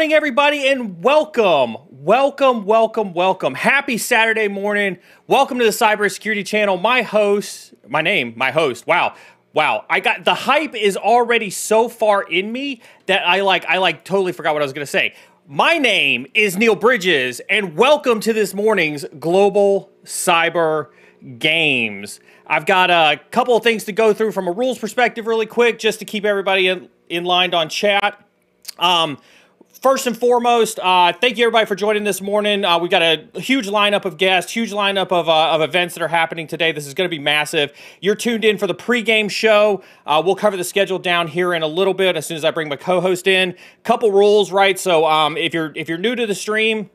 morning, everybody, and welcome, welcome, welcome, welcome. Happy Saturday morning. Welcome to the Cybersecurity Channel. My host, my name, my host. Wow, wow. I got the hype is already so far in me that I like, I like totally forgot what I was gonna say. My name is Neil Bridges, and welcome to this morning's Global Cyber Games. I've got a couple of things to go through from a rules perspective, really quick, just to keep everybody in, in line on chat. Um, first and foremost, uh, thank you everybody for joining this morning. Uh, we've got a huge lineup of guests, huge lineup of, uh, of events that are happening today. This is going to be massive. You're tuned in for the pregame show. Uh, we'll cover the schedule down here in a little bit as soon as I bring my co-host in. Couple rules, right? So um, if you're if you're new to the stream.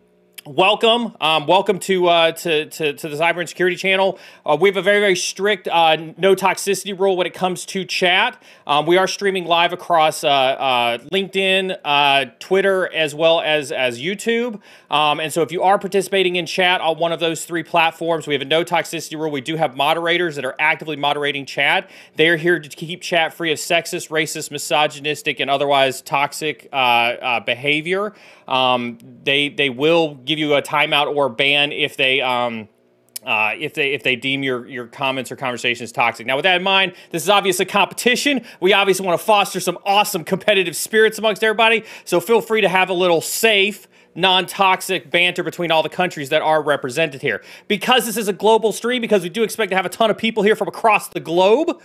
Welcome, um, welcome to, uh, to to to the Cyber Insecurity Channel. Uh, we have a very very strict uh, no toxicity rule when it comes to chat. Um, we are streaming live across uh, uh, LinkedIn, uh, Twitter, as well as as YouTube. Um, and so if you are participating in chat on one of those three platforms, we have a no toxicity rule. We do have moderators that are actively moderating chat. They are here to keep chat free of sexist, racist, misogynistic, and otherwise toxic behavior. Um, they they will give you a timeout or ban if they um, uh, if they if they deem your your comments or conversations toxic. Now, with that in mind, this is obviously a competition. We obviously want to foster some awesome competitive spirits amongst everybody. So feel free to have a little safe. Non toxic banter between all the countries that are represented here. Because this is a global stream, because we do expect to have a ton of people here from across the globe,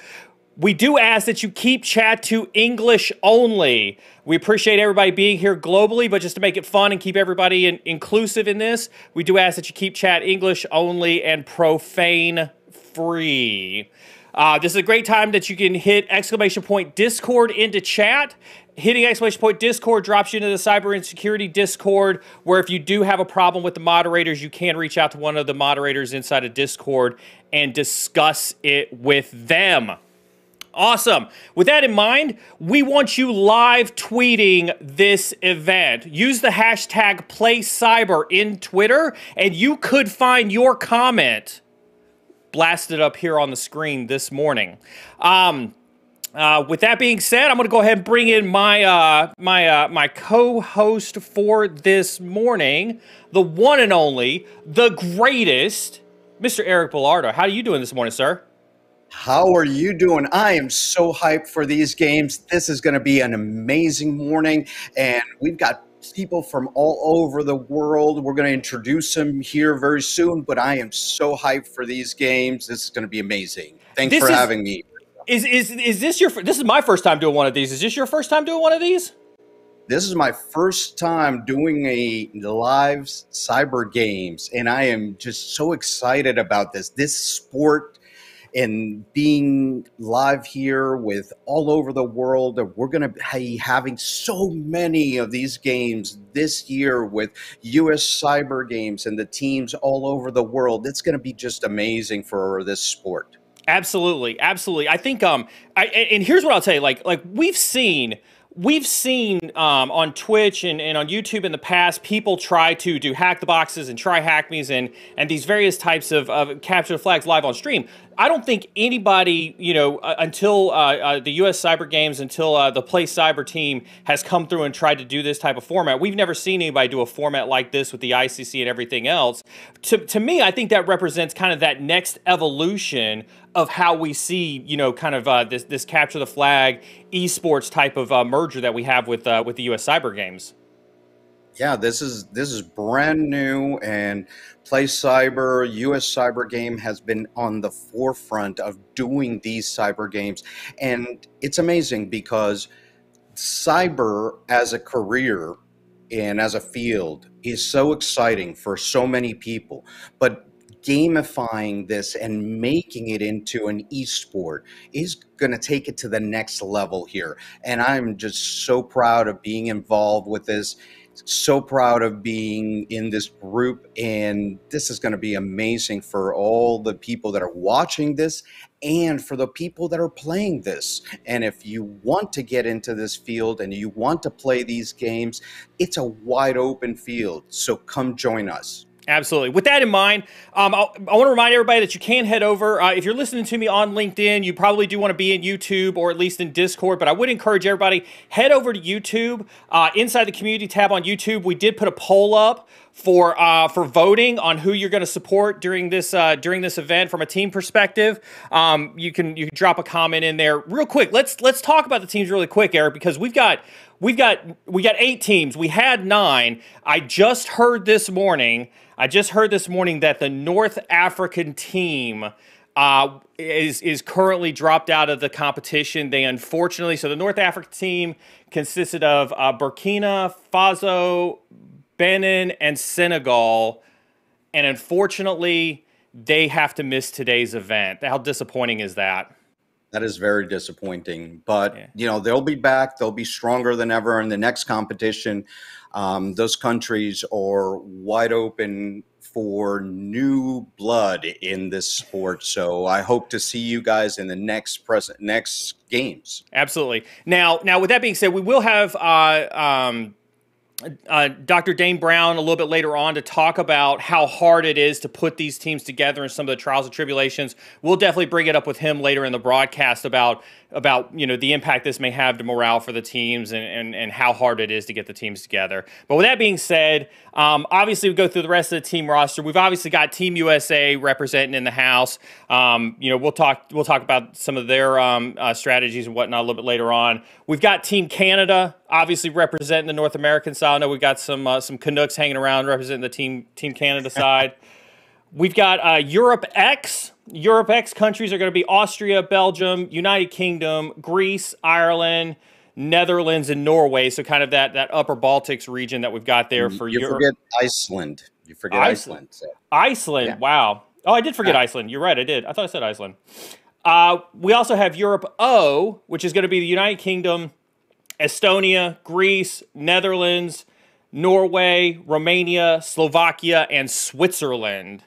we do ask that you keep chat to English only. We appreciate everybody being here globally, but just to make it fun and keep everybody in, inclusive in this, we do ask that you keep chat English only and profane free. Uh, this is a great time that you can hit exclamation point Discord into chat. Hitting exclamation point Discord drops you into the cyber insecurity Discord, where if you do have a problem with the moderators, you can reach out to one of the moderators inside of Discord and discuss it with them. Awesome. With that in mind, we want you live tweeting this event. Use the hashtag PlayCyber in Twitter, and you could find your comment blasted up here on the screen this morning. Um, uh, with that being said, I'm going to go ahead and bring in my uh, my uh, my co-host for this morning, the one and only, the greatest, Mr. Eric Belardo. How are you doing this morning, sir? How are you doing? I am so hyped for these games. This is going to be an amazing morning, and we've got people from all over the world. We're going to introduce them here very soon, but I am so hyped for these games. This is going to be amazing. Thanks This for is- having me. Is is is this your? This is my first time doing one of these. Is this your first time doing one of these? This is my first time doing a live cyber games, and I am just so excited about this. This sport and being live here with all over the world. We're going to be having so many of these games this year with US Cyber Games and the teams all over the world. It's going to be just amazing for this sport. Absolutely, absolutely. I think um, I and here's what I'll tell you. Like like we've seen. We've seen um, on Twitch and, and on YouTube in the past people try to do hack the boxes and try hack me's and and these various types of, of capture the flags live on stream. I don't think anybody, you know, uh, until uh, uh, the U.S. Cyber Games, until uh, the Play Cyber team has come through and tried to do this type of format, we've never seen anybody do a format like this with the ICC and everything else. To, to me, I think that represents kind of that next evolution of how we see, you know, kind of uh, this this capture the flag esports type of uh, merger that we have with with the U.S. Cyber Games. Yeah, this is this is brand new and Play Cyber, US Cyber Game has been on the forefront of doing these cyber games and it's amazing because cyber as a career and as a field is so exciting for so many people, but gamifying this and making it into an esport is going to take it to the next level here. And I'm just so proud of being involved with this. So proud of being in this group, and this is going to be amazing for all the people that are watching this and for the people that are playing this. And if you want to get into this field and you want to play these games, it's a wide open field. So come join us. Absolutely. With that in mind, um, I, want to remind everybody that you can head over. Uh, if you're listening to me on LinkedIn, you probably do want to be in YouTube or at least in Discord. But I would encourage everybody head over to YouTube. Uh, inside the community tab on YouTube, we did put a poll up for uh, for voting on who you're going to support during this uh, during this event from a team perspective. Um, you can you can drop a comment in there real quick. Let's let's talk about the teams really quick, Eric, because we've got we've got we got eight teams. We had nine. I just heard this morning. I just heard this morning that the North African team uh, is is currently dropped out of the competition. They unfortunately, so the North African team consisted of uh, Burkina Faso, Benin, and Senegal, and unfortunately, they have to miss today's event. How disappointing is that? That is very disappointing. But, Yeah. you know, they'll be back. They'll be stronger than ever in the next competition. Um, those countries are wide open for new blood in this sport. So I hope to see you guys in the next present next games. Absolutely. Now, now with that being said, we will have uh, um, uh, Dr. Dane Brown a little bit later on to talk about how hard it is to put these teams together and some of the trials and tribulations. We'll definitely bring it up with him later in the broadcast about about you know the impact this may have to morale for the teams and, and, and how hard it is to get the teams together. But with that being said, um, obviously we go through the rest of the team roster. We've obviously got Team USA representing in the house. Um, you know we'll talk we'll talk about some of their um, uh, strategies and whatnot a little bit later on. We've got Team Canada obviously representing the North American side. I know we've got some uh, some Canucks hanging around representing the team Team Canada side. We've got uh, Europe X. Europe X countries are going to be Austria, Belgium, United Kingdom, Greece, Ireland, Netherlands, and Norway. So kind of that that Upper Baltics region that we've got there for you Europe. forget Iceland. You forget Iceland. Iceland. so. Iceland. Yeah. Wow. Oh, I did forget Iceland. You're right. I did. I thought I said Iceland. Uh, we also have Europe O, which is going to be the United Kingdom, Estonia, Greece, Netherlands, Norway, Romania, Slovakia, and Switzerland.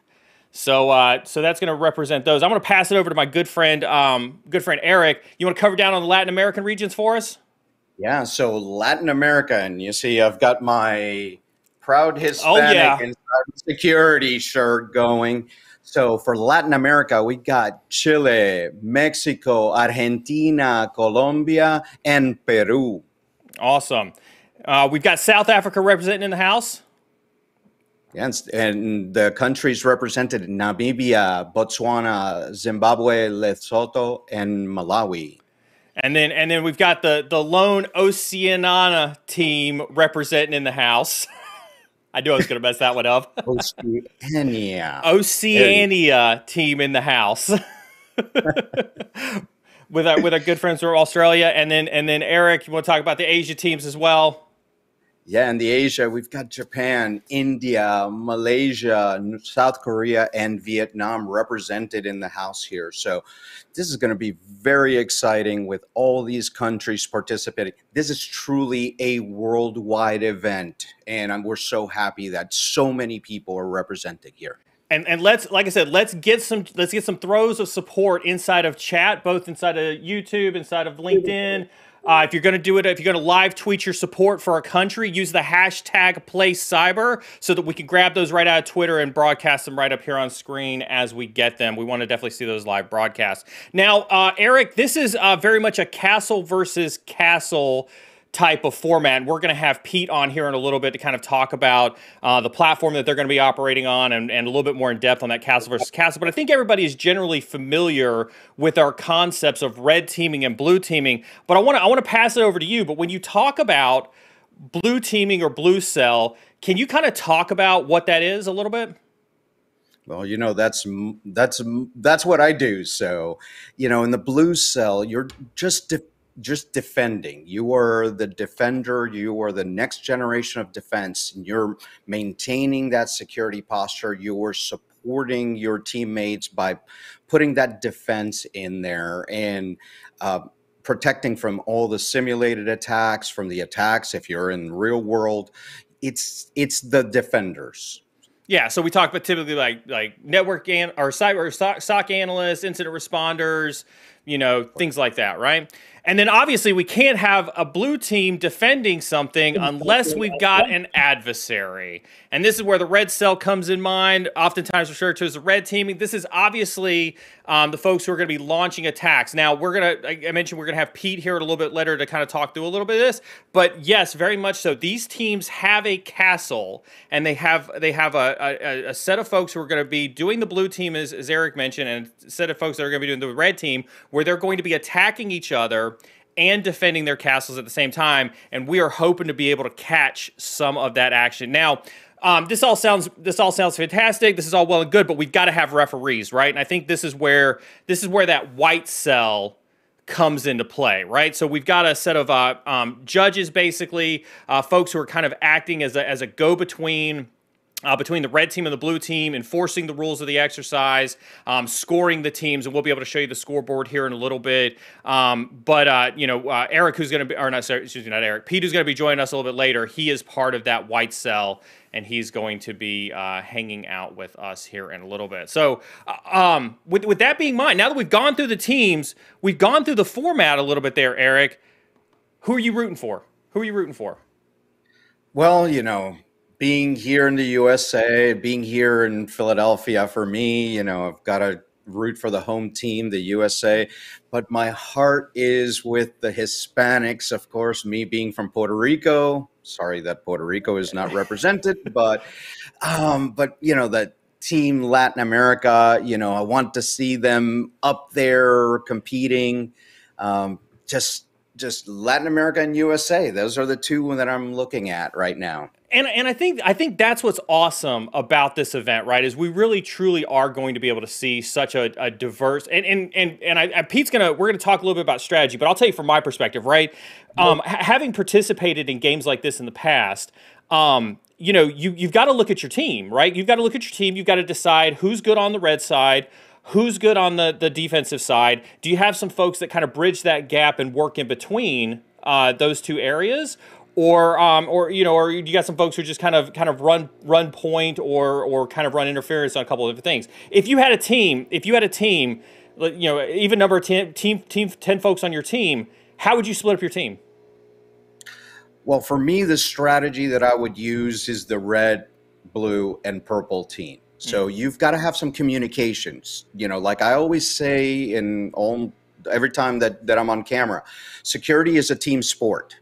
So, uh, so that's going to represent those. I'm going to pass it over to my good friend, um, good friend Eric. You want to cover down on the Latin American regions for us? Yeah, so Latin America, and you see, I've got my proud Hispanic Oh, yeah. and cybersecurity shirt going. So for Latin America, we got Chile, Mexico, Argentina, Colombia, and Peru. Awesome. Uh, we've got South Africa representing in the house. Yes, and the countries represented Namibia, Botswana, Zimbabwe, Lesotho, and Malawi. And then and then we've got the the lone Oceania team representing in the house. I knew I was going to mess that one up. Oceania. Oceania team in the house. with our with our good friends from Australia, and then and then Eric, you want to talk about the Asia teams as well? Yeah, in the Asia, we've got Japan, India, Malaysia, South Korea, and Vietnam represented in the house here. So this is going to be very exciting with all these countries participating. This is truly a worldwide event, and I'm, we're so happy that so many people are represented here. And and let's like I said, let's get some let's get some throws of support inside of chat, both inside of YouTube, inside of LinkedIn. Uh, if you're going to do it, if you're going to live tweet your support for a country, use the hashtag PlayCyber so that we can grab those right out of Twitter and broadcast them right up here on screen as we get them. We want to definitely see those live broadcasts. Now, uh, Eric, this is uh, very much a castle versus castle type of format. We're going to have Pete on here in a little bit to kind of talk about uh, the platform that they're going to be operating on and, and a little bit more in depth on that castle versus castle. But I think everybody is generally familiar with our concepts of red teaming and blue teaming. But I want to I want to pass it over to you. But when you talk about blue teaming or blue cell, can you kind of talk about what that is a little bit? Well, you know that's that's that's what I do. So, you know, in the blue cell, you're just just defending. You are the defender. You are the next generation of defense. And You're maintaining that security posture. You are supporting your teammates by putting that defense in there and uh, protecting from all the simulated attacks, from the attacks if you're in real world. It's it's the defenders. Yeah, so we talk about typically like like network an, or cyber SOC, analysts, incident responders, you know, things like that, right? And then obviously we can't have a blue team defending something unless we've got an adversary. And this is where the red cell comes in mind, oftentimes referred to as the red teaming. This is obviously um, the folks who are going to be launching attacks. Now, we're going to, I mentioned we're going to have Pete here a little bit later to kind of talk through a little bit of this. But yes, very much so. These teams have a castle and they have they have a, a, a set of folks who are going to be doing the blue team, as, as Eric mentioned, and a set of folks that are going to be doing the red team, where they're going to be attacking each other and defending their castles at the same time. And we are hoping to be able to catch some of that action. Now, um, this all sounds this all sounds fantastic. This is all well and good, but we've got to have referees, right? And I think this is where this is where that white cell comes into play, right? So we've got a set of uh, um, judges, basically, uh, folks who are kind of acting as a, as a go between uh, between the red team and the blue team, enforcing the rules of the exercise, um, scoring the teams, and we'll be able to show you the scoreboard here in a little bit. Um, but uh, you know, uh, Eric, who's going to be, or not, sorry, excuse me, not Eric, Pete, who's going to be joining us a little bit later. He is part of that white cell, and he's going to be uh, hanging out with us here in a little bit. So, uh, um, with with that being mind, now that we've gone through the teams, we've gone through the format a little bit there, Eric. Who are you rooting for? Who are you rooting for? Well, you know, being here in the USA, being here in Philadelphia, for me, you know, I've got to root for the home team, the USA, but my heart is with the Hispanics, of course, me being from Puerto Rico. Sorry that Puerto Rico is not represented, but um, but you know, that team Latin America, you know, I want to see them up there competing. Um, just just Latin America and USA. Those are the two that I'm looking at right now and and I think I think that's what's awesome about this event, right? Is we really truly are going to be able to see such a, a diverse and and and and I, Pete's gonna we're gonna talk a little bit about strategy, but I'll tell you from my perspective, right? Um, having participated in games like this in the past, um, you know, you you've got to look at your team, right? You've got to look at your team. You've got to decide who's good on the red side. Who's good on the, the defensive side? Do you have some folks that kind of bridge that gap and work in between uh, those two areas, or um, or you know, or you got some folks who just kind of kind of run run point or or kind of run interference on a couple of different things. If you had a team, if you had a team, you know, even number of team team team ten folks on your team, how would you split up your team? Well, for me, the strategy that I would use is the red, blue, and purple team. So mm. you've got to have some communications. You know, like I always say in all every time that that I'm on camera, security is a team sport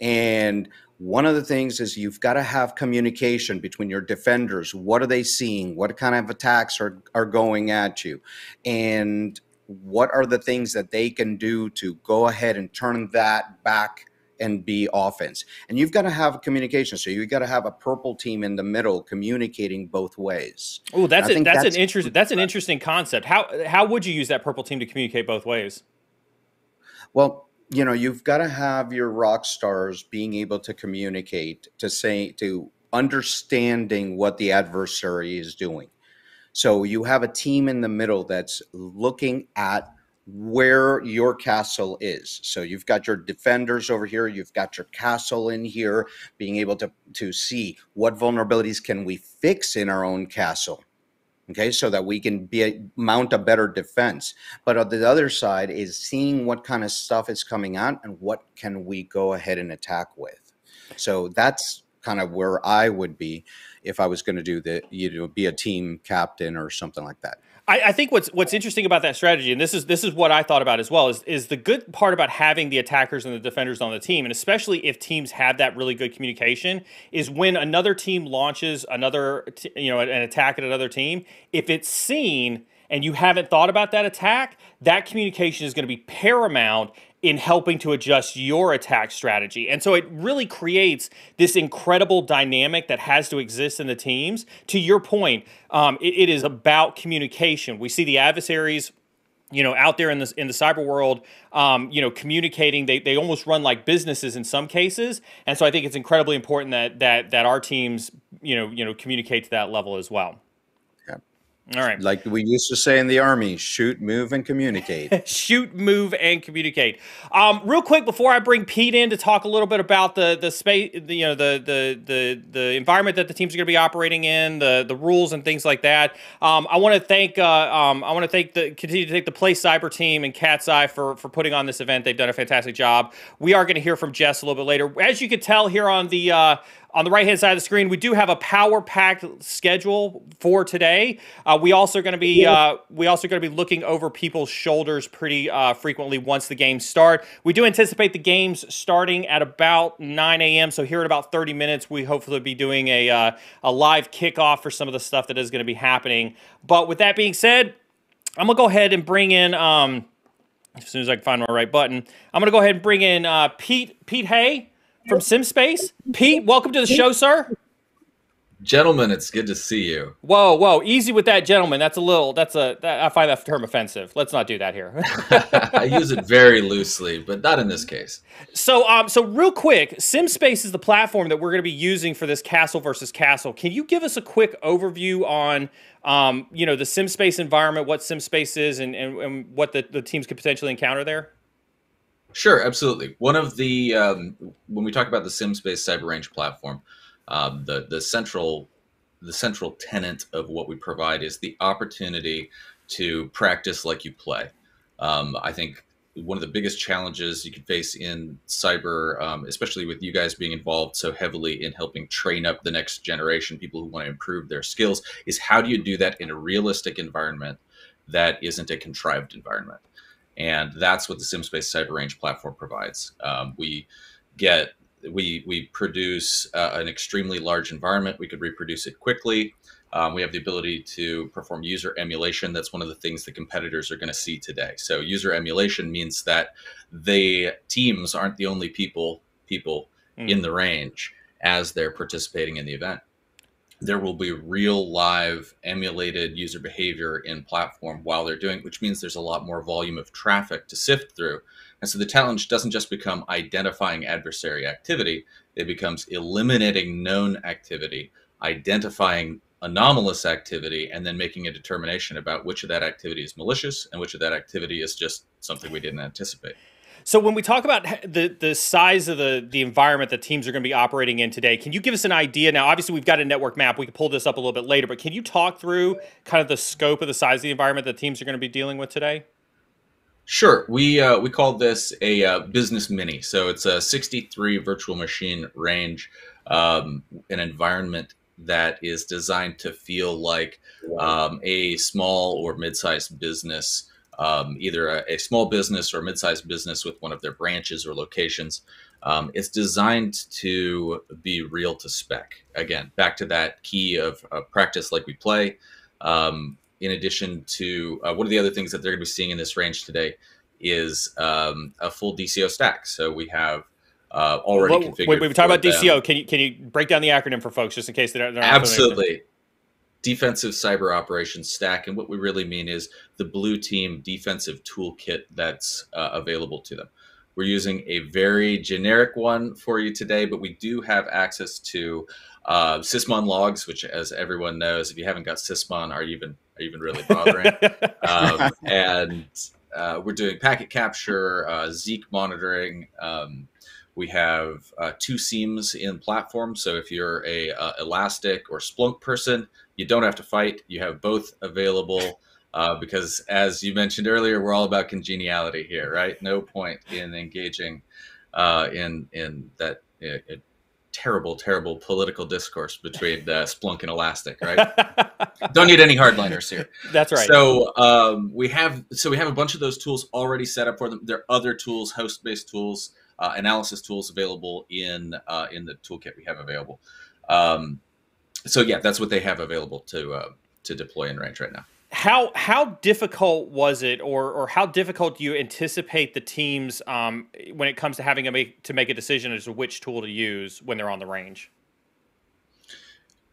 and one of the things is you've got to have communication between your defenders. What are they seeing? What kind of attacks are, are going at you? And what are the things that they can do to go ahead and turn that back and be offense? And you've got to have communication. So you've got to have a purple team in the middle communicating both ways. Oh, that's a, that's, that's an interesting that's an interesting concept. How how would you use that purple team to communicate both ways? Well, you know you've got to have your rock stars being able to communicate to say to understanding what the adversary is doing. So you have a team in the middle that's looking at where your castle is. So you've got your defenders over here you've got your castle in here being able to to see what vulnerabilities can we fix in our own castle okay so that we can be a, mount a better defense. But on the other side is seeing what kind of stuff is coming out and what can we go ahead and attack with. So that's kind of where i would be if i was going to do the you know be a team captain or something like that I, I, think what's what's interesting about that strategy, and this is this is what I thought about as well, is is the good part about having the attackers and the defenders on the team, and especially if teams have that really good communication, is when another team launches another you know an attack at another team, if it's seen and you haven't thought about that attack, that communication is going to be paramount in helping to adjust your attack strategy. And so it really creates this incredible dynamic that has to exist in the teams. To your point, um, it, it is about communication. We see the adversaries you know out there in the in the cyber world um, you know communicating they, they almost run like businesses in some cases and so i think it's incredibly important that that that our teams you know you know communicate to that level as well all right. Like we used to say in the army, shoot, move, and communicate. shoot, move, and communicate. Um, real quick before I bring Pete in to talk a little bit about the the space, the, you know, the the the the environment that the teams are going to be operating in, the the rules and things like that. Um, I want to thank uh, um, I want to thank the continue to thank the Play Cyber team and Katzcy for for putting on this event. They've done a fantastic job. We are going to hear from Jess a little bit later. As you can tell here on the uh, on the right hand side of the screen, we do have a power packed schedule for today. Uh, we also going to be uh, we also going to be looking over people's shoulders pretty uh, frequently once the games start. We do anticipate the games starting at about 9 a.m. So here in about 30 minutes, we hopefully be doing a uh, a live kickoff for some of the stuff that is going to be happening. But with that being said, I'm gonna go ahead and bring in. Um, as soon as I can find my right button, I'm gonna go ahead and bring in uh, Pete Pete Hay from SimSpace. Pete, welcome to the show, sir. Gentlemen, it's good to see you. Whoa, whoa, easy with that, gentlemen. That's a little. That's a. That, I find that term offensive. Let's not do that here. I use it very loosely, but not in this case. So, um, so real quick, SimSpace is the platform that we're going to be using for this castle versus castle. Can you give us a quick overview on, um, you know, the SimSpace environment, what SimSpace is, and, and, and what the, the teams could potentially encounter there? Sure, absolutely. One of the um, when we talk about the SimSpace Cyber Range platform, um, the the central the central tenet of what we provide is the opportunity to practice like you play. Um, I think one of the biggest challenges you could face in cyber, um, especially with you guys being involved so heavily in helping train up the next generation, people who want to improve their skills, is how do you do that in a realistic environment that isn't a contrived environment? And that's what the SimSpace Cyber Range platform provides. Um, we get we we produce uh, an extremely large environment. We could reproduce it quickly. Um, we have the ability to perform user emulation. That's one of the things the competitors are going to see today. So user emulation means that the teams aren't the only people people mm. in the range as they're participating in the event there will be real live emulated user behavior in platform while they're doing which means there's a lot more volume of traffic to sift through. And so the challenge doesn't just become identifying adversary activity it becomes eliminating known activity identifying anomalous activity and then making a determination about which of that activity is malicious and which of that activity is just something we didn't anticipate so when we talk about the the size of the the environment that teams are going to be operating in today, can you give us an idea? Now, obviously, we've got a network map. We can pull this up a little bit later, but can you talk through kind of the scope of the size of the environment that teams are going to be dealing with today? Sure. We uh, we call this a uh, business mini. So it's a 63 virtual machine range, um, an environment that is designed to feel like um, a small or mid-sized business um, either a, a, small business or a mid-sized business with one of their branches or locations. Um, it's designed to be real to spec. Again, back to that key of uh, practice like we play. Um, in addition to uh, one of the other things that they're going to be seeing in this range today is um, a full DCO stack. So we have uh, already well, configured. Wait, wait, we talk about DCO. Can you can you break down the acronym for folks just in case they're, they're not absolutely defensive cyber operations stack. And what we really mean is the blue team defensive toolkit that's uh, available to them. We're using a very generic one for you today, but we do have access to uh, Sysmon logs, which, as everyone knows, if you haven't got Sysmon, are you even are you even really bothering? um, and uh, we're doing packet capture, uh, Zeek monitoring. Um, we have uh, two SIEMs in platform. So if you're a uh, Elastic or Splunk person, you don't have to fight. You have both available uh, because, as you mentioned earlier, we're all about congeniality here, right? No point in engaging uh, in in that uh, terrible, terrible political discourse between uh, Splunk and Elastic, right? don't need any hardliners here. That's right. So um, we have so we have a bunch of those tools already set up for them. There are other tools, host-based tools, uh, analysis tools available in uh, in the toolkit we have available. Um, so yeah, that's what they have available to uh, to deploy in range right now. How how difficult was it, or or how difficult do you anticipate the teams um, when it comes to having to make to make a decision as to which tool to use when they're on the range?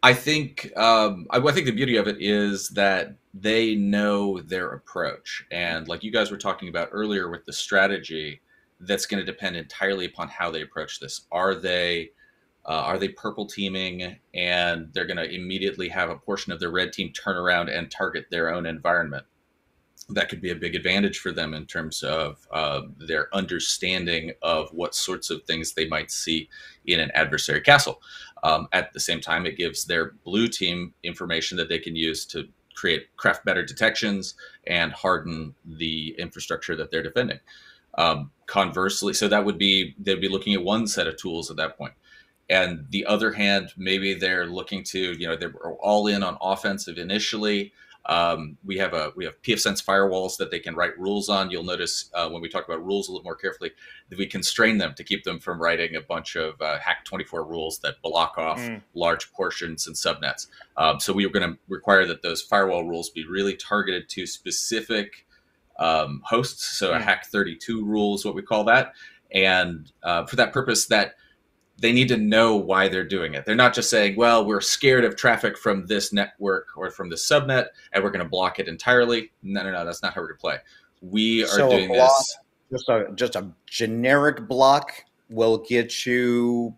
I think um, I, I think the beauty of it is that they know their approach, and like you guys were talking about earlier with the strategy, that's going to depend entirely upon how they approach this. Are they uh, are they purple teaming and they're going to immediately have a portion of their red team turn around and target their own environment? That could be a big advantage for them in terms of uh, their understanding of what sorts of things they might see in an adversary castle. Um, at the same time, it gives their blue team information that they can use to create craft better detections and harden the infrastructure that they're defending. Um, conversely, so that would be they'd be looking at one set of tools at that point, and the other hand, maybe they're looking to you know they're all in on offensive initially. Um, we have a we have pfSense firewalls that they can write rules on. You'll notice uh, when we talk about rules a little more carefully that we constrain them to keep them from writing a bunch of uh, Hack 24 rules that block off Mm. large portions and subnets. Um, so we are going to require that those firewall rules be really targeted to specific um, hosts. So a Mm. Hack 32 rule is what we call that, and uh, for that purpose, that they need to know why they're doing it. They're not just saying, "Well, we're scared of traffic from this network or from this subnet, and we're going to block it entirely." No, no, no, that's not how we're going to play. We are So a doing block- this. Just a just a generic block will get you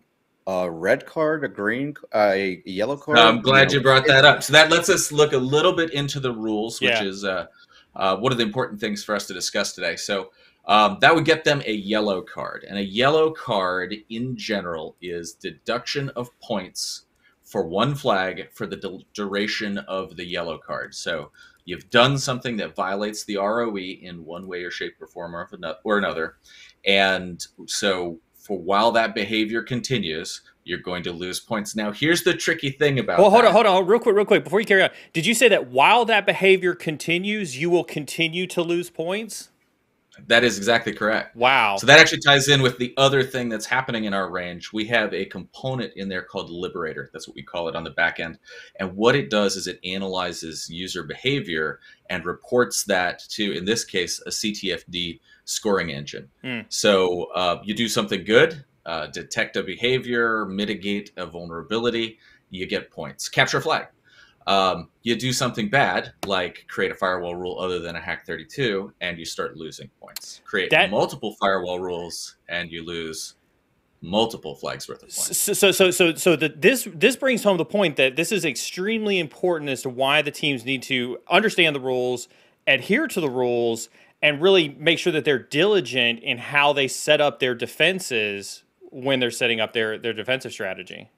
a red card, a green, a yellow card. I'm glad you know. brought that up. So that lets us look a little bit into the rules, which Yeah. is uh, uh, one of the important things for us to discuss today. So um, that would get them a yellow card, and a yellow card in general is deduction of points for one flag for the du- duration of the yellow card. So you've done something that violates the ROE in one way or shape or form or, or another, and so for while that behavior continues, you're going to lose points. Now, here's the tricky thing about Well, hold that. on, hold on, real quick, real quick. Before you carry on, did you say that while that behavior continues, you will continue to lose points? That is exactly correct. Wow. So that actually ties in with the other thing that's happening in our range. We have a component in there called Liberator. That's what we call it on the back end. And what it does is it analyzes user behavior and reports that to, in this case, a CTFd scoring engine. Hmm. So uh, you do something good, uh, detect a behavior, mitigate a vulnerability, you get points. Capture a flag. Um, you do something bad, like create a firewall rule other than a hack 32, and you start losing points. Create That- multiple firewall rules, and you lose multiple flags worth of points. So, so, so, so, so the, this this brings home the point that this is extremely important as to why the teams need to understand the rules, adhere to the rules, and really make sure that they're diligent in how they set up their defenses when they're setting up their their defensive strategy.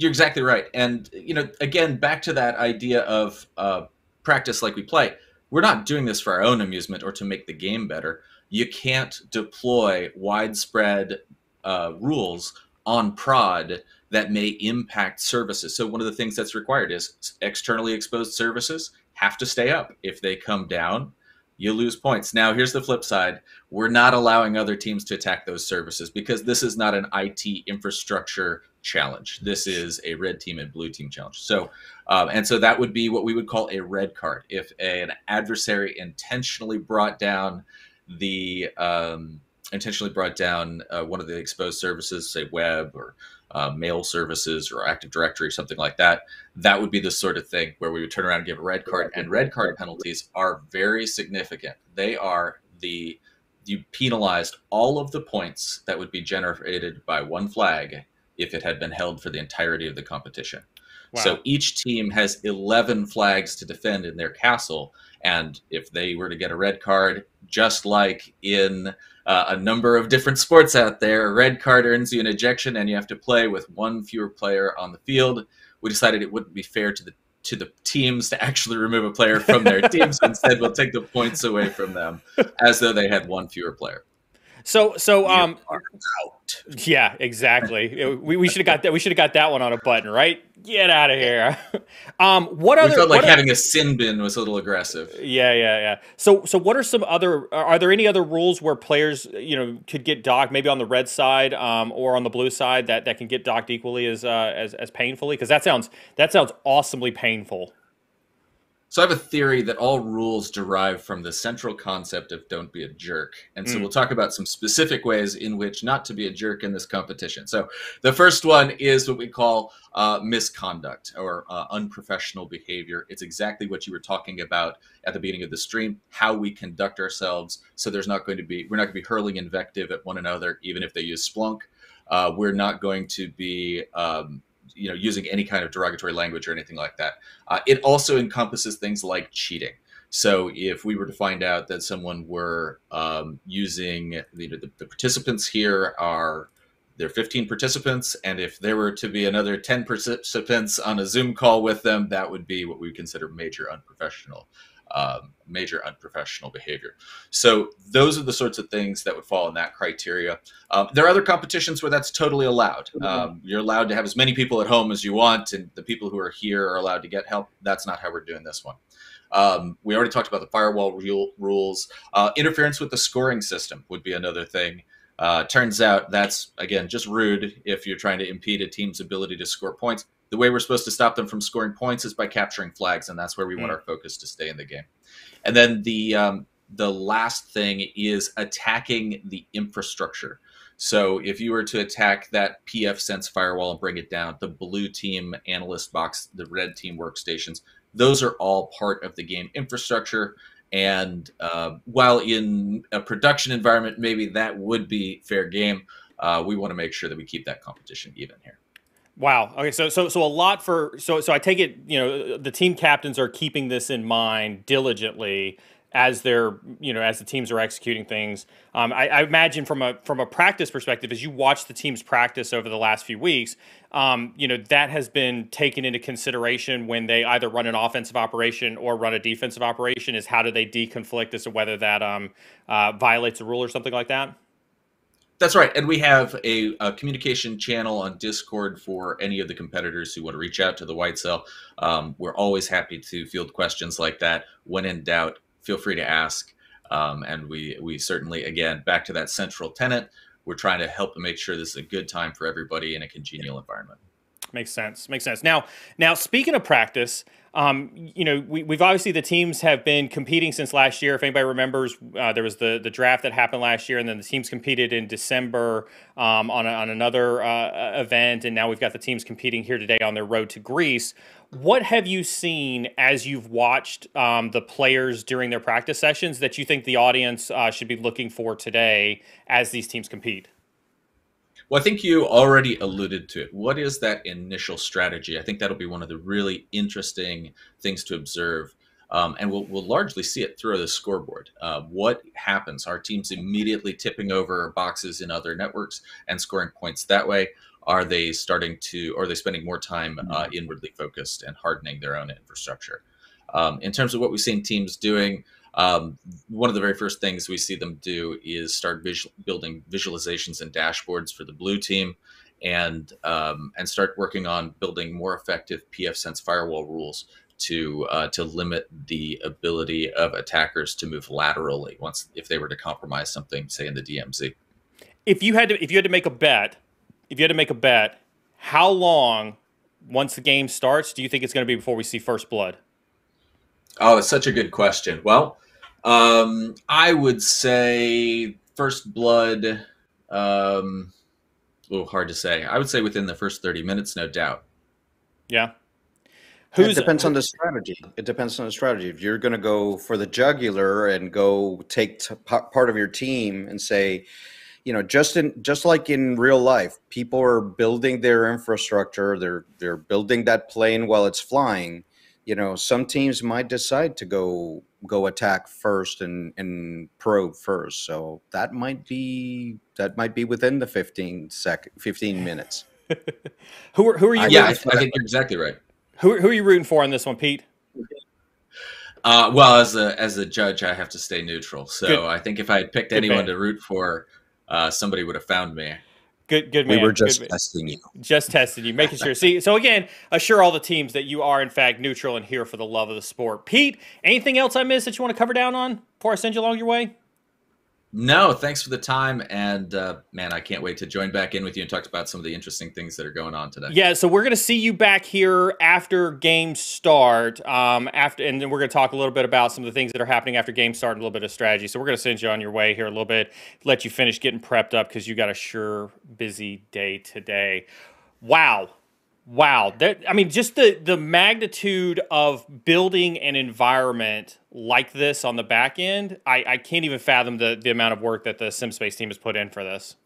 You're exactly right. And, you know, again, back to that idea of uh, practice like we play. We're not doing this for our own amusement or to make the game better. You can't deploy widespread uh, rules on prod that may impact services. So, one of the things that's required is externally exposed services have to stay up. If they come down, you lose points. Now, here's the flip side we're not allowing other teams to attack those services because this is not an IT infrastructure challenge. This is a red team and blue team challenge. So, um, and so that would be what we would call a red card. If a, an adversary intentionally brought down the um, intentionally brought down uh, one of the exposed services, say web or uh, mail services or Active Directory or something like that, that would be the sort of thing where we would turn around and give a red card. And red card penalties are very significant. They are the you penalized all of the points that would be generated by one flag if it had been held for the entirety of the competition. Wow. So each team has 11 flags to defend in their castle. And if they were to get a red card, just like in uh, a number of different sports out there, a red card earns you an ejection and you have to play with one fewer player on the field. We decided it wouldn't be fair to the to the teams to actually remove a player from their teams. Instead, we'll take the points away from them as though they had one fewer player. So, so, um, out. yeah, exactly. we, we should have got that. We should have got that one on a button, right? Get out of here. um, what We other? felt like what o- having a sin bin was a little aggressive. Yeah, yeah, yeah. So, so what are some other? Are are there any other rules where players, you know, could get docked, maybe on the red side, um, or on the blue side, that that can get docked equally as uh, as as painfully? Because that sounds that sounds awesomely painful. So I have a theory that all rules derive from the central concept of don't be a jerk. And so Mm. we'll talk about some specific ways in which not to be a jerk in this competition. So the first one is what we call uh, misconduct or uh, unprofessional behavior. It's exactly what you were talking about at the beginning of the stream, how we conduct ourselves. So there's not going to be, we're not going to be hurling invective at one another, even if they use Splunk. Uh, we're not going to be, um, you know, using any kind of derogatory language or anything like that. Uh, it also encompasses things like cheating. So if we were to find out that someone were um, using the, the, the participants here are there are 15 participants, and if there were to be another 10 participants on a Zoom call with them, that would be what we consider major unprofessional, um, major unprofessional behavior. So those are the sorts of things that would fall in that criteria. Um, there are other competitions where that's totally allowed. Um, you're allowed to have as many people at home as you want, and the people who are here are allowed to get help. That's not how we're doing this one. Um, we already talked about the firewall rule, rules. Uh, interference with the scoring system would be another thing. Uh, turns out that's again just rude if you're trying to impede a team's ability to score points. The way we're supposed to stop them from scoring points is by capturing flags, and that's where we want Mm. our focus to stay in the game. And then the um, the last thing is attacking the infrastructure. So if you were to attack that pfSense firewall and bring it down, the blue team analyst box, the red team workstations, those are all part of the game infrastructure. And uh, while in a production environment, maybe that would be fair game, uh, we want to make sure that we keep that competition even here. Wow. Okay. So so so a lot for so so I take it you know the team captains are keeping this in mind diligently as they're you know as the teams are executing things. Um, I, I imagine from a from a practice perspective, as you watch the teams practice over the last few weeks, um, you know that has been taken into consideration when they either run an offensive operation or run a defensive operation. Is how do they deconflict as to whether that um, uh, violates a rule or something like that? That's right. And we have a, a, communication channel on Discord for any of the competitors who want to reach out to the White Cell. Um, we're always happy to field questions like that. When in doubt, feel free to ask. Um, and we, we certainly, again, back to that central tenant. we're trying to help make sure this is a good time for everybody in a congenial environment. Makes sense. Makes sense. Now, now speaking of practice, um, you know, we, have obviously the teams have been competing since last year. If anybody remembers, uh, there was the the draft that happened last year, and then the teams competed in December um, on a, on another uh, event, and now we've got the teams competing here today on their road to Greece. What have you seen as you've watched um, the players during their practice sessions that you think the audience uh, should be looking for today as these teams compete? Well, I think you already alluded to it. What is that initial strategy? I think that'll be one of the really interesting things to observe. Um, and we'll, we'll largely see it through the scoreboard. Uh, what happens? Are teams immediately tipping over boxes in other networks and scoring points that way? Are they starting to, or are they spending more time uh, inwardly focused and hardening their own infrastructure? Um, in terms of what we've seen teams doing, um, one of the very first things we see them do is start visual, building visualizations and dashboards for the blue team and um, and start working on building more effective pfSense firewall rules to uh, to limit the ability of attackers to move laterally once if they were to compromise something say in the dmz if you had to if you had to make a bet if you had to make a bet how long once the game starts do you think it's going to be before we see first blood Oh, it's such a good question. Well, um, I would say first blood. Um, a little hard to say. I would say within the first thirty minutes, no doubt. Yeah. it depends on the strategy. It depends on the strategy. If you're going to go for the jugular and go take t- part of your team and say, you know, just in just like in real life, people are building their infrastructure. They're they're building that plane while it's flying. You know, some teams might decide to go go attack first and and probe first. So that might be that might be within the 15 sec 15 minutes. who are who are you? Uh, yeah, I, I think you're exactly right. Who, who are you rooting for on this one, Pete? Uh, well, as a as a judge, I have to stay neutral. So Good. I think if I had picked Good anyone man. to root for, uh, somebody would have found me. Good, good We man. were good just testing you. just testing you, making sure. See, so again, assure all the teams that you are in fact neutral and here for the love of the sport. Pete, anything else I missed that you want to cover down on before I send you along your way? No, thanks for the time, and uh, man, I can't wait to join back in with you and talk about some of the interesting things that are going on today. Yeah, so we're gonna see you back here after games start. Um, after, and then we're gonna talk a little bit about some of the things that are happening after games start, and a little bit of strategy. So we're gonna send you on your way here a little bit, let you finish getting prepped up because you got a sure busy day today. Wow, Wow, that I mean, just the the magnitude of building an environment like this on the back end, I, I can't even fathom the the amount of work that the SimSpace team has put in for this.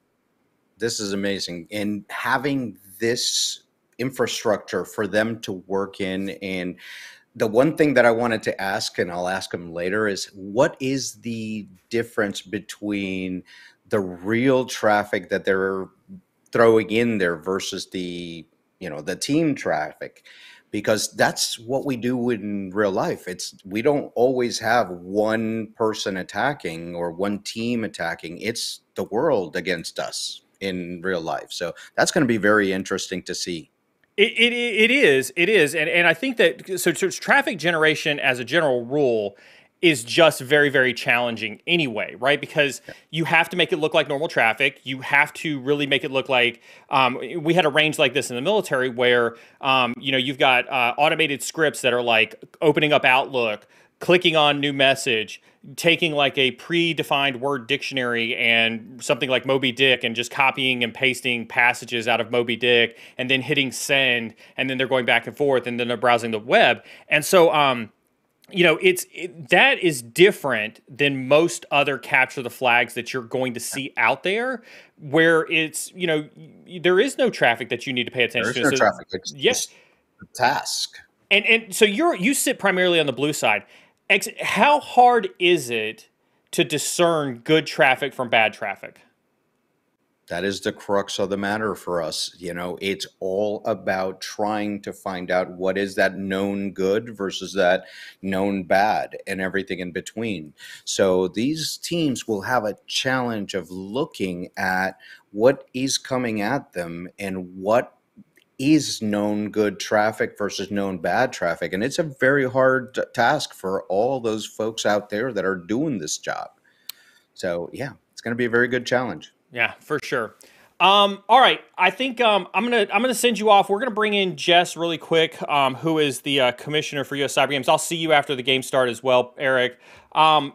This is amazing, and having this infrastructure for them to work in, and the one thing that I wanted to ask, and I'll ask them later, is what is the difference between the real traffic that they're throwing in there versus the you know the team traffic because that's what we do in real life. It's we don't always have one person attacking or one team attacking. It's the world against us in real life. So that's going to be very interesting to see. It, it, it is it is. And, and i think that so, so traffic generation as a general rule is just very very challenging anyway right? Because you have to make it look like normal traffic. You have to really make it look like um, we had a range like this in the military where um, you know you've got uh, automated scripts that are like opening up outlook clicking on new message taking like a predefined word dictionary and something like moby dick and just copying and pasting passages out of moby dick and then hitting send and then they're going back and forth and then they're browsing the web. And so um, you know it's it, that is different than most other capture the flags that you're going to see out there where it's you know there is no traffic that you need to pay attention There's to. no so, traffic it's yes task. And and so you're you sit primarily on the blue side. How hard is it to discern good traffic from bad traffic that is the crux of the matter for us you know? It's all about trying to find out what is that known good versus that known bad and everything in between. So these teams will have a challenge of looking at what is coming at them and what is known good traffic versus known bad traffic. And it's a very hard task for all those folks out there that are doing this job. So yeah it's going to be a very good challenge yeah, for sure. Um, all right, I think um, I'm gonna I'm gonna send you off. We're gonna bring in Jess really quick, um, who is the uh, commissioner for U.S. Cyber Games. I'll see you after the game start as well, Eric. Um,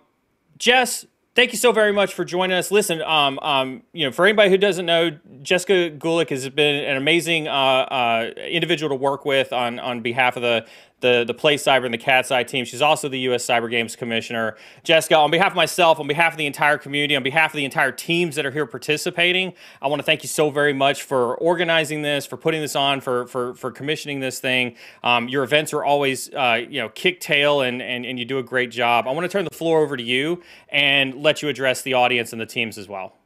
Jess, thank you so very much for joining us. Listen, um, um, you know, for anybody who doesn't know, Jessica Gulick has been an amazing uh, uh, individual to work with on on behalf of the the the Play Cyber and the Katzcy team. She's also the U.S. Cyber Games Commissioner. Jessica, on behalf of myself, on behalf of the entire community, on behalf of the entire teams that are here participating, I want to thank you so very much for organizing this, for putting this on, for for for commissioning this thing. Um, your events are always uh, you know kick tail and, and and you do a great job. I want to turn the floor over to you and let you address the audience and the teams as well.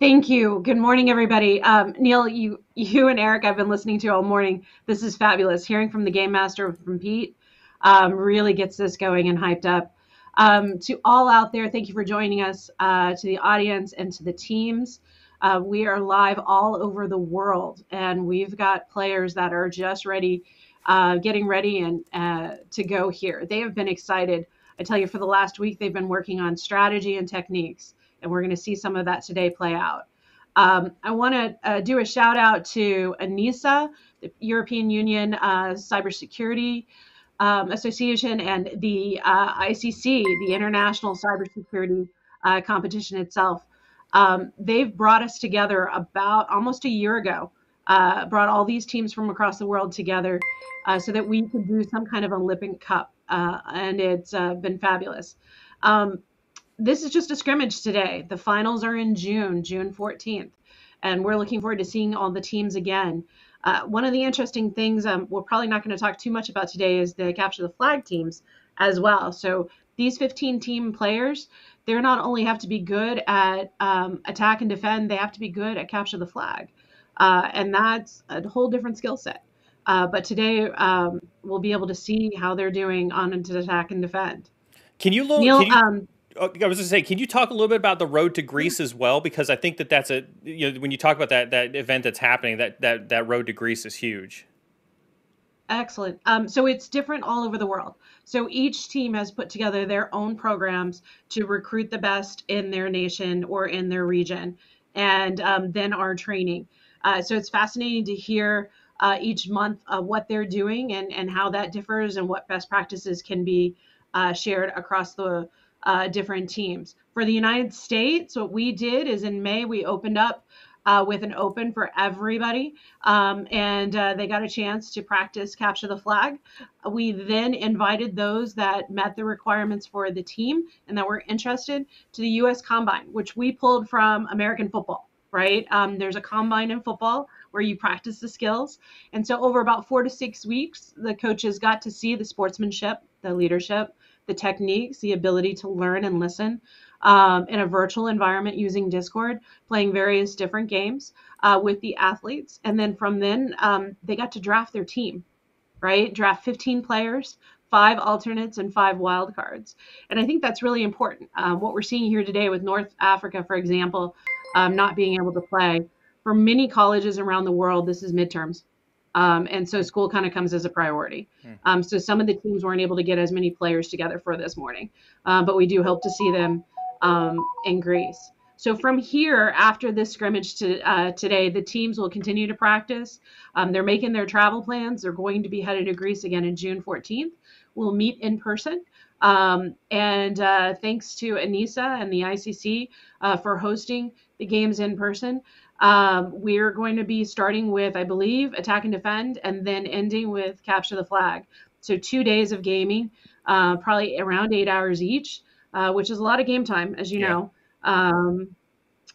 Thank you. Good morning, everybody. Um, Neil, you, you and Eric, I've been listening to all morning. This is fabulous. Hearing from the game master from Pete um, really gets this going and hyped up. Um, to all out there, thank you for joining us. Uh, to the audience and to the teams, uh, we are live all over the world, and we've got players that are just ready, uh, getting ready and uh, to go here. They have been excited. I tell you, for the last week, they've been working on strategy and techniques and we're going to see some of that today play out. Um, I want to uh, do a shout out to ENISA, the European Union uh, Cybersecurity um, Association, and the uh, ICC, the International Cybersecurity uh, Competition itself. Um, they've brought us together about almost a year ago, uh, brought all these teams from across the world together uh, so that we could do some kind of Olympic Cup, and it's been fabulous. Um, this is just a scrimmage today. The finals are in June, June 14th, and we're looking forward to seeing all the teams again. Uh, one of the interesting things um, we're probably not going to talk too much about today is the capture the flag teams as well. So these 15 team players, they're not only have to be good at um, attack and defend, they have to be good at capture the flag, uh, and that's a whole different skill set. Uh, but today um, we'll be able to see how they're doing on attack and defend. Can you look? Neil, can you, um, I was going to say, can you talk a little bit about the road to Greece as well? Because I think that that's a you know when you talk about that that event that's happening, that that that road to Greece is huge. Excellent. Um, so it's different all over the world. So each team has put together their own programs to recruit the best in their nation or in their region, and um, then our training. Uh, so it's fascinating to hear uh, each month uh, what they're doing and, and how that differs and what best practices can be uh, shared across the uh, different teams. For the United States, what we did is in May, we opened up uh, with an open for everybody. Um, and uh, they got a chance to practice capture the flag. We then invited those that met the requirements for the team and that were interested to the U.S. Combine, which we pulled from American football, right? Um, there's a combine in football where you practice the skills. And so over about four to six weeks, the coaches got to see the sportsmanship, the leadership, the techniques, the ability to learn and listen um, in a virtual environment using Discord, playing various different games uh, with the athletes. And then from then, um, they got to draft their team, right? Draft 15 players, five alternates, and five wildcards. And I think that's really important. Um, what we're seeing here today with North Africa, for example, um, not being able to play. For many colleges around the world, this is midterms. Um, and so school kind of comes as a priority. Hmm. Um, so some of the teams weren't able to get as many players together for this morning, um, but we do hope to see them um, in Greece. So from here, after this scrimmage to, uh, today, the teams will continue to practice. Um, they're making their travel plans. They're going to be headed to Greece again in June 14th. We'll meet in person. Um, and uh, thanks to ENISA and the ICC uh, for hosting the games in person. Um, we're going to be starting with, I believe, attack and defend, and then ending with capture the flag. So two days of gaming, uh, probably around eight hours each uh, which is a lot of game time, as you yeah. know. Um,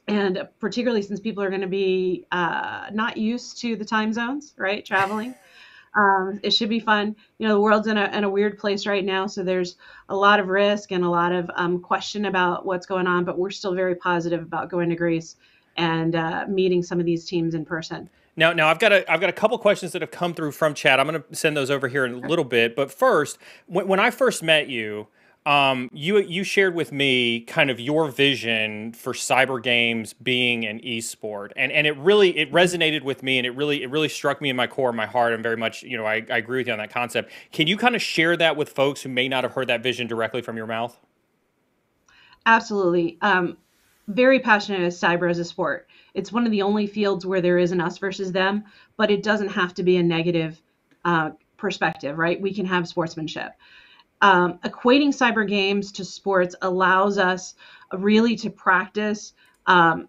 and particularly since people are going to be uh, not used to the time zones, right? Traveling. Um, it should be fun. You know, the world's in a, in a weird place right now, so there's a lot of risk and a lot of um, question about what's going on, but we're still very positive about going to Greece and uh, meeting some of these teams in person. Now, now I've got a I've got a couple questions that have come through from chat. I'm going to send those over here in a little bit. But first, when, when I first met you, um, you you shared with me kind of your vision for cyber games being an esport, and and it really it resonated with me, and it really it really struck me in my core, my heart. I'm very much you know I, I agree with you on that concept. Can you kind of share that with folks who may not have heard that vision directly from your mouth? Absolutely. Um, very passionate as cyber as a sport. It's one of the only fields where there is an us versus them, but it doesn't have to be a negative uh, perspective, right? We can have sportsmanship. Um, equating cyber games to sports allows us really to practice um,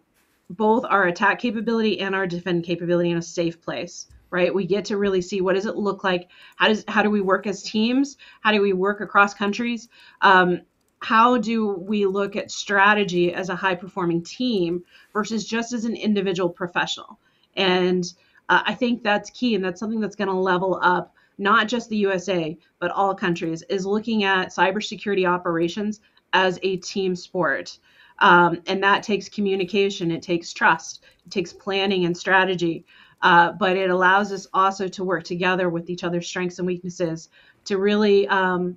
both our attack capability and our defend capability in a safe place right? We get to really see what does it look like? How does how do we work as teams? How do we work across countries? Um, how do we look at strategy as a high performing team versus just as an individual professional and uh, i think that's key and that's something that's going to level up not just the USA, but all countries, is looking at cybersecurity operations as a team sport. Um, and that takes communication, it takes trust, it takes planning and strategy. Uh, but it allows us also to work together with each other's strengths and weaknesses to really um,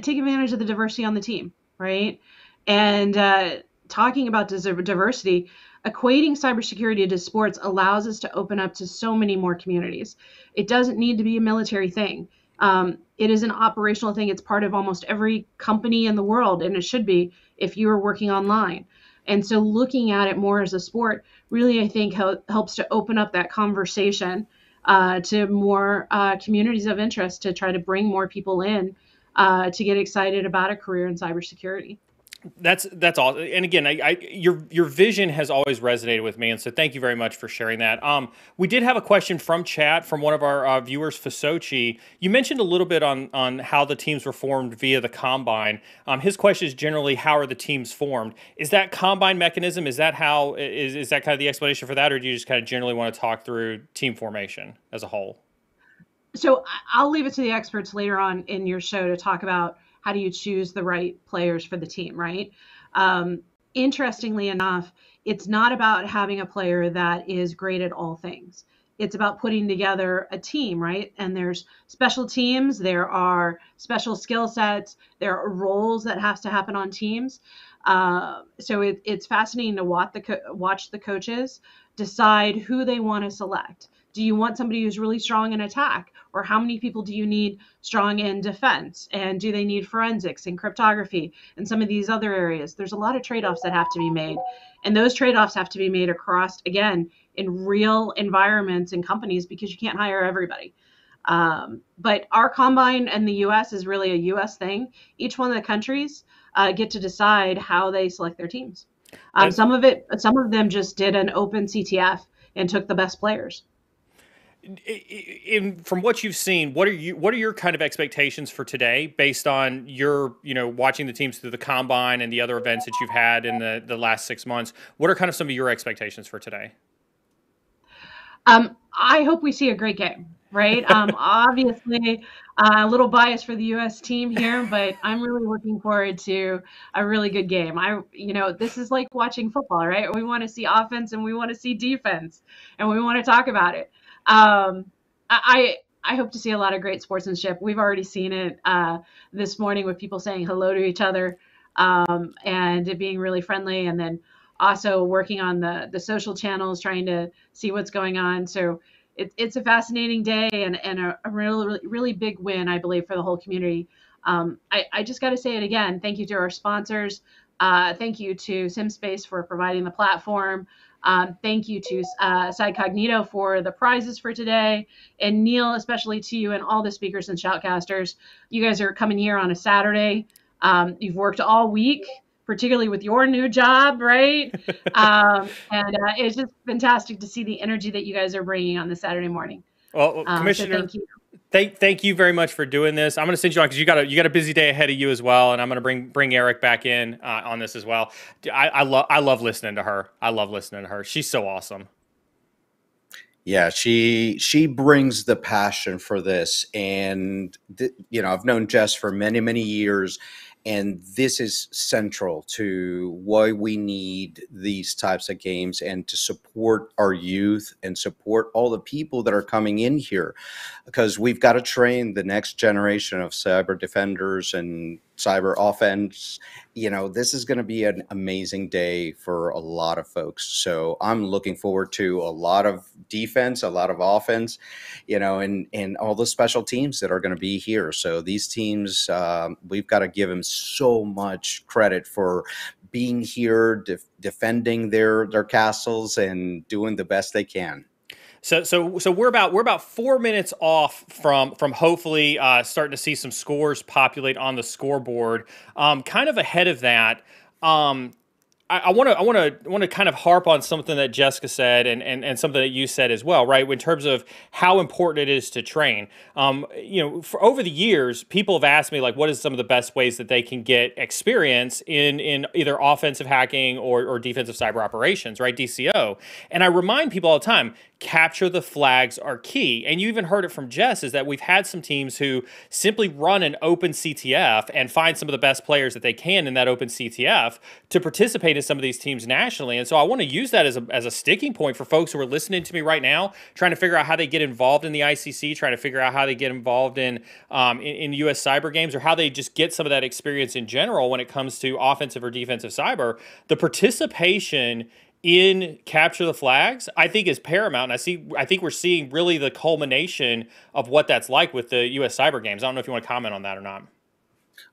take advantage of the diversity on the team, right? And uh, talking about diversity, equating cybersecurity to sports allows us to open up to so many more communities. It doesn't need to be a military thing. Um, it is an operational thing. It's part of almost every company in the world, and it should be if you are working online. And so, looking at it more as a sport really, I think, helps to open up that conversation uh, to more uh, communities of interest to try to bring more people in uh, to get excited about a career in cybersecurity that's that's all. And again, I, I, your your vision has always resonated with me, and so thank you very much for sharing that. Um, we did have a question from chat from one of our uh, viewers, Fasochi. You mentioned a little bit on on how the teams were formed via the combine. Um, his question is generally how are the teams formed? Is that combine mechanism? Is that how is is that kind of the explanation for that, or do you just kind of generally want to talk through team formation as a whole? So I'll leave it to the experts later on in your show to talk about how do you choose the right players for the team, right? Um, interestingly enough, it's not about having a player that is great at all things. It's about putting together a team, right? And there's special teams, there are special skill sets, there are roles that has to happen on teams. Uh, so it, it's fascinating to watch the co- watch the coaches decide who they want to select Do you want somebody who's really strong in attack? Or how many people do you need strong in defense? And do they need forensics and cryptography and some of these other areas? There's a lot of trade offs that have to be made. And those trade offs have to be made across, again, in real environments and companies because you can't hire everybody. Um, but our combine and the US is really a US thing. Each one of the countries uh, get to decide how they select their teams. Um, some of it, some of them just did an open CTF and took the best players. In, from what you've seen, what are you what are your kind of expectations for today based on your you know watching the teams through the combine and the other events that you've had in the the last six months? What are kind of some of your expectations for today? Um, I hope we see a great game right? Um, obviously, uh, a little bias for the U.S. team here, but I'm really looking forward to a really good game. I, you know, this is like watching football, right? We want to see offense and we want to see defense, and we want to talk about it. Um, I, I hope to see a lot of great sportsmanship. We've already seen it uh, this morning with people saying hello to each other um, and being really friendly, and then also working on the the social channels, trying to see what's going on. So it, it's a fascinating day and, and a, a really, really big win, I believe, for the whole community. Um, I, I, just got to say it again. Thank you to our sponsors. Uh, thank you to SimSpace for providing the platform. Um, thank you to uh, Cognito for the prizes for today. And Neil, especially to you and all the speakers and shoutcasters. You guys are coming here on a Saturday. Um, you've worked all week particularly with your new job, right? um, and uh, it's just fantastic to see the energy that you guys are bringing on the Saturday morning. Well, um, Commissioner, so thank you. Thank, thank you very much for doing this. I'm going to send you on because you got a you got a busy day ahead of you as well, and I'm going to bring bring Eric back in uh, on this as well. I, I love I love listening to her. I love listening to her. She's so awesome. Yeah, she she brings the passion for this, and th- you know I've known Jess for many many years, and this is central to why we need these types of games and to support our youth and support all the people that are coming in here because we've got to train the next generation of cyber defenders and cyber offense. You know, this is going to be an amazing day for a lot of folks. So I'm looking forward to a lot of defense, a lot of offense, you know, and and all the special teams that are going to be here. So these teams, um, we've got to give them so much credit for being here, defending their their castles, and doing the best they can. So so so we're about we're about four minutes off from from hopefully uh, starting to see some scores populate on the scoreboard. Um, kind of ahead of that. Um, I want to I want to want to kind of harp on something that Jessica said and, and and something that you said as well, right? In terms of how important it is to train. Um, you know, for over the years, people have asked me like, what is some of the best ways that they can get experience in in either offensive hacking or, or defensive cyber operations, right? DCO. And I remind people all the time, capture the flags are key. And you even heard it from Jess is that we've had some teams who simply run an open CTF and find some of the best players that they can in that open CTF to participate in some of these teams nationally. And so I want to use that as a, as a sticking point for folks who are listening to me right now, trying to figure out how they get involved in the ICC, trying to figure out how they get involved in, um, in, in US cyber games or how they just get some of that experience in general when it comes to offensive or defensive cyber. The participation in capture the flags, I think is paramount. And I see, I think we're seeing really the culmination of what that's like with the U.S. Cyber Games. I don't know if you want to comment on that or not.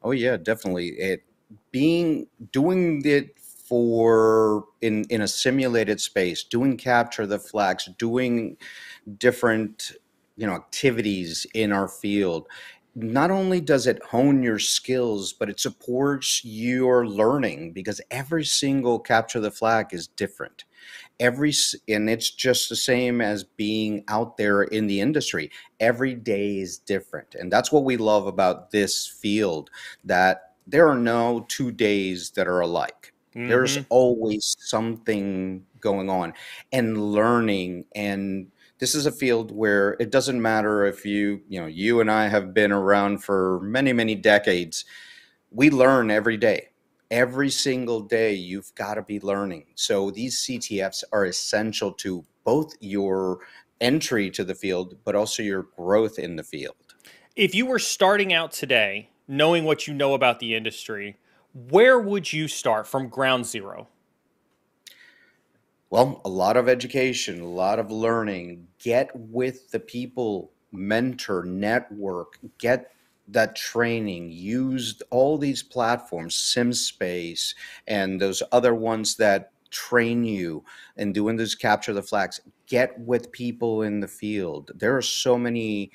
Oh yeah, definitely. It being doing it for in in a simulated space, doing capture the flags, doing different you know activities in our field not only does it hone your skills, but it supports your learning because every single capture the flag is different. Every and it's just the same as being out there in the industry. Every day is different, and that's what we love about this field. That there are no two days that are alike. Mm-hmm. There's always something going on, and learning and this is a field where it doesn't matter if you, you know, you and I have been around for many, many decades. We learn every day. Every single day, you've got to be learning. So these CTFs are essential to both your entry to the field, but also your growth in the field. If you were starting out today, knowing what you know about the industry, where would you start from ground zero? Well, a lot of education, a lot of learning. Get with the people, mentor, network, get that training, use all these platforms, SimSpace, and those other ones that train you in doing this capture the flags. Get with people in the field. There are so many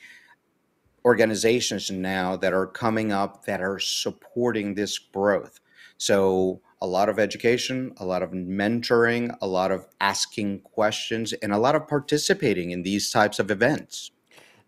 organizations now that are coming up that are supporting this growth. So a lot of education, a lot of mentoring, a lot of asking questions, and a lot of participating in these types of events.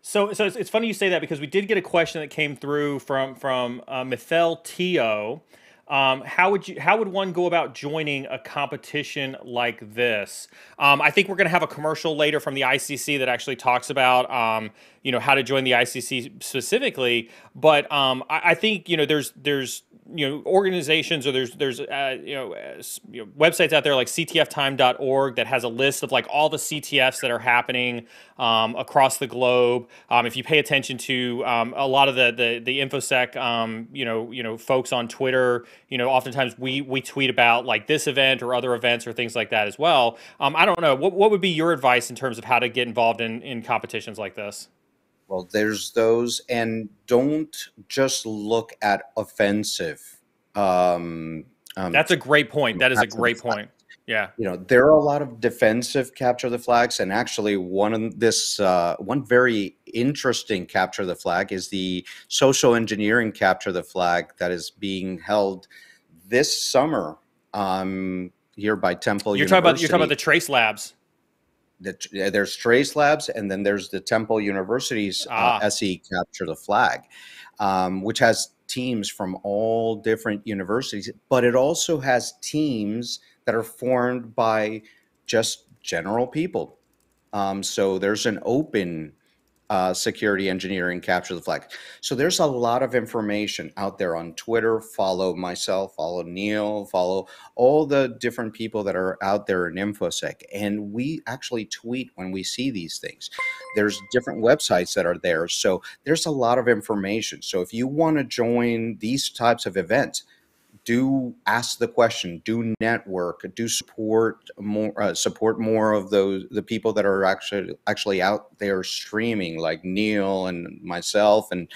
So, so it's, it's funny you say that because we did get a question that came through from from uh, Mithel Tio. Um, how would you how would one go about joining a competition like this? Um, I think we're going to have a commercial later from the ICC that actually talks about um, you know how to join the ICC specifically. But um, I, I, think you know there's there's you know organizations or there's there's uh, you, know, uh, you, know, websites out there like ctftime.org that has a list of like all the CTFs that are happening um, across the globe. Um, if you pay attention to um, a lot of the the, the infosec um, you know you know folks on Twitter, you know oftentimes we we tweet about like this event or other events or things like that as well. Um, I don't know what what would be your advice in terms of how to get involved in in competitions like this. Well, there's those, and don't just look at offensive. Um, um, That's a great point. That is a great point. Yeah. You know, there are a lot of defensive capture the flags, and actually, one of this uh, one very interesting capture the flag is the social engineering capture the flag that is being held this summer um, here by Temple. You're University. talking about you're talking about the Trace Labs the, there's Trace Labs, and then there's the Temple University's uh, ah. uh, SE Capture the Flag, um, which has teams from all different universities, but it also has teams that are formed by just general people. Um, so there's an open uh, security engineering capture the flag. So there's a lot of information out there on Twitter. Follow myself, follow Neil, follow all the different people that are out there in InfoSec. And we actually tweet when we see these things. There's different websites that are there. So there's a lot of information. So if you want to join these types of events, do ask the question do network do support more uh, support more of those the people that are actually actually out there streaming like neil and myself and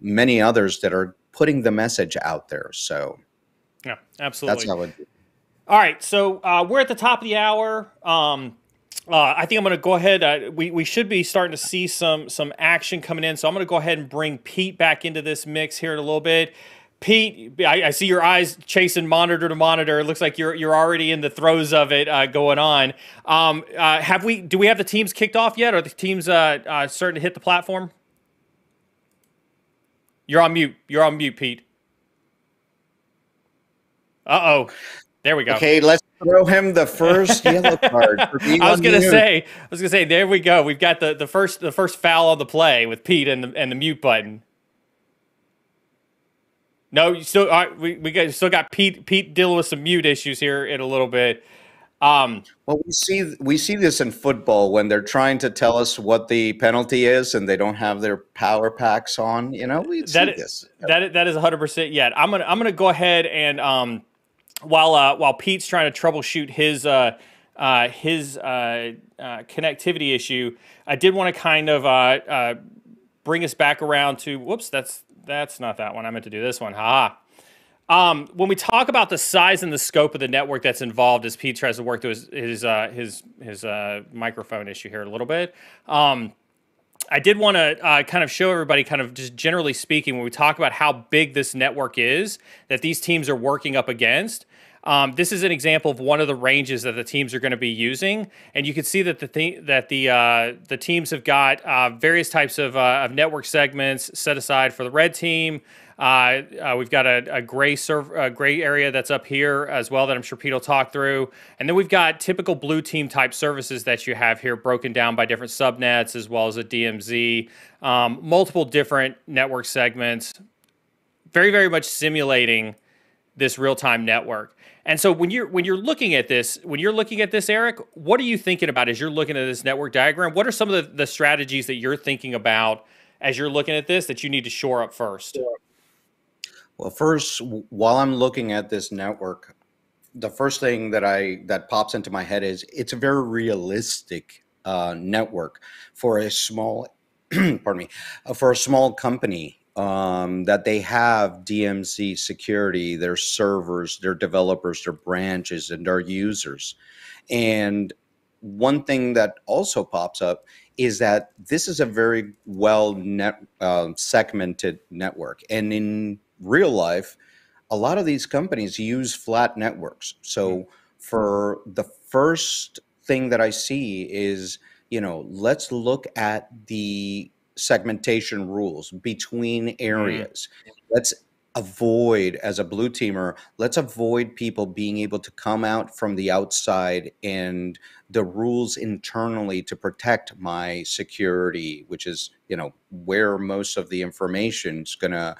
many others that are putting the message out there so yeah absolutely that's how it all right so uh, we're at the top of the hour um, uh, I think I'm going to go ahead. Uh, we, we should be starting to see some some action coming in, so I'm going to go ahead and bring Pete back into this mix here in a little bit. Pete, I, I, see your eyes chasing monitor to monitor. It looks like you're you're already in the throes of it uh, going on. Um, uh, have we? Do we have the teams kicked off yet? Are the teams uh, uh starting to hit the platform? You're on mute. You're on mute, Pete. Uh oh. There we go. Okay, let's throw him the first yellow card. I was gonna mute. say. I was gonna say. There we go. We've got the, the first the first foul on the play with Pete and the and the mute button. No, you still uh, we we got, still got Pete Pete dealing with some mute issues here in a little bit. Um, well, we see we see this in football when they're trying to tell us what the penalty is and they don't have their power packs on. You know, we see this. That that is one hundred percent. Yet I'm gonna I'm gonna go ahead and um, while uh, while Pete's trying to troubleshoot his uh, uh, his uh, uh, connectivity issue, I did want to kind of uh, uh, bring us back around to whoops that's that's not that one. I meant to do this one. Ha. Um, when we talk about the size and the scope of the network that's involved, as Pete tries to work through his his uh, his, his uh, microphone issue here a little bit, um, I did want to uh, kind of show everybody, kind of just generally speaking, when we talk about how big this network is that these teams are working up against. Um, this is an example of one of the ranges that the teams are going to be using, and you can see that the th- that the uh, the teams have got uh, various types of, uh, of network segments set aside for the red team. Uh, uh, we've got a, a gray serv- a gray area that's up here as well that I'm sure Pete will talk through, and then we've got typical blue team type services that you have here broken down by different subnets as well as a DMZ, um, multiple different network segments, very very much simulating this real time network. And so when you're when you're looking at this, when you're looking at this, Eric, what are you thinking about as you're looking at this network diagram? What are some of the, the strategies that you're thinking about as you're looking at this that you need to shore up first? Well, first, while I'm looking at this network, the first thing that I that pops into my head is it's a very realistic uh, network for a small, pardon me, uh, for a small company um, that they have DMZ security, their servers, their developers, their branches, and their users. And one thing that also pops up is that this is a very well net uh, segmented network, and in real life, a lot of these companies use flat networks. So for the first thing that I see is, you know, let's look at the segmentation rules between mm-hmm. areas. Mm. Let's avoid as a blue teamer let's avoid people being able to come out from the outside and the rules internally to protect my security which is you know where most of the information is going to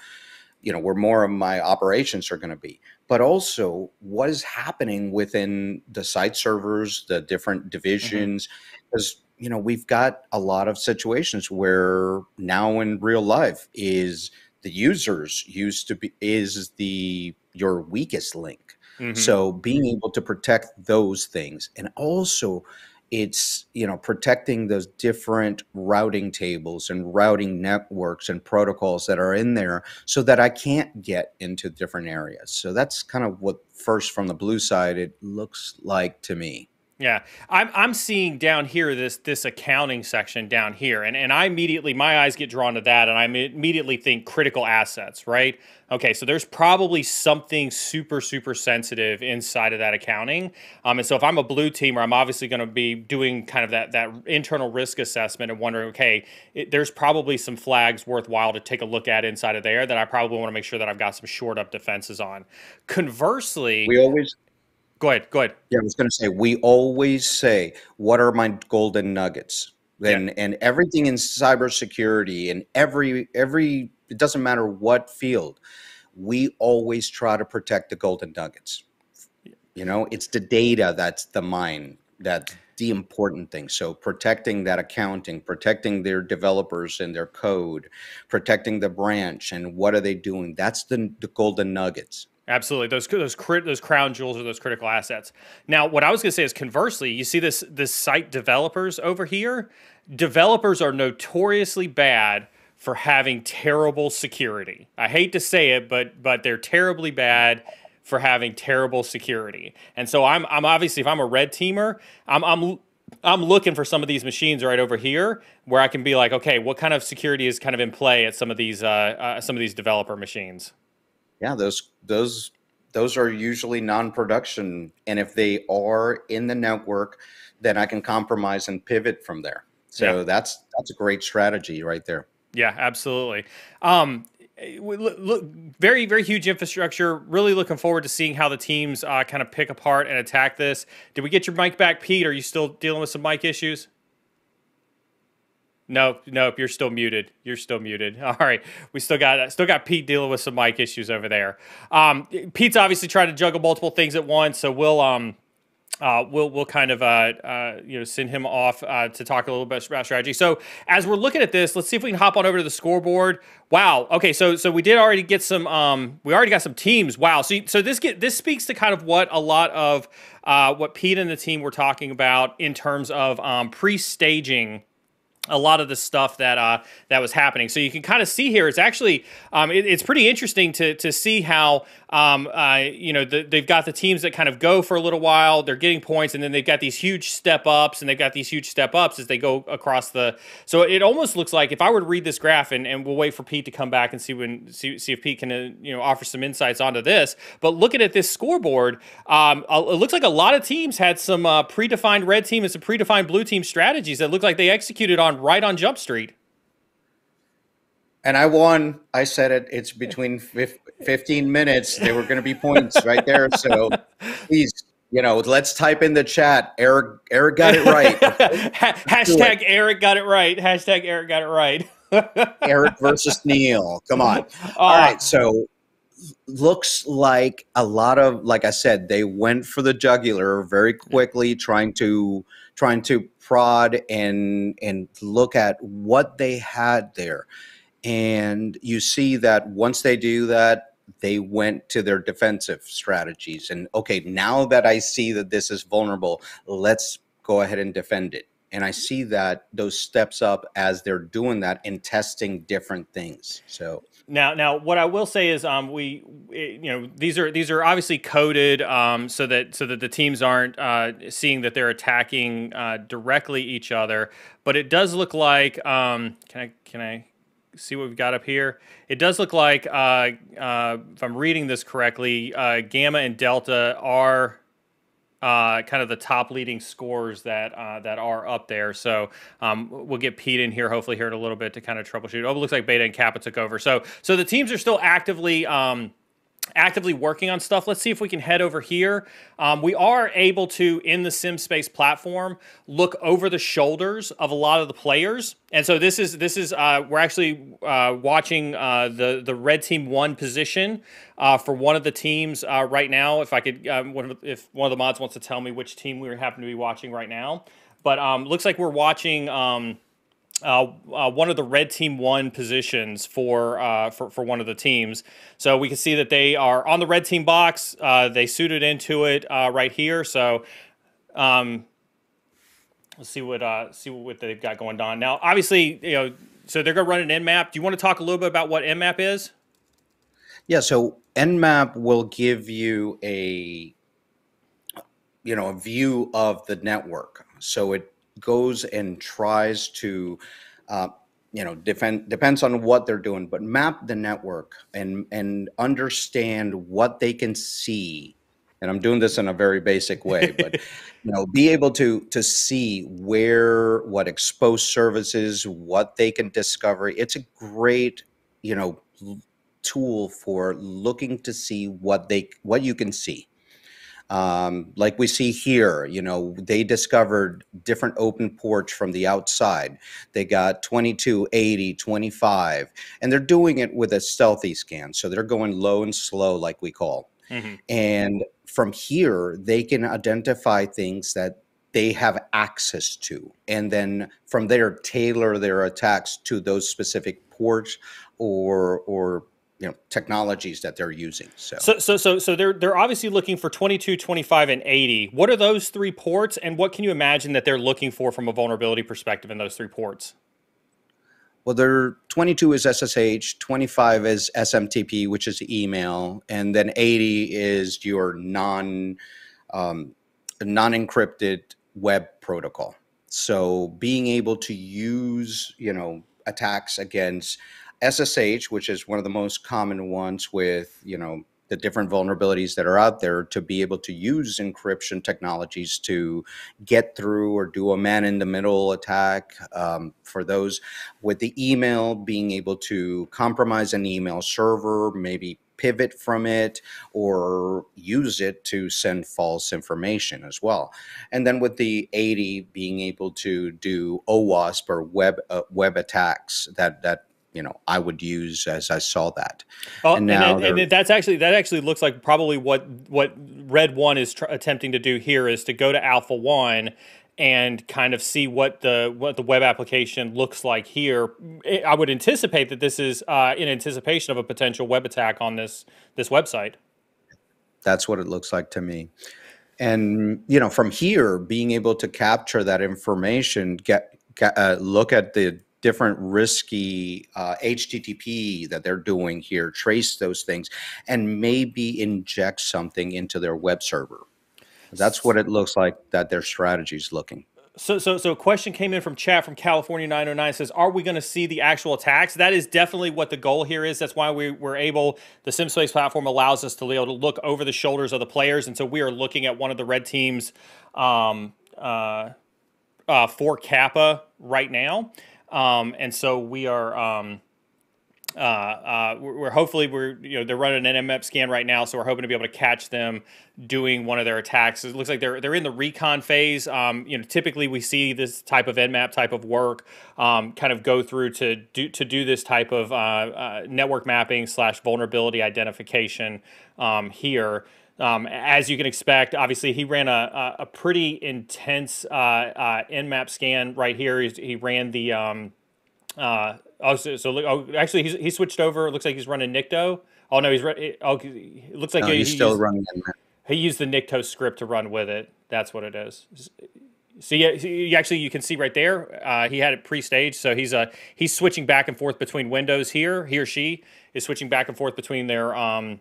you know where more of my operations are going to be but also what is happening within the site servers the different mm-hmm. divisions because mm-hmm. You know we've got a lot of situations where now in real life is the users used to be is the your weakest link. Mm-hmm. so being able to protect those things and also it's you know protecting those different routing tables and routing networks and protocols that are in there so that i can't get into different areas. So that's kind of what first from the blue side it looks like to me yeah, I'm I'm seeing down here this this accounting section down here, and and I immediately my eyes get drawn to that, and I immediately think critical assets, right? Okay, so there's probably something super super sensitive inside of that accounting, um, and so if I'm a blue teamer, I'm obviously going to be doing kind of that that internal risk assessment and wondering, okay, it, there's probably some flags worthwhile to take a look at inside of there that I probably want to make sure that I've got some short up defenses on. Conversely, we always Go ahead. Go ahead. Yeah, I was going to say we always say, "What are my golden nuggets?" And yeah. and everything in cybersecurity and every every it doesn't matter what field, we always try to protect the golden nuggets. You know, it's the data that's the mine that's the important thing. So protecting that accounting, protecting their developers and their code, protecting the branch and what are they doing? That's the, the golden nuggets. Absolutely, those those crit, those crown jewels are those critical assets. Now, what I was going to say is conversely, you see this this site developers over here. Developers are notoriously bad for having terrible security. I hate to say it, but but they're terribly bad for having terrible security. And so I'm I'm obviously if I'm a red teamer, I'm I'm I'm looking for some of these machines right over here where I can be like, okay, what kind of security is kind of in play at some of these uh, uh, some of these developer machines? Yeah, those those those are usually non-production, and if they are in the network, then I can compromise and pivot from there. So yeah. that's that's a great strategy right there. Yeah, absolutely. Um, look, very very huge infrastructure. Really looking forward to seeing how the teams uh, kind of pick apart and attack this. Did we get your mic back, Pete? Are you still dealing with some mic issues? Nope, nope. You're still muted. You're still muted. All right, we still got still got Pete dealing with some mic issues over there. Um, Pete's obviously trying to juggle multiple things at once, so we'll um, uh, we'll we'll kind of uh, uh, you know send him off uh, to talk a little bit about strategy. So as we're looking at this, let's see if we can hop on over to the scoreboard. Wow. Okay. So so we did already get some. Um, we already got some teams. Wow. So so this get this speaks to kind of what a lot of uh, what Pete and the team were talking about in terms of um, pre-staging a lot of the stuff that uh, that was happening. So you can kind of see here. It's actually um, it, it's pretty interesting to to see how um, uh, you know the, they've got the teams that kind of go for a little while. They're getting points, and then they've got these huge step ups, and they've got these huge step ups as they go across the. So it almost looks like if I were to read this graph, and, and we'll wait for Pete to come back and see when see, see if Pete can uh, you know offer some insights onto this. But looking at this scoreboard, um, it looks like a lot of teams had some uh, predefined red team and some predefined blue team strategies that look like they executed on right on Jump Street. And I won. I said it. It's between 15 minutes. There were going to be points right there. So please, you know, let's type in the chat. Eric, Eric got it right. Hashtag Eric got it right. Hashtag Eric got it right. Eric versus Neil. Come on. All uh, right. So looks like a lot of, like I said, they went for the jugular very quickly, trying to trying to prod and and look at what they had there and you see that once they do that they went to their defensive strategies and okay, now that I see that this is vulnerable, let's go ahead and defend it. And I see that those steps up as they're doing that and testing different things. So now, now, what I will say is, um, we, you know, these are these are obviously coded, um, so that so that the teams aren't uh, seeing that they're attacking uh, directly each other. But it does look like, um, can I can I see what we've got up here? It does look like, uh, uh, if I'm reading this correctly, uh, Gamma and Delta are uh, kind of the top leading scores that uh, that are up there. So um, we'll get Pete in here, hopefully here in a little bit to kind of troubleshoot. Oh, it looks like Beta and Kappa took over. So so the teams are still actively. Um, actively working on stuff. Let's see if we can head over here. Um, we are able to, in the SimSpace platform, look over the shoulders of a lot of the players. And so this is this is uh, we're actually uh, watching uh, the the red team one position uh, for one of the teams uh, right now. If I could, um, if one of the mods wants to tell me which team we happen to be watching right now, but um, looks like we're watching. Uh, uh, one of the red team one positions for, uh, for for one of the teams. So we can see that they are on the red team box. Uh, they suited into it uh, right here. So um, let's see what uh, see what they've got going on now. Obviously, you know, so they're going to run an nmap. Do you want to talk a little bit about what nmap is? Yeah. So nmap will give you a you know a view of the network. So it goes and tries to uh, you know defend depends on what they're doing but map the network and and understand what they can see. And i'm doing this in a very basic way but you know be able to to see where what exposed services what they can discover. It's a great you know tool for looking to see what they what you can see um, like we see here, you know, they discovered different open ports from the outside. They got 22, 80, 25, and they're doing it with a stealthy scan. So they're going low and slow, like we call. Mm-hmm. And from here, they can identify things that they have access to. And then from there, tailor their attacks to those specific ports or, or you know technologies that they're using so. So so so, so they're they're obviously looking for 22 25 and 80 what are those three ports and what can you imagine that they're looking for from a vulnerability perspective in those three ports? Well they're 22 is ssh 25 is smtp which is email and then 80 is your non um, non encrypted web protocol. So being able to use you know attacks against SSH, which is one of the most common ones with, you know, the different vulnerabilities that are out there to be able to use encryption technologies to get through or do a man in the middle attack um, for those with the email being able to compromise an email server maybe pivot from it or use it to send false information as well. And then with the 80 being able to do OWASP or web uh, web attacks that that you know I would use as I saw that. Oh, and, now and, and that's actually that actually looks like probably what what Red One is tr- attempting to do here is to go to Alpha One and kind of see what the what the web application looks like here. I would anticipate that this is uh, in anticipation of a potential web attack on this this website. That's what it looks like to me. And you know, from here, being able to capture that information, get, uh, look at the different risky uh, HTTP that they're doing here, trace those things, and maybe inject something into their web server. That's what it looks like that their strategy is looking. So, so, so, a question came in from chat from California 909 says, "Are we going to see the actual attacks?" That is definitely what the goal here is. That's why we were able. The SimSpace platform allows us to be able to look over the shoulders of the players, and so we are looking at one of the red teams um, uh, uh, for Kappa right now. Um, and so we are. Um, uh, uh, we're, hopefully we're you know they're running an nmap scan right now, so we're hoping to be able to catch them doing one of their attacks. It looks like they're they're in the recon phase. Um, you know, typically we see this type of nmap type of work um, kind of go through to do to do this type of uh, uh network mapping slash vulnerability identification um, here. Um, as you can expect, obviously he ran a, a, pretty intense uh, uh, nmap scan right here. He's, he ran the um, uh, Oh, so, so oh, actually, he's he switched over. It looks like he's running Nikto. Oh no, he's re- oh, it looks like No, he, he's still used, running in there. he used the Nikto script to run with it. That's what it is. So yeah, you actually you can see right there. Uh, he had it pre-staged, so he's uh he's switching back and forth between windows here. He or she is switching back and forth between their um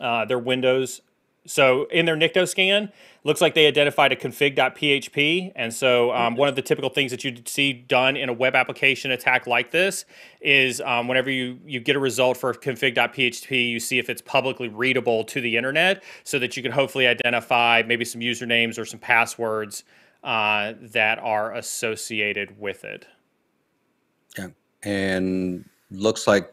uh, their windows. So in their Nikto scan, looks like they identified a config.php. And so um, one of the typical things that you'd see done in a web application attack like this is um, whenever you, you get a result for config.php, you see if it's publicly readable to the internet so that you can hopefully identify maybe some usernames or some passwords uh, that are associated with it. Yeah. And looks like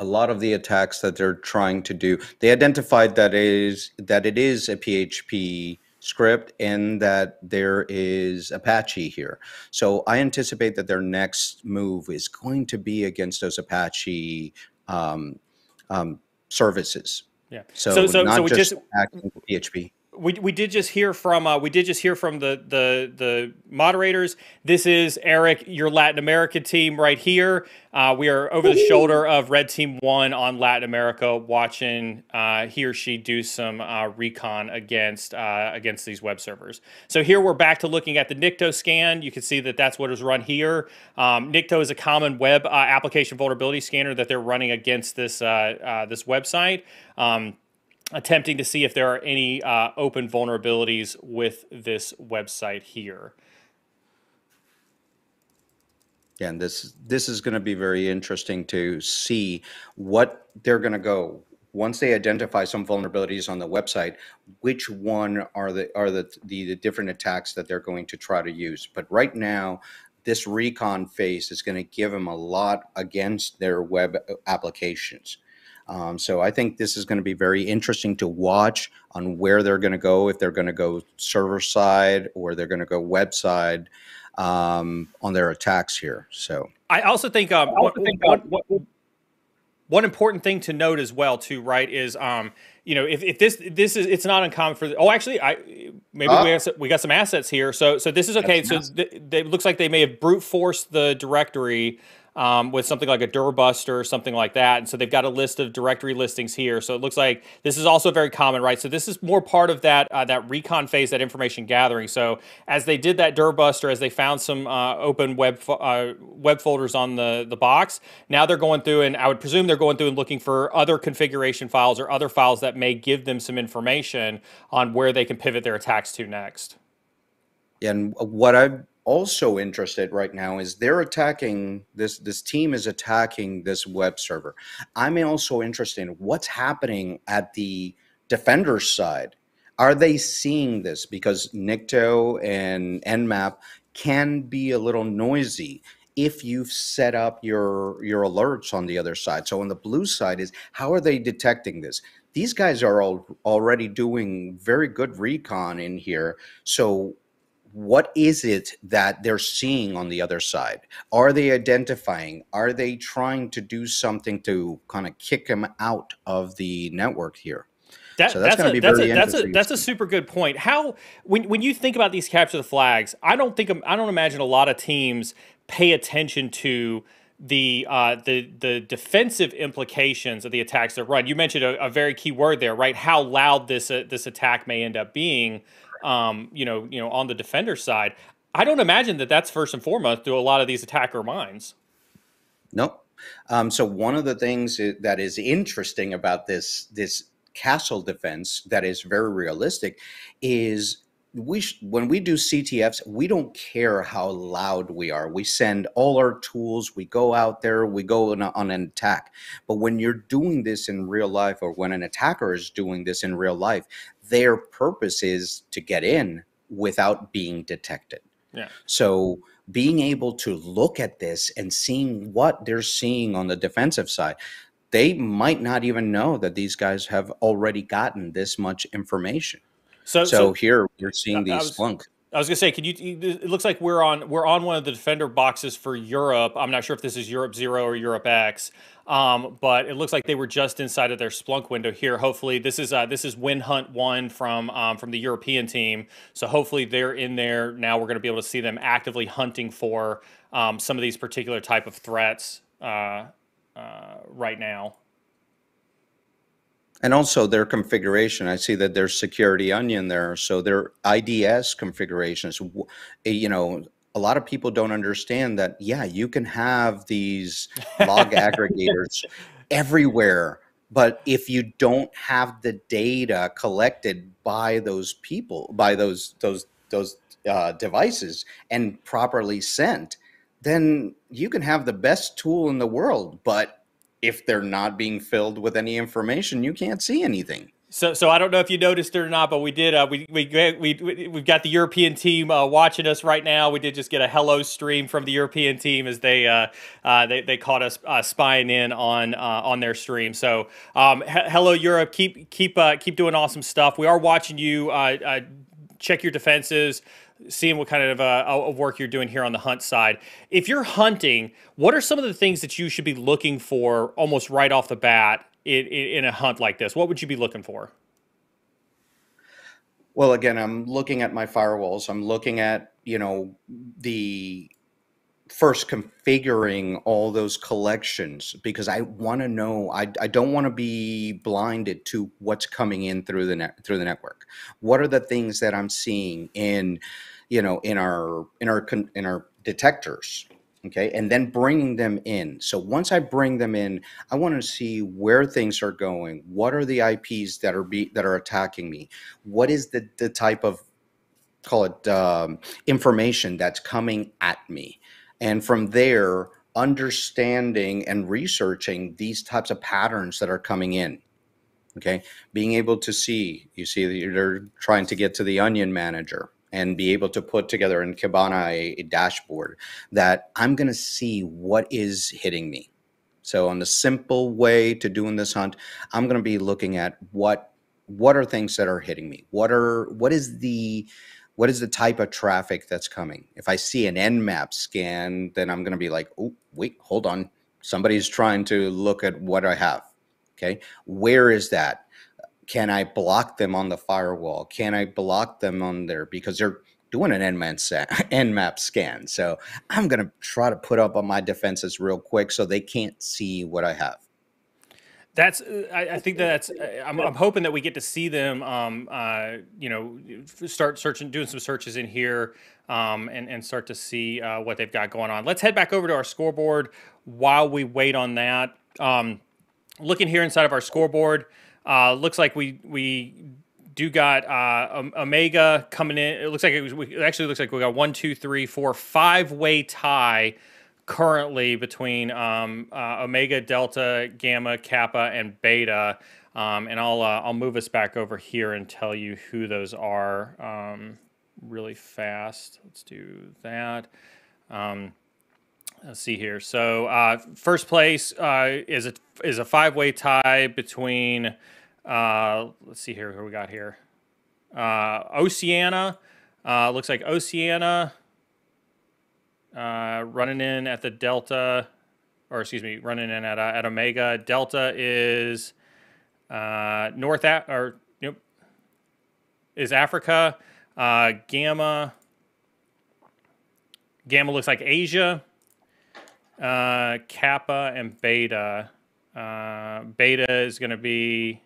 a lot of the attacks that they're trying to do, they identified that is that it is a PHP script and that there is Apache here. So I anticipate that their next move is going to be against those Apache um, um, services. Yeah. So, So- so- not so just, just- PHP. We, we did just hear from uh, we did just hear from the the the moderators. This is Eric, your Latin America team right here. Uh, we are over the shoulder of Red Team One on Latin America, watching uh, he or she do some uh, recon against uh, against these web servers. So here we're back to looking at the Nikto scan. You can see that that's what is run here. Um, Nikto is a common web uh, application vulnerability scanner that they're running against this uh, uh, this website. Um, attempting to see if there are any uh, open vulnerabilities with this website here. Yeah, and this this is going to be very interesting to see what they're going to go once they identify some vulnerabilities on the website. Which one are the are the, the the different attacks that they're going to try to use? But right now, this recon phase is going to give them a lot against their web applications. Um, so I think this is going to be very interesting to watch on where they're going to go. If they're going to go server side or they're going to go website um, on their attacks here. So I also think, um, one, one- one important thing to note as well, too, right, is um, you know if, if this this is it's not uncommon for oh actually I maybe Ah. we have, some- we got some assets here so so this is okay so th- they, it looks like they may have brute forced the directory um, with something like a DirBuster or something like that. And so they've got a list of directory listings here. So it looks like this is also very common, right? So this is more part of that uh, that recon phase, that information gathering. So as they did that DirBuster, as they found some uh, open web uh, web folders on the the box, now they're going through, and I would presume they're going through and looking for other configuration files or other files that may give them some information on where they can pivot their attacks to next. And what I'm also interested right now is they're attacking this this team is attacking this web server. I'm also interested in what's happening at the defender's side. Are they seeing this? Because Nikto and Nmap can be a little noisy if you've set up your your alerts on the other side. So on the blue side is how are they detecting this? These guys are all already doing very good recon in here. So what is it that they're seeing on the other side? Are they identifying? Are they trying to do something to kind of kick them out of the network here? That, So that's that's a, be that's very a, that's a interesting. that's a super good point. How when when you think about these capture the flags, I don't think I don't imagine a lot of teams pay attention to the uh, the the defensive implications of the attacks that run. You mentioned a, a very key word there, right? How loud this uh, this attack may end up being. Um, you know, you know, on the defender side, I don't imagine that that's first and foremost through a lot of these attacker minds. Nope. Um, so one of the things that is interesting about this this castle defense that is very realistic is we sh- when we do CTFs, we don't care how loud we are. We send all our tools. We go out there. We go a, on an attack. But when you're doing this in real life, or when an attacker is doing this in real life, their purpose is to get in without being detected. Yeah. So being able to look at this and seeing what they're seeing on the defensive side, they might not even know that these guys have already gotten this much information. So, So, here you're seeing I these was- Splunk. I was gonna say, can you? It looks like we're on we're on one of the defender boxes for Europe. I'm not sure if this is Europe Zero or Europe X, um, but it looks like they were just inside of their Splunk window here. Hopefully, this is uh, this is Win Hunt One from um, from the European team. So hopefully they're in there now. We're gonna be able to see them actively hunting for um, some of these particular type of threats uh, uh, right now. And also their configuration. I see that there's security onion there. So their IDS configurations, you know, a lot of people don't understand that, yeah, you can have these log aggregators everywhere. But if you don't have the data collected by those people, by those those those uh, devices and properly sent, then you can have the best tool in the world, but if they're not being filled with any information, you can't see anything. So, so I don't know if you noticed it or not, but we did. Uh, we we we we've got the European team uh, watching us right now. We did just get a hello stream from the European team as they uh, uh they, they caught us uh, spying in on uh, on their stream. So, um, he- hello Europe, keep keep keep doing awesome stuff. We are watching you. check your defenses seeing what kind of, uh, of work you're doing here on the hunt side. If you're hunting, what are some of the things that you should be looking for almost right off the bat in, in, a hunt like this? What would you be looking for? Well, again, I'm looking at my firewalls. I'm looking at, you know, the first configuring all those collections because I want to know I, I don't want to be blinded to what's coming in through the net through the network. What are the things that I'm seeing in you know in our in our in our detectors okay and then bringing them in. So once i bring them in i want to see where things are going. What are the ips that are be that are attacking me? What is the the type of call it um, information that's coming at me? And from there understanding and researching these types of patterns that are coming in okay? Being able to see you see that they're trying to get to the onion manager and be able to put together in Kibana a, a dashboard that I'm going to see what is hitting me. So on the simple way to doing this hunt, I'm going to be looking at what what are things that are hitting me. What are what is the what is the type of traffic that's coming? If I see an Nmap scan, then I'm going to be like, oh wait, hold on, somebody's trying to look at what I have. Okay, where is that? Can I block them on the firewall? Can I block them on there because they're doing an Nmap scan? So I'm going to try to put up on my defenses real quick so they can't see what I have. That's. Uh, I, I, think that's. Uh, I'm, I'm, hoping that we get to see them. Um, uh, you know, start searching, doing some searches in here, um, and and start to see uh, what they've got going on. Let's head back over to our scoreboard while we wait on that. Um, looking here inside of our scoreboard. Uh, looks like we we do got uh, Omega coming in. It looks like it, was, actually looks like we got one, two, three, four, five way tie currently between um, uh, Omega, Delta, Gamma, Kappa, and Beta. Um, and I'll uh, I'll move us back over here and tell you who those are um, really fast. Let's do that. Um, let's see here. So uh, first place uh, is a is a five way tie between uh, let's see here who we got here. Uh, Oceana. Uh, looks like Oceana uh, running in at the Delta, or excuse me, running in at, uh, at Omega. Delta is uh, North, A- or nope, is Africa. Gamma. Gamma looks like Asia. Kappa and Beta. Beta is going to be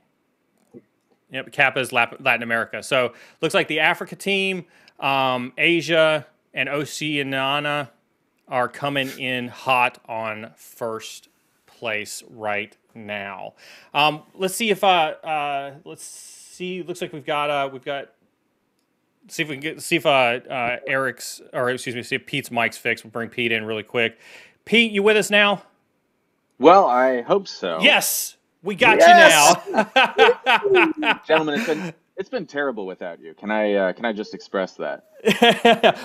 Yep, Kappa is Latin America. So looks like the Africa team, um, Asia, and Oceania are coming in hot on first place right now. Um, let's see if uh, uh, let's see. Looks like we've got uh, we've got. See if we can get see if uh, uh, Eric's or excuse me, see if Pete's mic's fixed. We'll bring Pete in really quick. Pete, you with us now? Well, I hope so. Yes, we got yes! you now, gentlemen. It's been it's been terrible without you. Can I uh, can I just express that?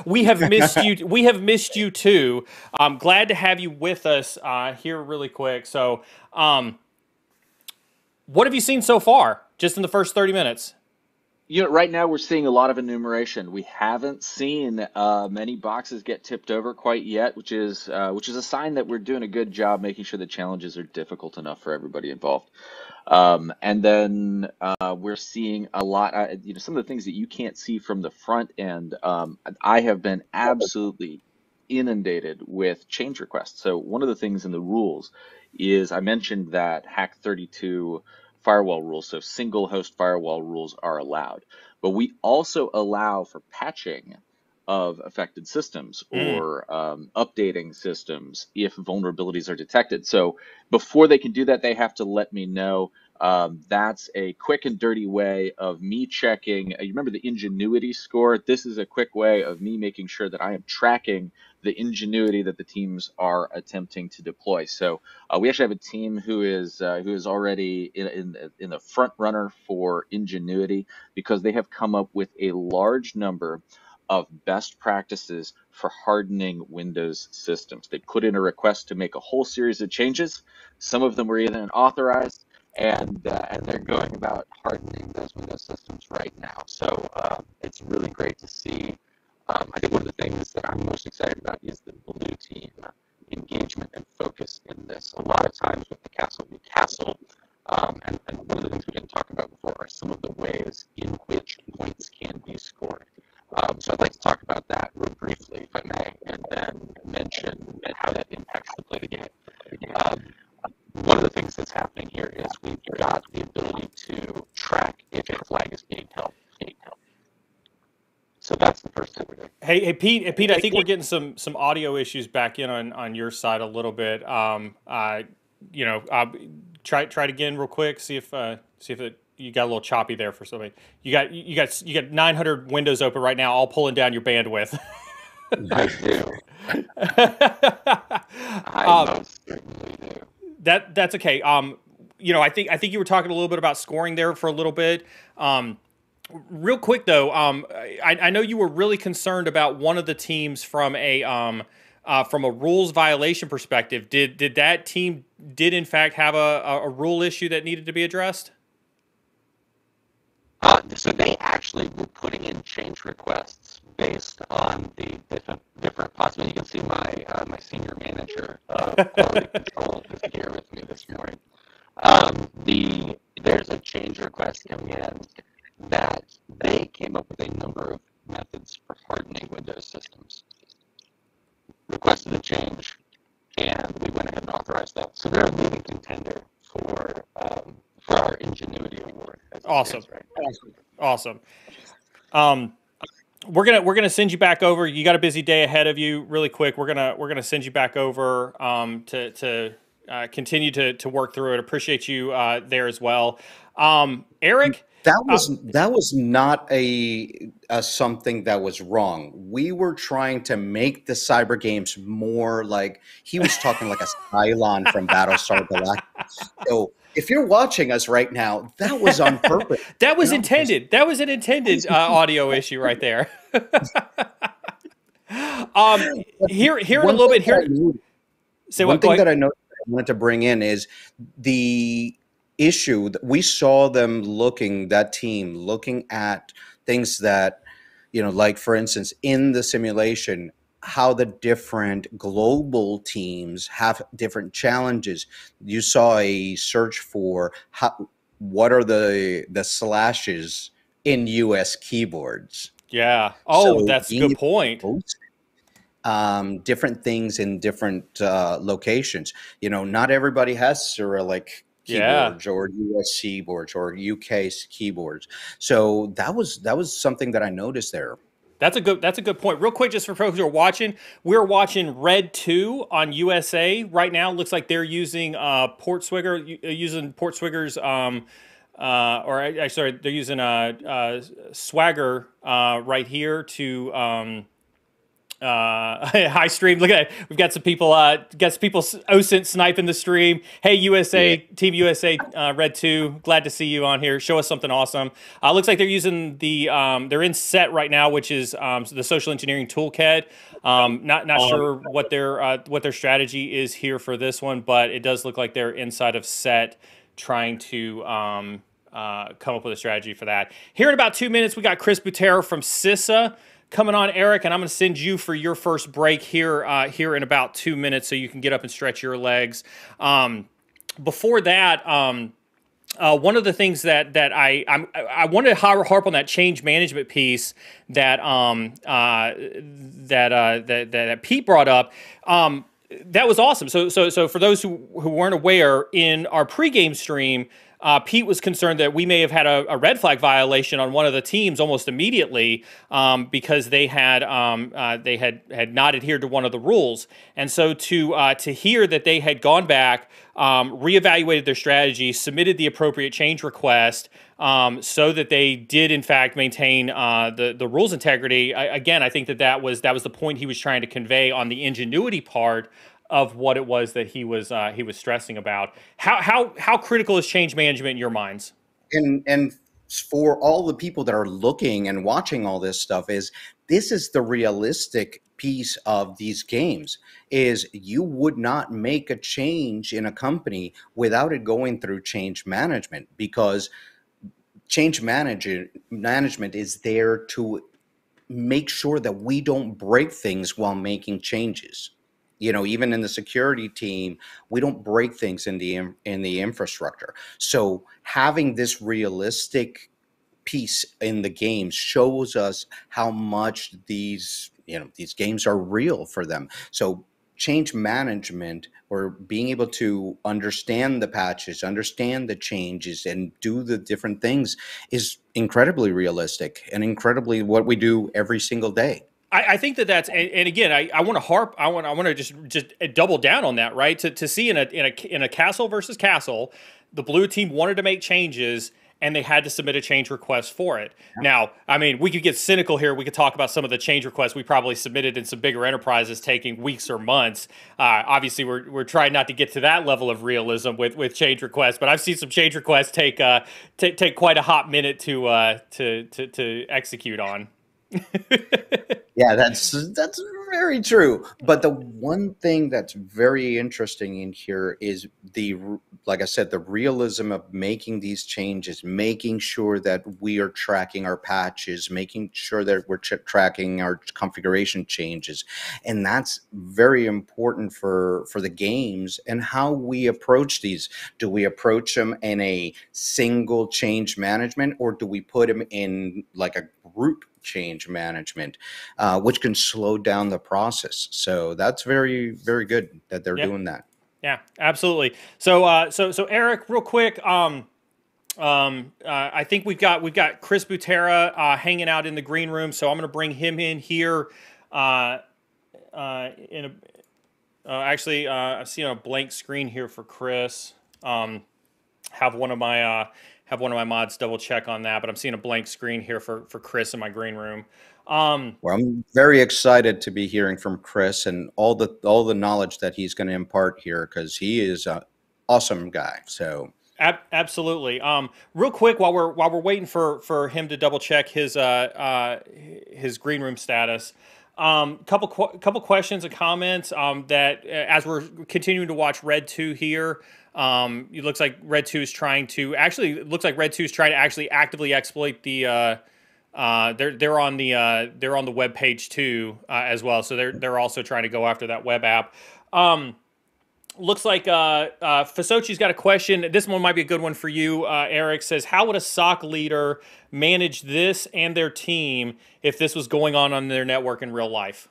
we have missed you. We have missed you too. I'm glad to have you with us uh, here really quick. So, um, what have you seen so far, just in the first 30 minutes? You know, right now we're seeing a lot of enumeration. We haven't seen uh, many boxes get tipped over quite yet, which is uh, which is a sign that we're doing a good job making sure the challenges are difficult enough for everybody involved. Um, and then uh, we're seeing a lot, uh, you know, some of the things that you can't see from the front end. Um, I have been absolutely inundated with change requests. So one of the things in the rules is I mentioned that Hack 32 firewall rules, so single host firewall rules are allowed. But we also allow for patching of affected systems Mm. or um, updating systems if vulnerabilities are detected. So before they can do that, they have to let me know. Um, that's a quick and dirty way of me checking. You remember the ingenuity score? This is a quick way of me making sure that I am tracking the ingenuity that the teams are attempting to deploy. So uh, we actually have a team who is uh, who is already in, in in the front runner for ingenuity because they have come up with a large number of best practices for hardening Windows systems. They put in a request to make a whole series of changes. Some of them were even authorized, and uh, and they're going about hardening those Windows systems right now. So uh, it's really great to see. Um, I think one of the things that I'm most excited about is the blue team engagement and focus in this. A lot of times with the Castle v Castle, um, and, and one of the things we didn't talk about before are some of the ways in which points can be scored. Um, so I'd like to talk about that real briefly, if I may, and then mention how that impacts the play of the game. Um, one of the things that's happening here is we've got the ability to track if a flag is being held. Being held. So that's the first thing we're doing. Hey, hey, Pete. Hey, Pete. I think we're getting some some audio issues back in on on your side a little bit. Um, uh, you know, uh, try try it again real quick. See if uh, see if it, you got a little choppy there for somebody. You got you got you got 900 windows open right now, all pulling down your bandwidth. I do. I Um, most certainly do. that that's okay. Um, you know, I think I think you were talking a little bit about scoring there for a little bit. Um, real quick though, um, I, I know you were really concerned about one of the teams from a um, uh, from a rules violation perspective. Did did that team did in fact have a, a, a rule issue that needed to be addressed? Uh, so they actually were putting in change requests based on the different different possible. You can see my uh, my senior manager of quality control is here with me this morning. Um, the there's a change request coming in that they came up with a number of methods for hardening Windows systems. Requested a change, and we went ahead and authorized that. So they're a leading contender for um, for our Ingenuity Award. Awesome. stands right now. Awesome. Um, we're gonna we're gonna send you back over. You got a busy day ahead of you. Really quick, we're gonna we're gonna send you back over um, to to uh, continue to to work through it. Appreciate you uh, there as well, um, Eric. That was that was not a, a something that was wrong. We were trying to make the cyber games more like he was talking like a Cylon from Battlestar Galactica. So if you're watching us right now, that was on purpose. That was intended. That was an intended uh, audio issue right there. um, here, here in a little bit. thing that I Here, say one what? Thing that I noticed I wanted to bring in is the issue that we saw them looking that team looking at things that you know like for instance in the simulation how the different global teams have different challenges you saw a search for how what are the the slashes in us keyboards Yeah. Oh, So that's a good point. Um, different things in different uh, locations. You know, not everybody has Cyrillic Yeah. keyboards or US keyboards or UK keyboards. So that was that was something that I noticed there. That's a good. That's a good point. Real quick, just for folks who are watching, we're watching Red Two on USA right now. Looks like they're using uh, Portswigger, u- uh, using Portswigger's, um, uh, or I, I sorry, they're using a, uh, Swagger uh, right here to. Um, uh, hi stream. Look at that. We've got some people. Uh, got some people. OSINT sniping the stream. Hey USA, Team USA, uh, Red Two. Glad to see you on here. Show us something awesome. Uh, looks like they're using the. Um, they're in set right now, which is um, the social engineering toolkit. Um, not not sure what their uh, what their strategy is here for this one, but it does look like they're inside of set, trying to. Um, uh, come up with a strategy for that. Here in about two minutes, we got Chris butera from CISA coming on, Eric, and I'm going to send you for your first break here uh, here in about two minutes, so you can get up and stretch your legs. Um, before that, um, uh, one of the things that that I I'm, I wanted to harp on that change management piece that um uh, that, uh, that that Pete brought up. Um, that was awesome. So so so for those who who weren't aware, in our pregame stream, uh, Pete was concerned that we may have had a, a, red flag violation on one of the teams almost immediately um, because they had um, uh, they had had not adhered to one of the rules. And so to uh, to hear that they had gone back, um, reevaluated their strategy, submitted the appropriate change request. Um, so that they did in fact maintain uh, the the rules integrity. I, again, I think that that was that was the point he was trying to convey on the ingenuity part of what it was that he was uh, he was stressing about. How how how critical is change management in your minds? And and for all the people that are looking and watching all this stuff is this is the realistic piece of these games is you would not make a change in a company without it going through change management because change manager management is there to make sure that we don't break things while making changes you know even in the security team we don't break things in the in the infrastructure. So having this realistic piece in the games shows us how much these you know these games are real for them. So change management or being able to understand the patches understand the changes and do the different things is incredibly realistic and incredibly what we do every single day I, I think that that's and, and again I, I want to harp I want I want to just just double down on that right to, to see in a in a in a castle versus castle the blue team wanted to make changes and they had to submit a change request for it. Now, I mean, we could get cynical here. We could talk about some of the change requests we probably submitted in some bigger enterprises taking weeks or months. Uh, obviously, we're, we're trying not to get to that level of realism with, with change requests, but I've seen some change requests take uh, t- take quite a hot minute to uh, to, to to execute on. yeah, that's that's very true. But the one thing that's very interesting in here is the like I said, the realism of making these changes, making sure that we are tracking our patches, making sure that we're tracking our configuration changes, and that's very important for for the games and how we approach these. Do we approach them in a single change management, or do we put them in like a group change management, uh, which can slow down the process. So that's very, very good that they're yep. doing that. Yeah, absolutely. So, uh, so, so Eric, real quick, um, um, uh, I think we've got we've got Chris Butera uh, hanging out in the green room, so I'm going to bring him in here. Uh, uh, in a, uh, actually, uh, I'm seeing a blank screen here for Chris. Um, have one of my uh, have one of my mods double check on that, but I'm seeing a blank screen here for for Chris in my green room. Um, well, I'm very excited to be hearing from Chris and all the all the knowledge that he's going to impart here because he is an awesome guy. So. Ab- absolutely. Um, real quick, while we're while we're waiting for for him to double check his uh, uh, his green room status, um, couple qu- couple questions and comments um, that uh, as we're continuing to watch Red Two here, um, it looks like Red Two is trying to actually it looks like Red Two is trying to actually actively exploit the. Uh, uh, they're they're on the uh, they're on the web page too uh, as well, so they're they're also trying to go after that web app. Um, looks like uh, uh, Fasoci's got a question. This one might be a good one for you. Uh, Eric says, "How would a SOC leader manage this and their team if this was going on on their network in real life?"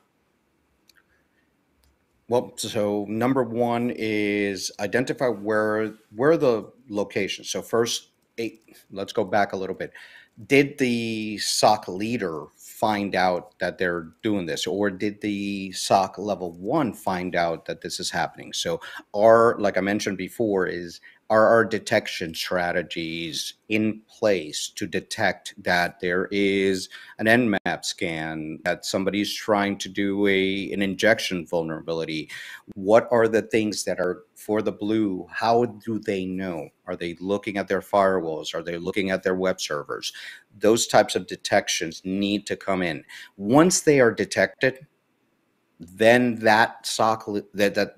Well, so number one is identify where where the location. So first, eight, let's go back a little bit. Did the SOC leader find out that they're doing this, or did the SOC level one find out that this is happening? So, our like I mentioned before, is are our detection strategies in place to detect that there is an nmap scan that somebody's trying to do a an injection vulnerability? What are the things that are for the blue? How do they know? Are they looking at their firewalls? Are they looking at their web servers? Those types of detections need to come in. Once they are detected then that SOC that that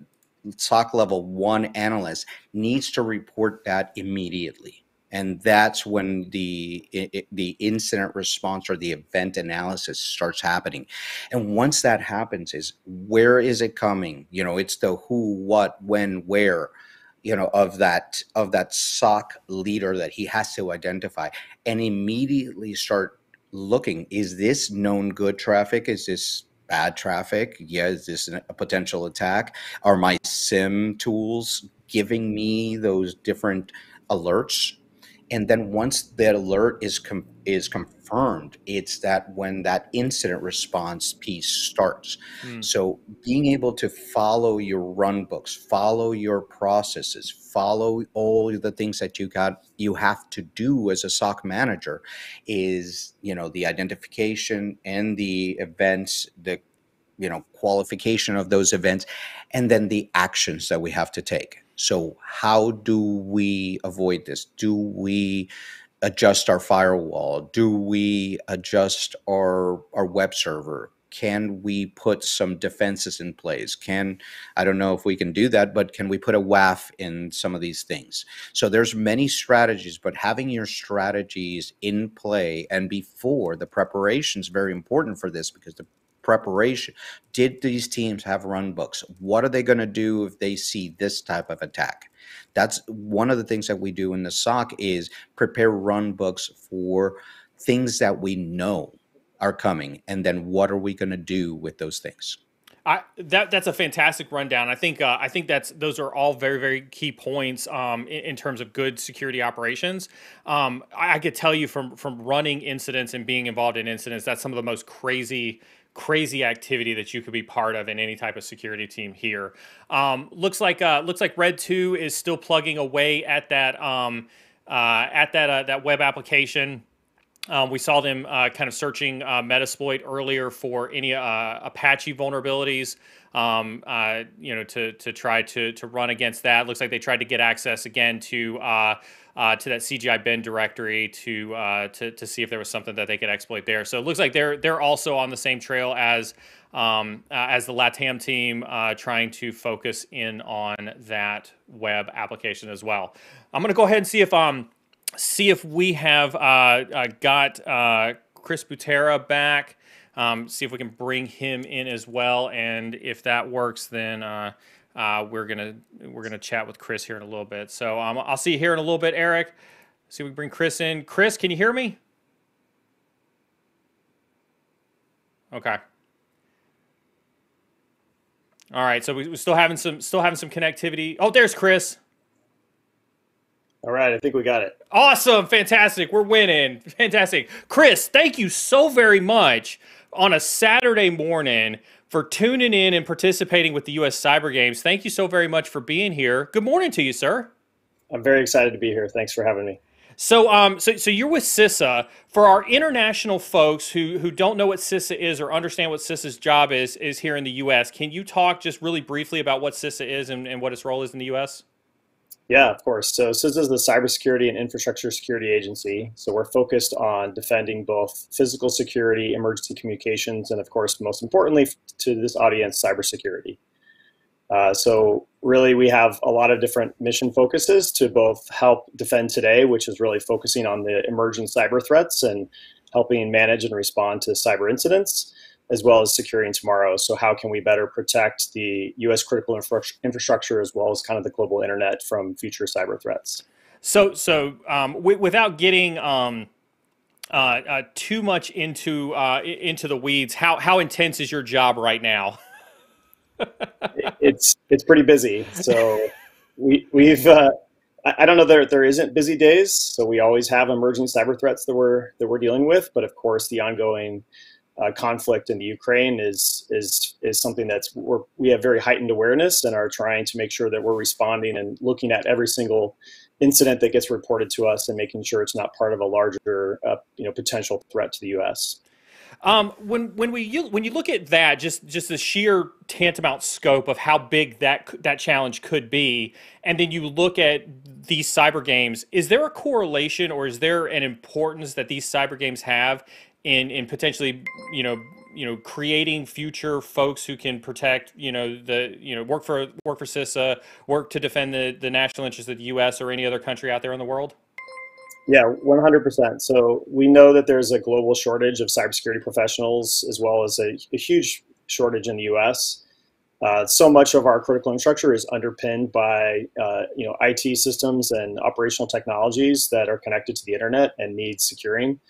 SOC level one analyst needs to report that immediately. And that's when the it, the incident response or the event analysis starts happening. And once that happens, is where is it coming? You know, it's the who, what, when, where. you know of that of that soc leader that he has to identify and immediately start looking is this known good traffic is this bad traffic yeah is this a potential attack? Are my SIEM tools giving me those different alerts and then once that alert is com- is confirmed it's that when that incident response piece starts Mm. so being able to follow your run books follow your processes follow all the things that you got you have to do as a soc manager is you know the identification and the events the you know qualification of those events and then the actions that we have to take so how do we avoid this? Do we adjust our firewall? Do we adjust our our web server? Can we put some defenses in place? Can i don't know if we can do that but can we put a waf in some of these things? So there's many strategies but having your strategies in play and before the preparation is very important for this because the preparation did these teams have run books what are they going to do if they see this type of attack that's one of the things that we do in the soc is prepare run books for things that we know are coming and then what are we going to do with those things I, that that's a fantastic rundown. I think uh, I think that's those are all very very key points um, in, in terms of good security operations. Um, I, I could tell you from from running incidents and being involved in incidents, that's some of the most crazy crazy activity that you could be part of in any type of security team here. Um, looks like uh, looks like Red Two is still plugging away at that um, uh, at that uh, that web application. Um, we saw them uh, kind of searching uh, Metasploit earlier for any uh, Apache vulnerabilities, um, you know, to to try to to run against that. Looks like they tried to get access again to uh, to that CGI bin directory to uh, to to see if there was something that they could exploit there. So it looks like they're they're also on the same trail as um, uh, as the LATAM team, uh, trying to focus in on that web application as well. I'm going to go ahead and see if um see if we have uh, uh, got Chris Butera back. Um, see if we can bring him in as well, and if that works, then uh, we're gonna we're gonna chat with Chris here in a little bit. So um, I'll see you here in a little bit, Eric. See if we can bring Chris in. Chris, can you hear me? Okay. All right, so we, we're still having some still having some connectivity. Oh, there's Chris. All right, I think we got it. Awesome, fantastic. We're winning. Fantastic. Chris, thank you so very much on a Saturday morning for tuning in and participating with the US Cyber Games. Thank you so very much for being here. Good morning to you, sir. I'm very excited to be here. Thanks for having me. So, um, so, so you're with CISA. For our international folks who who don't know what CISA is or understand what CISA's job is is here in the U.S., can you talk just really briefly about what CISA is and, and what its role is in the U.S.? Yeah, of course. So CISA is the Cybersecurity and Infrastructure Security Agency. So we're focused on defending both physical security, emergency communications, and of course, most importantly to this audience, cybersecurity. Uh, so really, we have a lot of different mission focuses to both help defend today, which is really focusing on the emerging cyber threats and helping manage and respond to cyber incidents, as well as securing tomorrow. So how can we better protect the U.S. critical infra- infrastructure as well as kind of the global internet from future cyber threats? So, so um, w- without getting um, uh, uh, too much into uh, into the weeds, how how intense is your job right now? it's it's pretty busy. So we we've uh, I, I don't know there there isn't busy days. So we always have emerging cyber threats that we're that we're dealing with. But of course, the ongoing uh, conflict in the Ukraine is is is something that's we have very heightened awareness and are trying to make sure that we're responding and looking at every single incident that gets reported to us and making sure it's not part of a larger uh, you know potential threat to the U.S. Um, when when we you, when you look at that, just just the sheer tantamount scope of how big that that challenge could be, and then you look at these cyber games, is there a correlation or is there an importance that these cyber games have in in potentially you know you know creating future folks who can protect you know the you know work for work for CISA, work to defend the the national interests of the U.S. or any other country out there in the world? Yeah, 100%. So we know that there's a global shortage of cybersecurity professionals as well as a, a huge shortage in the US. uh, so much of our critical infrastructure is underpinned by uh, you know IT systems and operational technologies that are connected to the internet and need securing.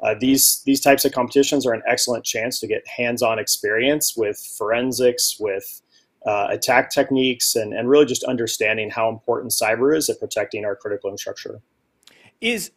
Uh, these these types of competitions are an excellent chance to get hands-on experience with forensics, with uh, attack techniques, and, and really just understanding how important cyber is at protecting our critical infrastructure. Is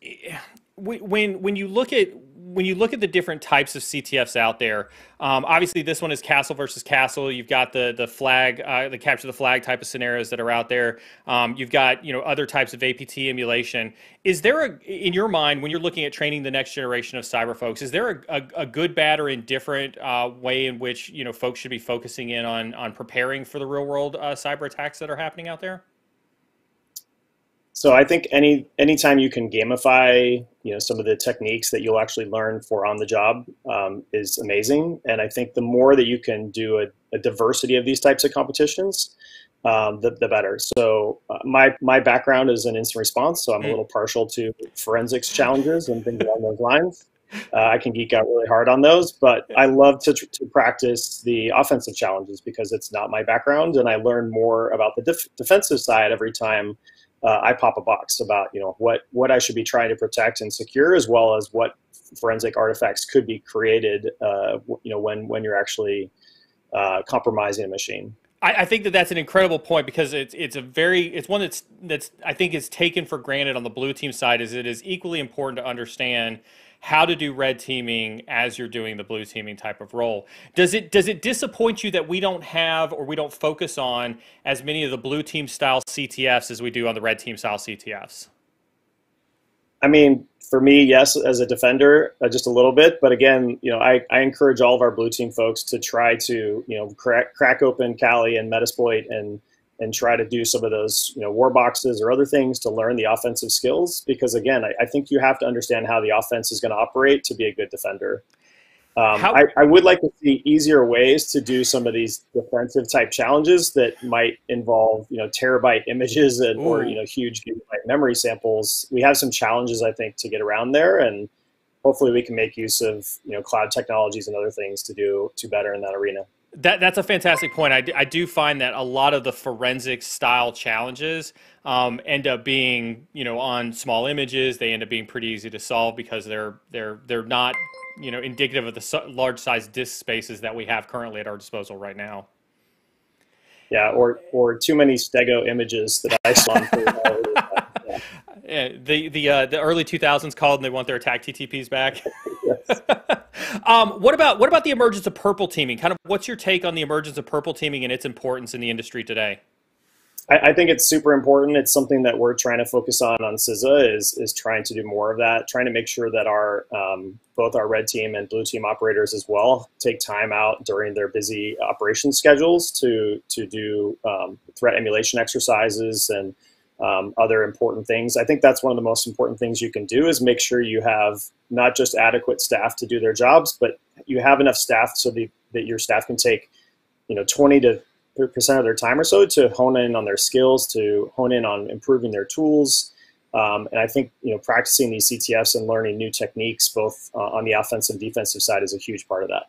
when when you look at when you look at the different types of CTFs out there, um, obviously this one is castle versus castle. You've got the the flag, uh, the capture the flag type of scenarios that are out there. Um, you've got you know other types of APT emulation. Is there a in your mind when you're looking at training the next generation of cyber folks? Is there a, a, a good, bad, or indifferent uh, way in which you know folks should be focusing in on on preparing for the real world uh, cyber attacks that are happening out there? So I think any anytime you can gamify, you know, some of the techniques that you'll actually learn for on the job um, is amazing. And I think the more that you can do a, a diversity of these types of competitions, um, the, the better. So uh, my my background is in instant response, so I'm a mm. little partial to forensics challenges and things along those lines. Uh, I can geek out really hard on those, but I love to, to practice the offensive challenges because it's not my background, and I learn more about the def- defensive side every time uh, I pop a box about you know what what I should be trying to protect and secure, as well as what forensic artifacts could be created. Uh, you know when when you're actually uh, compromising a machine. I, I, think that that's an incredible point because it's it's a very it's one that's that's I think is taken for granted on the blue team side. Is it is equally important to understand how to do red teaming as you're doing the blue teaming type of role. Does it does it disappoint you that we don't have or we don't focus on as many of the blue team style CTFs as we do on the red team style CTFs? I mean, for me, yes, as a defender, uh, just a little bit. But again, you know, I, I encourage all of our blue team folks to try to, you know, crack, crack open Kali and Metasploit and and try to do some of those, you know, war boxes or other things to learn the offensive skills. Because again, I, I think you have to understand how the offense is going to operate to be a good defender. Um, I, I, would like to see easier ways to do some of these defensive type challenges that might involve, you know, terabyte images and, or you know huge gigabyte memory samples. We have some challenges, I think, to get around there, and hopefully we can make use of you know cloud technologies and other things to do to better in that arena. That that's a fantastic point. I do, I do find that a lot of the forensic style challenges um, end up being, you know, on small images. They end up being pretty easy to solve because they're they're they're not, you know, indicative of the large size disk spaces that we have currently at our disposal right now. Yeah, or or too many stego images that I saw. yeah. The the uh, the early 2000s called and they want their attack TTPs back. um, what about what about the emergence of purple teaming? Kind of, what's your take on the emergence of purple teaming and its importance in the industry today? I, I think it's super important. It's something that we're trying to focus on on CISA is is trying to do more of that, trying to make sure that our um, both our red team and blue team operators as well take time out during their busy operation schedules to to do um, threat emulation exercises and um, other important things. I think that's one of the most important things you can do is make sure you have not just adequate staff to do their jobs, but you have enough staff so that, that your staff can take, you know, 20 to 30 percent of their time or so to hone in on their skills, to hone in on improving their tools. Um, and I think you know practicing these CTFs and learning new techniques, both uh, on the offensive and defensive side, is a huge part of that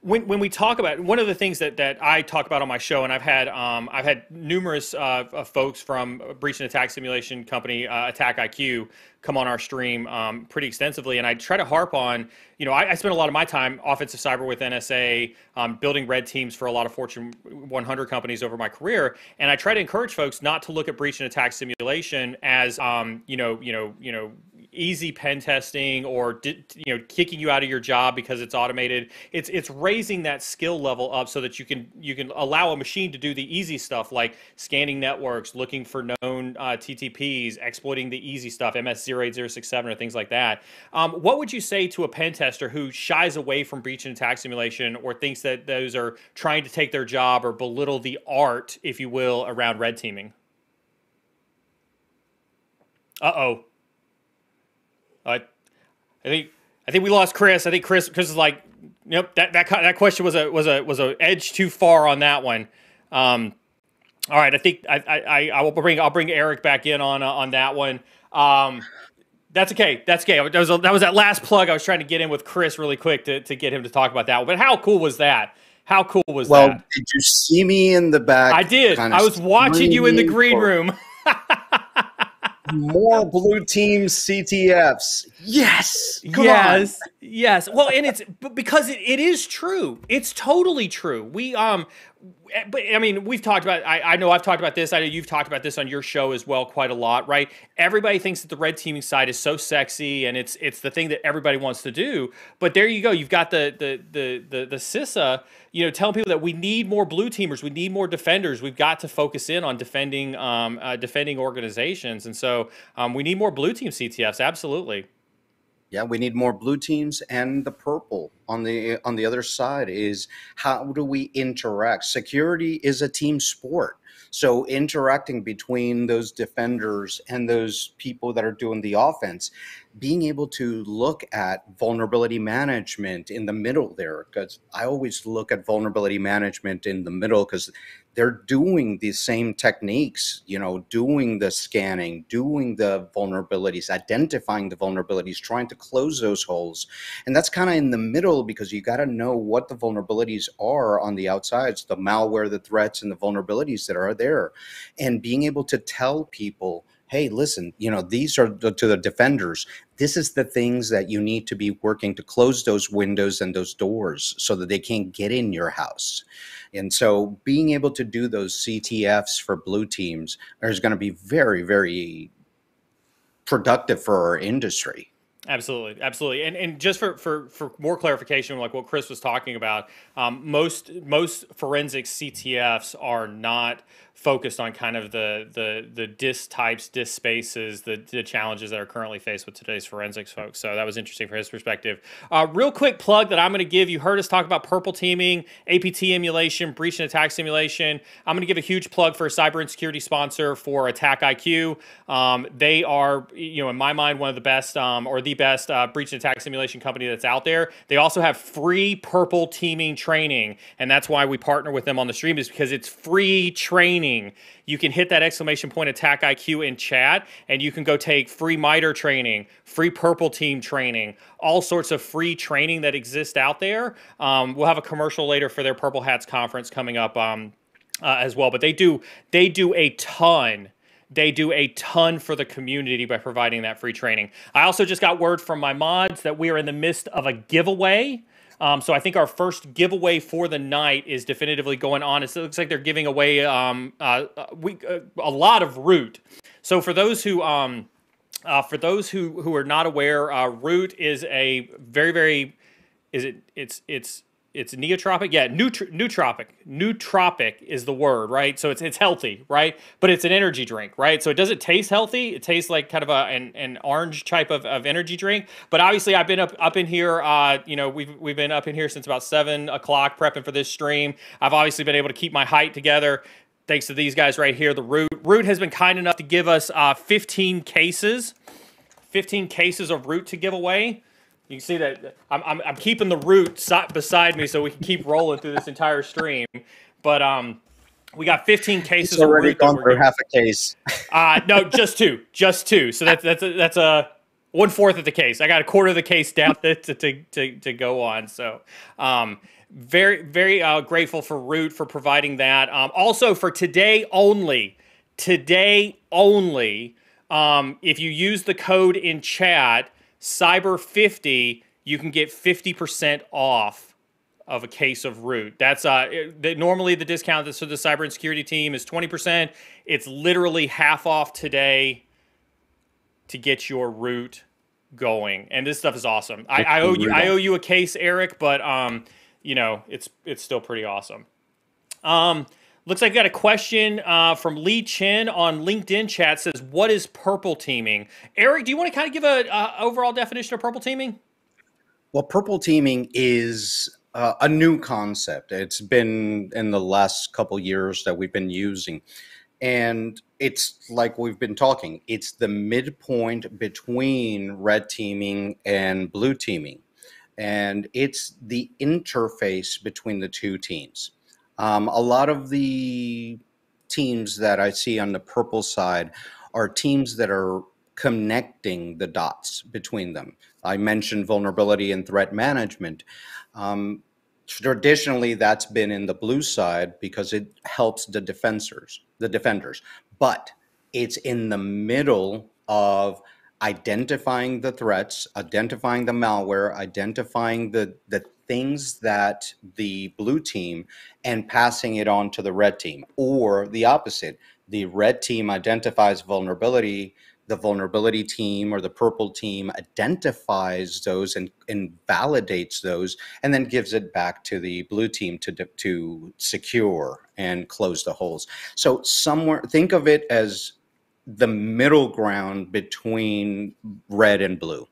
when, when we talk about one of the things that, that I talk about on my show, and I've had um, I've had numerous uh, folks from breach and attack simulation company uh, AttackIQ come on our stream um, pretty extensively, and I try to harp on you know I, I spend a lot of my time offensive cyber with NSA, um, building red teams for a lot of Fortune 100 companies over my career, and I try to encourage folks not to look at breach and attack simulation as um, you know you know you know easy pen testing or you know kicking you out of your job because it's automated. It's it's raising that skill level up so that you can you can allow a machine to do the easy stuff like scanning networks looking for known uh, ttps exploiting the easy stuff ms08067 or things like that. Um, what would you say to a pen tester who shies away from breach and attack simulation or thinks that those are trying to take their job or belittle the art if you will around red teaming? Uh-oh I I think I think we lost Chris. I think Chris Chris is like, yep. That that that question was a was a was a edge too far on that one. Um, all right, I think I, I I will bring I'll bring Eric back in on uh, on that one. Um, that's okay. That's okay. That was a, that was that last plug I was trying to get in with Chris really quick to to get him to talk about that one. But how cool was that? How cool was Well, that? Well, did you see me in the back? I did. I was watching you in the green room. More blue team CTFs. Yes. Come yes. Yes. Well and it's but because it, it is true. It's totally true. We um but i mean we've talked about I, I know i've talked about this. I know you've talked about this on your show as well quite a lot right? Everybody thinks that the red teaming side is so sexy and it's it's the thing that everybody wants to do. But there you go. You've got the the the the, the CISA you know telling people that we need more blue teamers we need more defenders we've got to focus in on defending um uh, defending organizations and so um, we need more blue team ctfs absolutely Yeah, we need more blue teams and the purple on the on the other side is how do we interact? Security is a team sport. So interacting between those defenders and those people that are doing the offense, being able to look at vulnerability management in the middle there because I always look at vulnerability management in the middle because they're doing these same techniques, you know, doing the scanning, doing the vulnerabilities, identifying the vulnerabilities, trying to close those holes. And that's kind of in the middle because you got to know what the vulnerabilities are on the outsides, the malware, the threats, and the vulnerabilities that are there. And being able to tell people, hey, listen, you know, these are the, to the defenders. This is the things that you need to be working to close those windows and those doors so that they can't get in your house. And so being able to do those CTFs for blue teams is going to be very, very productive for our industry. Absolutely, absolutely, and and just for for for more clarification, like what Chris was talking about, um, most most forensic CTFs are not focused on kind of the the the disk types, disk spaces, the, the challenges that are currently faced with today's forensics folks. So that was interesting for his perspective. Uh, real quick plug that I'm going to give. You heard us talk about purple teaming, APT emulation, breach and attack simulation. I'm going to give a huge plug for a Cyber Insecurity sponsor for AttackIQ. Um, they are, you know, in my mind, one of the best um, or the best uh, breach and attack simulation company that's out there. They also have free purple teaming training, and that's why we partner with them on the stream is because it's free training. You can hit that exclamation point AttackIQ in chat, and you can go take free MITRE training, free purple team training, all sorts of free training that exists out there. Um, we'll have a commercial later for their Purple Hats conference coming up um, uh, as well, but they do they do a ton they do a ton for the community by providing that free training. I also just got word from my mods that we are in the midst of a giveaway. Um, so I think our first giveaway for the night is definitively going on. It looks like they're giving away um, uh, we, uh, a lot of root. So for those who um, uh, for those who who are not aware, uh, root is a very very is it it's it's it's neotropic. Yeah neutr- nootropic. Nootropic is the word right? So it's it's healthy right? But it's an energy drink right? So it doesn't taste healthy. It tastes like kind of a an, an orange type of, of energy drink. But obviously i've been up up in here uh you know we've we've been up in here since about seven o'clock prepping for this stream. I've obviously been able to keep my height together thanks to these guys right here. The root root has been kind enough to give us uh 15 cases 15 cases of root to give away you can see that I'm, I'm, I'm keeping the root si- beside me so we can keep rolling through this entire stream. But um, we got 15 cases It's already gone through half a case. uh, no, just two, just two. So that's that's a, that's a one fourth of the case. I got a quarter of the case down to to, to, to, to go on. So um, very very uh, grateful for Root for providing that. Um, also for today only, today only. Um, if you use the code in chat, Cyber50, you can get 50% off of a case of root. That's uh it- the, normally the discount that's for the Cyber Insecurity team is 20%. It's literally half off today to get your root going. And this stuff is awesome. I, I owe you I owe you a case, Eric, but um, you know, it's it's still pretty awesome. Um, looks like I got a question uh, from Lee Chin on LinkedIn chat. Says, "What is purple teaming?" Eric, do you want to kind of give a overall definition of purple teaming? Well, purple teaming is uh, a new concept. It's been in the last couple years that we've been using. And it's like we've been talking, it's the midpoint between red teaming and blue teaming. And it's the interface between the two teams. Um, a lot of the teams that I see on the purple side are teams that are connecting the dots between them. I mentioned vulnerability and threat management. Um, traditionally that's been in the blue side because it helps the defenders, the defenders. But it's in the middle of identifying the threats, identifying the malware, identifying the the things that the blue team and passing it on to the red team or the opposite. The red team identifies vulnerability the vulnerability team or the purple team identifies those and, and validates those and then gives it back to the blue team to, to secure and close the holes so somewhere think of it as the middle ground between red and blue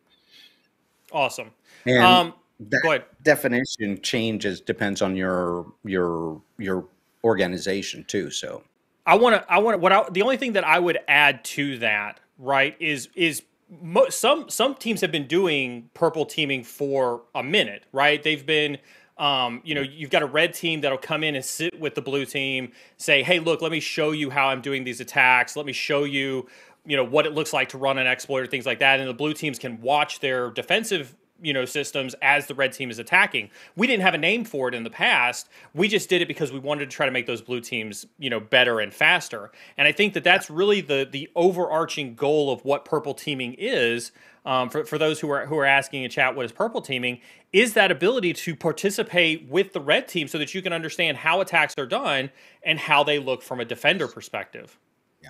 awesome and um, that definition changes depends on your your your organization too so I want to. I want to. What I, the only thing that I would add to that right is is mo- some some teams have been doing purple teaming for a minute right they've been um, you know you've got a red team that'll come in and sit with the blue team say hey look let me show you how i'm doing these attacks let me show you you know what it looks like to run an exploit or things like that and the blue teams can watch their defensive you know systems as the red team is attacking. We didn't have a name for it in the past. We just did it because we wanted to try to make those blue teams you know better and faster. And I think that that's really the the overarching goal of what purple teaming is. Um, for, for those who are who are asking in chat what is purple teaming is that ability to participate with the red team so that you can understand how attacks are done and how they look from a defender perspective. Yeah.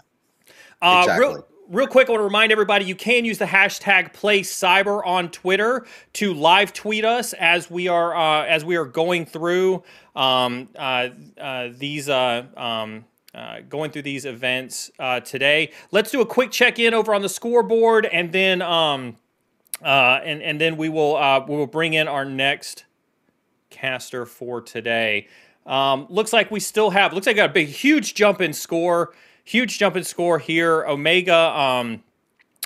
Uh, exactly. Real, real quick, I want to remind everybody you can use the hashtag PlayCyber on Twitter to live tweet us as we are uh, as we are going through um, uh, uh, these. Uh, um, uh, going through these events uh, today. Let's do a quick check in over on the scoreboard, and then um, and and then we will we will bring in our next caster for today. Um, looks like we still have. Looks like got a big, huge jump in score huge jump in score here. Omega um,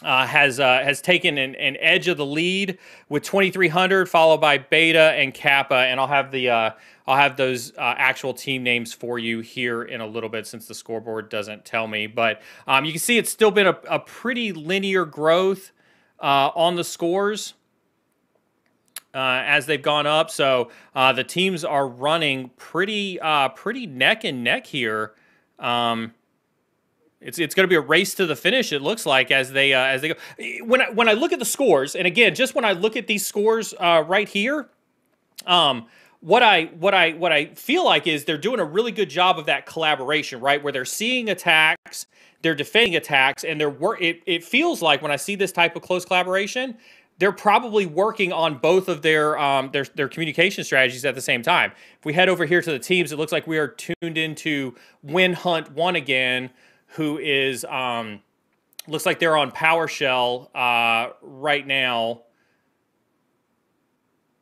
uh, has uh, has taken an, an, edge of the lead with 2300, followed by Beta and Kappa. And I'll have the uh, I'll have those uh, actual team names for you here in a little bit, since the scoreboard doesn't tell me. But um, you can see it's still been a, a pretty linear growth uh, on the scores. Uh, as they've gone up, so the teams are running pretty, pretty neck and neck here. Um, it's it's going to be a race to the finish. It looks like as they uh, as they go. When I, when I look at the scores, and again, just when I look at these scores uh, right here, um, what I what I what I feel like is they're doing a really good job of that collaboration, right? Where they're seeing attacks, they're defending attacks, and they're work. It it feels like when I see this type of close collaboration, they're probably working on both of their um, their their communication strategies at the same time. If we head over here to the teams, it looks like we are tuned into Win Hunt One again who is um, looks like they're on PowerShell uh, right now.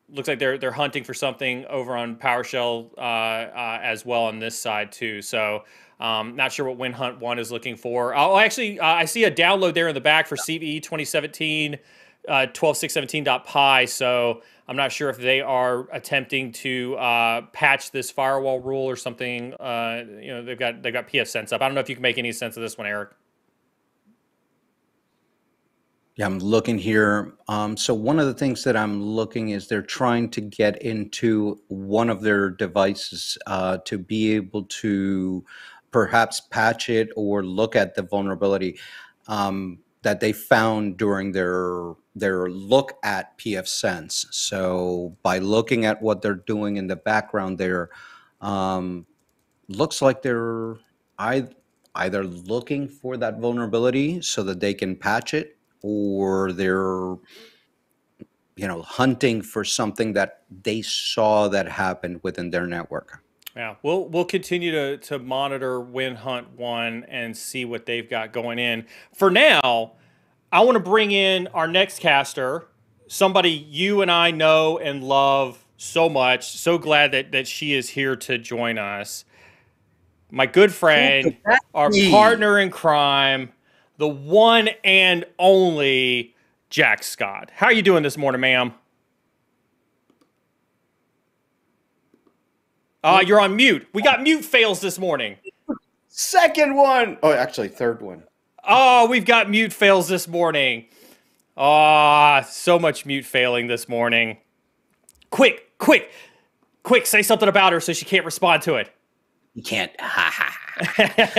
Looks like they're they're hunting for something over on PowerShell uh, uh, as well on this side too. So. Um, not sure what Win Hunt One is looking for. Oh, actually, uh, I see a download there in the back for CVE 2017, uh, 12617.py. So I'm not sure if they are attempting to uh, patch this firewall rule or something. Uh, you know, they've got they've got pfSense up. I don't know if you can make any sense of this one, Eric. Yeah, I'm looking here. Um, so one of the things that I'm looking is they're trying to get into one of their devices uh, to be able to perhaps patch it or look at the vulnerability. Um, that they found during their their look at pfSense. So by looking at what they're doing in the background there, um, looks like they're either looking for that vulnerability so that they can patch it, or they're you know hunting for something that they saw that happened within their network. Yeah, we'll we'll continue to to monitor Win Hunt One and see what they've got going in. For now, I want to bring in our next caster, somebody you and I know and love so much. So glad that that she is here to join us. My good friend, our partner in crime, the one and only Jax Scott. How are you doing this morning, ma'am? Uh, you're on mute. We got mute fails this morning. Second one. Oh, actually, third one. Oh, we've got mute fails this morning. Ah, oh, so much mute failing this morning. Quick, quick, quick, say something about her so she can't respond to it. You can't.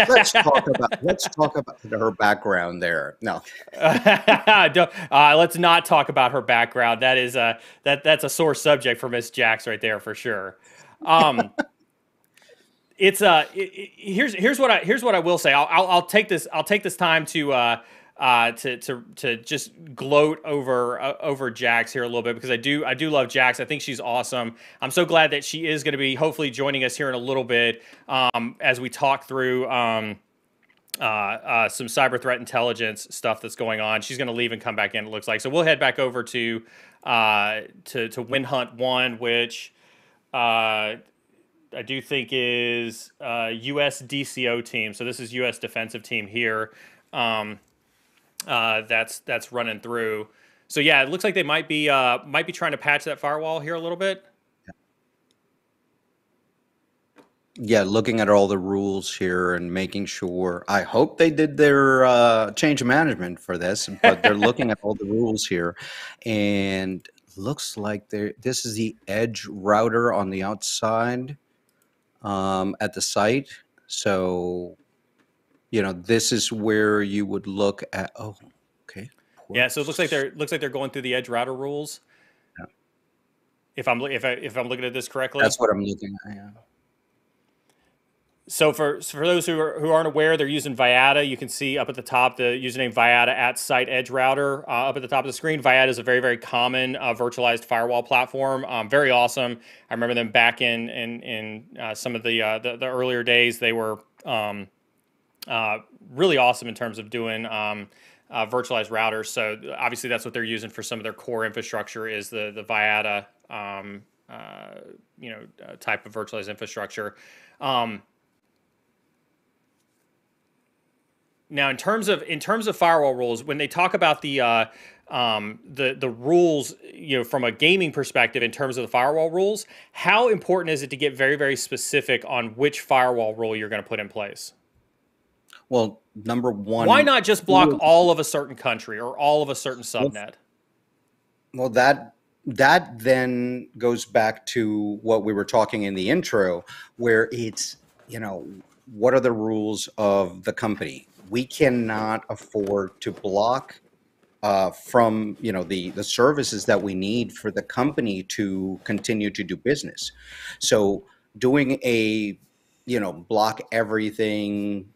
Let's talk about let's talk about her background there. No, uh, let's not talk about her background. That is a that that's a sore subject for Miss Jax right there for sure. Um, it's uh, it, it, here's here's what I here's what I will say. I'll, I'll, I'll take this I'll take this time to uh, uh, to to to just gloat over uh, over Jax here a little bit because I do I do love Jax. I think she's awesome. I'm so glad that she is going to be hopefully joining us here in a little bit um, as we talk through. Um, uh, uh, some cyber threat intelligence stuff that's going on. She's going to leave and come back in. It looks like so. We'll head back over to uh, to to Win Hunt One, which uh, I do think is uh, U.S. DCO team. So this is U.S. defensive team here. Um, uh, that's that's running through. So yeah, it looks like they might be uh, might be trying to patch that firewall here a little bit. Yeah, looking at all the rules here and making sure. I hope they did their uh, change management for this, but they're looking at all the rules here, and looks like they this is the edge router on the outside um, at the site. So you know, this is where you would look at. Oh, okay. Yeah, so it looks like they're looks like they're going through the edge router rules. Yeah. If I'm if I if I'm looking at this correctly, that's what I'm looking at. Yeah. So for for those who are, who aren't aware, they're using Vyatta. You can see up at the top the username Vyatta at site edge router uh, up at the top of the screen. Vyatta is a very very common uh, virtualized firewall platform. Um, very awesome. I remember them back in in in uh, some of the, uh, the, the earlier days. They were um, uh, really awesome in terms of doing um, uh, virtualized routers. So obviously that's what they're using for some of their core infrastructure is the the Vyatta um, uh, you know uh, type of virtualized infrastructure. Um, now in terms of in terms of firewall rules, when they talk about the uh, um, the the rules, you know, from a gaming perspective in terms of the firewall rules, how important is it to get very very specific on which firewall rule you're going to put in place? Well, number one. Why not just block all of a certain country or all of a certain subnet? Well, that that then goes back to what we were talking in the intro, where it's you know what are the rules of the company? We cannot afford to block uh, from you know the the services that we need for the company to continue to do business. So doing a you know block everything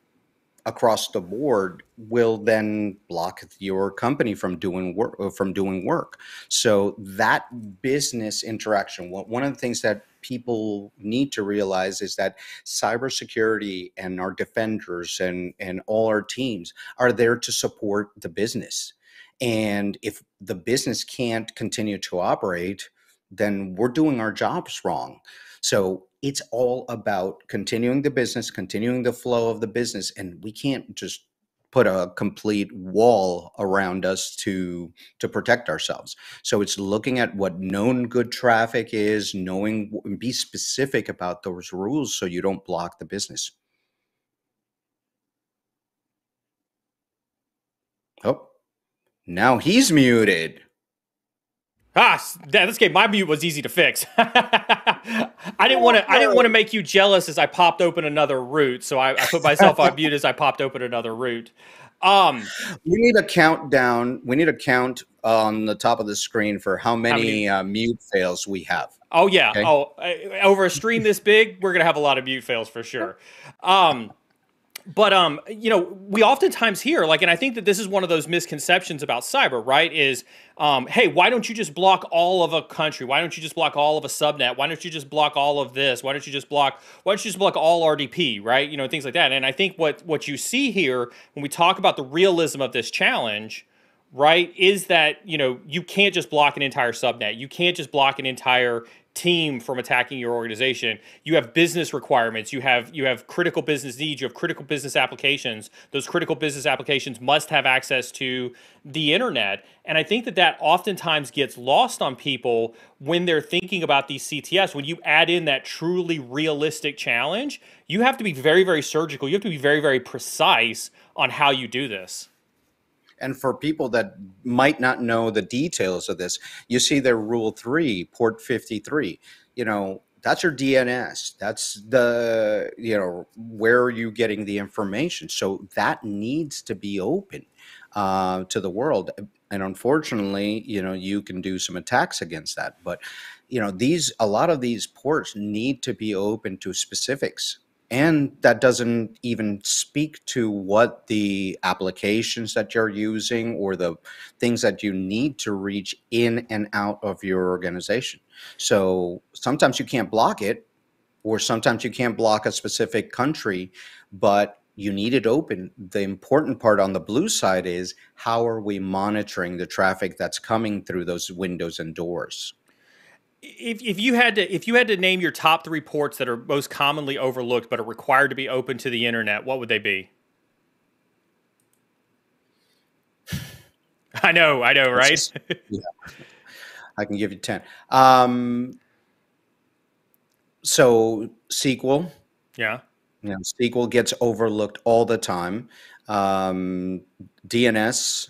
across the board will then block your company from doing work uh, from doing work. So that business interaction one of the things that people need to realize is that cybersecurity and our defenders and and all our teams are there to support the business. And if the business can't continue to operate then we're doing our jobs wrong. So it's all about continuing the business, continuing the flow of the business, and we can't just put a complete wall around us to to protect ourselves. So it's looking at what known good traffic is, knowing be specific about those rules so you don't block the business. Oh, now he's muted. Ah, this game, my mute was easy to fix. I didn't want to. I didn't want to make you jealous as I popped open another root, so I, I put myself on mute as I popped open another root. Um, we need a countdown. We need a count on the top of the screen for how many, how many? Uh, mute fails we have. Oh yeah. Okay? Oh, over a stream this big, we're gonna have a lot of mute fails for sure. Um, but um you know we oftentimes hear like and i think that this is one of those misconceptions about cyber right is um hey why don't you just block all of a country? Why don't you just block all of a subnet? Why don't you just block all of this? Why don't you just block why don't you just block all rdp right you know things like that. And i think what what you see here when we talk about the realism of this challenge right is that you know you can't just block an entire subnet. You can't just block an entire team from attacking your organization. You have business requirements. You have you have critical business needs. You have critical business applications. Those critical business applications must have access to the internet. And i think that that oftentimes gets lost on people when they're thinking about these cts when you add in that truly realistic challenge you have to be very very surgical. You have to be very very precise on how you do this and for people that might not know the details of this, you see their rule three, port 53. You know, that's your DNS. That's the you know where are you getting the information? So that needs to be open uh, to the world. And unfortunately, you know, you can do some attacks against that. But you know, these a lot of these ports need to be open to specifics and that doesn't even speak to what the applications that you're using or the things that you need to reach in and out of your organization. So sometimes you can't block it or sometimes you can't block a specific country but you need it open. The important part on the blue side is how are we monitoring the traffic that's coming through those windows and doors if, if you had to if you had to name your top three ports that are most commonly overlooked but are required to be open to the internet, what would they be? I know, I know, right? Just, yeah. I can give you 10. Um, so SQL. Yeah. You know, SQL gets overlooked all the time. Um, DNS,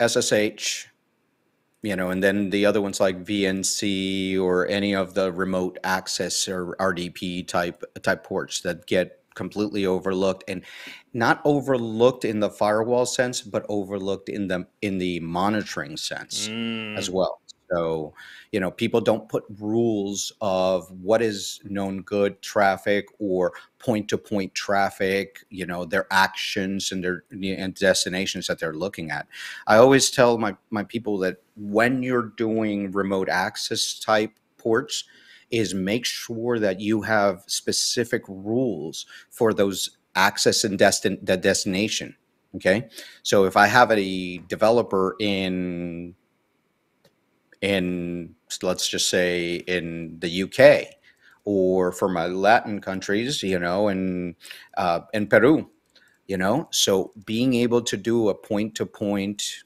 SSH, you know, and then the other ones like VNC or any of the remote access or RDP type type ports that get completely overlooked and not overlooked in the firewall sense, but overlooked in the in the monitoring sense mm. as well. So, you know, people don't put rules of what is known good traffic or point to point traffic, you know, their actions and their and destinations that they're looking at. I always tell my, my people that when you're doing remote access type ports, is make sure that you have specific rules for those access and destin the destination. Okay. So if I have a developer in in let's just say in the UK or for my Latin countries, you know, in uh, in Peru, you know. So being able to do a point to point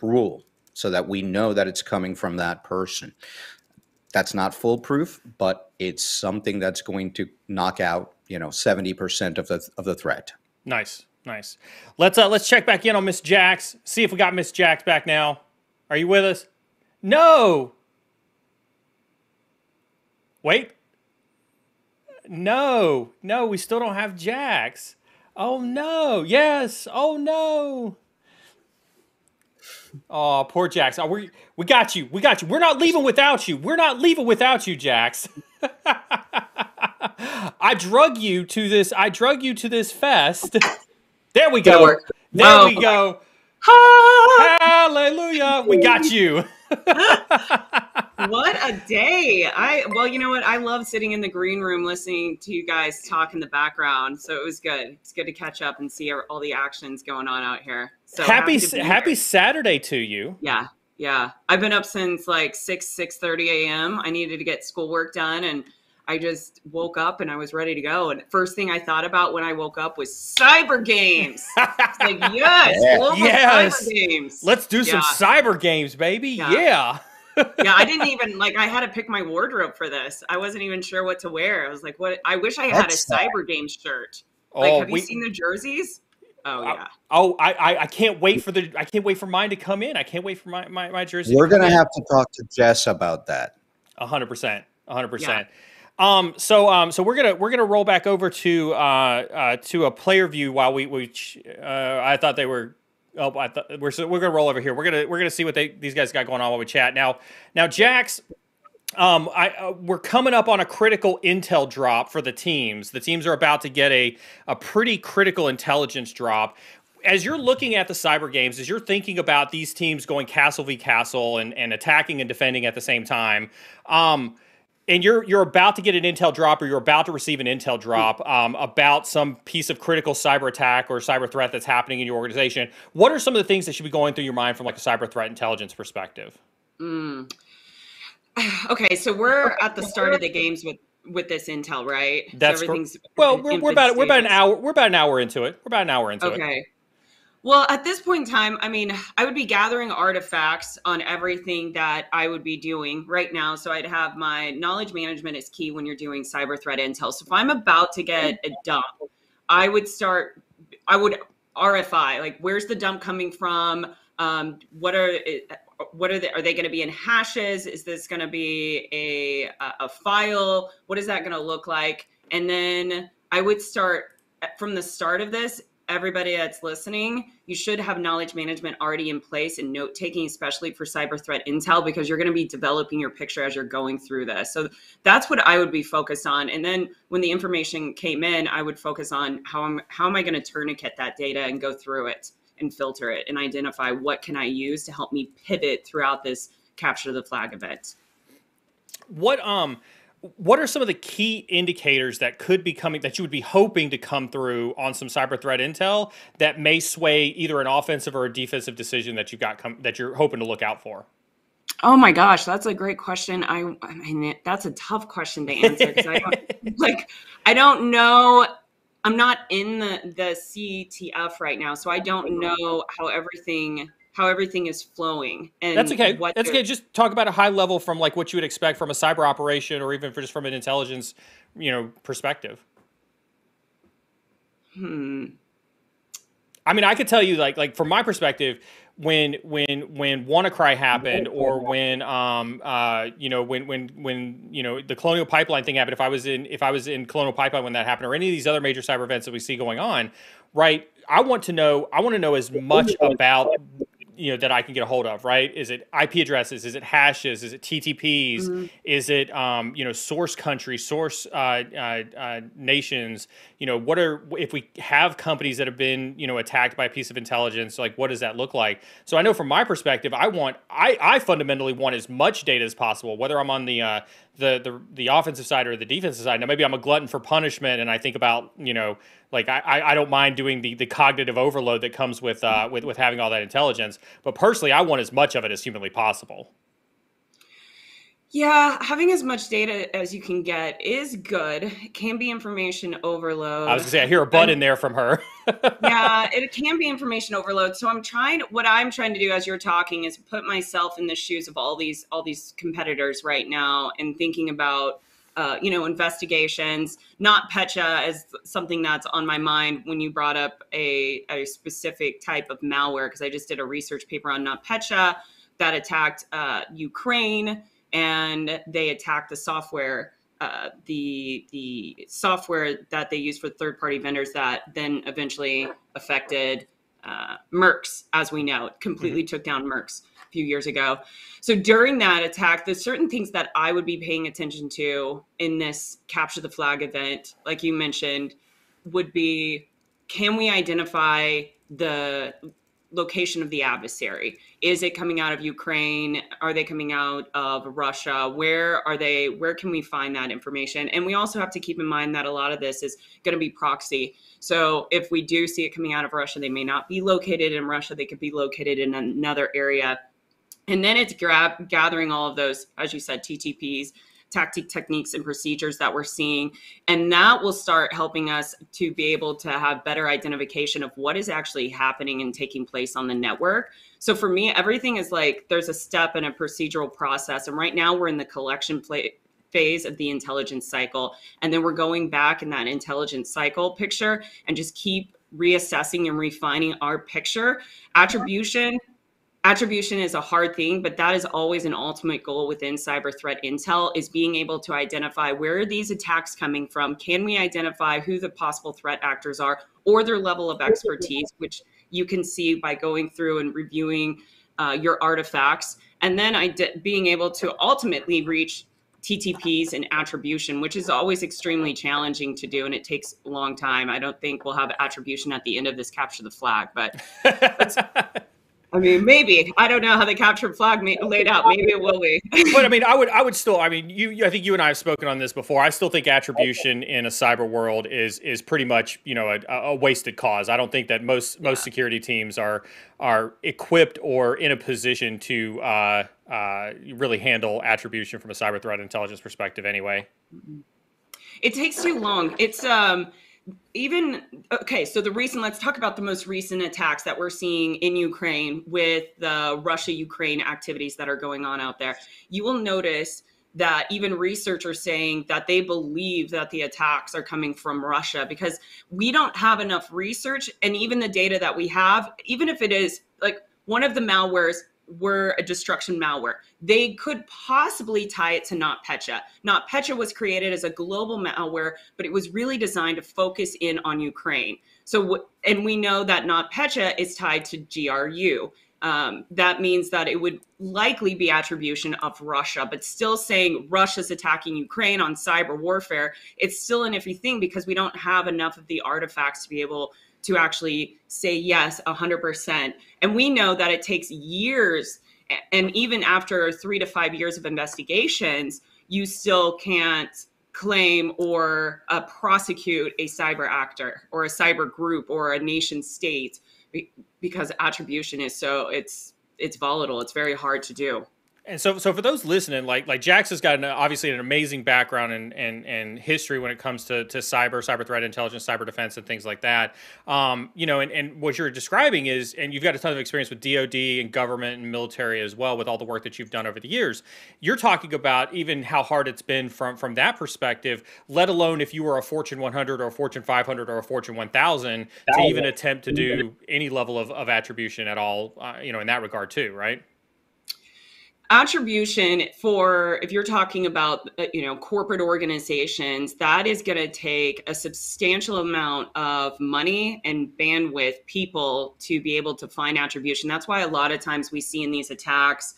rule so that we know that it's coming from that person. That's not foolproof, but it's something that's going to knock out, you know, 70% of the of the threat. Nice. Nice. Let's uh let's check back in on Miss Jax. See if we got Miss Jax back now. Are you with us? No. Wait. No. No, we still don't have Jax. Oh no. Yes. Oh no. Oh, poor Jax. Oh, we we got you. We got you. We're not leaving without you. We're not leaving without you, Jax. I drug you to this. I drug you to this fest. There we go. There wow. we go. Hallelujah. We got you. what a day. I well, you know what? I love sitting in the green room listening to you guys talk in the background. So it was good. It's good to catch up and see all the actions going on out here. So happy happy, happy Saturday to you. Yeah. Yeah. I've been up since like 6 6 30 a.m. I needed to get schoolwork done and I just woke up and I was ready to go. And first thing I thought about when I woke up was cyber games. Like, yes, yeah. yes. cyber games. Let's do yeah. some cyber games, baby. Yeah. Yeah. yeah, I didn't even like I had to pick my wardrobe for this. I wasn't even sure what to wear. I was like, what I wish I had That's a cyber game shirt. Like, oh, have we, you seen the jerseys? Oh yeah. oh, I, I can't wait for the I can't wait for mine to come in. I can't wait for my my, my jersey. We're gonna in. have to talk to Jess about that. A hundred percent. A hundred percent. Um, so um, so we're gonna we're gonna roll back over to uh, uh, to a player view while we we uh, I thought they were oh I thought we're we're gonna roll over here. We're gonna we're gonna see what they these guys got going on while we chat now. Now Jax, um, I uh, we're coming up on a critical intel drop for the teams. The teams are about to get a a pretty critical intelligence drop. As you're looking at the cyber games, as you're thinking about these teams going castle v castle and, and attacking and defending at the same time, um, and you're you're about to get an intel drop or you're about to receive an intel drop um, about some piece of critical cyber attack or cyber threat that's happening in your organization. What are some of the things that should be going through your mind from like a cyber threat intelligence perspective? Mm. okay so we're at the start of the games with with this intel right? That's so everything's well we're, we're about we're about an hour we're about an hour into it. We're about an hour into okay. it. Okay well, at this point in time, I mean, I would be gathering artifacts on everything that I would be doing right now. So I'd have my knowledge management is key when you're doing cyber threat intel. So if I'm about to get a dump, I would start, I would RFI, like where's the dump coming from? Um, what are, what are they are they going to be in hashes is this going to be a a file what is that going to look like and then i would start from the start of this everybody that's listening you should have knowledge management already in place and note taking especially for cyber threat intel because you're going to be developing your picture as you're going through this so that's what i would be focused on and then when the information came in i would focus on how am how am i going to tourniquet that data and go through it and filter it and identify what can I use to help me pivot throughout this capture the flag event. What um what are some of the key indicators that could be coming that you would be hoping to come through on some cyber threat intel that may sway either an offensive or a defensive decision that you've got that you're hoping to look out for? Oh my gosh, that's a great question. I, I mean, that's a tough question to answer because I don't like I don't know I'm not in the the CTF right now, so I don't know how everything how everything is flowing. And that's okay. That's okay. Just talk about a high level from like what you would expect from a cyber operation, or even for just from an intelligence, you know, perspective. Hmm. I mean, I could tell you like like from my perspective, when when when WannaCry happened, or when um uh you know when when when you know the Colonial Pipeline thing happened. If I was in if I was in Colonial Pipeline when that happened, or any of these other major cyber events that we see going on, right? I want to know. I want to know as much about you know that I can get a hold of, right? Is it IP addresses? Is it hashes? Is it TTPs? Mm-hmm. Is it um, you know source country, source uh, uh, uh, nations? You know what are if we have companies that have been you know attacked by a piece of intelligence? Like what does that look like? So I know from my perspective, I want I I fundamentally want as much data as possible, whether I'm on the uh, the the the offensive side or the defensive side. Now maybe I'm a glutton for punishment, and I think about you know like I I don't mind doing the the cognitive overload that comes with uh with with having all that intelligence, but personally I want as much of it as humanly possible. Yeah, having as much data as you can get is good. It can be information overload. I was gonna say I hear a butt in there from her. yeah, it can be information overload. So I'm trying what I'm trying to do as you're talking is put myself in the shoes of all these all these competitors right now and thinking about uh, you know investigations NotPetya as something that's on my mind when you brought up a, a specific type of malware because i just did a research paper on NotPetya that attacked uh, ukraine and they attacked the software uh, the the software that they use for third party vendors that then eventually affected uh, Maersk, as we know, it completely mm-hmm. took down Maersk a few years ago. So during that attack, there's certain things that I would be paying attention to in this capture the flag event, like you mentioned, would be can we identify the location of the adversary? Is it coming out of Ukraine? Are they coming out of Russia? Where are they? Where can we find that information? And we also have to keep in mind that a lot of this is going to be proxy. So if we do see it coming out of Russia, they may not be located in Russia. They could be located in another area. And then it's grab, gathering all of those, as you said, TTPs, tactic techniques and procedures that we're seeing. And that will start helping us to be able to have better identification of what is actually happening and taking place on the network. So for me everything is like there's a step and a procedural process. And right now we're in the collection play, phase of the intelligence cycle. And then we're going back in that intelligence cycle picture and just keep reassessing and refining our picture. Attribution attribution is a hard thing but that is always an ultimate goal within cyber threat intel is being able to identify where are these attacks coming from can we identify who the possible threat actors are or their level of expertise which you can see by going through and reviewing uh, your artifacts and then I being able to ultimately reach TTPs and attribution, which is always extremely challenging to do, and it takes a long time. I don't think we'll have attribution at the end of this capture the flag, but I mean, maybe I don't know how the capture flag ma- laid out. Maybe it will be. but I mean, I would, I would still. I mean, you, I think you and I have spoken on this before. I still think attribution in a cyber world is is pretty much you know a, a wasted cause. I don't think that most yeah. most security teams are are equipped or in a position to uh, uh, really handle attribution from a cyber threat intelligence perspective. Anyway, it takes too long. It's um even okay so the recent let's talk about the most recent attacks that we're seeing in ukraine with the russia ukraine activities that are going on out there. You will notice that even researchers saying that they believe that the attacks are coming from russia because we don't have enough research and even the data that we have even if it is like one of the malwares were a destruction malware. They could possibly tie it to NotPetya. NotPetya was created as a global malware, but it was really designed to focus in on Ukraine. So, and we know that NotPetya is tied to GRU. Um, that means that it would likely be attribution of Russia, but still saying Russia's attacking Ukraine on cyber warfare, it's still an iffy thing because we don't have enough of the artifacts to be able to actually say yes 100%. And we know that it takes years, and even after three to five years of investigations, you still can't claim or uh, prosecute a cyber actor or a cyber group or a nation state because attribution is so it's it's volatile. It's very hard to do. And so, so for those listening, like like Jax has got an, obviously an amazing background and, and and history when it comes to, to cyber, cyber threat intelligence, cyber defense, and things like that. Um, you know, and, and what you're describing is, and you've got a ton of experience with DoD and government and military as well, with all the work that you've done over the years. You're talking about even how hard it's been from from that perspective. Let alone if you were a Fortune 100 or a Fortune 500 or a Fortune 1000 to even attempt to do any level of, of attribution at all. Uh, you know, in that regard too, right? Attribution for if you're talking about uh, you know corporate organizations that is going to take a substantial amount of money and bandwidth people to be able to find attribution. That's why a lot of times we see in these attacks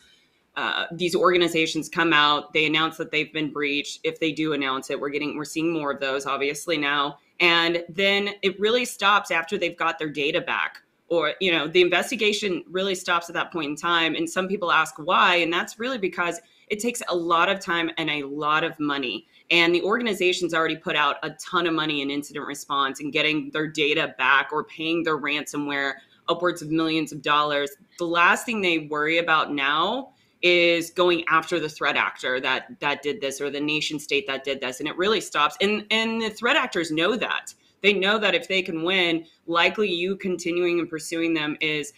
uh, these organizations come out they announce that they've been breached. If they do announce it we're getting we're seeing more of those obviously now. And then it really stops after they've got their data back or you know the investigation really stops at that point in time and some people ask why and that's really because it takes a lot of time and a lot of money. And the organization's already put out a ton of money in incident response and getting their data back or paying their ransomware upwards of millions of dollars. The last thing they worry about now is going after the threat actor that that did this or the nation state that did this and it really stops. And and the threat actors know that they know that if they can win, likely you continuing and pursuing them is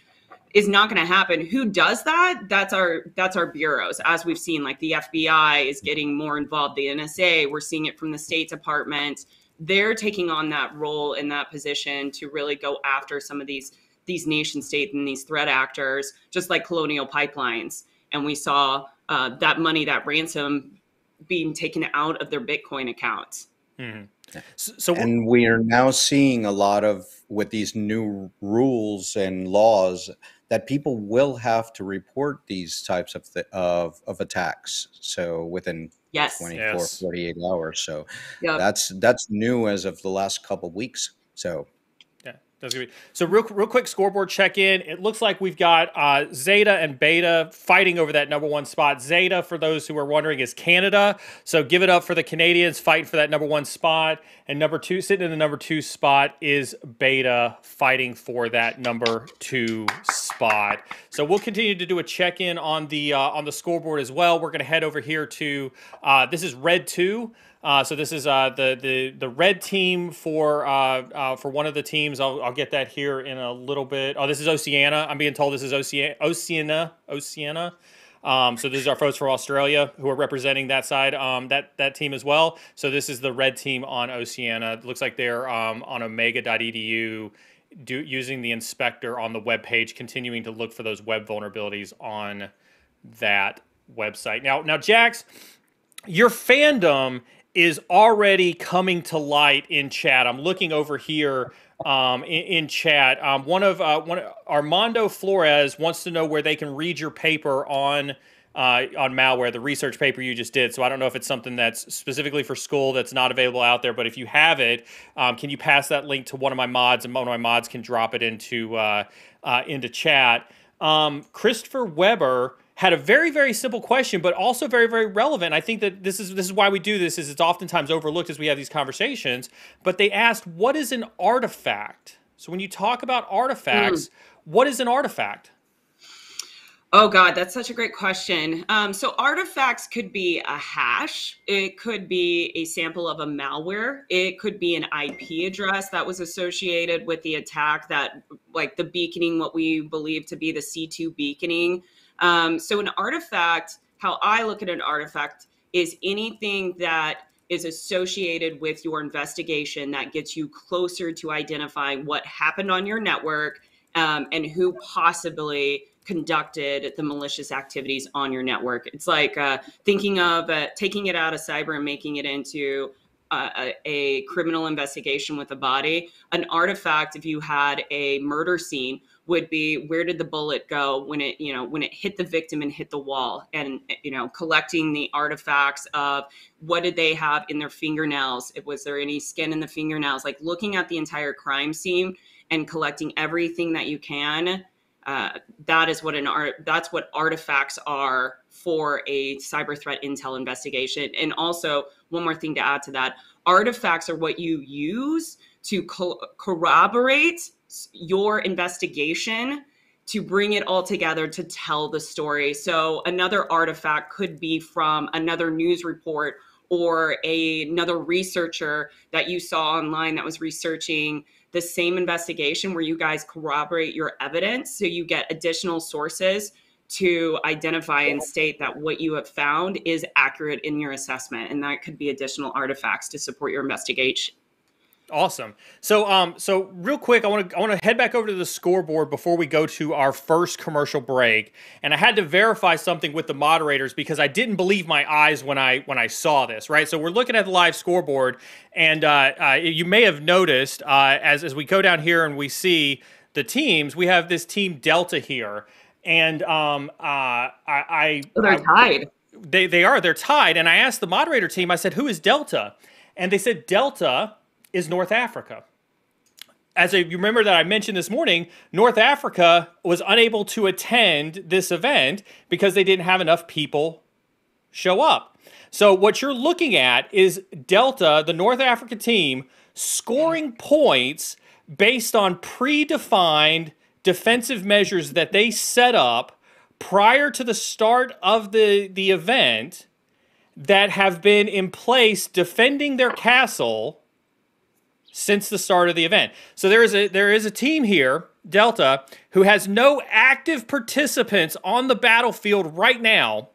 is not going to happen. Who does that? That's our that's our bureaus. As we've seen, like the FBI is getting more involved. The NSA, we're seeing it from the State Department. They're taking on that role in that position to really go after some of these these nation state and these threat actors, just like Colonial Pipelines. And we saw uh, that money, that ransom, being taken out of their Bitcoin accounts. Mm-hmm. So, so and we are now seeing a lot of with these new rules and laws that people will have to report these types of th- of, of attacks so within yes 24 yes. 48 hours so Yep. that's that's new as of the last couple weeks so That's gonna be so. Real, real quick scoreboard check in. It looks like we've got uh, Zeta and Beta fighting over that number one spot. Zeta, for those who are wondering, is Canada. So give it up for the Canadians fighting for that number one spot. And number two, sitting in the number two spot, is Beta fighting for that number two spot. So we'll continue to do a check in on the uh, on the scoreboard as well. We're gonna head over here to uh, this is Red Two. Uh, so this is uh, the the the red team for uh, uh, for one of the teams. I'll, I'll get that here in a little bit. Oh, this is Oceania. I'm being told this is Oceania. Oceania. Oceania. Um, so this is our folks from Australia who are representing that side, um, that that team as well. So this is the red team on Oceania. It looks like they're um, on omega.edu, do, using the inspector on the web page, continuing to look for those web vulnerabilities on that website. Now, now, Jax, your fandom is already coming to light in chat. I'm looking over here um, in, in chat. Um, one of uh, one Armando Flores wants to know where they can read your paper on uh, on malware, the research paper you just did. So I don't know if it's something that's specifically for school that's not available out there, but if you have it, um, can you pass that link to one of my mods, and one of my mods can drop it into uh, uh, into chat. Um, Christopher Weber had a very very simple question but also very very relevant i think that this is this is why we do this is it's oftentimes overlooked as we have these conversations but they asked what is an artifact so when you talk about artifacts what is an artifact Oh God, that's such a great question. Um, so artifacts could be a hash. It could be a sample of a malware. It could be an IP address that was associated with the attack that, like the beaconing, what we believe to be the C2 beaconing. Um, so an artifact, how I look at an artifact, is anything that is associated with your investigation that gets you closer to identifying what happened on your network um, and who possibly conducted the malicious activities on your network. It's like uh, thinking of uh, taking it out of cyber and making it into uh, a, a criminal investigation with a body. An artifact, if you had a murder scene, would be where did the bullet go when it you know when it hit the victim and hit the wall? And you know collecting the artifacts of what did they have in their fingernails? Was there any skin in the fingernails? Like looking at the entire crime scene and collecting everything that you can uh, that is what an art that's what artifacts are for a cyber threat intel investigation. And also one more thing to add to that artifacts are what you use to co- corroborate your investigation to bring it all together to tell the story. So another artifact could be from another news report or a, another researcher that you saw online that was researching the same investigation where you guys corroborate your evidence. So you get additional sources to identify and state that what you have found is accurate in your assessment and that could be additional artifacts to support your investigation Awesome. So, um, so real quick, I want to I want to head back over to the scoreboard before we go to our first commercial break. And I had to verify something with the moderators because I didn't believe my eyes when I when I saw this. Right. So we're looking at the live scoreboard, and uh, uh, you may have noticed uh, as as we go down here and we see the teams, we have this team Delta here, and um, uh, I, I oh, they're tied. They they are they're tied, and I asked the moderator team. I said, "Who is Delta?" And they said Delta is North Africa. As a, you remember that I mentioned this morning, North Africa was unable to attend this event because they didn't have enough people show up. So what you're looking at is Delta, the North Africa team, scoring points based on predefined defensive measures that they set up prior to the start of the, the event that have been in place defending their castle since the start of the event. So there is a there is a team here, Delta, who has no active participants on the battlefield right now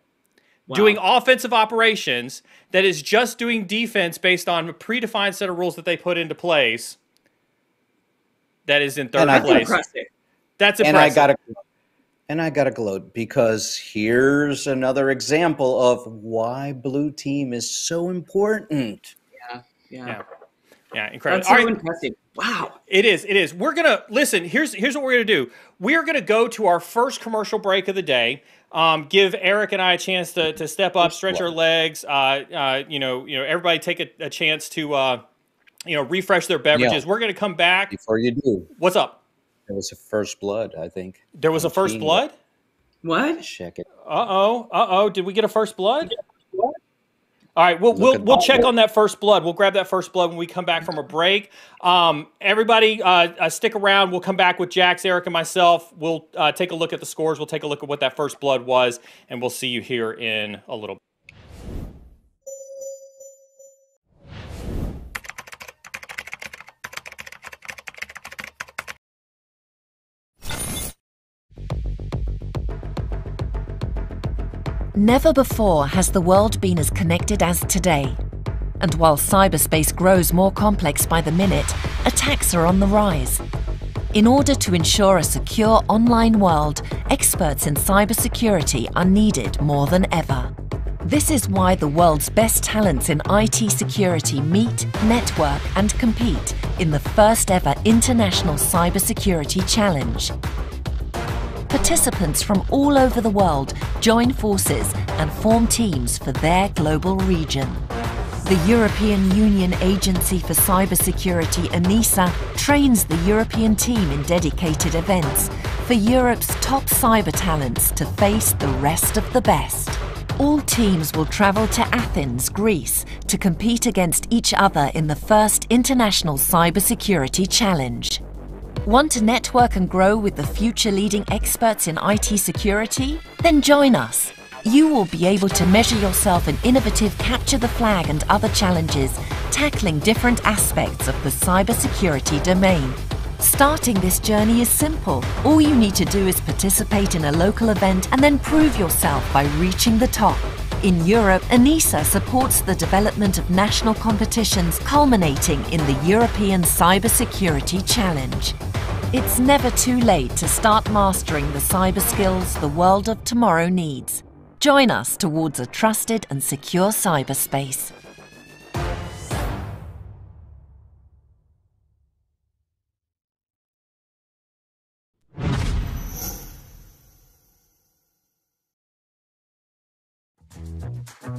wow. doing offensive operations that is just doing defense based on a predefined set of rules that they put into place. That is in third and place. Impressive. That's impressive. And I got to and I got to gloat because here's another example of why blue team is so important. Yeah. Yeah. yeah. Yeah, incredible. That's so right. impressive. Wow. It is. It is. We're gonna listen. Here's here's what we're gonna do. We are gonna go to our first commercial break of the day. Um, give Eric and I a chance to, to step up, stretch our legs. Uh, uh, you know, you know, everybody take a, a chance to uh, you know refresh their beverages. Yeah. We're gonna come back before you do. What's up? There was a first blood, I think. There was a first blood. What? Check it. Uh oh. Uh oh. Did we get a first blood? All right, we'll we'll, we'll check on that first blood. We'll grab that first blood when we come back from a break. Um, everybody, uh, uh, stick around. We'll come back with Jax, Eric, and myself. We'll uh, take a look at the scores. We'll take a look at what that first blood was, and we'll see you here in a little. Never before has the world been as connected as today. And while cyberspace grows more complex by the minute, attacks are on the rise. In order to ensure a secure online world, experts in cybersecurity are needed more than ever. This is why the world's best talents in IT security meet, network, and compete in the first ever International Cybersecurity Challenge participants from all over the world join forces and form teams for their global region. The European Union Agency for Cybersecurity, ENISA, trains the European team in dedicated events for Europe's top cyber talents to face the rest of the best. All teams will travel to Athens, Greece, to compete against each other in the first International Cybersecurity Challenge. Want to network and grow with the future leading experts in IT security? Then join us. You will be able to measure yourself in innovative capture the flag and other challenges, tackling different aspects of the cybersecurity domain. Starting this journey is simple. All you need to do is participate in a local event and then prove yourself by reaching the top. In Europe, ENISA supports the development of national competitions culminating in the European Cybersecurity Challenge. It's never too late to start mastering the cyber skills the world of tomorrow needs. Join us towards a trusted and secure cyberspace.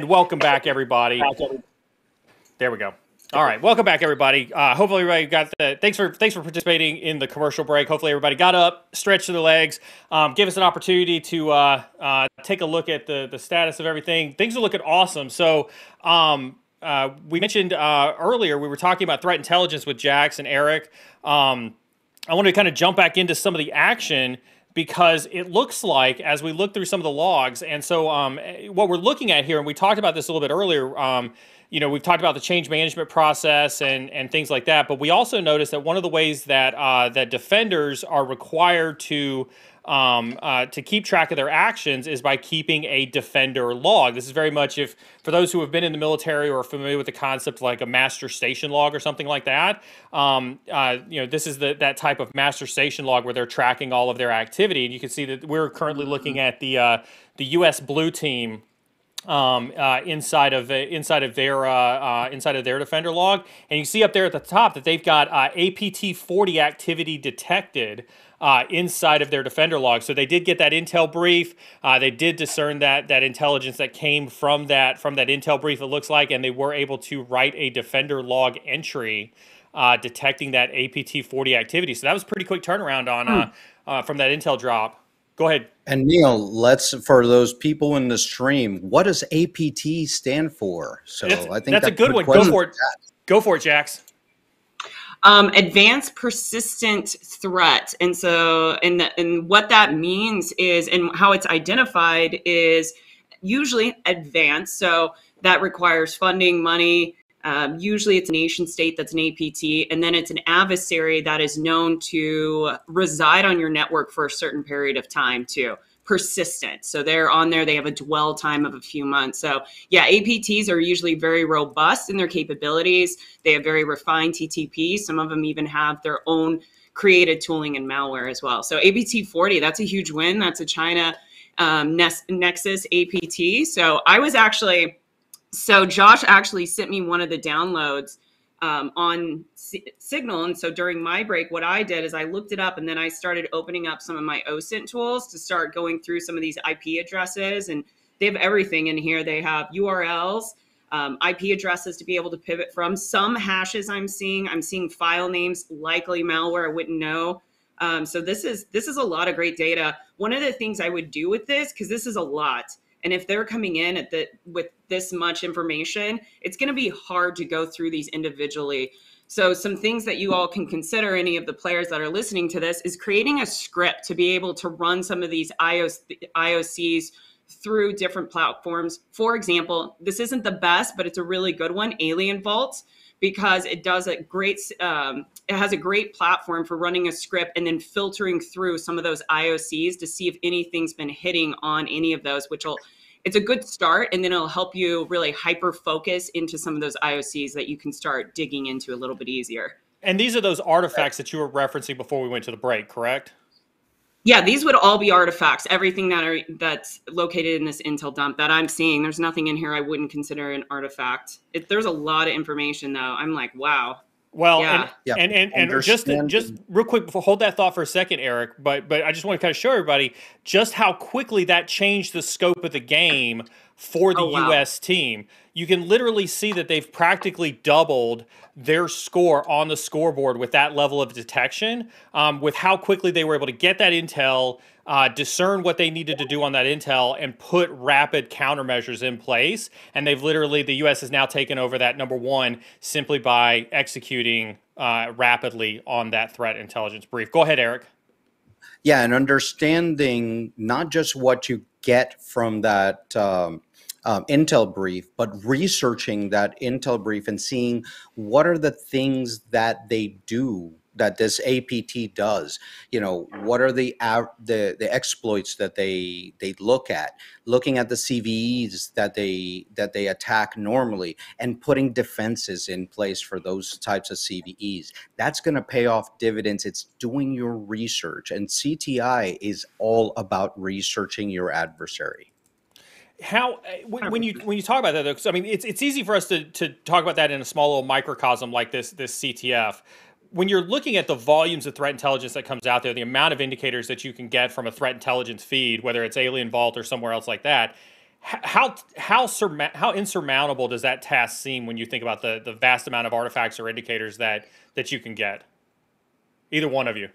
And welcome back, everybody. There we go. All right, welcome back, everybody. Uh, hopefully, everybody got the. Thanks for thanks for participating in the commercial break. Hopefully, everybody got up, stretched their legs, um, us an opportunity to uh, uh, take a look at the the status of everything. Things are looking awesome. So, um, uh, we mentioned uh, earlier we were talking about threat intelligence with Jax and Eric. Um, I want to kind of jump back into some of the action because it looks like as we look through some of the logs, and so um, what we're looking at here, and we talked about this a little bit earlier um, you know, we've talked about the change management process and and things like that, but we also noticed that one of the ways that uh, that defenders are required to um, uh, to keep track of their actions is by keeping a defender log. This is very much if for those who have been in the military or are familiar with the concept like a master station log or something like that. Um, uh, you know, this is the that type of master station log where they're tracking all of their activity, and you can see that we're currently looking at the uh, the U.S. Blue Team um, uh, inside of inside of their uh, uh, inside of their defender log, and you see up there at the top that they've got uh, APT 40 activity detected. Uh, inside of their defender log, so they did get that intel brief. Uh, they did discern that that intelligence that came from that from that intel brief. It looks like, and they were able to write a defender log entry detecting that APT 40 activity. So that was pretty quick turnaround on hmm. from that intel drop. Go ahead. And Neil, let's for those people in the stream, what does APT stand for? So that's, I think that's, a good one. Go for it. Go for it, Jax. Um, advanced persistent threat, and so and the, and what that means is, and how it's identified is usually advanced. So that requires funding, money, um, usually it's a nation state that's an APT, and then it's an adversary that is known to reside on your network for a certain period of time too. Persistent. So they're on there, they have a dwell time of a few months. So, yeah, APTs are usually very robust in their capabilities. They have very refined TTP. Some of them even have their own created tooling and malware as well. So, APT 40, that's a huge win. That's a China um, Nexus APT. So, I was actually so Josh actually sent me one of the downloads um, on Signal. And so during my break, what I did is I looked it up and then I started opening up some of my OSINT tools to start going through some of these IP addresses. And they have everything in here. They have URLs, um, IP addresses to be able to pivot from. Some hashes I'm seeing, I'm seeing file names, likely malware. I wouldn't know. Um, so this is this is a lot of great data. One of the things I would do with this, because this is a lot, and if they're coming in at the with this much information, it's going to be hard to go through these individually. So some things that you all can consider, any of the players that are listening to this, is creating a script to be able to run some of these IOCs through different platforms. For example, this isn't the best, but it's a really good one, AlienVault, because it does a great, um, it has a great platform for running a script and then filtering through some of those IOCs to see if anything's been hitting on any of those, which will it's a good start and then it'll help you really hyper focus into some of those IOCs that you can start digging into a little bit easier. And these are those artifacts that you were referencing before we went to the break, correct? Yeah, these would all be artifacts. Everything that are that's located in this intel dump that I'm seeing, there's nothing in here I wouldn't consider an artifact. It, there's a lot of information though. I'm like, wow. Well, yeah. and, yeah. and and, and just just real quick before hold that thought for a second, Eric. But but I just want to kind of show everybody just how quickly that changed the scope of the game for the oh, wow. U.S. team. You can literally see that they've practically doubled their score on the scoreboard with that level of detection, um, with how quickly they were able to get that intel, uh, discern what they needed to do on that intel, and put rapid countermeasures in place. And they've literally, the U.S. has now taken over that number one simply by executing uh, rapidly on that threat intelligence brief. Go ahead, Eric. Yeah, and understanding not just what you get from that um, um, Intel brief, but researching that Intel brief and seeing what are the things that they do that this APT does. You know, what are the the the exploits that they they look at? Looking at the CVEs that they that they attack normally, and putting defenses in place for those types of CVEs. That's going to pay off dividends. It's doing your research, and CTI is all about researching your adversary how uh, when you when you talk about that though, I mean it's it's easy for us to to talk about that in a small little microcosm like this this CTF. When you're looking at the volumes of threat intelligence that comes out there, the amount of indicators that you can get from a threat intelligence feed, whether it's AlienVault or somewhere else like that, how how surma- how insurmountable does that task seem when you think about the the vast amount of artifacts or indicators that that you can get? Either one of you.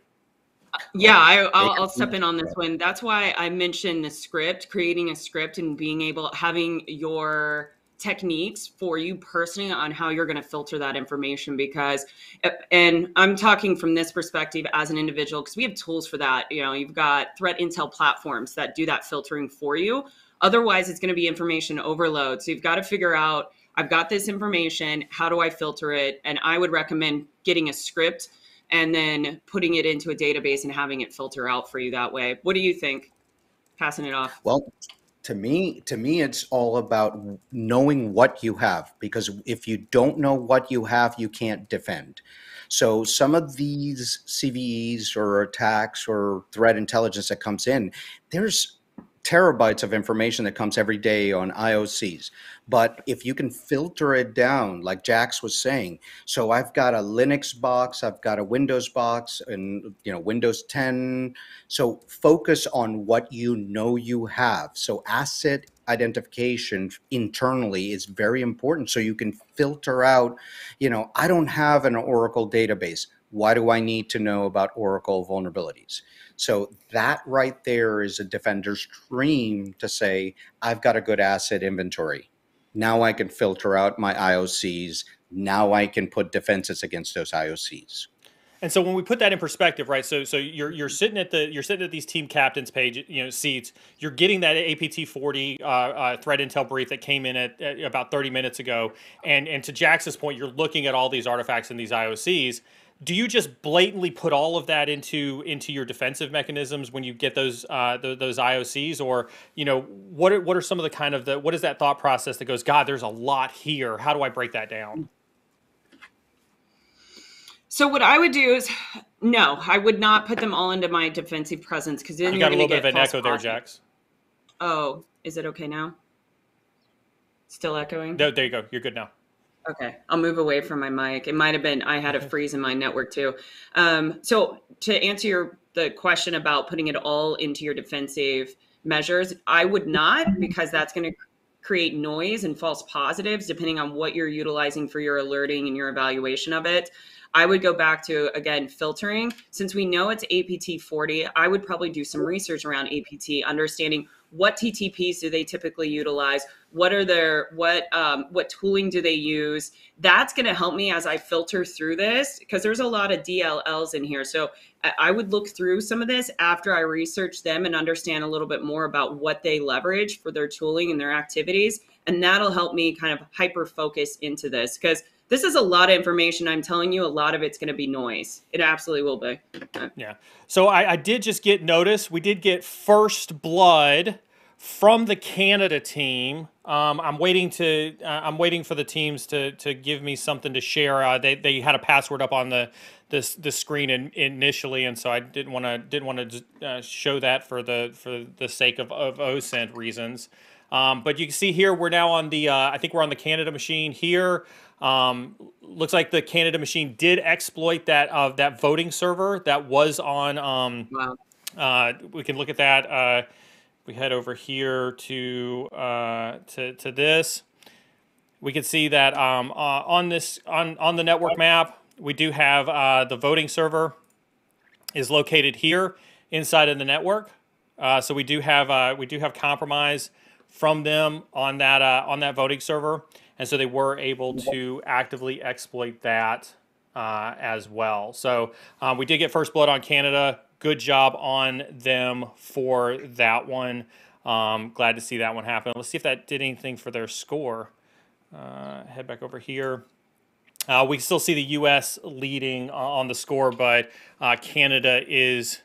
Yeah, I, I'll, I'll step in on this one. That's why I mentioned the script, creating a script and being able, having your techniques for you personally on how you're going to filter that information because eh, and i'm talking from this perspective as an individual because we have tools for that. You know you've got threat intel platforms that do that filtering for you. Otherwise it's going to be information overload. So you've got to figure out i've got this information how do i filter it? And i would recommend getting a script and then putting it into a database and having it filter out for you that way. What do you think? Passing it off. Well, to me, to me, it's all about knowing what you have because if you don't know what you have, you can't defend. So some of these CVEs or attacks or threat intelligence that comes in, there's terabytes of information that comes every day on IOCs. But if you can filter it down, like Jax was saying, so I've got a Linux box, I've got a Windows box, and you know Windows 10. So focus on what you know you have. So asset identification internally is very important. So you can filter out. You know, I don't have an Oracle database. Why do I need to know about Oracle vulnerabilities? So that right there is a defender's dream to say, I've got a good asset inventory. Now I can filter out my IOCs. Now I can put defenses against those IOCs. And so when we put that in perspective, right? So so you're you're sitting at the you're sitting at these team captains page, you know, seats. You're getting that APT 40 uh, uh, threat intel brief that came in at, at, about 30 minutes ago. And and to Jax's point, you're looking at all these artifacts and these IOCs do you just blatantly put all of that into into your defensive mechanisms when you get those uh, the, those IOCs, or you know what are, what are some of the kind of the what is that thought process that goes, God, there's a lot here. How do I break that down? So what I would do is, no, I would not put them all into my defensive presence because then you got a little bit of an echo there, Jax. Oh, is it okay now? Still echoing? No, there you go. You're good now. Okay, I'll move away from my mic. It might have been I had a freeze in my network too. Um, so to answer your the question about putting it all into your defensive measures, I would not because that's going to create noise and false positives depending on what you're utilizing for your alerting and your evaluation of it. I would go back to again filtering. Since we know it's APT 40, I would probably do some research around APT, understanding what TTPs do they typically utilize, what are their what um, what tooling do they use. That's going to help me as I filter through this because there's a lot of DLLs in here. So I would look through some of this after I research them and understand a little bit more about what they leverage for their tooling and their activities, and that'll help me kind of hyper focus into this because this is a lot of information. I'm telling you, a lot of it's going to be noise. It absolutely will be. Yeah. So I, I did just get notice. We did get first blood from the Canada team. Um, I'm waiting to. Uh, I'm waiting for the teams to to give me something to share. Uh, they they had a password up on the this the screen in, initially, and so I didn't want to didn't want to uh, show that for the for the sake of of OSINT reasons. Um, but you can see here we're now on the. Uh, I think we're on the Canada machine here. Um, looks like the Canada machine did exploit that uh, that voting server that was on. Um, wow. Uh, we can look at that. Uh, we head over here to uh, to to this. We can see that um, uh, on this on on the network map, we do have uh, the voting server is located here inside of the network. Uh, so we do have uh, we do have compromise from them on that on that voting server and so they were able to actively exploit that uh, as well. So um, we did get first blood on Canada. Good job on them for that one. Um, glad to see that one happen. Let's see if that did anything for their score. Uh, head back over here. Uh, we still see the U.S. leading on the score, but uh, Canada is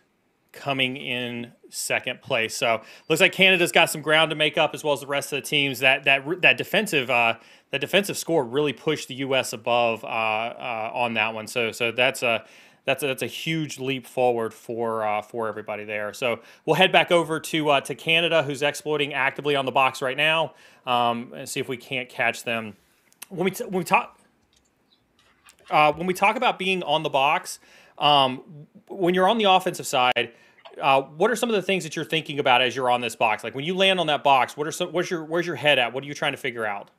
coming in second place. So looks like Canada's got some ground to make up, as well as the rest of the teams. That that that defensive uh, that defensive score really pushed the U.S. above uh, uh, on that one. So so that's a that's a, that's a huge leap forward for uh, for everybody there. So we'll head back over to uh, to Canada, who's exploiting actively on the box right now, um, and see if we can't catch them. When we when we talk uh, when we talk about being on the box, um, when you're on the offensive side uh, what are some of the things that you're thinking about as you're on this box? Like when you land on that box, what are some, where's your where's your head at? What are you trying to figure out?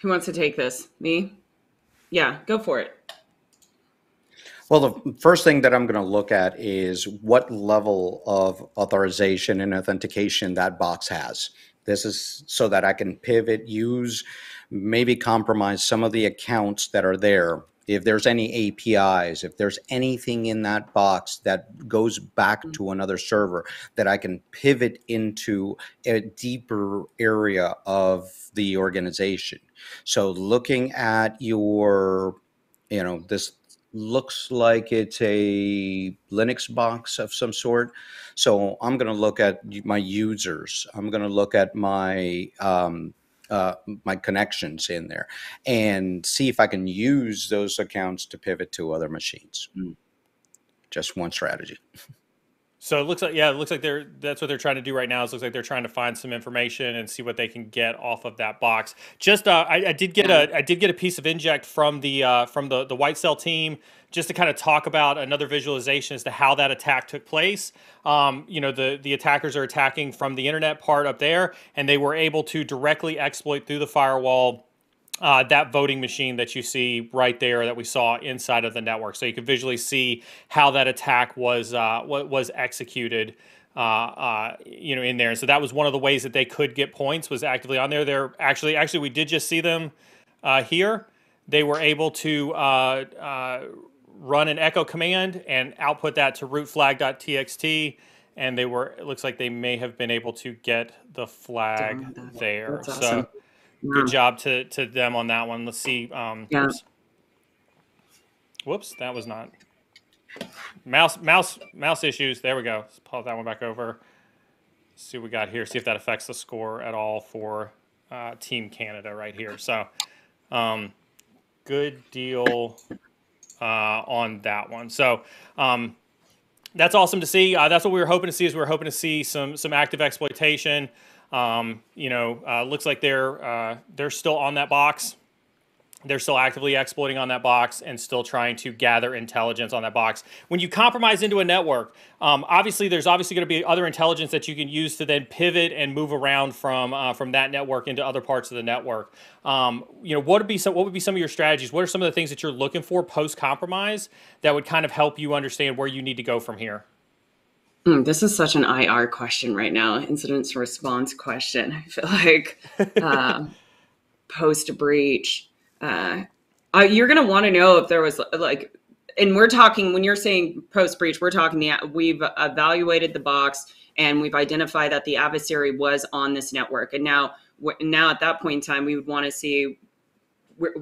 Who wants to take this? Me? Yeah, go for it. Well, the first thing that I'm going to look at is what level of authorization and authentication that box has. This is so that I can pivot, use, maybe compromise some of the accounts that are there. If there's any APIs, if there's anything in that box that goes back to another server, that I can pivot into a deeper area of the organization. So looking at your, you know, this looks like it's a Linux box of some sort. So I'm going to look at my users. I'm going to look at my um, uh, my connections in there and see if I can use those accounts to pivot to other machines. Mm. Just one strategy. So it looks like yeah, it looks like they're that's what they're trying to do right now. It looks like they're trying to find some information and see what they can get off of that box. Just uh, I, I, did get a I did get a piece of inject from the uh, from the the white cell team just to kind of talk about another visualization as to how that attack took place. Um, you know, the the attackers are attacking from the internet part up there, and they were able to directly exploit through the firewall uh, that voting machine that you see right there that we saw inside of the network. So you can visually see how that attack was uh, was executed. Uh, uh, you know, in there. And so that was one of the ways that they could get points was actively on there. They're actually, actually, we did just see them uh, here. They were able to uh, run an echo command and output that to rootflag.txt. And they were, it looks like they may have been able to get the flag there. Awesome. So good job to to them on that one. Let's see. Um, yeah. Whoops. whoops, that was not mouse mouse mouse issues. There we go. Let's pull that one back over. See what we got here. See if that affects the score at all for uh, Team Canada right here. So, um, good deal on that one. So. Um, that's awesome to see. Uh, that's what we were hoping to see. Is we were hoping to see some some active exploitation. Um, you know, uh, looks like they're uh, they're still on that box. They're still actively exploiting on that box and still trying to gather intelligence on that box. When you compromise into a network, um, obviously there's obviously going to be other intelligence that you can use to then pivot and move around from uh, from that network into other parts of the network. Um, you know, what would be some what would be some of your strategies? What are some of the things that you're looking for post compromise that would kind of help you understand where you need to go from here? Mm, this is such an IR question right now, incidents response question. I feel like uh, post breach, uh, uh, you're going to want to know if there was like, and we're talking when you're saying post breach, we're talking the we've evaluated the box and we've identified that the adversary was on this network, and now now at that point in time, we would want to see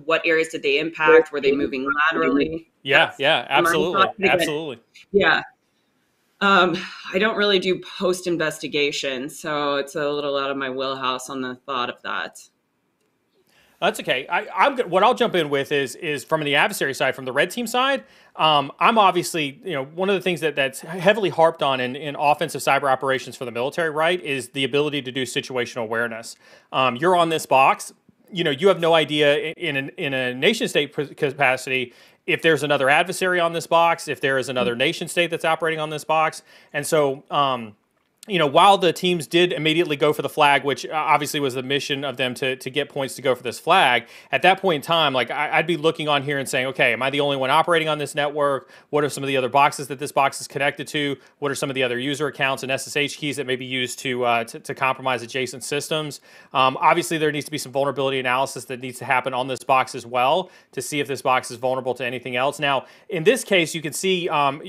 what areas did they impact? Were they moving laterally? Yeah, yeah, absolutely, absolutely. Yeah, um, I don't really do post investigation, so it's a little out of my wheelhouse on the thought of that. That's okay. I, am what I'll jump in with is is from the adversary side, from the red team side. Um, I'm obviously, you know, one of the things that that's heavily harped on in, in offensive cyber operations for the military, right, is the ability to do situational awareness. Um, you're on this box, you know, you have no idea in an, in a nation state capacity if there's another adversary on this box, if there is another nation state that's operating on this box. And so, um, you know, while the teams did immediately go for the flag, which obviously was the mission of them to, to get points to go for this flag, at that point in time, like I, would be looking on here and saying, okay, am I the only one operating on this network? What are some of the other boxes that this box is connected to? What are some of the other user accounts and SSH keys that may be used to uh, to, to, compromise adjacent systems? Um, obviously, there needs to be some vulnerability analysis that needs to happen on this box as well to see if this box is vulnerable to anything else. Now, in this case, you can see, um,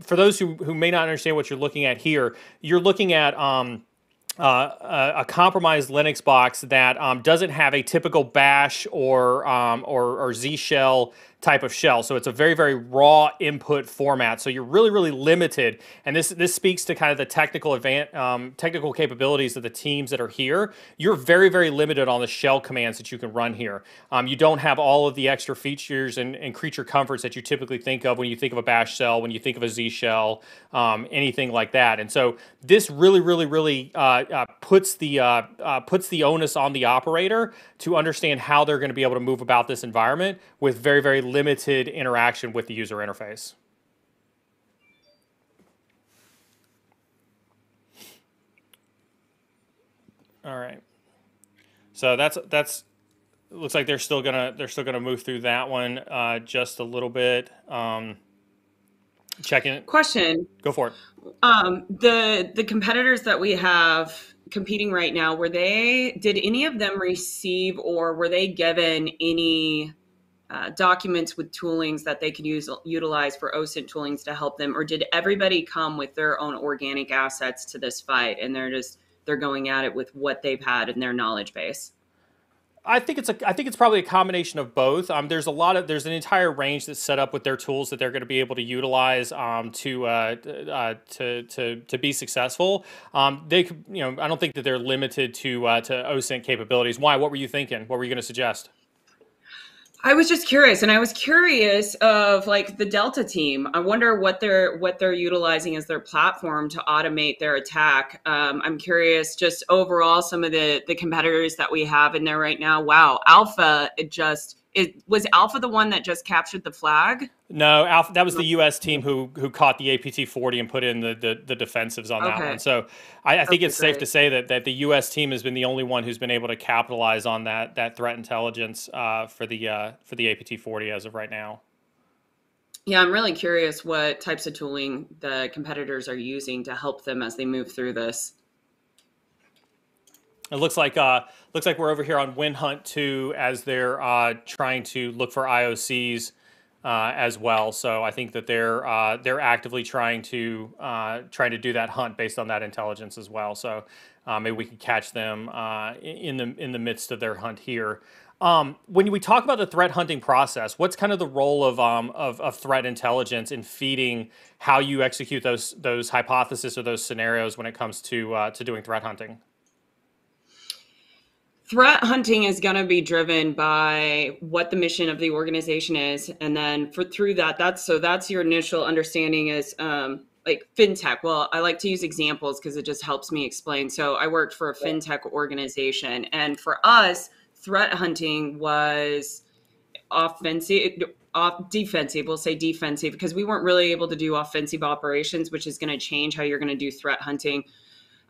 for those who, who may not understand what you're looking at here, you're looking looking at um, uh, a, compromised Linux box that um, doesn't have a typical Bash or um, or, or Z shell type of shell. So it's a very, very raw input format. So you're really, really limited. And this this speaks to kind of the technical advan- um, technical capabilities of the teams that are here. You're very, very limited on the shell commands that you can run here. Um, you don't have all of the extra features and, and, creature comforts that you typically think of when you think of a bash shell, when you think of a Z shell, um, anything like that. And so this really, really, really uh, uh, puts the uh, uh puts the onus on the operator to understand how they're going to be able to move about this environment with very, very limited interaction with the user interface. All right. So that's that's looks like they're still gonna they're still gonna move through that one uh, just a little bit. Um, checking question. Go for it. Um, the the competitors that we have competing right now were they did any of them receive or were they given any uh, documents with toolings that they could use utilize for OSINT toolings to help them, or did everybody come with their own organic assets to this fight and they're just they're going at it with what they've had in their knowledge base? I think it's a I think it's probably a combination of both. Um, there's a lot of there's an entire range that's set up with their tools that they're going to be able to utilize um, to uh, uh, to to to be successful. Um, they could, you know I don't think that they're limited to uh, to OSINT capabilities. Why? What were you thinking? What were you going to suggest? I was just curious, and I was curious of like the Delta team. I wonder what they're what they're utilizing as their platform to automate their attack. Um, I'm curious, just overall, some of the the competitors that we have in there right now. Wow, Alpha it just it was Alpha the one that just captured the flag? No, Alpha. That was the U.S. team who who caught the APT forty and put in the the, the defensives on okay. that one. So I, I think okay, it's safe to say that that the U.S. team has been the only one who's been able to capitalize on that that threat intelligence uh, for the uh, for the APT forty as of right now. Yeah, I'm really curious what types of tooling the competitors are using to help them as they move through this. It looks like uh, looks like we're over here on Win Hunt 2 as they're uh, trying to look for IOCs uh, as well. So I think that they're uh, they're actively trying to uh, trying to do that hunt based on that intelligence as well. So uh, maybe we can catch them uh, in the in the midst of their hunt here. Um, when we talk about the threat hunting process, what's kind of the role of, um, of, of threat intelligence in feeding how you execute those those hypotheses or those scenarios when it comes to to doing threat hunting? Threat hunting is going to be driven by what the mission of the organization is and then for through that that's so that's your initial understanding is um, like fintech. Well i like to use examples because it just helps me explain. So i worked for a fintech organization and for us threat hunting was offensive off defensive we'll say defensive because we weren't really able to do offensive operations which is going to change how you're going to do threat hunting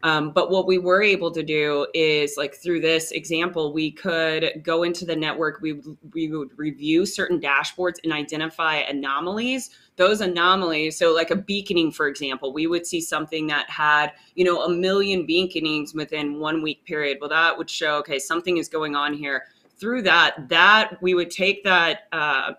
um, but what we were able to do is like through this example, we could go into the network, we, we would review certain dashboards and identify anomalies. Those anomalies, so like a beaconing, for example, we would see something that had, you know, a million beaconings within one week period. Well, that would show, okay, something is going on here. Through that, that we would take that, uh,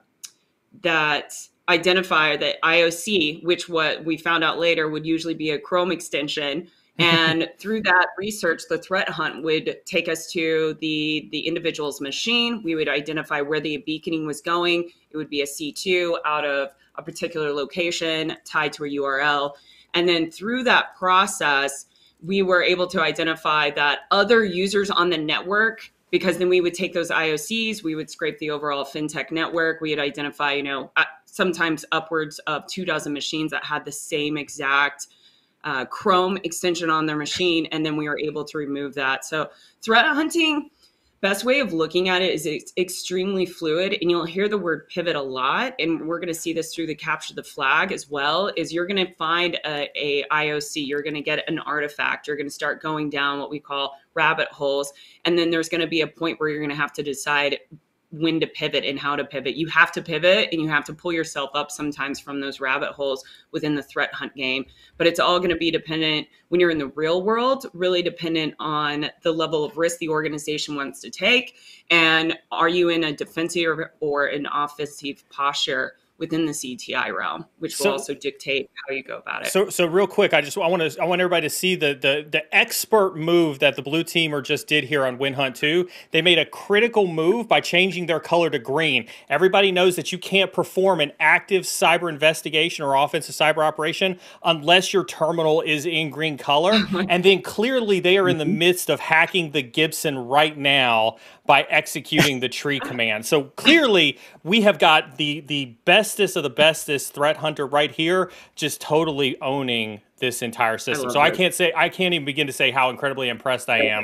that identifier, that IOC, which what we found out later would usually be a Chrome extension, Mm-hmm. and through that research the threat hunt would take us to the the individual's machine. We would identify where the beaconing was going. It would be a c2 out of a particular location tied to a url and then through that process we were able to identify that other users on the network because then we would take those iocs we would scrape the overall fintech network. We would identify you know sometimes upwards of two dozen machines that had the same exact uh, Chrome extension on their machine, and then we were able to remove that. So threat hunting, best way of looking at it is it's extremely fluid, and you'll hear the word pivot a lot, and we're going to see this through the capture the flag as well. Is you're going to find a, a IOC, you're going to get an artifact, you're going to start going down what we call rabbit holes, and then there's going to be a point where you're going to have to decide when to pivot and how to pivot. You have to pivot and you have to pull yourself up sometimes from those rabbit holes within the threat hunt game. But it's all going to be dependent when you're in the real world, really dependent on the level of risk the organization wants to take. And are you in a defensive or an offensive posture? Within the CTI realm, which will so, also dictate how you go about it. So, so real quick, I just I want to I want everybody to see the the the expert move that the blue team or just did here on Win Hunt Two. They made a critical move by changing their color to green. Everybody knows that you can't perform an active cyber investigation or offensive cyber operation unless your terminal is in green color. and then clearly they are in the mm-hmm. midst of hacking the Gibson right now by executing the tree command. So clearly we have got the the bestest of the bestest threat hunter right here, just totally owning this entire system. I so it. I can't say I can't even begin to say how incredibly impressed I am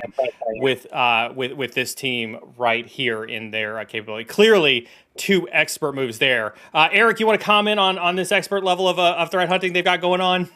with uh, with with this team right here in their uh, capability. Clearly, two expert moves there. Uh, Eric, you want to comment on on this expert level of uh, of threat hunting they've got going on?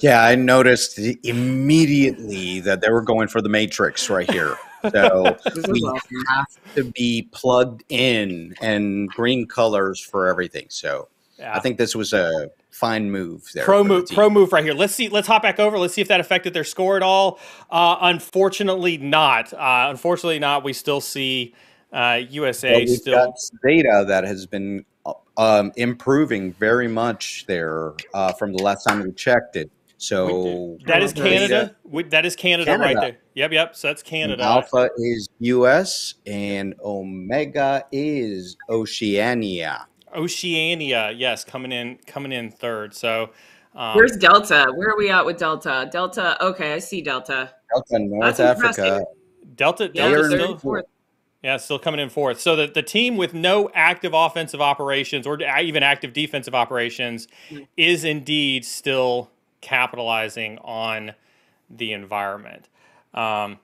yeah, I noticed immediately that they were going for the Matrix right here. So we have to be plugged in and green colors for everything. So Yeah. I think this was a fine move there. pro for the move pro move right here let's see let's hop back over let's see if that affected their score at all uh unfortunately not uh unfortunately not we still see uh usa Well, we've still got data that has been um, improving very much there uh, from the last time we checked it. So that is canada we, that is canada, right there yep yep so that's canada Alpha is US and Omega is Oceania. oceania yes coming in coming in third so um, Where's Delta? Where are we at with Delta? Delta. Okay, I see Delta. Delta, North That's Africa. impressive. delta Yeah, delta third still fourth. Yeah, still coming in fourth. So the, the team with no active offensive operations or even active defensive operations is indeed still capitalizing on the environment. Um,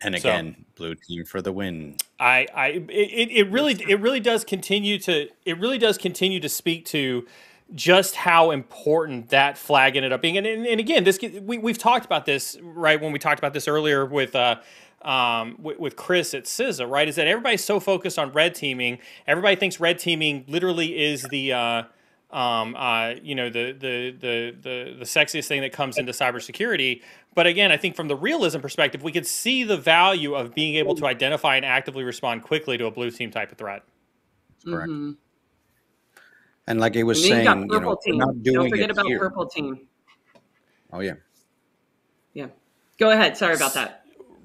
And So- again, blue team for the win. I, I, it, it really, it really does continue to, it really does continue to speak to just how important that flag ended up being. And, and, and again, this we, we've talked about this right when we talked about this earlier with, uh, um, with, with Chris at CISA, right? Is that everybody's so focused on red teaming. Everybody thinks red teaming literally is the, uh, um, uh, you know, the, the the the the sexiest thing that comes into cybersecurity. But again, I think from the realism perspective, we could see the value of being able to identify and actively respond quickly to a blue team type of threat. Correct. Mhm. And like I was And you saying, got you know, team. not doing Don't forget it about here. purple team. Oh yeah. Yeah. Go ahead. Sorry about that.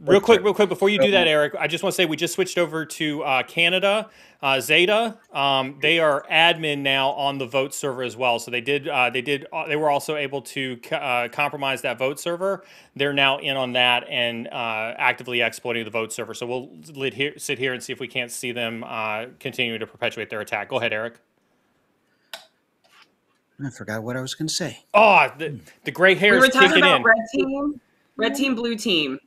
Real quick, real quick, before you do that, Eric, I just want to say we just switched over to uh, Canada, uh, Zeta. Um, they are admin now on the vote server as well. So they did, uh, they did, uh, they were also able to co- uh, compromise that vote server. They're now in on that and uh, actively exploiting the vote server. So we'll lit here, sit here and see if we can't see them uh, continuing to perpetuate their attack. Go ahead, Eric. I forgot what I was going to say. Oh, the, the gray hair We were is talking kicking about in. red team, red team, blue team.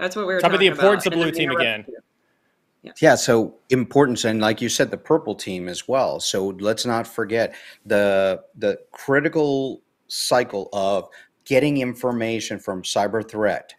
That's what we were Talk about the talking importance of And blue team the again. Yeah, so importance and like you said, the purple team as well. So let's not forget the the critical cycle of getting information from cyber threat,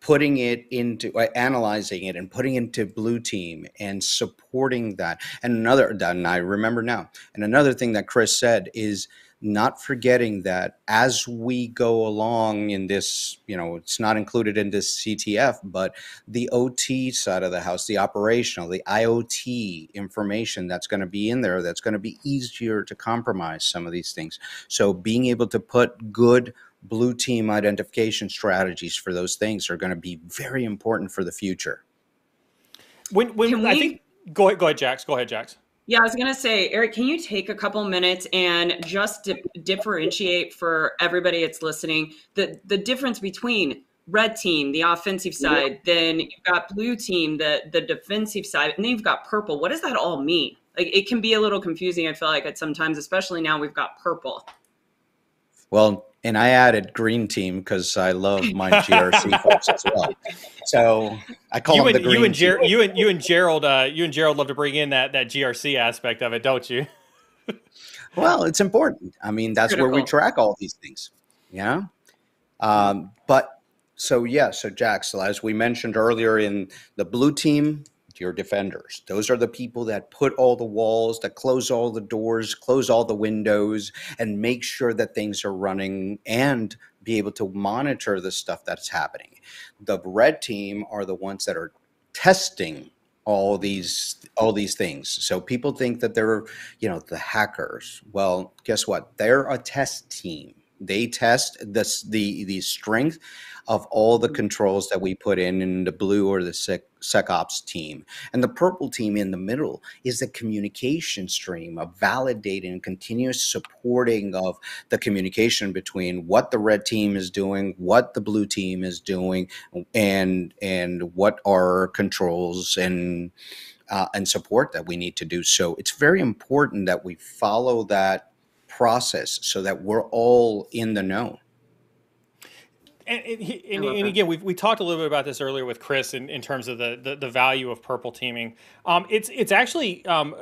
putting it into uh, analyzing it and putting it into blue team and supporting that. And another and I remember now. And another thing that Chris said is not forgetting that as we go along in this, you know, it's not included in this CTF, but the OT side of the house, the operational, the IoT information that's going to be in there, that's going to be easier to compromise some of these things. So being able to put good blue team identification strategies for those things are going to be very important for the future. When, when Can I we- think, go ahead, go ahead, Jax. Go ahead, Jax. Yeah, I was gonna say, Eric, can you take a couple minutes and just di- differentiate for everybody that's listening the the difference between red team, the offensive side, then you've got blue team, the the defensive side, and then you've got purple. What does that all mean? Like, it can be a little confusing. I feel like at sometimes, especially now, we've got purple. Well, and I added green team because I love my GRC folks as well. So I call You them and the green you and team. You and you and Gerald, uh, you and Gerald love to bring in that that GRC aspect of it, don't you? Well, it's important. I mean, that's where we track all these things. Yeah. Um, but so yeah, so Jax, so as we mentioned earlier in the blue team, your defenders. Those are the people that put all the walls, that close all the doors, close all the windows, and make sure that things are running and be able to monitor the stuff that's happening. The red team are the ones that are testing all these all these things. So people think that they're, you know, the hackers. Well, guess what? They're a test team. They test this the the strength of all the controls that we put in in the blue or the sec, SecOps team. And the purple team in the middle is the communication stream of validating and continuous supporting of the communication between what the red team is doing, what the blue team is doing, and and what are controls and uh, and support that we need to do. So it's very important that we follow that process so that we're all in the know. And, and, he, and, and again, we we talked a little bit about this earlier with Chris in, in terms of the, the, the value of purple teaming. Um, it's it's actually um,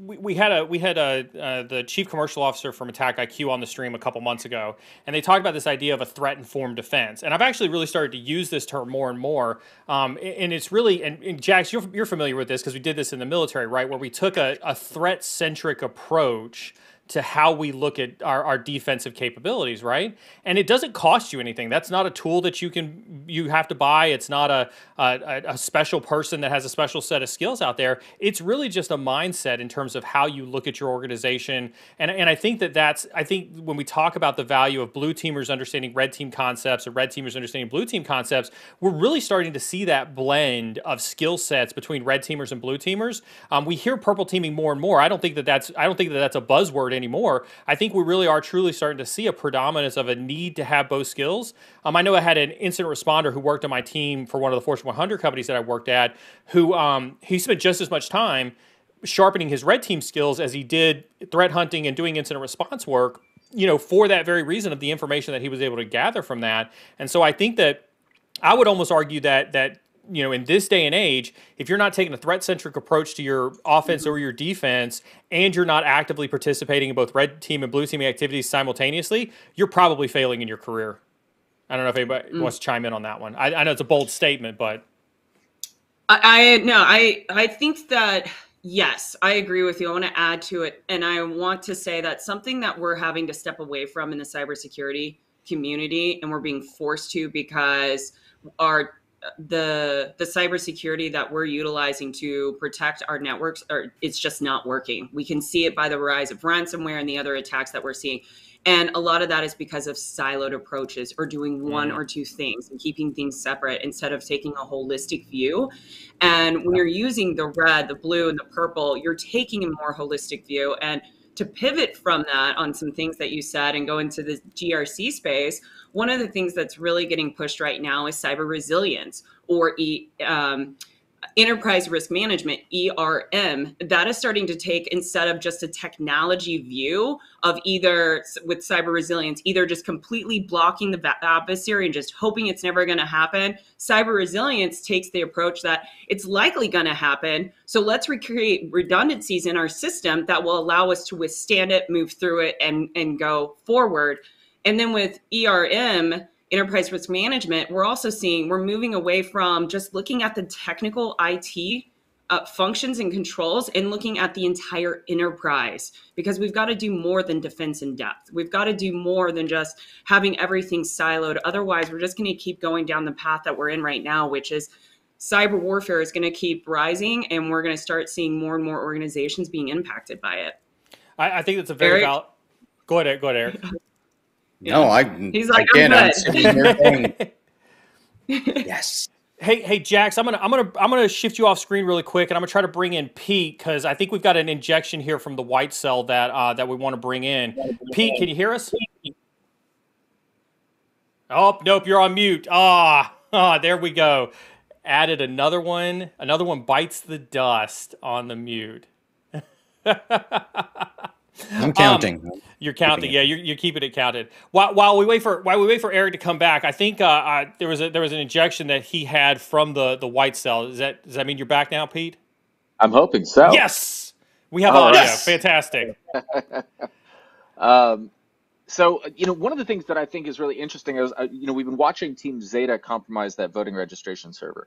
we, we had a we had a uh, the chief commercial officer from AttackIQ on the stream a couple months ago, and they talked about this idea of a threat informed defense. And I've actually really started to use this term more and more. Um, and it's really and, and Jax, you're you're familiar with this because we did this in the military, right? Where we took a, a threat centric approach to how we look at our, our defensive capabilities, right? And it doesn't cost you anything. That's not a tool that you can you have to buy. It's not a, a, a special person that has a special set of skills out there. It's really just a mindset in terms of how you look at your organization. And and I think that that's I think when we talk about the value of blue teamers understanding red team concepts or red teamers understanding blue team concepts, we're really starting to see that blend of skill sets between red teamers and blue teamers. Um, we hear purple teaming more and more. I don't think that that's I don't think that that's a buzzword anymore. I think we really are truly starting to see a predominance of a need to have both skills. Um, I know I had an incident responder who worked on my team for one of the Fortune 100 companies that I worked at, who um, he spent just as much time sharpening his red team skills as he did threat hunting and doing incident response work. You know, for that very reason of the information that he was able to gather from that. And so I think that I would almost argue that that you know, in this day and age, if you're not taking a threat centric approach to your offense or your defense, and you're not actively participating in both red team and blue team activities simultaneously, you're probably failing in your career. I don't know if anybody Mm. wants to chime in on that one. I, I know it's a bold statement, but I, I no, I I think that yes, I agree with you. I want to add to it, and I want to say that something that we're having to step away from in the cybersecurity community, and we're being forced to because our the the cybersecurity that we're utilizing to protect our networks are it's just not working. We can see it by the rise of ransomware and the other attacks that we're seeing. And a lot of that is because of siloed approaches or doing one Mhm. or two things and keeping things separate instead of taking a holistic view. And when you're using the red, the blue, and the purple, you're taking a more holistic view. And to pivot from that on some things that you said and go into the GRC space, one of the things that's really getting pushed right now is cyber resilience or um, enterprise risk management erm that is starting to take instead of just a technology view of either with cyber resilience either just completely blocking the adversary and just hoping it's never going to happen cyber resilience takes the approach that it's likely going to happen. So let's recreate redundancies in our system that will allow us to withstand it move through it and and go forward. And then with erm enterprise risk management, we're also seeing we're moving away from just looking at the technical IT uh, functions and controls and looking at the entire enterprise because we've got to do more than defense in depth. We've got to do more than just having everything siloed. Otherwise, we're just going to keep going down the path that we're in right now, which is cyber warfare is going to keep rising and we're going to start seeing more and more organizations being impacted by it. I, I think that's a very valid. Go ahead, go ahead, Eric. No, I. He's like, again, I'm I'm good. sitting yes. Hey, hey, Jax, I'm gonna, I'm gonna, I'm gonna shift you off screen really quick, and I'm gonna try to bring in Pete because I think we've got an injection here from the white cell that uh, that we want to bring in. Pete, can you hear us? Oh, nope, you're on mute. Ah, ah, there we go. Added another one. Another one bites the dust on the mute. I'm counting. Um, You're counting, yeah. You're, you're keeping it counted. While, while we wait for while we wait for Eric to come back, I think uh, uh, there was a, there was an injection that he had from the the white cell. Does that does that mean you're back now, Pete? I'm hoping so. Yes, we have Oh, audio. yes. Fantastic. Um, so, uh, you know, one of the things that I think is really interesting is, uh, you know, we've been watching Team Zeta compromise that voting registration server.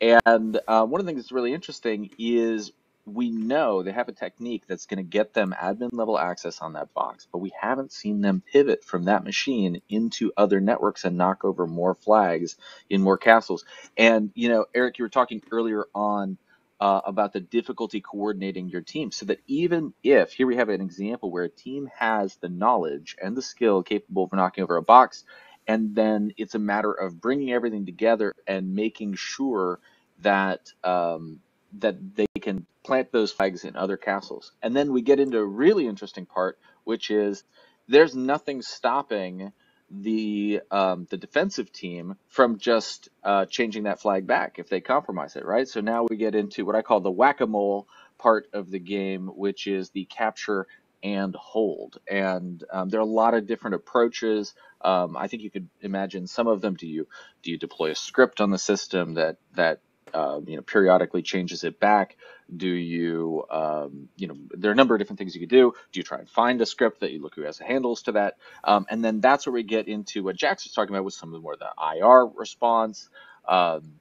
And uh, one of the things that's really interesting is we know they have a technique that's going to get them admin level access on that box, but we haven't seen them pivot from that machine into other networks and knock over more flags in more castles. And, you know, Eric, you were talking earlier on uh, about the difficulty coordinating your team so that even if here we have an example where a team has the knowledge and the skill capable of knocking over a box and then it's a matter of bringing everything together and making sure that um, that they can plant those flags in other castles and then we get into a really interesting part which is there's nothing stopping the um, the defensive team from just uh, changing that flag back if they compromise it, right? So now we get into what I call the whack-a-mole part of the game, which is the capture and hold. And um, there are a lot of different approaches. Um, I think you could imagine some of them. Do you do you deploy a script on the system that that uh, you know periodically changes it back? Do you um, you know there are a number of different things you could do. Do you try and find a script that you look who has handles to that? Um, and then that's where we get into what Jax was talking about with some of the more the IR response. Um,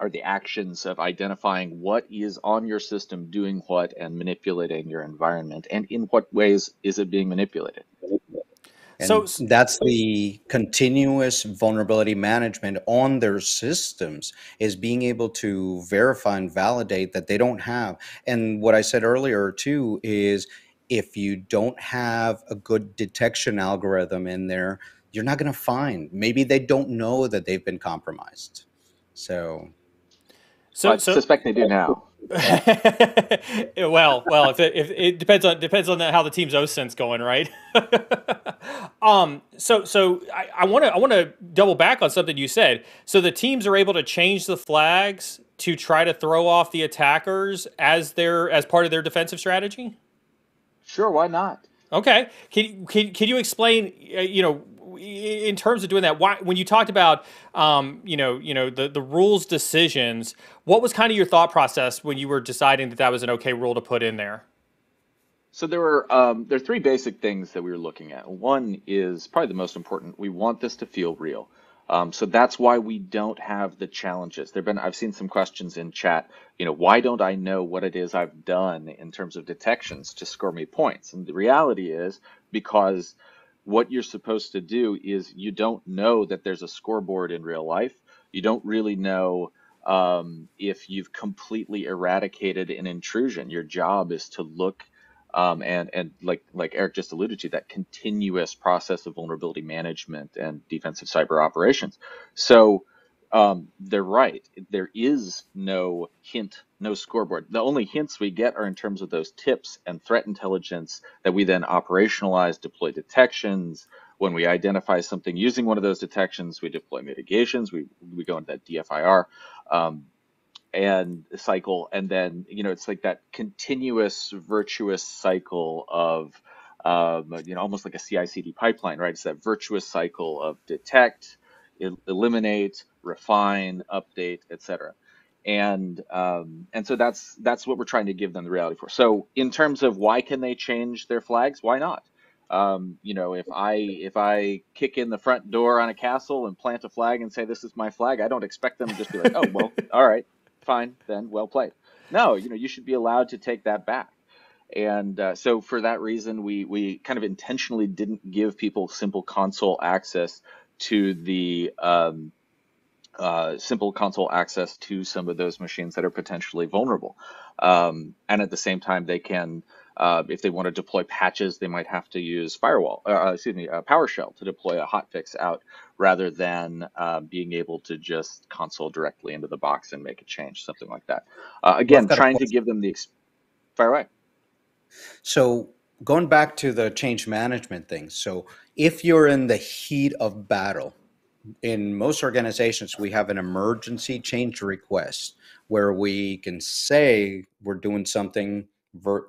are the actions of identifying what is on your system doing what and manipulating your environment and in what ways is it being manipulated And So, that's the continuous vulnerability management on their systems is being able to verify and validate that they don't have. And what I said earlier too is if you don't have a good detection algorithm in there, you're not going to find. Maybe they don't know that they've been compromised. So so, i so, suspect they do uh, now well, well, if it, if it depends on depends on how the team's OSINT's going, right? um, so so I want to I want to double back on something you said. So the teams are able to change the flags to try to throw off the attackers as their as part of their defensive strategy. sure why not Okay, can can can you explain? uh, You know, in terms of doing that, why when you talked about um, you know you know the the rules decisions, what was kind of your thought process when you were deciding that that was an okay rule to put in there? So there were um, there are three basic things that we were looking at. One is probably the most important. We want this to feel real. Um, so that's why we don't have the challenges. There've been I've seen some questions in chat. You know, why don't I know what it is I've done in terms of detections to score me points? And the reality is because what you're supposed to do is you don't know that there's a scoreboard in real life. You don't really know um, if you've completely eradicated an intrusion. Your job is to look um, and and like like Eric just alluded to, that continuous process of vulnerability management and defensive cyber operations. So um, they're right. There is no hint, no scoreboard. The only hints we get are in terms of those tips and threat intelligence that we then operationalize, deploy detections. When we identify something using one of those detections, we deploy mitigations. We we go into that DFIR. Um, and cycle and then you know it's like that continuous virtuous cycle of um, you know almost like a CI/CD pipeline, right? It's that virtuous cycle of detect, el- eliminate, refine, update, etc. And um, and so that's that's what we're trying to give them the reality for. So in terms of why can they change their flags? Why not? Um, you know, if I if I kick in the front door on a castle and plant a flag and say this is my flag, I don't expect them to just be like, oh well, all right, fine, then well played. No, you know, you should be allowed to take that back. And uh, so for that reason, we we kind of intentionally didn't give people simple console access to the um, uh, simple console access to some of those machines that are potentially vulnerable. Um, and at the same time, they can, uh, if they want to deploy patches, they might have to use firewall, uh, excuse me, uh, PowerShell to deploy a hotfix out rather than uh, being able to just console directly into the box and make a change, something like that. Uh, Well, again, I've got a trying to give them the ex- fire away. So going back to the change management thing. So if you're in the heat of battle, in most organizations, we have an emergency change request where we can say we're doing something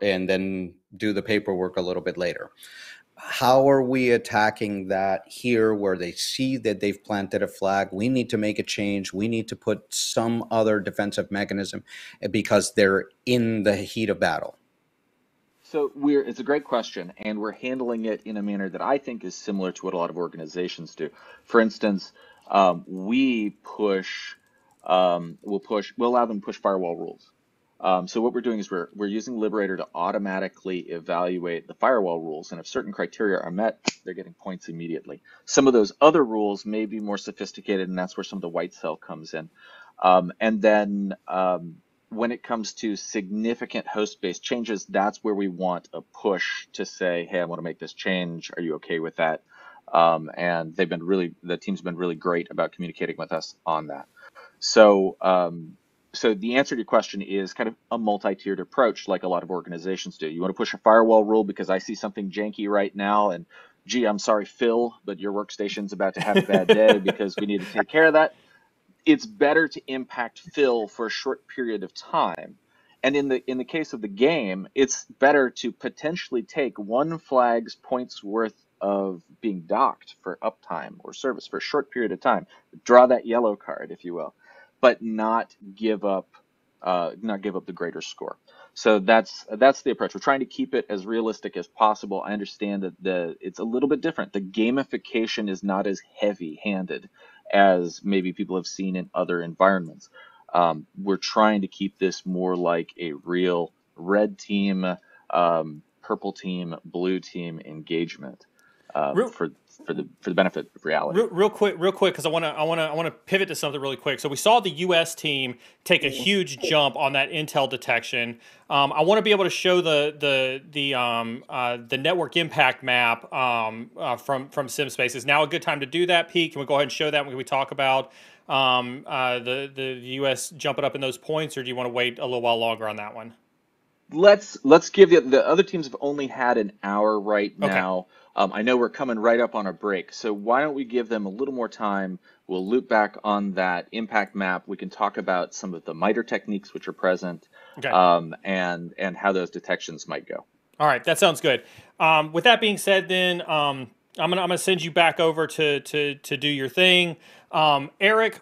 and then do the paperwork a little bit later. How are we attacking that here where they see that they've planted a flag? We need to make a change. We need to put some other defensive mechanism because they're in the heat of battle. So we're it's a great question, and we're handling it in a manner that I think is similar to what a lot of organizations do. For instance, um, we push, um, we'll push, we'll allow them to push firewall rules. Um, so what we're doing is we're we're using Liberator to automatically evaluate the firewall rules, and if certain criteria are met, they're getting points immediately. Some of those other rules may be more sophisticated, and that's where some of the white cell comes in. Um, and then um, when it comes to significant host-based changes, that's where we want a push to say, "Hey, I want to make this change. Are you okay with that?" Um, and they've been really, the team's been really great about communicating with us on that. So, um, so the answer to your question is kind of a multi-tiered approach, like a lot of organizations do. You want to push a firewall rule because I see something janky right now, and gee, I'm sorry, Phil, but your workstation's about to have a bad day because we need to take care of that. It's better to impact Phil for a short period of time And in the in the case of the game, it's better to potentially take one flag's points worth of being docked for uptime or service for a short period of time, draw that yellow card, if you will, but not give up uh, not give up the greater score. So that's that's the approach. We're trying to keep it as realistic as possible. I understand that the it's a little bit different. The gamification is not as heavy-handed as maybe people have seen in other environments. Um, we're trying to keep this more like a real red team, um, purple team, blue team engagement um, Real- for for the for the benefit of reality. Real, real quick, real quick, because I want to, I want to, I want to pivot to something really quick. So we saw the U.S. team take a huge jump on that intel detection. Um, I want to be able to show the the the um, uh, the network impact map um, uh, from from SimSpace. Is now a good time to do that, Pete? Can we go ahead and show that when we talk about um, uh, the the U.S. jumping up in those points, or do you want to wait a little while longer on that one? let's let's give the the other teams have only had an hour right Okay. now. Um, I know we're coming right up on a break, so why don't we give them a little more time? We'll loop back on that impact map. We can talk about some of the MITRE techniques which are present, Okay. um, and and how those detections might go. All right, that sounds good. Um, with that being said, then um, I'm gonna I'm gonna send you back over to to to do your thing, um, Eric.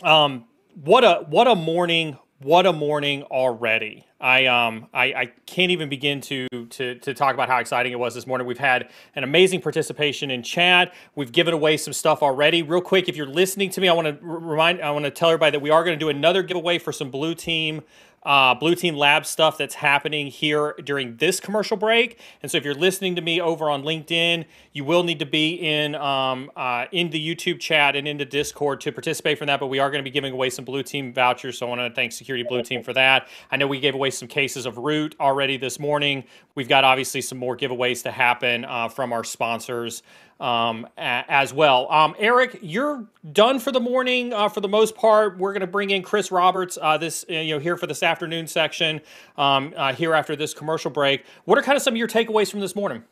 Um, what a what a morning! What a morning already! I um I, I can't even begin to, to to talk about how exciting it was this morning. We've had an amazing participation in chat. We've given away some stuff already. Real quick, if you're listening to me, I want to remind I want to tell everybody that we are going to do another giveaway for some blue team uh, Blue Team Lab stuff that's happening here during this commercial break. And so, if you're listening to me over on LinkedIn, you will need to be in um, uh, in the YouTube chat and into Discord to participate from that. But we are going to be giving away some Blue Team vouchers, so I want to thank Security Blue Team for that. I know we gave away some cases of Root already this morning. We've got obviously some more giveaways to happen uh, from our sponsors um, as well. Um, Eric, you're done for the morning uh, for the most part. We're going to bring in Chris Roberts uh, this uh, you know here for this afternoon section um, uh, here after this commercial break. What are kind of some of your takeaways from this morning?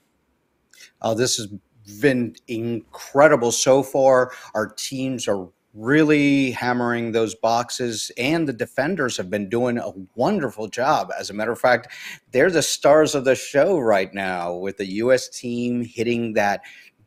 Oh, this has been incredible so far. Our teams are really hammering those boxes, and the defenders have been doing a wonderful job. As a matter of fact, they're the stars of the show right now with the U.S. team hitting that,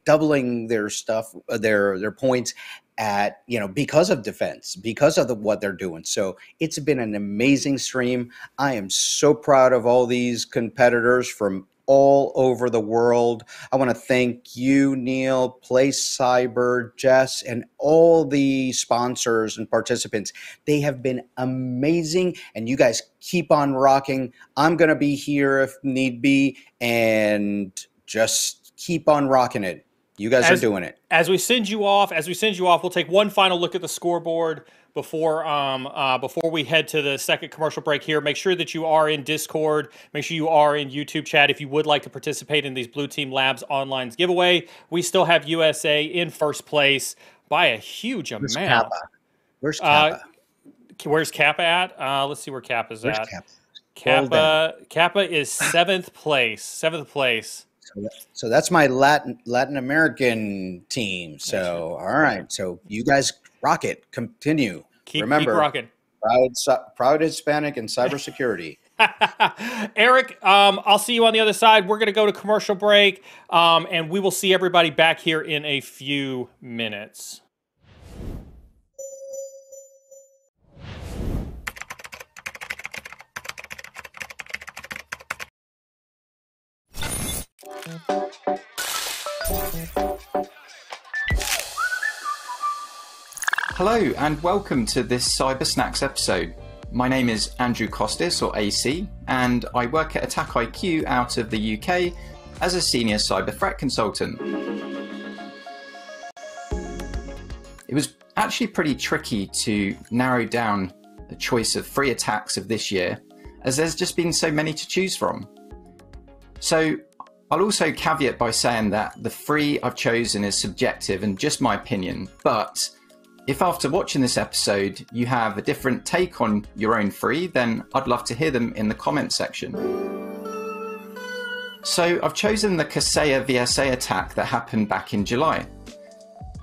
doubling their stuff, uh, their their points at you know because of defense because of the, what they're doing. So it's been an amazing stream. I am so proud of all these competitors from all over the world. I want to thank you neil PlayCyber jess and all the sponsors and participants. They have been amazing and you guys keep on rocking. I'm going to be here if need be and just keep on rocking it you guys As- are doing it As we send you off, as we send you off, we'll take one final look at the scoreboard before um, uh, before we head to the second commercial break here. Make sure that you are in Discord. Make sure you are in YouTube chat if you would like to participate in these Blue Team Labs online giveaway. We still have USA in first place by a huge Where's amount. Kappa? Where's Uh, Kappa? Where's Kappa at? Uh, let's see where Kappa's Where's at. Kappa? Scroll Kappa Kappa is seventh place. Seventh place. So, that- so that's my Latin Latin American team. So all right, so you guys rock it. Continue. Keep Remember, keep rocking. proud, proud Hispanic and cybersecurity. Eric, um, I'll see you on the other side. We're going to go to commercial break, um, and we will see everybody back here in a few minutes. Hello and welcome to this Cyber Snacks episode. My name is Andrew Costis, or AC, and I work at AttackIQ out of the UK as a senior cyber threat consultant. It was actually pretty tricky to narrow down the choice of free attacks of this year, as there's just been so many to choose from. So I'll also caveat by saying that the free I've chosen is subjective and just my opinion, but if after watching this episode you have a different take on your own free, then I'd love to hear them in the comment section. So I've chosen the Kaseya VSA attack that happened back in July.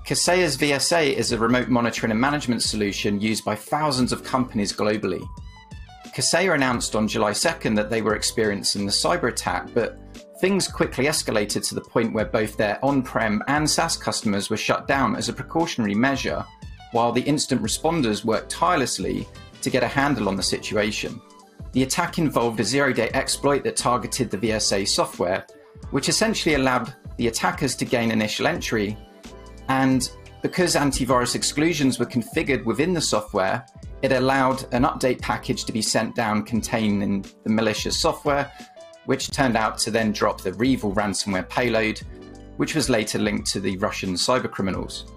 Kaseya's VSA is a remote monitoring and management solution used by thousands of companies globally. Kaseya announced on July 2nd that they were experiencing the cyber attack, but things quickly escalated to the point where both their on prem and SaaS customers were shut down as a precautionary measure, while the instant responders worked tirelessly to get a handle on the situation. The attack involved a zero day exploit that targeted the VSA software, which essentially allowed the attackers to gain initial entry. And because antivirus exclusions were configured within the software, it allowed an update package to be sent down containing the malicious software, which turned out to then drop the REvil ransomware payload, which was later linked to the Russian cybercriminals.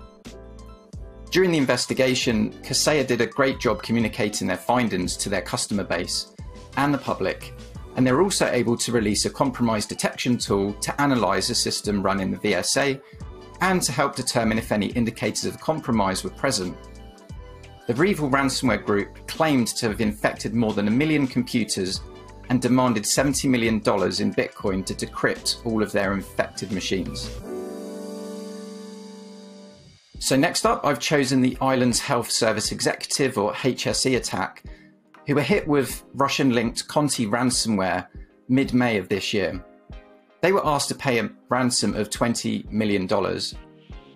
During the investigation, Kaseya did a great job communicating their findings to their customer base and the public, and they were also able to release a compromise detection tool to analyze a system run in the VSA and to help determine if any indicators of compromise were present. The REvil ransomware group claimed to have infected more than a million computers and demanded $70 million in Bitcoin to decrypt all of their infected machines. So, next up, I've chosen the Ireland's Health Service Executive or HSE attack, who were hit with Russian linked Conti ransomware mid May of this year. They were asked to pay a ransom of $20 million.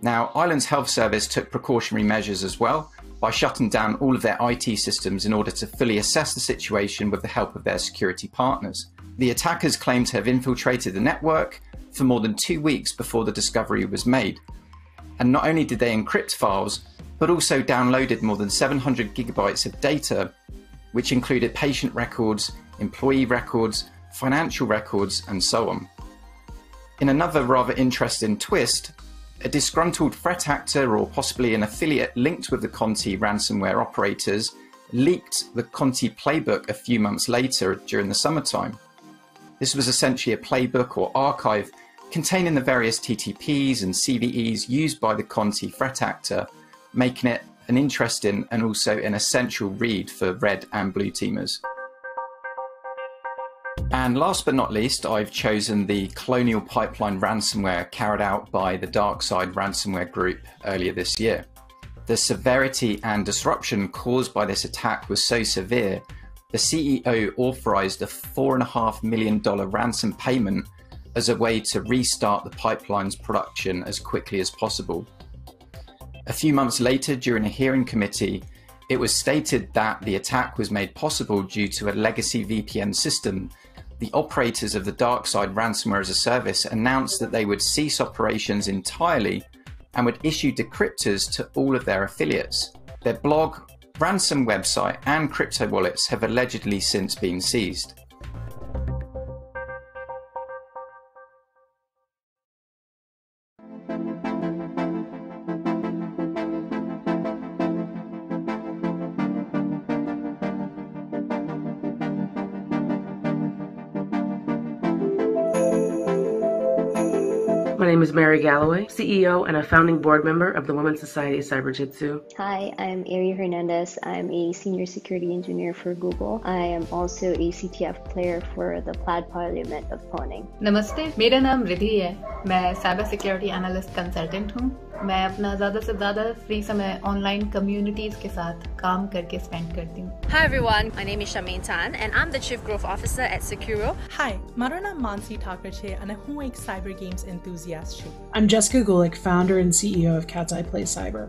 Now, Ireland's Health Service took precautionary measures as well by shutting down all of their IT systems in order to fully assess the situation with the help of their security partners. The attackers claimed to have infiltrated the network for more than two weeks before the discovery was made. And not only did they encrypt files, but also downloaded more than 700 gigabytes of data, which included patient records, employee records, financial records, and so on. In another rather interesting twist, a disgruntled threat actor or possibly an affiliate linked with the Conti ransomware operators leaked the Conti playbook a few months later during the summertime. This was essentially a playbook or archive containing the various TTPs and CVEs used by the Conti threat actor, making it an interesting and also an essential read for red and blue teamers. And last but not least, I've chosen the Colonial Pipeline ransomware carried out by the DarkSide ransomware group earlier this year. The severity and disruption caused by this attack was so severe, the CEO authorized a $4.5 million ransom payment as a way to restart the pipeline's production as quickly as possible. A few months later, during a hearing committee, it was stated that the attack was made possible due to a legacy VPN system. The operators of the DarkSide ransomware as a service announced that they would cease operations entirely and would issue decryptors to all of their affiliates. Their blog, ransom website, and crypto wallets have allegedly since been seized. name is Mary Galloway, CEO and a founding board member of the Women's Society of Cyberjutsu. Hi, I'm Ari Hernandez. I'm a senior security engineer for Google. I am also a CTF player for the Plaid Parliament of Pwning. Namaste, My name is Riddhi. I'm a cyber security analyst consultant. मैं अपना ज़्यादा से ज़्यादा free समय online communities के साथ काम करके स्पेंड करती हूँ Hi everyone, my name is Shamane Tan and I'm the Chief Growth Officer at Sekuro. Hi, મારું નામ માનસી ઠાકર છે અને હું એક cyber games enthusiast છું. I'm Jessica Gulick, founder and CEO of Cat's Eye Play Cyber.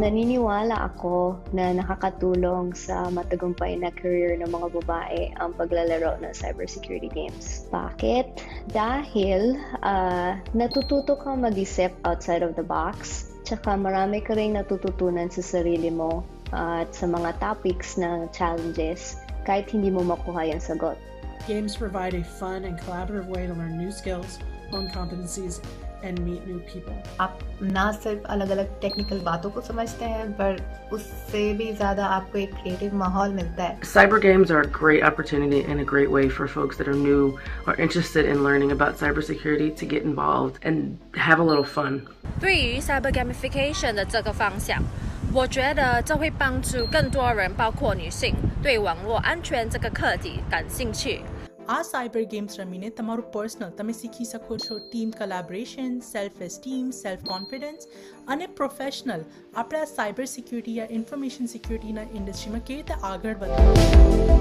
Naniniwala ako na nakakatulong sa matagumpay na career ng mga babae ang paglalaro ng cybersecurity games. Bakit? Dahil uh, natututo kang mag-isip outside of the box, tsaka marami ka rin natututunan sa sarili mo uh, at sa mga topics na challenges kahit hindi mo makuha yung sagot. Games provide a fun and collaborative way to learn new skills, hone competencies, and meet new people. आप ना सिर्फ अलग अलग technical बातों को समझते हैं पर उससे भी ज़्यादा आपको एक क्रिएटिव माहौल मिलता है Cyber games are a great opportunity and a great way for folks that are new or interested in learning about cybersecurity to get involved and have a little fun. 对于 cyber gamification 的这个方向，我觉得这会帮助更多人，包括女性，对网络安全这个课题感兴趣。 આ cyber games રમીને તમારું personal તમે શીખી શકો છો team કલાબરેશન self esteem self confidence અને professional આપણે આ સાયબર સિક્યુરિટી યા ઇન્ફોર્મેશન સિક્યુરિટીના ઇન્ડસ્ટ્રીમાં કેવી રીતે આગળ વધવું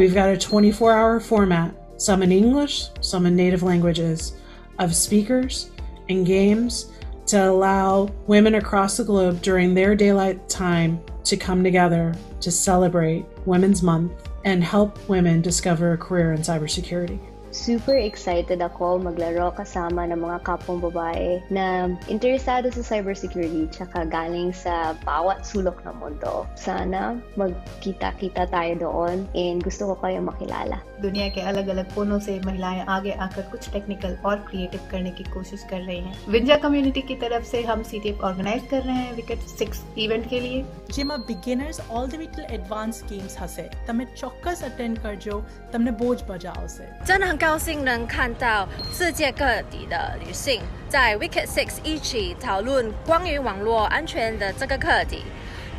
We've got a 24 hour format, some in English, some in native languages, of speakers and games to allow women across the globe during their daylight time to come together to celebrate Women's Month and help women discover a career in cybersecurity. super excited ako maglaro kasama ng mga kapong babae na interesado sa cybersecurity tsaka galing sa bawat sulok ng mundo. Sana magkita-kita tayo doon and gusto ko kayo makilala. दुनिया के अलग अलग कोनों से महिलाएँ आगे आकर कुछ टेक्निकल और क्रिएटिव करने की कोशिश कर रही हैं। विंजा कम्युनिटी की तरफ़ से हम सी ऑर्गेनाइज कर रहे हैं विकेट सिक्स इवेंट के लिए જેમાં beginners all the way to advance games હશે તમે ચોક્કસ અટેન્ડ કરજો તમને બહુ જ મજા આવશે ચલ 高兴能看到世界各地的女性在 Wicked Six 一起讨论关于网络安全的这个课题，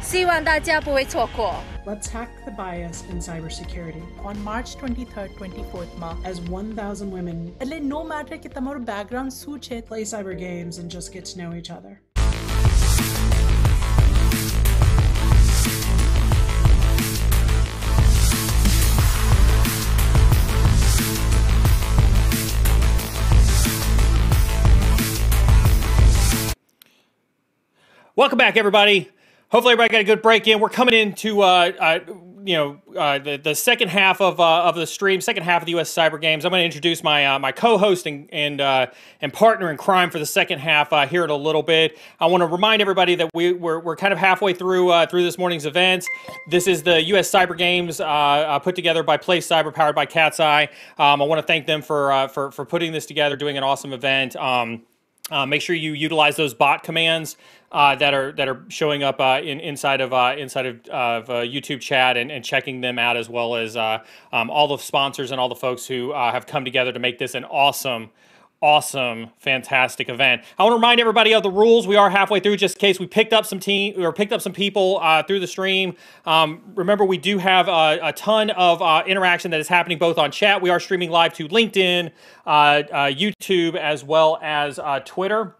希望大家不会错过。 Let's hack the bias in cybersecurity. On March 23rd 24th માં As 1,000 women એટલે નો મેટર કે તમારું બેકગ્રાઉન્ડ શું છે play cyber games and just get to know each other. Welcome back, everybody. Hopefully, everybody got a good break in. We're coming into uh, uh, you know uh, the the second half of uh, of the stream, second half of the U.S. Cyber Games. I'm going to introduce my uh, my co-host and and, uh, and partner in crime for the second half here in a little bit. I want to remind everybody that we we're, we're kind of halfway through through this morning's events. This is the U.S. Cyber Games put together by PlayCyber, powered by Katzcy. Um, I want to thank them for for for putting this together, doing an awesome event. Um, uh, make sure you utilize those bot commands uh, that are that are showing up uh, in inside of uh, inside of, of uh, YouTube chat and, and checking them out as well as uh, um, all the sponsors and all the folks who have come together to make this an awesome. Awesome, fantastic event. I want to remind everybody of the rules. We are halfway through, just in case we picked up some team or picked up some people uh, through the stream. Um, remember, we do have a ton of uh, interaction that is happening both on chat. We are streaming live to LinkedIn, uh, uh, YouTube, as well as uh, Twitter.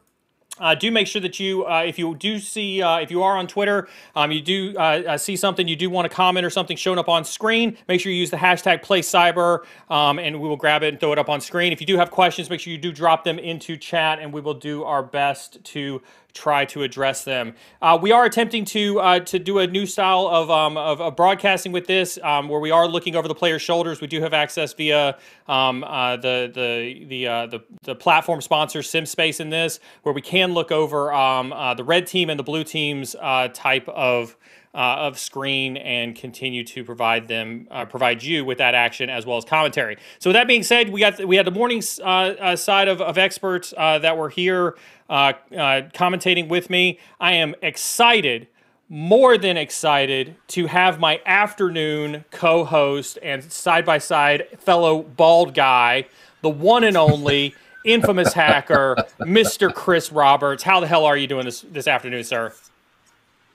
Uh, do make sure that you, uh, if you do see, uh, if you are on Twitter, um, you do uh, uh, see something, you do want to comment or something showing up on screen, make sure you use the hashtag PlayCyber, um, and we will grab it and throw it up on screen. If you do have questions, make sure you do drop them into chat, and we will do our best to try to address them. Uh, we are attempting to uh, to do a new style of, um, of, of broadcasting with this, um, where we are looking over the player's shoulders. We do have access via um, uh, the the the, uh, the the platform sponsor SimSpace in this, where we can look over um, uh, the red team and the blue team's uh, type of. Uh, of screen and continue to provide them uh, provide you with that action as well as commentary. So with that being said, we got we had the morning uh, uh, side of, of experts uh, that were here uh, commentating with me. I am excited, more than excited, to have my afternoon co-host and side by side fellow bald guy, the one and only infamous hacker, Mr. Chris Roberts. How the hell are you doing this this afternoon, sir?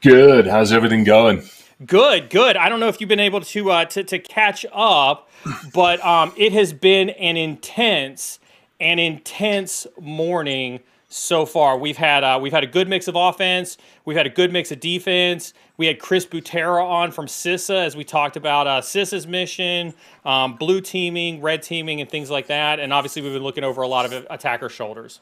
Good. How's everything going? Good, good. I don't know if you've been able to uh, to, to catch up, but um, it has been an intense, an intense morning so far. We've had uh, we've had a good mix of offense. We've had a good mix of defense. We had Chris Butera on from CISA as we talked about uh, CISA's mission, um, blue teaming, red teaming, and things like that. And obviously, we've been looking over a lot of attacker shoulders.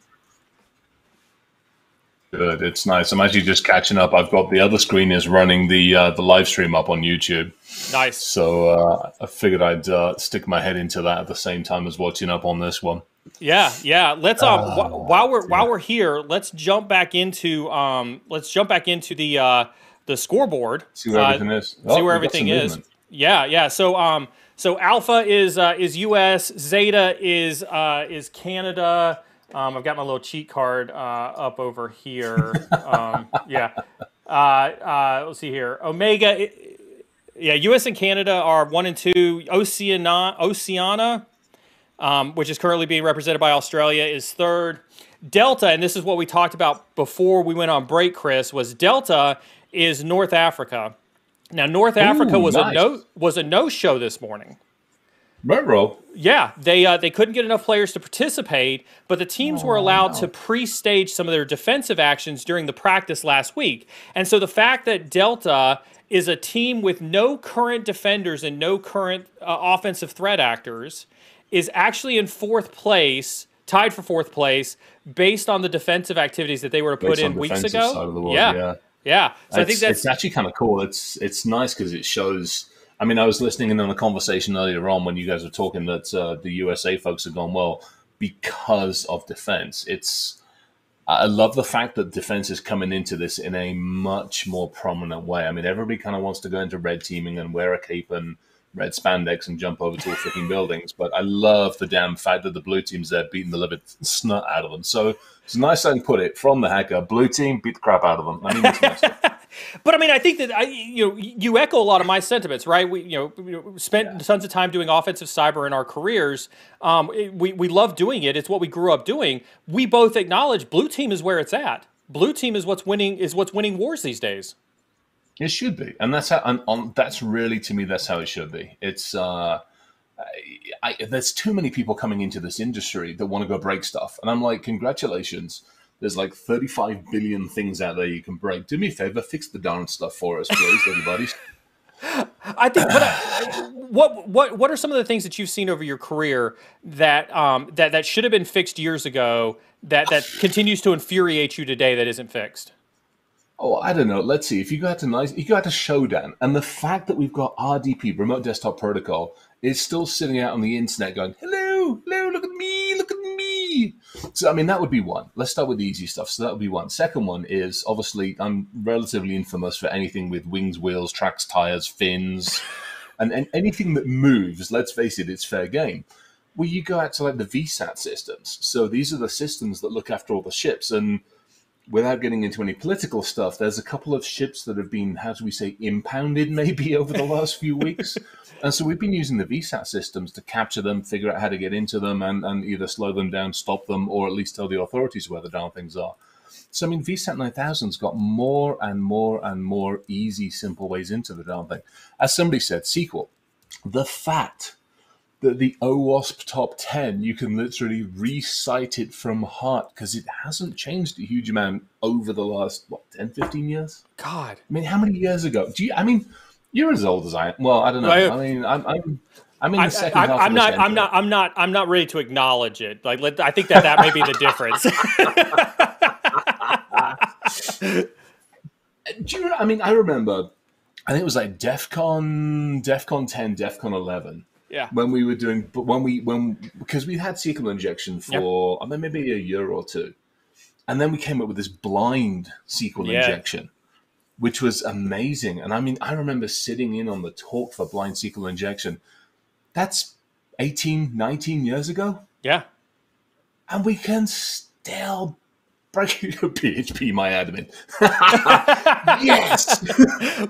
Good. It's nice. I'm actually just catching up. I've got the other screen is running the uh, the live stream up on YouTube. Nice. So uh, I figured I'd uh, stick my head into that at the same time as watching up on this one. Yeah, yeah. Let's um Uh, wh- while we're while we're here, let's jump back into um let's jump back into the uh the scoreboard. See where Uh, everything is. see Oh, we where everything is. movement. Yeah, yeah. So um so Alpha is uh is US, Zeta is uh is Canada. Um I've got my little cheat card uh up over here. um yeah. Uh uh let's see here. Omega i- yeah, US and Canada are 1 and 2. Oceania Oceania um, which is currently being represented by Australia, is third. Delta, and this is what we talked about before we went on break, Chris, was Delta is North Africa. Now, North Africa Ooh, was nice. a no was a no show this morning. Retro. Yeah, they uh, they couldn't get enough players to participate, but the teams were allowed to pre-stage some of their defensive actions during the practice last week. And so the fact that Delta is a team with no current defenders and no current uh, offensive threat actors is actually in fourth place, tied for fourth place, based on the defensive activities that they were to put Based on in weeks ago. side of the world, yeah. yeah. yeah, So I think that's it's actually kind of cool. It's it's nice because it shows. I mean, I was listening in on a conversation earlier on when you guys were talking that uh, the USA folks have gone well because of defense. It's I love the fact that defense is coming into this in a much more prominent way. I mean, everybody kind of wants to go into red teaming and wear a cape and red spandex and jump over tall freaking buildings, but I love the damn fact that the blue team's there beating the living snot out of them. So it's a nice way to put it from the hacker. Blue team beat the crap out of them. I mean. But I mean, I think that I, you know, you echo a lot of my sentiments, right? We, you know, spent tons of time doing offensive cyber in our careers. Um, we we love doing it. It's what we grew up doing. We both acknowledge blue team is where it's at. Blue team is what's winning is what's winning wars these days. It should be, and that's how. And on, that's really to me, that's how it should be. It's uh, I, I, there's too many people coming into this industry that want to go break stuff, and I'm like, congratulations. There's like 35 billion things out there you can break. Do me a favor, fix the darn stuff for us, please, everybody. I think. But I, what what what are some of the things that you've seen over your career that um, that that should have been fixed years ago that that continues to infuriate you today that isn't fixed? Oh, I don't know. Let's see. If you go out to nice, you go out to Shodan, and the fact that we've got RDP, Remote Desktop Protocol, is still sitting out on the internet going, "Hello, hello, look at me, look at me." So, I mean, that would be one. Let's start with the easy stuff. So that would be one. Second one is obviously I'm relatively infamous for anything with wings, wheels, tracks, tires, fins, and, and anything that moves. Let's face it, it's fair game. Well, you go out to like the VSAT systems. So these are the systems that look after all the ships and without getting into any political stuff, there's a couple of ships that have been, how do we say, impounded maybe over the last few weeks. And so we've been using the VSAT systems to capture them, figure out how to get into them, and, and either slow them down, stop them, or at least tell the authorities where the darn things are. So, I mean, VSAT 9000's got more and more and more easy, simple ways into the darn thing. As somebody said, SQL, the fact that the OWASP top 10, you can literally recite it from heart because it hasn't changed a huge amount over the last, what, 10, 15 years? God. I mean, how many years ago? Do you, I mean, you're as old as I am. Well, I don't know. I- I mean, I'm, I'm, I'm in the I, second I, half I'm of not. the I'm not. I'm not. I'm not ready to acknowledge it. Like, let, I think that that may be the difference. Do you? I mean, I remember. I think it was like DEF CON, DEF CON 10, DEF CON 11. Yeah. When we were doing, but when we when because we had SQL injection for I mean maybe a year or two, and then we came up with this blind sequel Yeah. injection, which was amazing. And I mean, I remember sitting in on the talk for blind sequel injection. That's 18, 19 years ago. Yeah. And we can still phpMyAdmin. yes.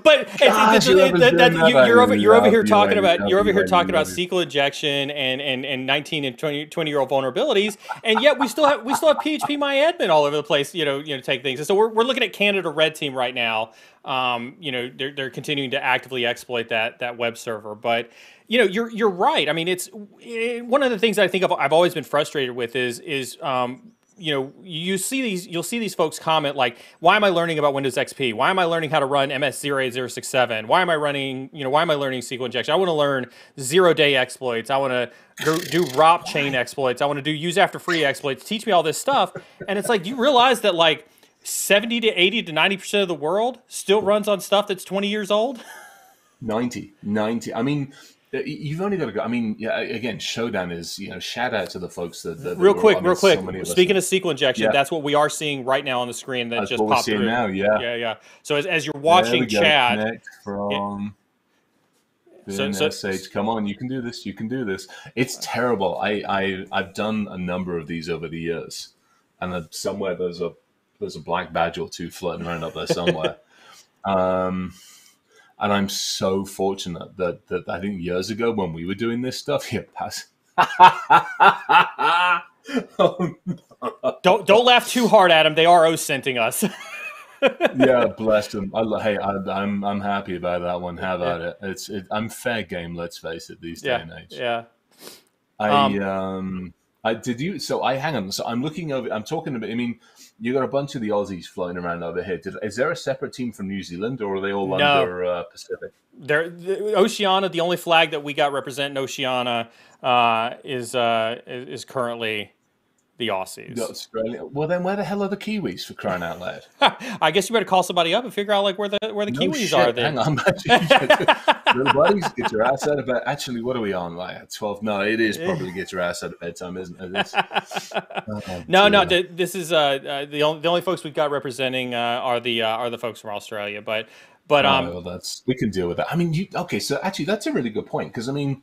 but it's, God, it's, that, that, that, you, are over you're over here talking about you're over here talking about. SQL injection and, and, and 19 and 20, 20 year old vulnerabilities, and yet we still have we still have phpMyAdmin all over the place. You know, you know, take things. And so we're, we're looking at Canada Red Team right now. Um, you know, they're, they're continuing to actively exploit that that web server, but you know, you're you're right. I mean, it's it, one of the things I think I've, I've always been frustrated with is is um, you know, you see these, you'll see these folks comment like, "Why am I learning about Windows XP? Why am I learning how to run MS 08067? Why am I running, you know, why am I learning SQL injection? I want to learn zero-day exploits. I want to go do ROP chain exploits. I want to do use after free exploits. Teach me all this stuff." And it's like, you realize that like 70 to 80 to 90 percent of the world still runs on stuff that's 20 years old? 90 90 i mean you've only got to go i mean yeah again Shodan is you know shout out to the folks that, that real quick, real quick. us Speaking of SQL injection, Yeah. that's what we are seeing right now on the screen that That's just what we're popped seeing through. now, yeah. yeah, yeah. So as, as you're watching we go, chat, connect from So- so, so- SH. Come on, you can do this. You can do this. It's terrible. I, I I've done a number of these over the years, and somewhere there's a there's a black badge or two floating around up there somewhere. um, and I'm so fortunate that that I think years ago when we were doing this stuff, yeah, pass. don't don't laugh too hard at them. They are OSINTing us. yeah, bless them. I, hey, I, I'm I'm happy about that one. How about it? It's it, I'm fair game. Let's face it. These Yeah, day and age. yeah. I Um, um, I did you. So I hang on. So I'm looking over. I'm talking about. I mean, you got a bunch of the Aussies flying around over here. Did, is there a separate team from New Zealand, or are they all No. under uh, Pacific? There, the, Oceania, the only flag that we got representing Oceania uh, is uh, is is currently the Aussies. Got Australia. Well, then where the hell are the Kiwis for crying out loud? I guess you better call somebody up and figure out like where the where the No Kiwis shit. are. Then Hang on, little buddies, get your ass out of bed. Actually, what are we on? Like twelve? No, it is probably get your ass out of bedtime, isn't it? Oh, no, no. th- This is uh, uh, the only the only folks we've got representing uh, are the uh, are the folks from Australia. But but Oh, um, well, that's we can deal with that. I mean, you okay? So actually, that's a really good point because I mean,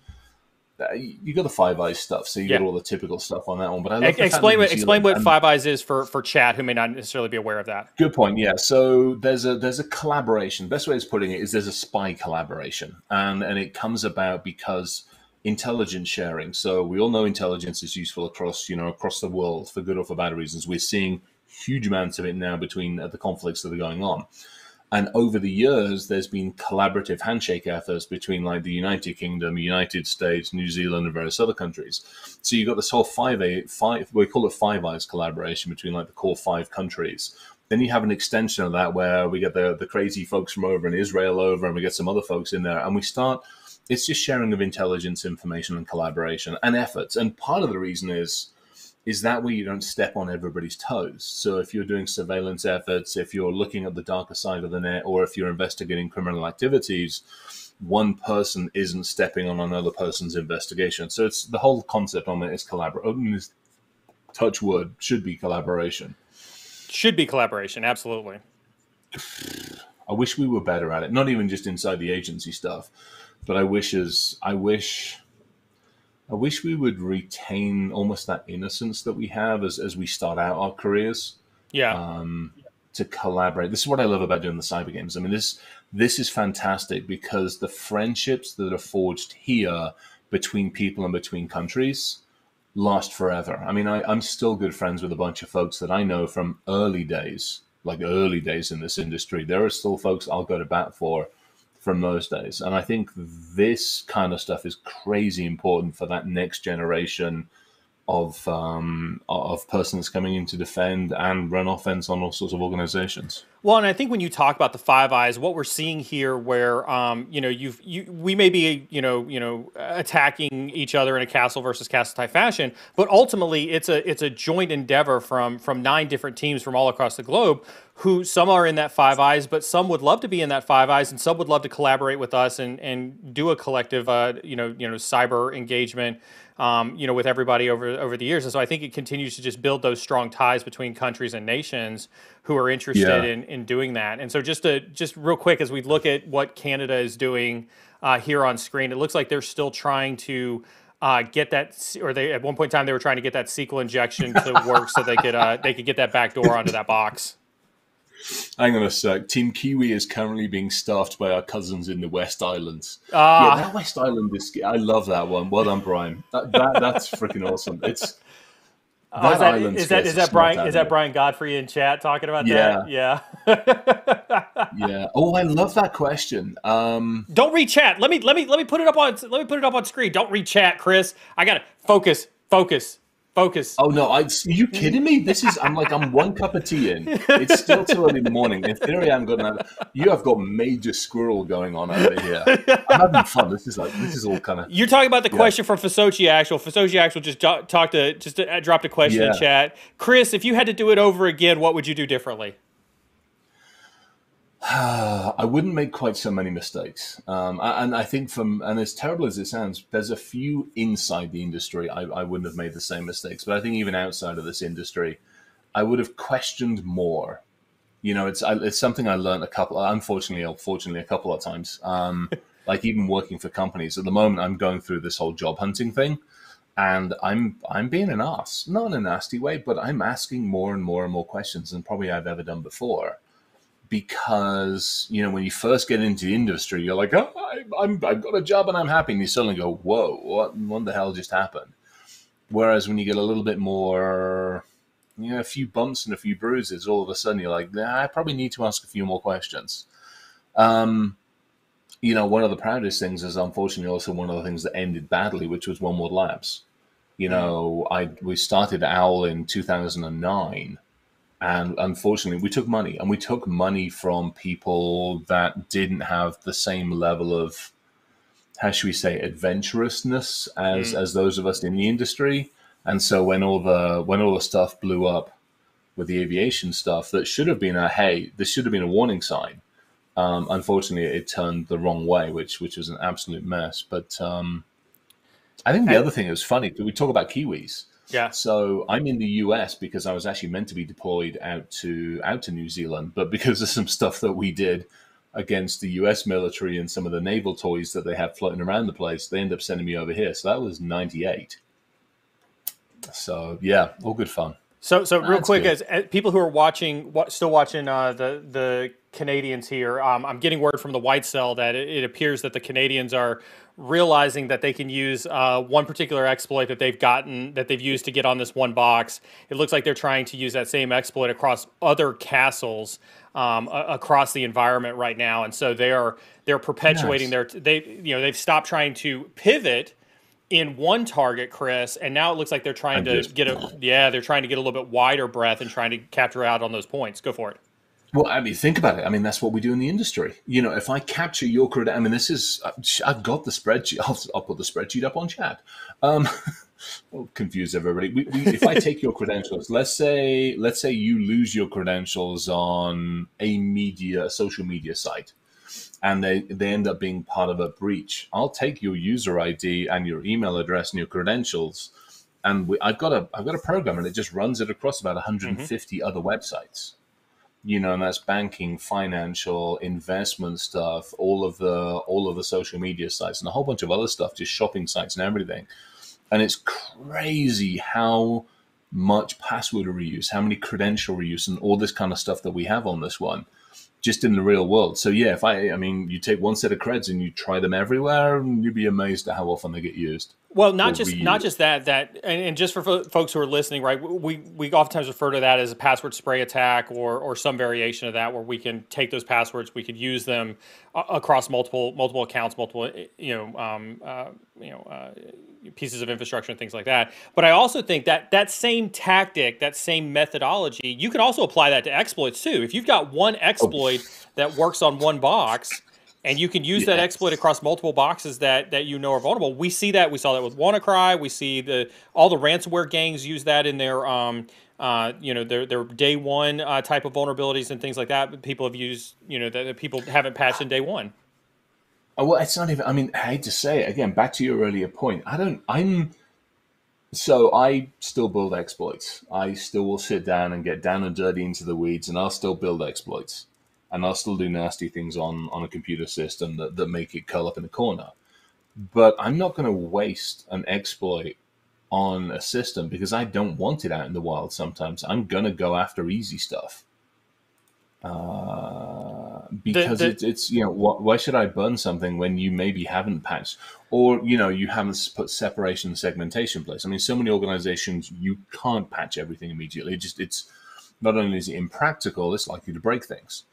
you got the Five Eyes stuff, so you Yeah. got all the typical stuff on that one. But I love ex- the explain what explain what Five Eyes is for for chat who may not necessarily be aware of that. Good point. Yeah. So there's a there's a collaboration. Best way of putting it is there's a spy collaboration, and and it comes about because intelligence sharing. So we all know intelligence is useful across you know across the world for good or for bad reasons. We're seeing huge amounts of it now between uh, the conflicts that are going on. And over the years, there's been collaborative handshake efforts between like the United Kingdom, United States, New Zealand, and various other countries. So you've got this whole five a five we call it five eyes collaboration between like the core five countries. Then you have an extension of that where we get the the crazy folks from over in Israel over, and we get some other folks in there, and we start. It's just sharing of intelligence, information, and collaboration and efforts. And part of the reason is is that way you don't step on everybody's toes. So if you're doing surveillance efforts, if you're looking at the darker side of the net, or if you're investigating criminal activities, one person isn't stepping on another person's investigation. So it's the whole concept on it is collaboration. Touch wood should be collaboration. Should be collaboration, absolutely. I wish we were better at it. Not even just inside the agency stuff, but I wish as I wish I wish we would retain almost that innocence that we have as, as we start out our careers. Yeah. Um, to collaborate. This is what I love about doing the cyber games. I mean, this this is fantastic because the friendships that are forged here between people and between countries last forever. I mean, I, I'm still good friends with a bunch of folks that I know from early days, like early days in this industry. There are still folks I'll go to bat for from those days. And I think this kind of stuff is crazy important for that next generation of um, of persons coming in to defend and run offense on all sorts of organizations. Well, and I think when you talk about the Five Eyes, what we're seeing here, where um, you know, you've you we may be you know you know attacking each other in a castle versus castle type fashion, but ultimately it's a it's a joint endeavor from from nine different teams from all across the globe. Who some are in that Five Eyes, but some would love to be in that Five Eyes, and some would love to collaborate with us and and do a collective uh, you know you know cyber engagement. Um, you know, with everybody over over the years, and so I think it continues to just build those strong ties between countries and nations who are interested Yeah. in, in doing that. And so, just to just real quick, as we look at what Canada is doing uh, here on screen, it looks like they're still trying to uh, get that, or they at one point in time they were trying to get that SQL injection to work so they could uh, they could get that back door onto that box. Hang on a sec. Team Kiwi is currently being staffed by our cousins in the West Islands. Ah. yeah, that West Island is. I love that one. Well done, Brian. That, that that's freaking awesome. It's that, island is that is that Brian is that. Brian Godfrey in chat talking about Yeah. that? Yeah. yeah. Oh, I love that question. Um, Don't read chat. Let me let me let me put it up on let me put it up on screen. Don't read chat, Chris. I got to focus, focus, focus. oh no, I, are you kidding me? This is I'm like I'm one cup of tea in. It's still too early in the morning. In theory, I'm gonna have you have got major squirrel going on over here. I'm having fun. This is like this is all kind of You're talking about the Yeah. question from Fasochi Actual. Fasochi Actual just talked to just uh, dropped a question in Yeah. chat. Chris, if you had to do it over again, what would you do differently? I wouldn't make quite so many mistakes. Um, and I think from, and as terrible as it sounds, there's a few inside the industry I, I wouldn't have made the same mistakes. But I think even outside of this industry, I would have questioned more. You know, it's I, it's something I learned a couple, unfortunately or fortunately, a couple of times. Um, like even working for companies at the moment, I'm going through this whole job hunting thing, and I'm I'm being an ass, not in a nasty way, but I'm asking more and more and more questions than probably I've ever done before because you know when you first get into the industry, you're like, oh, I, I'm I've got a job and I'm happy, and you suddenly go, whoa, what what the hell just happened? Whereas when you get a little bit more you know a few bumps and a few bruises, all of a sudden you're like, nah, I probably need to ask a few more questions. Um, you know, one of the proudest things is unfortunately also one of the things that ended badly, which was One World Labs. You know, I we started Owl in 2009, and unfortunately, we took money, and we took money from people that didn't have the same level of, how should we say, adventurousness as Mm. as those of us in the industry. And so when all the when all the stuff blew up with the aviation stuff, that should have been a hey, this should have been a warning sign. Um, unfortunately, it turned the wrong way, which which was an absolute mess. But um, I think the And- other thing is funny. We talk about Kiwis. Yeah. So I'm in the US because I was actually meant to be deployed out to out to New Zealand, but because of some stuff that we did against the US military and some of the naval toys that they have floating around the place, they end up sending me over here. So that was 98. So yeah, all good fun. So, so real That's quick, good. as, as people who are watching, wa- still watching uh, the the Canadians here, um, I'm getting word from the White Cell that it, it appears that the Canadians are realizing that they can use uh, one particular exploit that they've gotten that they've used to get on this one box. It looks like they're trying to use that same exploit across other castles um, a- across the environment right now, and so they are they're perpetuating their they you know they've stopped trying to pivot in one target, Chris, and now it looks like they're trying And to just- get a yeah, they're trying to get a little bit wider breath and trying to capture out on those points. Go for it. Well, I mean, think about it. I mean, that's what we do in the industry. You know, if I capture your credit, I mean, this is, I've got the spreadsheet. I'll, I'll put the spreadsheet up on chat. Um, I'll confuse everybody. We, we, if I take your credentials, let's say, let's say you lose your credentials on a media, a social media site, and they, they end up being part of a breach. I'll take your user ID and your email address and your credentials, and we, I've got a, I've got a program, and it just runs it across about 150 mm-hmm. other websites you know, and that's banking, financial, investment stuff, all of the all of the social media sites, and a whole bunch of other stuff, just shopping sites and everything. And it's crazy how much password reuse, how many credential reuse, and all this kind of stuff that we have on this one, just in the real world. So yeah, if I, I mean, you take one set of creds and you try them everywhere, and you'd be amazed at how often they get used. Well, not just not just that that and, and just for fo- folks who are listening, right? We we oftentimes refer to that as a password spray attack or or some variation of that, where we can take those passwords, we could use them a- across multiple multiple accounts, multiple eh, you know um, uh, you know uh, pieces of infrastructure and things like that. But I also think that that same tactic, that same methodology, you can also apply that to exploits too. If you've got one exploit that works on one box and you can use that exploit across multiple boxes that that you know are vulnerable. We see that. We saw that with WannaCry. We see the all the ransomware gangs use that in their um uh you know their their day one uh, type of vulnerabilities and things like that. But people have used you know that, that people haven't patched in day one. Oh, well, it's not even. I mean, I hate to say it again. Back to your earlier point. I don't. I'm. So I still build exploits. I still will sit down and get down and dirty into the weeds, and I'll still build exploits, and I'll still do nasty things on on a computer system that that make it curl up in a corner. But I'm not going to waste an exploit on a system because I don't want it out in the wild. Sometimes I'm going to go after easy stuff. Uh, because the- it's, it's you know wh- why should I burn something when you maybe haven't patched or you know you haven't put separation and segmentation in place. I mean, so many organizations you can't patch everything immediately. It just it's not only is it impractical, it's likely to break things.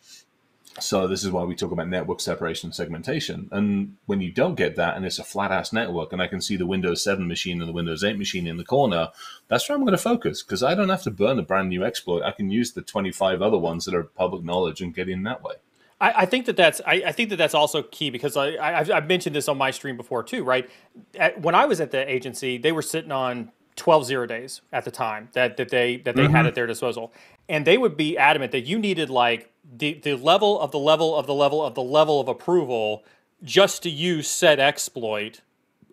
So this is why we talk about network separation and segmentation. And when you don't get that, and it's a flat ass network, and I can see the Windows 7 machine and the Windows 8 machine in the corner, that's where I'm going to focus because I don't have to burn a brand new exploit. I can use the 25 other ones that are public knowledge and get in that way. I, I think that that's I, I think that that's also key because I, I I've, I've mentioned this on my stream before too, right? At, when I was at the agency, they were sitting on 12 zero days at the time that, that they that they had Mhm. at their disposal, and they would be adamant that you needed like the the level of the level of the level of the level of approval just to use said exploit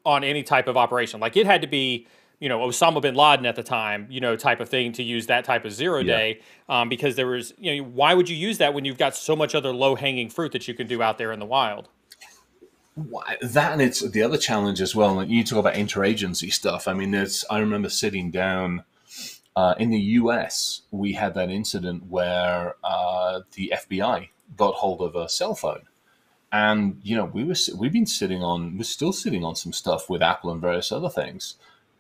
on any type of operation. Like it had to be, you know, Osama bin Laden at the time, you know, type of thing to use that type of zero Yeah. day, um, because there was, you know, why would you use that when you've got so much other low hanging fruit that you can do out there in the wild? Why- That and it's the other challenge as well. Like you talk about interagency stuff. I mean, there's. I remember sitting down uh, in the U.S. We had that incident where uh, the FBI got hold of a cell phone, and you know we were we've been sitting on we're still sitting on some stuff with Apple and various other things,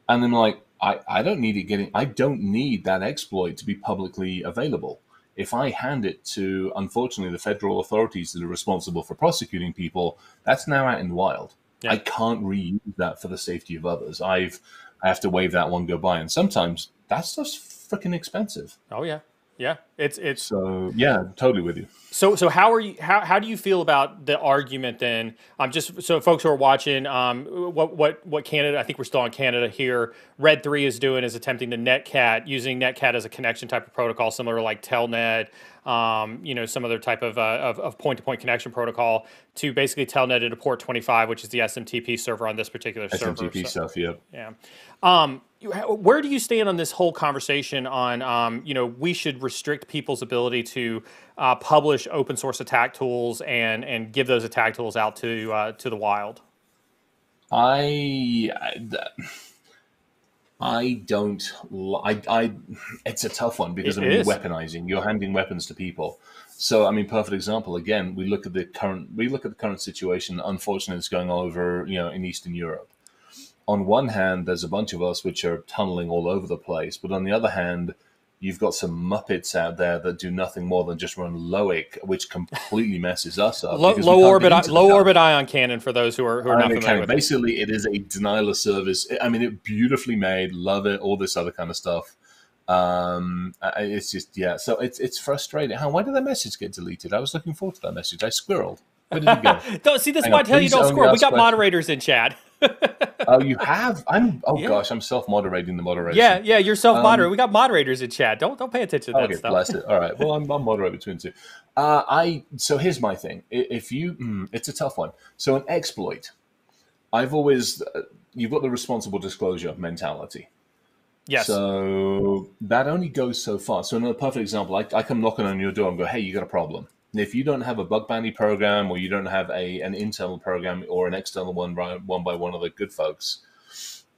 and then like I, I don't need it getting I don't need that exploit to be publicly available. If I hand it to unfortunately the federal authorities that are responsible for prosecuting people, that's now out in the wild. I can't reuse that for the safety of others. I've I have to wave that one goodbye. And sometimes that stuff's freaking expensive. Oh yeah, yeah. It's it's So yeah, totally with you. So, so how are you? How, how do you feel about the argument then? Um, just so folks who are watching, um, what what what Canada? I think we're still on Canada here. Red three is doing is attempting to netcat using netcat as a connection type of protocol, similar to like Telnet. Um, you know, some other type of uh, of, of point-to-point connection protocol to basically telnet into port 25, which is the SMTP server on this particular server. SMTP So- stuff, yeah. yeah. Um, where do you stand on this whole conversation on, um, you know, we should restrict people's ability to uh, publish open source attack tools and and give those attack tools out to uh, to the wild? I, I I don't. I, I. It's a tough one because It I mean, is. weaponizing. You're handing weapons to people. So I mean, perfect example. Again, we look at the current. We look at the current situation. Unfortunately, it's going on over you know in Eastern Europe. On one hand, there's a bunch of us which are tunneling all over the place, but on the other hand, you've got some muppets out there that do nothing more than just run LOIC, which completely messes us up. Low, low orbit low orbit ion cannon for those who are who are not familiar with of, it. basically, it is a denial of service. I mean, it beautifully made, love it, all this other kind of stuff. Um, it's just yeah. So it's it's frustrating. How why did that message get deleted? I was looking forward to that message. I squirreled. Where did it go? Don't see this why I tell you don't squirrel? We got questions. moderators in chat. Oh, you have? I'm. Oh Yeah. gosh, I'm self-moderating the moderation. Yeah, yeah, you're self moderator. Um, we got moderators in chat. Don't don't pay attention to that Okay, stuff. bless it. All right. Well, I'm, I'm moderate between two. Uh, I so here's my thing. If you, mm, it's a tough one. So an exploit, I've always uh, you've got the responsible disclosure mentality. Yes. So that only goes so far. So another perfect example, I, I come knocking on your door and go, "Hey, you got a problem." If you don't have a bug bounty program, or you don't have a an internal program or an external one one by one of the good folks,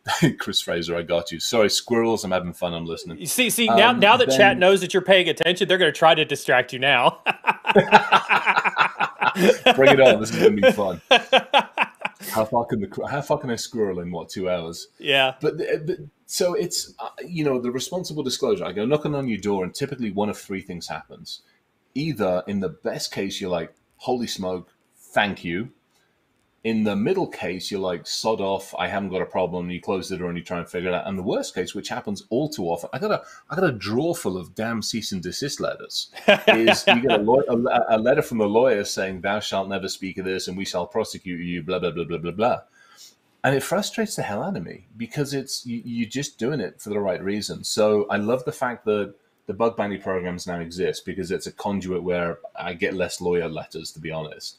Chris Fraser, I got you. Sorry, squirrels. I'm having fun. I'm listening. You see, see now Um, now that then- chat knows that you're paying attention, they're going to try to distract you now. Bring it on. This is going to be fun. How far can the how far can I squirrel in what two hours? Yeah. But, but so it's uh, you know the responsible disclosure. I go knocking on your door, and typically one of three things happens. Either in the best case, you're like, "Holy smoke, thank you." In the middle case, you're like, "Sod off, I haven't got a problem." You close the door and you try and figure it out. And the worst case, which happens all too often, I got a I got a drawer full of damn cease and desist letters. Is you get a, a, a letter from a lawyer saying, "Thou shalt never speak of this, and we shall prosecute you." Blah blah blah blah blah blah and it frustrates the hell out of me because it's you, you're just doing it for the right reason. So I love the fact that the bug bounty programs now exist because it's a conduit where I get less lawyer letters, to be honest.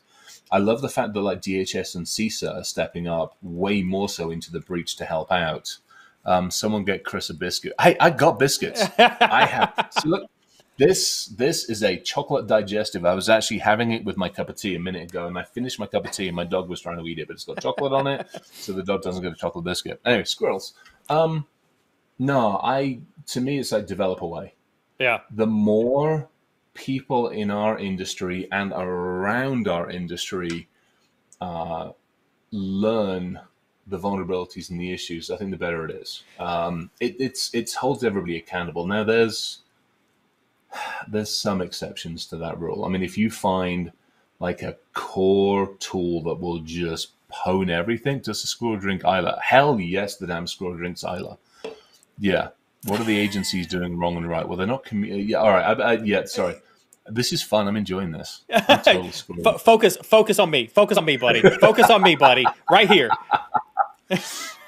I love the fact that like DHS and CISA are stepping up way more so into the breach to help out. Um, someone get Chris a biscuit. Hey, I got biscuits. I have. So look, this this is a chocolate digestive. I was actually having it with my cup of tea a minute ago, and I finished my cup of tea, and my dog was trying to eat it, but it's got chocolate on it, so the dog doesn't get a chocolate biscuit. Anyway, squirrels. Um, no, I to me it's like develop away. Yeah. The more people in our industry and around our industry uh, learn the vulnerabilities and the issues, I think the better it is. Um, it, it's it holds everybody accountable. Now there's there's some exceptions to that rule. I mean, if you find like a core tool that will just pwn everything, just a squirrel drink Isla? Hell yes, the damn squirrel drinks Isla. Yeah. What are the agencies doing wrong and right? Well, they're not. Commu- uh, yeah. All right. I, I, yeah. Sorry. This is fun. I'm enjoying this. I'm. Fo- focus focus on me. Focus on me, buddy. Focus on me, buddy. Right here.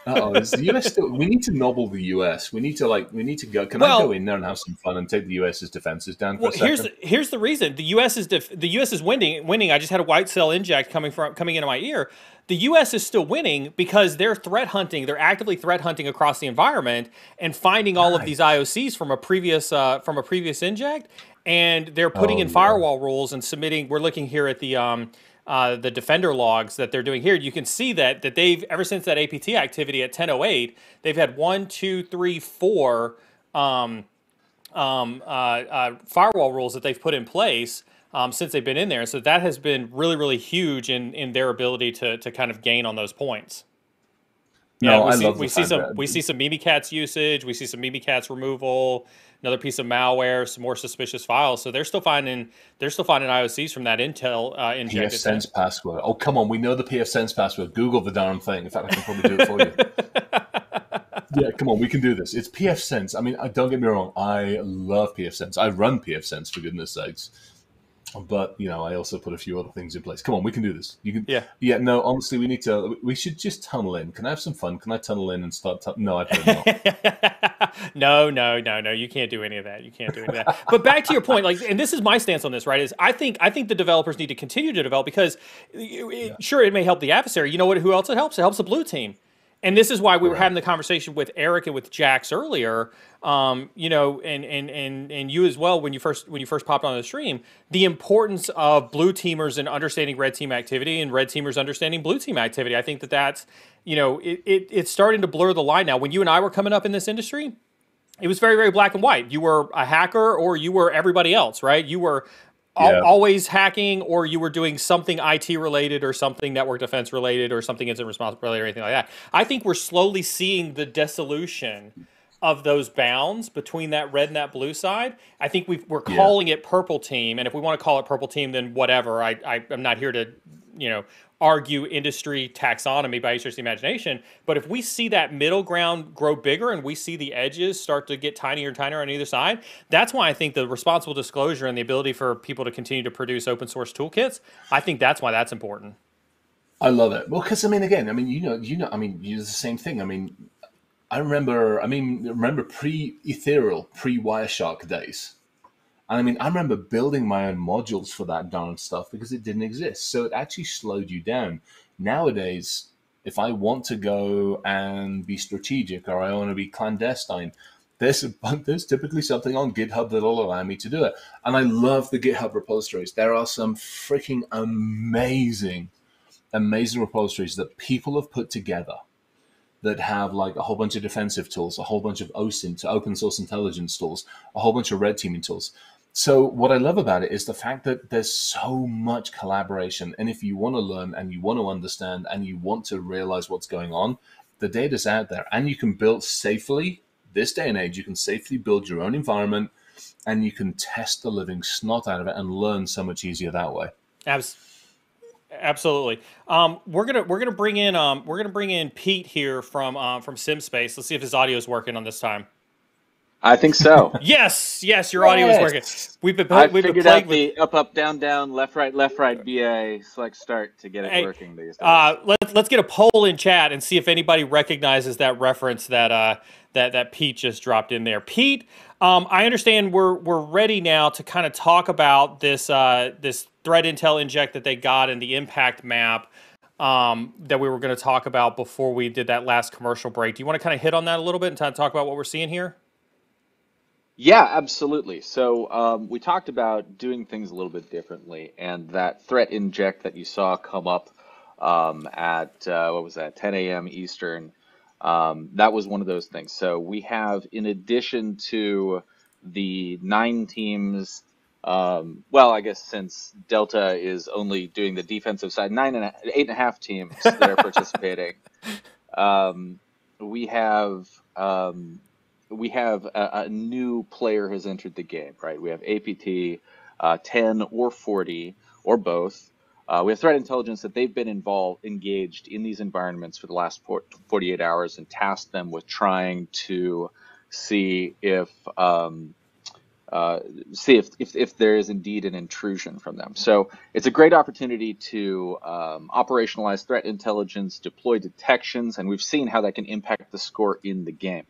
Oh, is the US still? We need to nobble the US. We need to like. We need to go. Can I go in there and have some fun and take the US's defenses down for Well, a second? here's the, here's the reason the U.S. is def- the U.S. is winning. Winning. I just had a white cell inject coming from coming into my ear. The U.S. is still winning because they're threat hunting. They're actively threat hunting across the environment and finding all of these IOCs from a previous uh, from a previous inject, and they're putting Oh, in yeah. firewall rules and submitting. We're looking here at the um, uh, the defender logs that they're doing here. You can see that that they've ever since that APT activity at 10:08, they've had one, two, three, four. Um, um, uh, uh, firewall rules that they've put in place um, since they've been in there. So that has been really, really huge in in their ability to to kind of gain on those points. Yeah, No, we I see, love we see some that- we see some Mimikatz usage. We see some Mimikatz removal. Another piece of malware, some more suspicious files. So they're still finding they're still finding IOCs from that Intel uh, PF injected. Sense password. Oh, come on. We know the pfSense password. Google the darn thing. In fact, I can probably do it for you. yeah, come on. We can do this. It's pfSense. I mean, don't get me wrong. I love pfSense. I run pfSense, for goodness sakes. But, you know, I also put a few other things in place. Come on, we can do this. You can. Yeah. Yeah, no, honestly, we need to. We should just tunnel in. Can I have some fun? Can I tunnel in and start? No, I don't no, no, no, no. You can't do any of that. You can't do any of that. But back to your point, like, and this is my stance on this, right? Is I think I think the developers need to continue to develop because, it- it- sure, it may help the adversary. You know what? Who else it helps? It helps the blue team. And this is why we were having the conversation with Eric and with Jax earlier. Um, you know, and and and and you as well when you first when you first popped on the stream, the importance of blue teamers and understanding red team activity and red teamers understanding blue team activity. I think that that's you know it, it it's starting to blur the line now. When you and I were coming up in this industry, it was very very black and white you were a hacker or you were everybody else right you were Yeah. always hacking or you were doing something IT related or something network defense related or something incident response related or anything like that I think we're slowly seeing the dissolution of those bounds between that red and that blue side. I think we've, we're Yeah. calling it purple team, and if we want to call it purple team, then whatever. I, I I'm not here to you know argue industry taxonomy by stretch of the imagination. But if we see that middle ground grow bigger and we see the edges start to get tinier and tinier on either side, that's why I think the responsible disclosure and the ability for people to continue to produce open source toolkits, I think that's why that's important. I love it. Well, because I mean, again, I mean, you know, you know, I mean, it's the same thing. I mean, I remember, I mean, remember pre-ethereal, pre-Wireshark days. And I mean, I remember building my own modules for that darn stuff because it didn't exist. So it actually slowed you down. Nowadays, if I want to go and be strategic or I want to be clandestine, there's a, there's typically something on GitHub that'll allow me to do it. And I love the GitHub repositories. There are some freaking amazing, amazing repositories that people have put together that have like a whole bunch of defensive tools, a whole bunch of OSINT, open source intelligence tools, a whole bunch of red teaming tools. So what I love about it is the fact that there's so much collaboration. And if you want to learn and you want to understand and you want to realize what's going on, the data's out there and you can build safely. This day and age, you can safely build your own environment and you can test the living snot out of it and learn so much easier that way. Abs- absolutely. Um, we're gonna we're gonna bring in um, we're gonna bring in Pete here from um, from SimSpace. Let's see if his audio is working on this time. I think so. Yes, yes, your audio is working. We've been I we've been figured out playing with the up, up, down, down, left, right, left, right, BA, select start to get it Hey, working these days. Uh, let's let's get a poll in chat and see if anybody recognizes that reference that uh, that that Pete just dropped in there. Pete, um, I understand we're we're ready now to kind of talk about this uh, this threat intel inject that they got and the impact map um, that we were going to talk about before we did that last commercial break. Do you want to kind of hit on that a little bit and kind of talk about what we're seeing here? Yeah, absolutely. So um, we talked about doing things a little bit differently, and that threat inject that you saw come up um, at uh, what was that, 10 a.m. Eastern. Um, that was one of those things. So we have, in addition to the nine teams, um, well, I guess since Delta is only doing the defensive side, nine and a, eight and a half teams that are participating. Um, we have um, we have a, a new player has entered the game, right? We have APT uh, 10 or 40 or both. Uh, we have threat intelligence that they've been involved, engaged in these environments for the last 48 hours and tasked them with trying to see if um, uh, see if, if if there is indeed an intrusion from them. So it's a great opportunity to um, operationalize threat intelligence, deploy detections, and we've seen how that can impact the score in the game.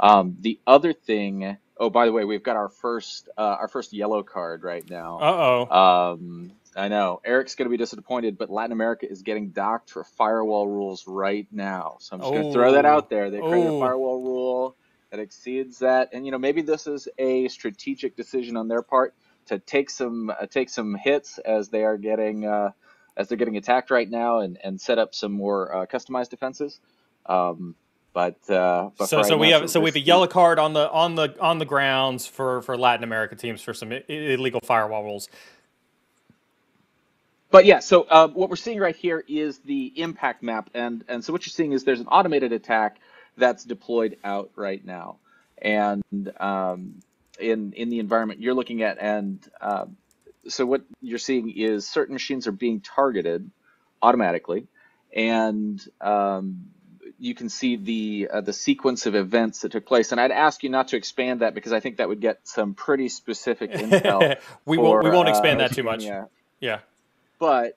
Um, the other thing, oh, by the way, we've got our first uh, our first yellow card right now. Uh-oh. Um, I know Eric's going to be disappointed, but Latin America is getting docked for firewall rules right now. So I'm just going to throw that Oh. out there. They created a Oh. firewall rule that exceeds that, and you know maybe this is a strategic decision on their part to take some uh, take some hits as they are getting uh, as they're getting attacked right now, and and set up some more uh, customized defenses. Um, but uh, but so for so we have so we have a yellow card on the on the on the grounds for for Latin America teams for some illegal firewall rules. but yeah, so uh, what we're seeing right here is the impact map, and and so what you're seeing is there's an automated attack that's deployed out right now, and um, in in the environment you're looking at, and uh, so what you're seeing is certain machines are being targeted automatically, and um, you can see the uh, the sequence of events that took place. And I'd ask you not to expand that because I think that would get some pretty specific intel. we for, won't we won't uh, expand that too much. yeah. Yeah. But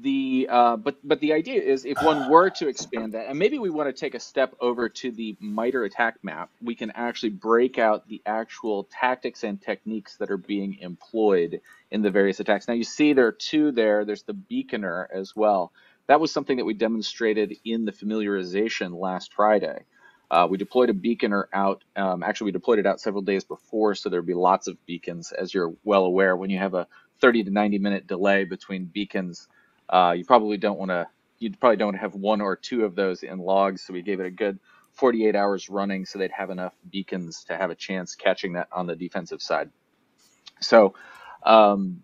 the uh, but but the idea is if one were to expand that, and maybe we want to take a step over to the MITRE attack map, we can actually break out the actual tactics and techniques that are being employed in the various attacks. Now you see there are two there. There's the beaconer as well. That was something that we demonstrated in the familiarization last Friday. Uh, we deployed a beaconer out. Um, actually, we deployed it out several days before, so there'd be lots of beacons. As you're well aware, when you have a 30 to 90 minute delay between beacons, uh, you probably don't want to. You probably don't have one or two of those in logs. So we gave it a good 48 hours running, so they'd have enough beacons to have a chance catching that on the defensive side. So, um,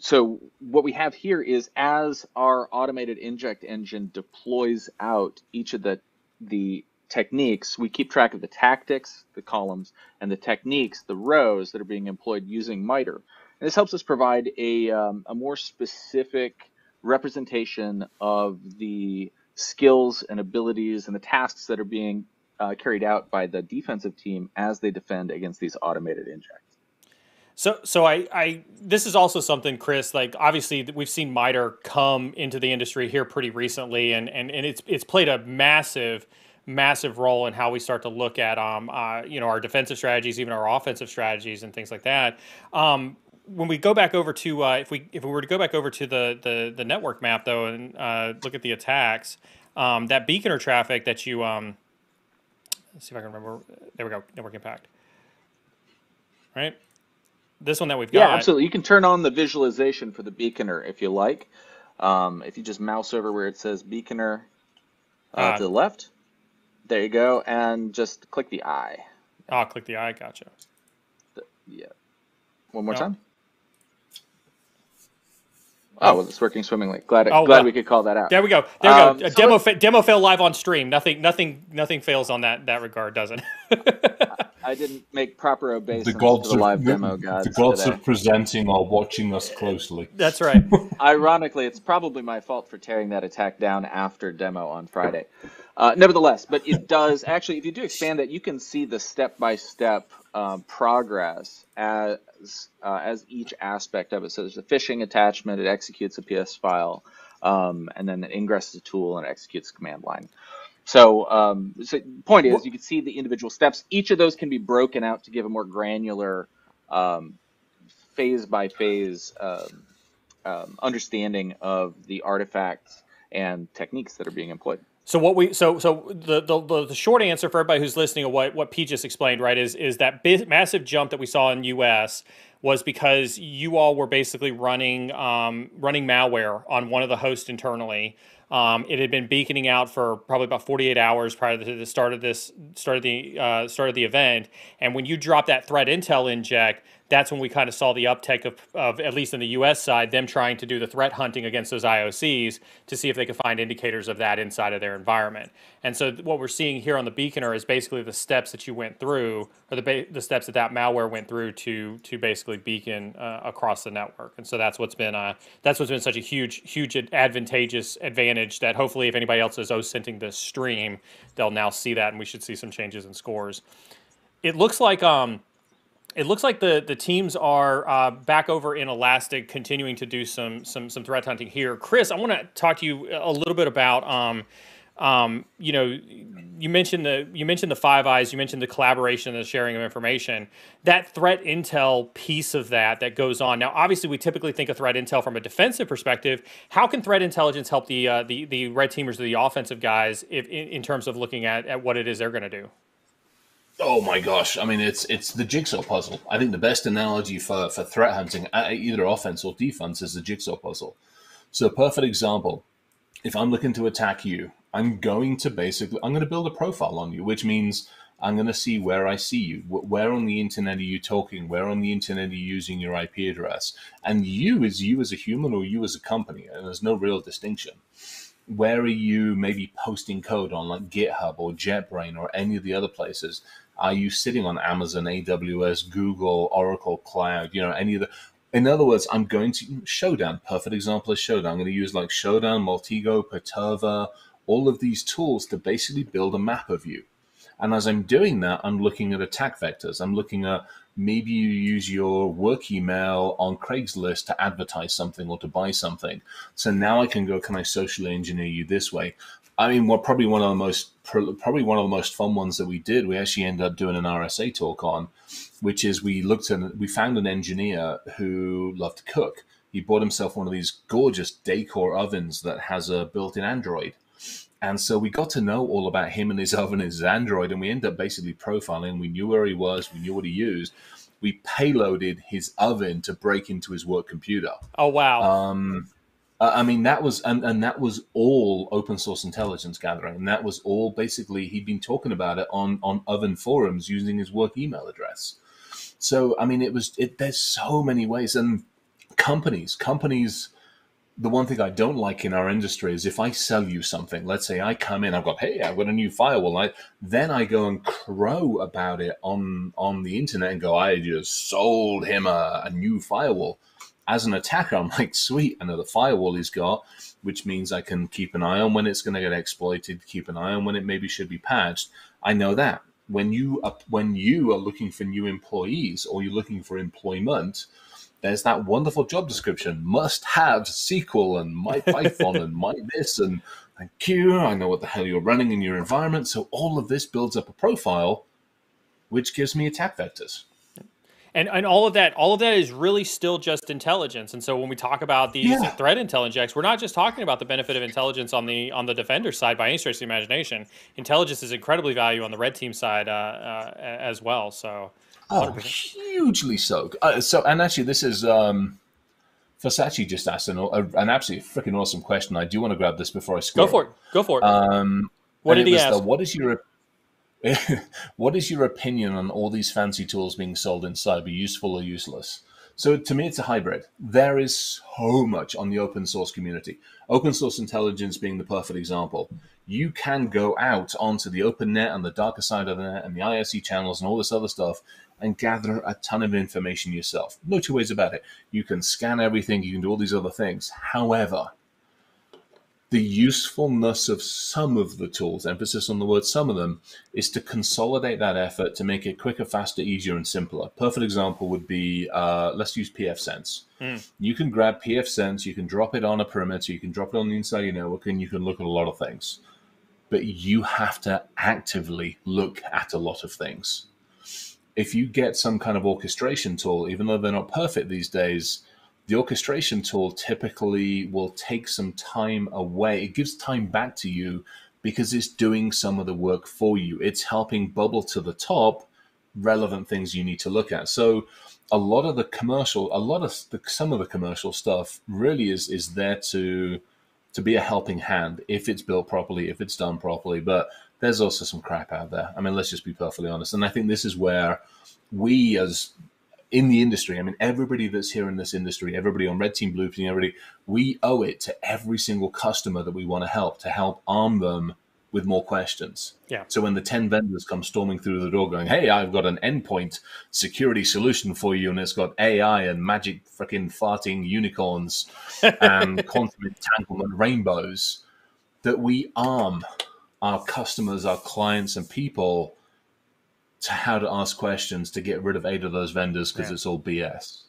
so what we have here is as our automated inject engine deploys out each of the the techniques, we keep track of the tactics, the columns, and the techniques, the rows that are being employed using MITRE. And this helps us provide a, um, a more specific representation of the skills and abilities and the tasks that are being uh, carried out by the defensive team as they defend against these automated injects. So, so I, I, this is also something, Chris. Like, obviously, we've seen MITRE come into the industry here pretty recently, and and and it's it's played a massive, massive role in how we start to look at, um, uh, you know, our defensive strategies, even our offensive strategies, and things like that. Um, when we go back over to, uh, if we if we were to go back over to the the the network map though, and uh, look at the attacks, um, that beaconer traffic that you, um, let's see if I can remember. There we go, network impact. Right this one that we've got. Yeah, absolutely. You can turn on the visualization for the beaconer if you like. Um, if you just mouse over where it says beaconer uh, Ah. to the left, there you go, and just click the eye. Oh, click the eye. Gotcha. Yeah. One more No. time. Oh, well, it's working swimmingly. Glad Oh, glad well. we could call that out. There we go. There we Um, go. A so demo fa- demo fail live on stream. Nothing nothing nothing fails on that that regard, does it? I didn't make proper obeisance The to gods the live the, demo gods the gods today. of presenting are watching us closely. That's right. Ironically, it's probably my fault for tearing that attack down after demo on Friday. Uh, nevertheless, but it does actually. If you do expand that, you can see the step-by-step um, progress as uh, as each aspect of it. So there's a phishing attachment; it executes a PS file, um, and then it ingresses a tool and it executes a command line. So, um, so the point is, you can see the individual steps. Each of those can be broken out to give a more granular, um, phase by phase um, um, understanding of the artifacts and techniques that are being employed. So what we so so the, the the short answer for everybody who's listening of what what Pete just explained right is is that massive jump that we saw in U.S. was because you all were basically running um, running malware on one of the hosts internally. Um, it had been beaconing out for probably about 48 hours prior to the start of this start of the uh, start of the event. And when you drop that threat intel inject, that's when we kind of saw the uptake of, of at least in the U.S. side, them trying to do the threat hunting against those IOCs to see if they could find indicators of that inside of their environment. And so what we're seeing here on the Beaconer is basically the steps that you went through, or the the steps that that malware went through to to basically beacon uh, across the network. And so that's what's been uh, that's what's been such a huge huge advantageous advantage that hopefully if anybody else is OSINTing this stream, they'll now see that, and we should see some changes in scores. It looks like um, it looks like the the teams are uh, back over in Elastic, continuing to do some some some threat hunting here. Chris, I want to talk to you a little bit about. Um, um, you know, you mentioned the you mentioned the Five Eyes, you mentioned the collaboration and the sharing of information. That threat intel piece of that that goes on. Now, obviously, we typically think of threat intel from a defensive perspective. How can threat intelligence help the uh, the the red teamers or the offensive guys if, in, in terms of looking at, at what it is they're going to do? Oh my gosh! I mean, it's it's the jigsaw puzzle. I think the best analogy for for threat hunting, either offense or defense, is the jigsaw puzzle. So, perfect example: if I'm looking to attack you, I'm going to basically I'm going to build a profile on you, which means I'm going to see where I see you. Where on the internet are you talking? Where on the internet are you using your IP address? And you is you as a human or you as a company, and there's no real distinction. Where are you maybe posting code on like GitHub or JetBrain or any of the other places? Are you sitting on Amazon, AWS, Google, Oracle Cloud? You know, any of the in other words, I'm going to Shodan. Perfect example of Shodan. I'm going to use like Shodan, Maltego, Perterva, all of these tools to basically build a map of you. And as I'm doing that, I'm looking at attack vectors. I'm looking at maybe you use your work email on Craigslist to advertise something or to buy something. So now I can go, can I socially engineer you this way? I mean, well, probably one of the most probably one of the most fun ones that we did. We actually ended up doing an RSA talk on, which is we looked at we found an engineer who loved to cook. He bought himself one of these gorgeous Dacor ovens that has a built-in Android. And so we got to know all about him and his oven and his Android, and we ended up basically profiling. We knew where he was, we knew what he used. We payloaded his oven to break into his work computer. Oh wow! Um, I mean, that was and, and that was all open source intelligence gathering, and that was all basically he'd been talking about it on on oven forums using his work email address. So I mean, it was it. There's so many ways, and companies companies. The one thing I don't like in our industry is if I sell you something. Let's say I come in, I've got hey, I've got a new firewall. I then I go and crow about it on on the internet and go, I just sold him a, a new firewall as an attacker, I'm like, sweet, I know the firewall he's got, which means I can keep an eye on when it's going to get exploited, keep an eye on when it maybe should be patched. I know that when you are, when you are looking for new employees or you're looking for employment, there's that wonderful job description: must have SQL and my Python and my this and thank you. I know what the hell you're running in your environment. So all of this builds up a profile, which gives me attack vectors and and all of that all of that is really still just intelligence and so when we talk about these yeah. threat intelligence we're not just talking about the benefit of intelligence on the on the defender side by any stretch of the imagination intelligence is incredibly valuable on the red team side uh, uh, as well so oh hugely so uh, so and actually this is um Versace just asked an, an absolutely freaking awesome question. I do want to grab this before I score. Go for it. Go for it. Um, what did he ask? The, what is your what is your opinion on all these fancy tools being sold in cyber, useful or useless? So to me, it's a hybrid. There is so much on the open source community. Open source intelligence being the perfect example. You can go out onto the open net and the darker side of the net and the IRC channels and all this other stuff and gather a ton of information yourself. No two ways about it. You can scan everything. You can do all these other things. However, the usefulness of some of the tools, emphasis on the word some of them, is to consolidate that effort to make it quicker, faster, easier, and simpler. Perfect example would be uh, let's use pfSense. Mm. You can grab pfSense, you can drop it on a perimeter, you can drop it on the inside of your network, and you can look at a lot of things. But you have to actively look at a lot of things. If you get some kind of orchestration tool, even though they're not perfect these days, the orchestration tool typically will take some time away. It gives time back to you because it's doing some of the work for you. It's helping bubble to the top relevant things you need to look at. So a lot of the commercial, a lot of the, some of the commercial stuff really is is there to to be a helping hand if it's built properly, if it's done properly. But there's also some crap out there. I mean, let's just be perfectly honest. And I think this is where we as in the industry. I mean, everybody that's here in this industry, everybody on Red Team, Blue Team, everybody, we owe it to every single customer that we want to help to help arm them with more questions. Yeah. So when the 10 vendors come storming through the door going, hey, I've got an endpoint security solution for you, and it's got AI and magic freaking farting unicorns and quantum entanglement rainbows, that we arm our customers, our clients, and people to how to ask questions to get rid of eight of those vendors because yeah. it's all BS.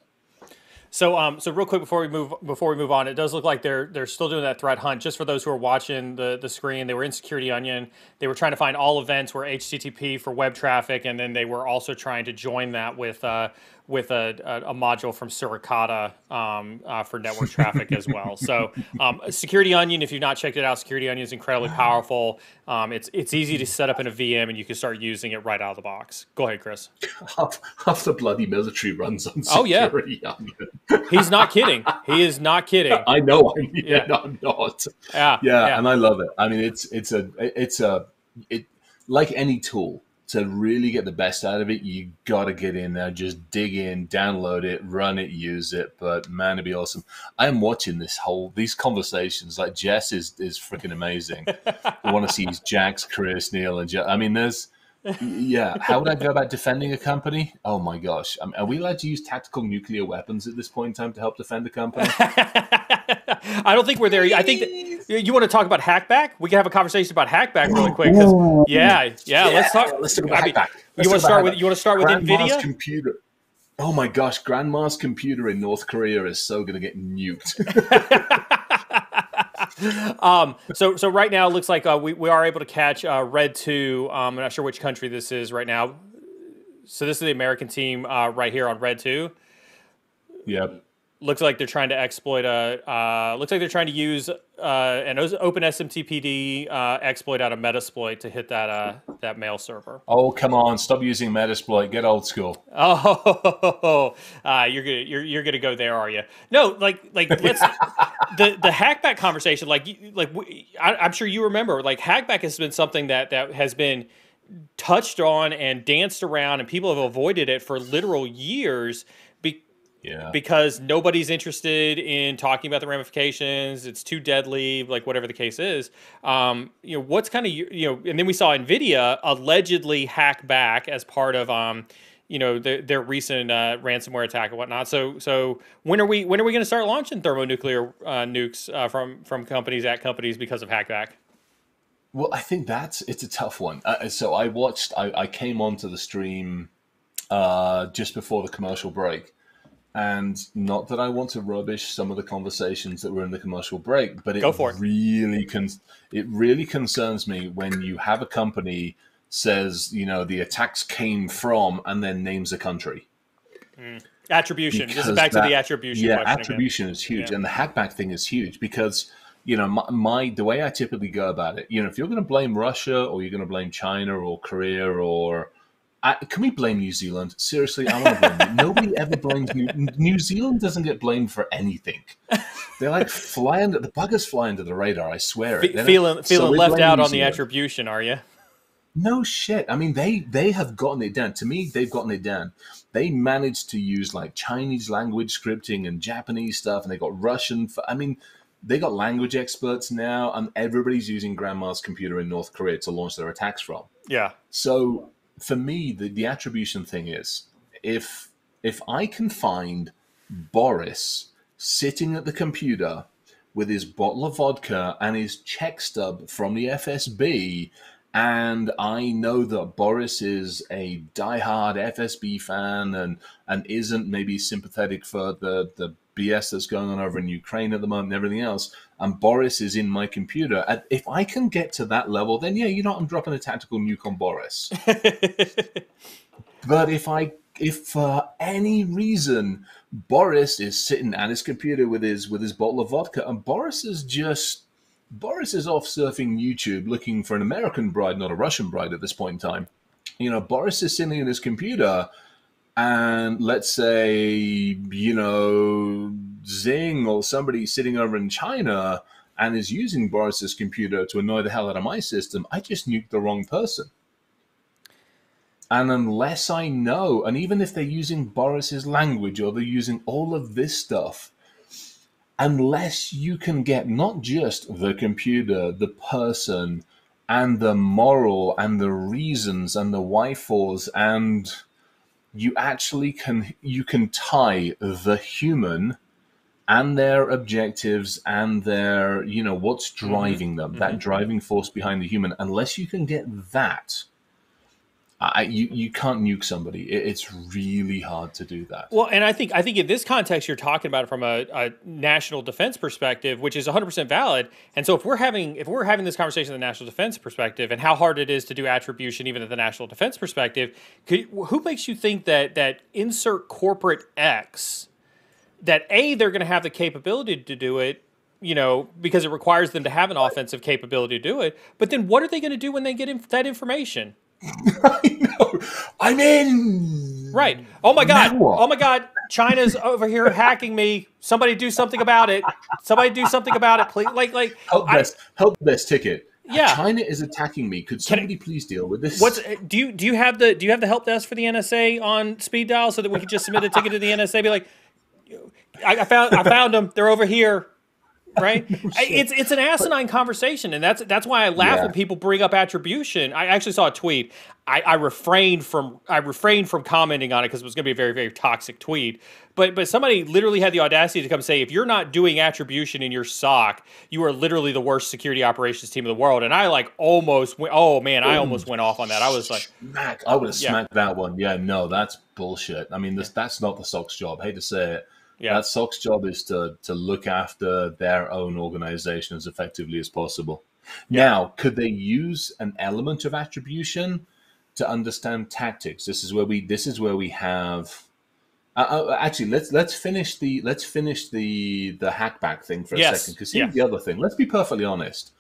So, um, so real quick before we move before we move on, it does look like they're they're still doing that threat hunt. Just for those who are watching the the screen, they were in Security Onion. They were trying to find all events where HTTP for web traffic, and then they were also trying to join that with uh, with a, a, a, module from Suricata um, uh, for network traffic as well. So um, Security Onion, if you've not checked it out, Security Onion is incredibly powerful. Um, it's it's easy to set up in a VM and you can start using it right out of the box. Go ahead, Chris. Half, half the bloody military runs on Security oh, yeah. Onion. He's not kidding. He is not kidding. I know. I mean, yeah. I'm not. Yeah, yeah, yeah, and I love it. I mean, it's it's a it's a it like any tool to really get the best out of it, you got to get in there, just dig in, download it, run it, use it. But man, it'd be awesome. I am watching this whole these conversations. Like Jess is is freaking amazing. I want to see Jax, Chris, Neil, and Jess. I mean, there's yeah. How would I go about defending a company? Oh my gosh, mean, are we allowed to use tactical nuclear weapons at this point in time to help defend a company? I don't think we're there. I think that, you want to talk about hackback. We can have a conversation about hackback really oh, quick. yeah, yeah, Let's talk. Let's talk about I mean, hackback. Let's You want to start with you want to start with Grandma's Nvidia? computer. Oh my gosh, Grandma's computer in North Korea is so going to get nuked. um, so so right now it looks like uh, we, we are able to catch uh, Red Two. Um, I'm not sure which country this is right now. So this is the American team uh, right here on Red Two. Yep. Looks like they're trying to exploit a. Uh, looks like they're trying to use uh, an OpenSMTPD uh, exploit out of Metasploit to hit that uh, that mail server. oh come on, stop using Metasploit. Get old school. Oh, uh, you're gonna you're, you're gonna go there, are you? No, like like let's the the hackback conversation. Like like we, I, I'm sure you remember. Like hackback has been something that that has been touched on and danced around, and people have avoided it for literal years. Yeah. because nobody's interested in talking about the ramifications. It's too deadly, like whatever the case is. Um, you know, what's kind of you know, and then we saw Nvidia allegedly hack back as part of um, you know, their, their recent uh, ransomware attack and whatnot. So, so when are we when are we going to start launching thermonuclear uh, nukes uh, from from companies at companies because of hackback? Well, I think that's it's a tough one. Uh, so I watched, I, I came onto the stream uh, just before the commercial break, and not that I want to rubbish some of the conversations that were in the commercial break, but it Go for it. really con- it really concerns me when you have a company says you know the attacks came from and then names a country. Mm. Attribution. this is Because back to the attribution. Yeah, question again. attribution is huge, Yeah. and the hackback thing is huge because you know my, my the way I typically go about it. You know, if you're going to blame Russia or you're going to blame China or Korea or I, can we blame New Zealand? Seriously, I want to blame you. Nobody ever blames New, New Zealand. Doesn't get blamed for anything. They're like flying. under the buggers fly under the radar. I swear. it. Fe- They don't- feeling So feeling left out New on the attribution, are you? No shit. I mean, they they have gotten it down. To me, they've gotten it down. They managed to use like Chinese language scripting and Japanese stuff, and they got Russian. For, I mean, they got language experts now, and everybody's using Grandma's computer in North Korea to launch their attacks from. Yeah. So for me, the, the attribution thing is if if I can find Boris sitting at the computer with his bottle of vodka and his check stub from the FSB, and I know that Boris is a diehard FSB fan and and isn't maybe sympathetic for the the BS that's going on over in Ukraine at the moment and everything else, and Boris is in my computer. and If I can get to that level, then yeah, you know, I'm dropping a tactical nuke on Boris. but if I, if for any reason Boris is sitting at his computer with his with his bottle of vodka, and Boris is just Boris is off surfing YouTube looking for an American bride, not a Russian bride at this point in time. You know, Boris is sitting at his computer and let's say you know Zing or somebody sitting over in China and is using Boris's computer to annoy the hell out of my system, I just nuked the wrong person. And unless I know, and even if they're using Boris's language or they're using all of this stuff, unless you can get not just the computer, the person, and the moral and the reasons and the why fors and you actually can you can tie the human and their objectives and their you know what's mm-hmm. driving them that mm-hmm. driving force behind the human. Unless you can get that I, you you can't nuke somebody. It, it's really hard to do that. Well, and I think I think in this context, you're talking about it from a, a national defense perspective, which is 100 percent valid. And so, if we're having if we're having this conversation in the national defense perspective, and how hard it is to do attribution even at the national defense perspective, could, who makes you think that that insert corporate X that a they're going to have the capability to do it, you know, because it requires them to have an offensive capability to do it. But then, what are they going to do when they get inf- that information? I'm in. Right. Oh my god. Oh my god. China's over here hacking me. Somebody do something about it. Somebody do something about it, please. Like like help I- desk help desk ticket Yeah. China is attacking me. Could somebody please deal with this? What's do you do you have the do you have the help desk for the NSA on speed dial so that we could just submit a ticket to the NSA? Be like, I, I found I found them. They're over here. Right? Oh, I- it's it's an asinine conversation, and that's that's why I laugh Yeah. when people bring up attribution. I actually saw a tweet. I, I refrained from I refrained from commenting on it because it was going to be a very very toxic tweet. But but somebody literally had the audacity to come say, if you're not doing attribution in your sock, you are literally the worst security operations team in the world. And I like almost went. Oh man, I almost went off on that. I was like, Smack. I would have Yeah. smacked that one. Yeah, no, that's bullshit. I mean, this that's not the SOC's job. hate to say it. Yeah. That SOC's job is to to look after their own organization as effectively as possible. Now, could they use an element of attribution to understand tactics? This is where we this is where we have uh, uh, actually let's let's finish the let's finish the the hackback thing for a Yes, second because yeah. here's the other thing. Let's be perfectly honest.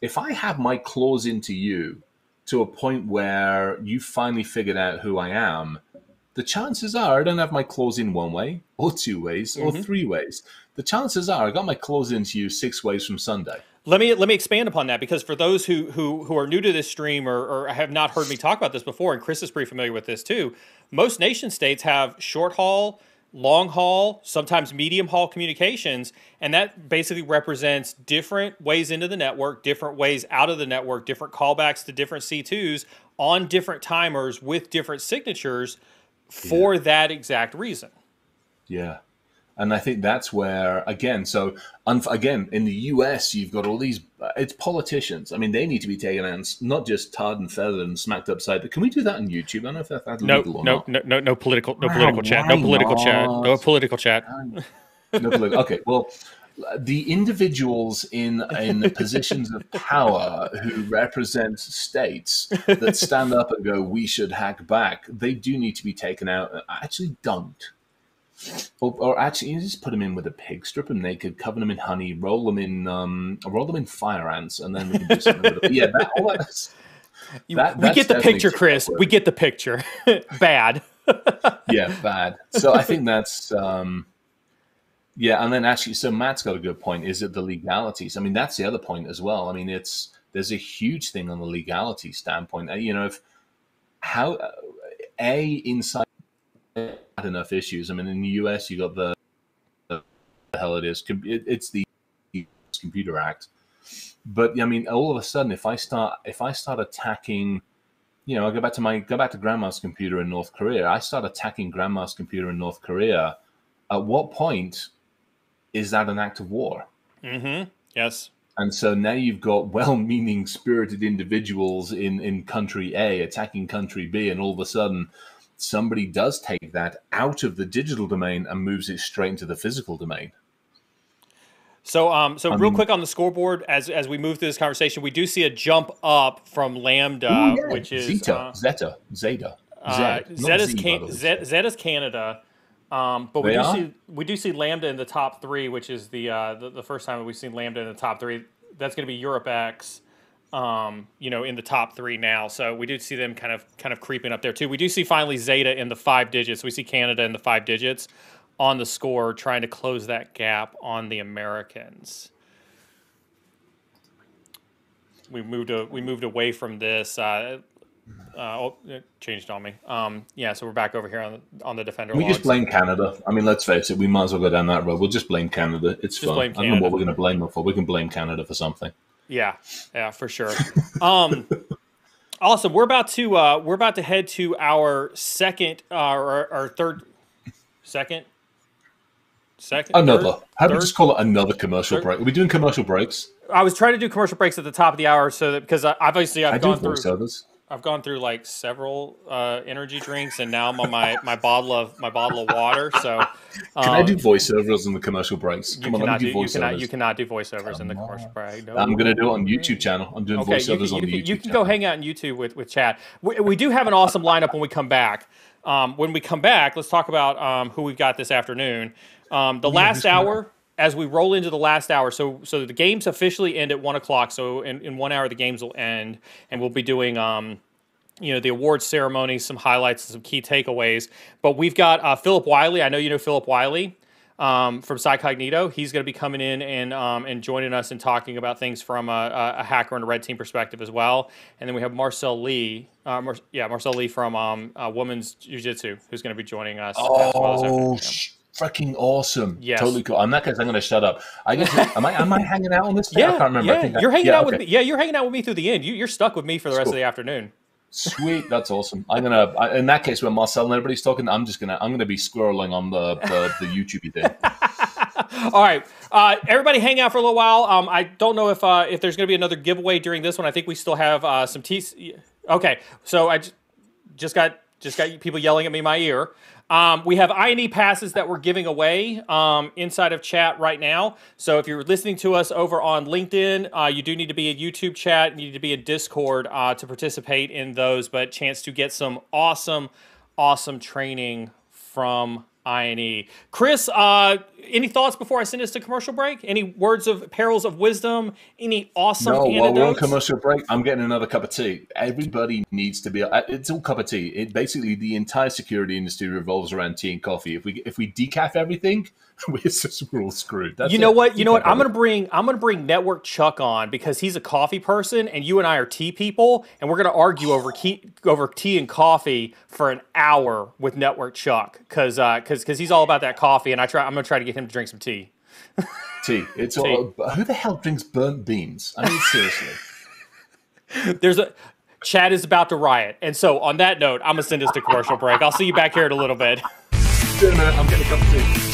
If I have my claws into you to a point where you finally figured out who I am, the chances are I don't have my claws in one way or two ways or Mhm. three ways. The chances are I got my claws into you six ways from Sunday. Let me let me expand upon that because for those who who who are new to this stream or, or have not heard me talk about this before, and Chris is pretty familiar with this too. Most nation states have short haul, long haul, sometimes medium haul communications, and that basically represents different ways into the network, different ways out of the network, different callbacks to different C2s on different timers with different signatures for that exact reason. Yeah. And I think that's where, again, so unf again, in the US, you've got all these, uh, it's politicians. I mean, they need to be taken out, and not just tarred and feathered and smacked upside. But can we do that on YouTube? I don't know if that's No, legal or no, not. no, no, no political, no Wow, political chat, no political chat, no political chat. No political- okay, well, the individuals in in positions of power who represent states that stand up and go, "We should hack back," they do need to be taken out. Actually, don't. Or, or actually, you just put them in with a pig, strip them naked, cover them in honey, roll them in, um, roll them in fire ants, and then we can do something with them. Yeah, that, all that's, You- that- we get the picture, Chris. We get the picture. Bad. yeah, bad. So I think that's um yeah, and then actually so Matt's got a good point. Is it the legalities? I mean, that's the other point as well. I mean, it's there's a huge thing on the legality standpoint. Uh, You know, if how uh, a inside had enough issues. I mean, in the US, you got the the hell it is. It's the Computer Act. But I mean, all of a sudden, if I start if I start attacking you know, I go back to my go back to grandma's computer in North Korea. I start attacking grandma's computer in North Korea. At what point is that an act of war? Mm-hmm. Yes. And so now you've got well-meaning, spirited individuals in in country A attacking country B, and all of a sudden, somebody does take that out of the digital domain and moves it straight into the physical domain. So, um, so real Um, quick on the scoreboard, as as we move through this conversation, we do see a jump up from Lambda, Ooh, yeah. which is Zeta, uh, Zeta, Zeta, uh, Zed, not Zed Z, can- the way. Zed, Zed is Canada, um, but we do are? see we do see Lambda in the top three, which is the uh, the, the first time that we've seen Lambda in the top three. That's going to be Europe X, um, you know, in the top three now. So we do see them kind of kind of creeping up there too. We do see finally Zeta in the five digits. We see Canada in the five digits on the score, trying to close that gap on the Americans. We moved a, we moved away from this. Uh, uh, oh, it changed on me. Um, yeah, so we're back over here on the, on the defender. We just blame Canada. I mean, let's face it, we might as well go down that road. We'll just blame Canada. It's Just fun. blame I don't know Canada. what we're going to blame them for. We can blame Canada for something. Yeah, yeah, for sure. um, awesome. We're about to uh, we're about to head to our second uh, or our third, second, second, Another. third- How do we just call it another commercial Third? break? Are we doing commercial breaks? I was trying to do commercial breaks at the top of the hour so that because I, obviously I've I gone through voiceovers. I've gone through like several uh, energy drinks and now I'm on my, my bottle of my bottle of water. So Can I um, do voiceovers in the commercial breaks? you Come on, let cannot me do do, you cannot voiceovers. you cannot do voiceovers in the commercial break. No. I'm going to do it on YouTube channel. I'm doing Okay, you voiceovers on you the YouTube you can channel. go hang out on YouTube with with Chad. We, we do have an awesome lineup when we come back. Um, when we come back, let's talk about um, who we've got this afternoon. Um, the yeah, last hour, as we roll into the last hour, so so the games officially end at one o'clock. So in, in one hour, the games will end, and we'll be doing. Um, you know the awards ceremony, some highlights, some key takeaways. But we've got uh, Phillip Wylie. I know you know Phillip Wylie. um, from Psycognito. He's going to be coming in and um, and joining us and talking about things from a, a, hacker and a red team perspective as well. And then we have Marcelle Lee, uh, Mar- yeah, Marcelle Lee from um, uh, Women's Jiu Jitsu, who's going to be joining us. Oh, sh- freaking awesome! Yes. totally cool. In that case, I'm going to shut up. I guess am I am I hanging out on this? Day? I can't remember. I yeah, think I- you're hanging yeah, out with me. Yeah, you're hanging out with me through the end. You, you're stuck with me for the rest Cool. of the afternoon. Sweet, that's awesome. I'm gonna. I, in that case, when Marcelle and everybody's talking, I'm just gonna. I'm gonna be squirreling on the the, the YouTube thing. All right, uh, everybody, hang out for a little while. Um, I don't know if uh, if there's going to be another giveaway during this one. I think we still have uh, some tea. Okay, so I j- just got just got people yelling at me in my ear. Um, we have INE passes that we're giving away um, inside of chat right now. So if you're listening to us over on LinkedIn, uh, you do need to be in YouTube chat. You need to be in Discord uh, to participate in those. But chance to get some awesome, awesome training from INE. Chris, uh, any thoughts before I send us to commercial break? Any words of perils of wisdom? Any awesome no, while we're on commercial break, I'm getting another cup of tea. Everybody needs to be. uh, It's all cup of tea. It basically the entire security industry revolves around tea and coffee. If we if we decaf everything, we're just we're all screwed. That's you know it. what? You know what? I'm gonna bring I'm gonna bring Network Chuck on because he's a coffee person, and you and I are tea people, and we're gonna argue over key, over tea and coffee for an hour with Network Chuck because because uh, because he's all about that coffee, and I try I'm gonna try to get him to drink some tea. tea. It's Tea. all. Who the hell drinks burnt beans? I mean, seriously. There's a Chad is about to riot, and so on that note, I'm gonna send us to commercial break. I'll see you back here in a little bit. See you in a minute. I'm getting a cup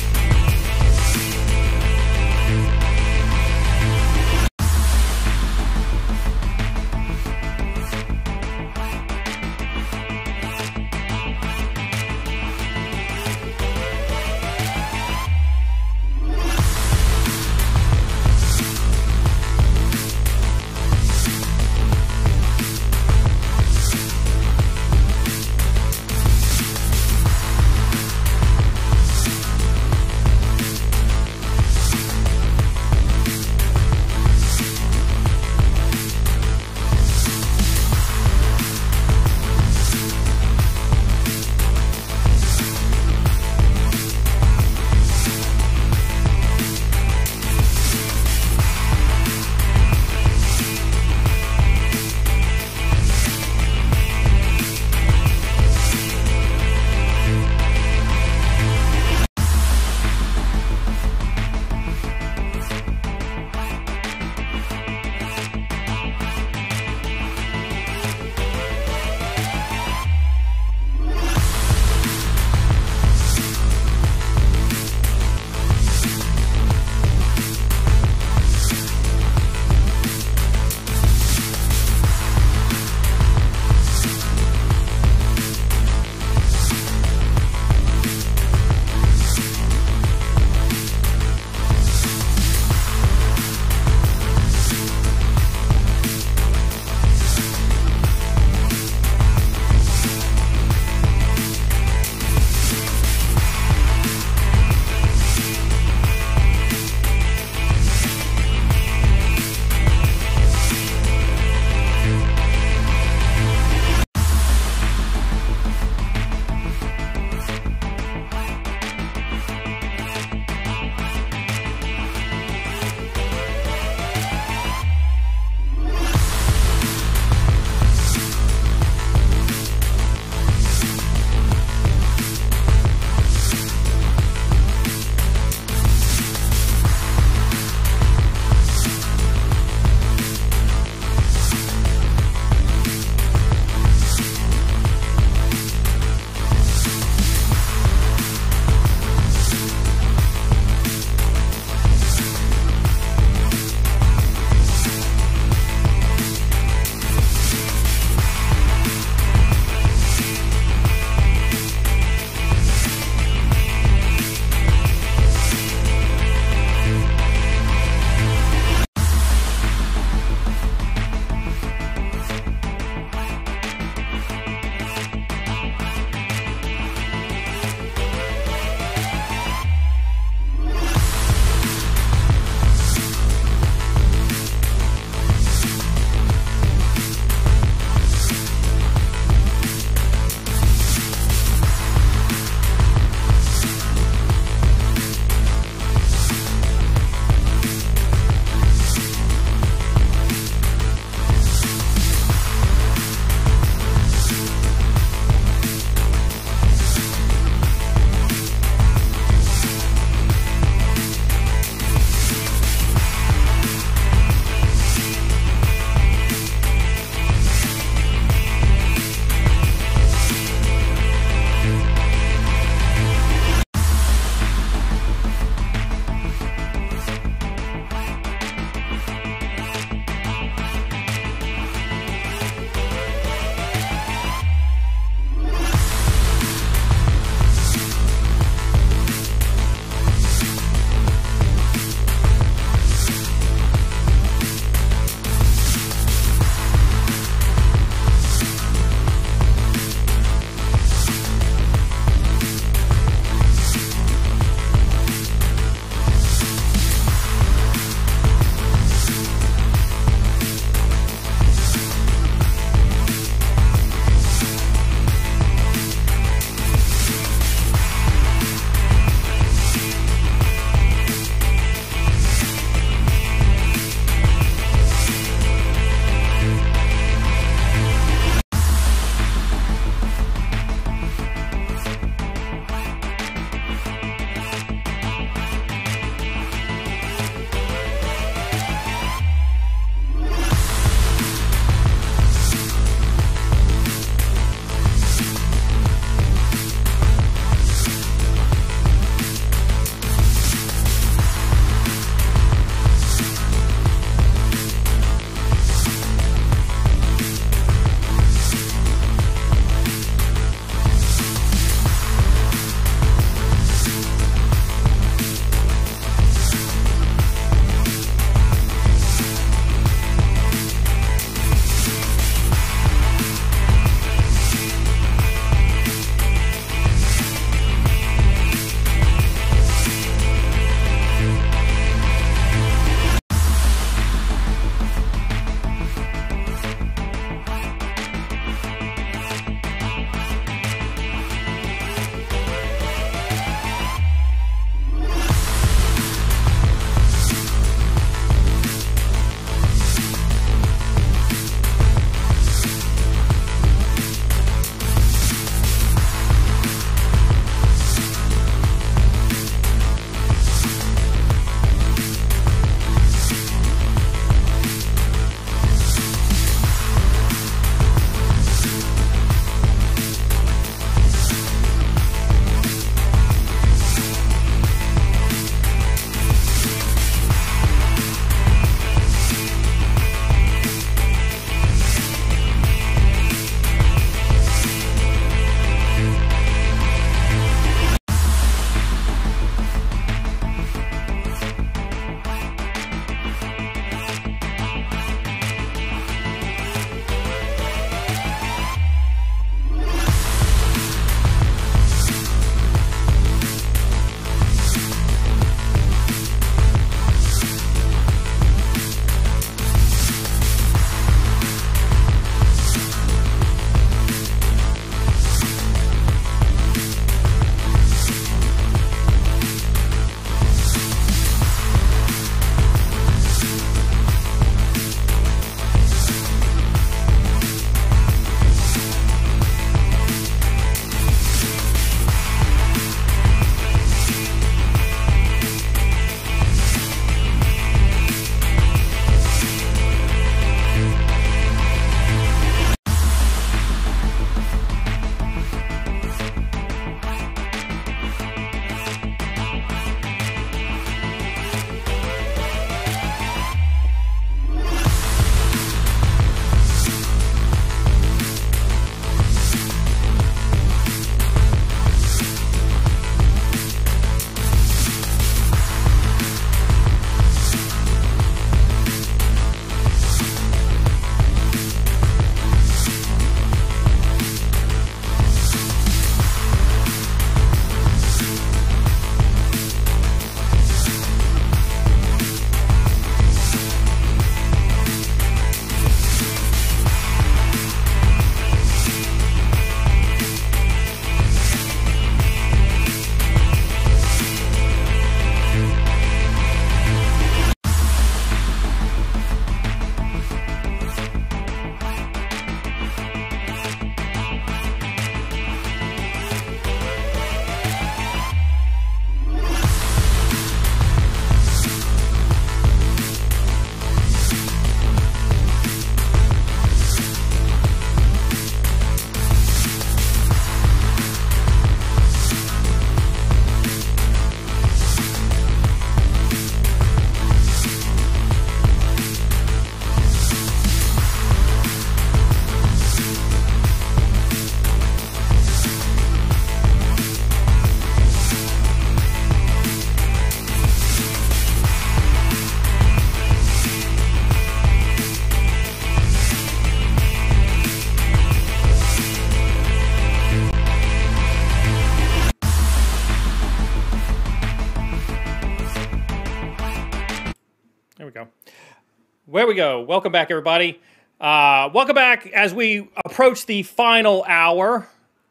Where we go. Welcome back, everybody. Uh, welcome back as we approach the final hour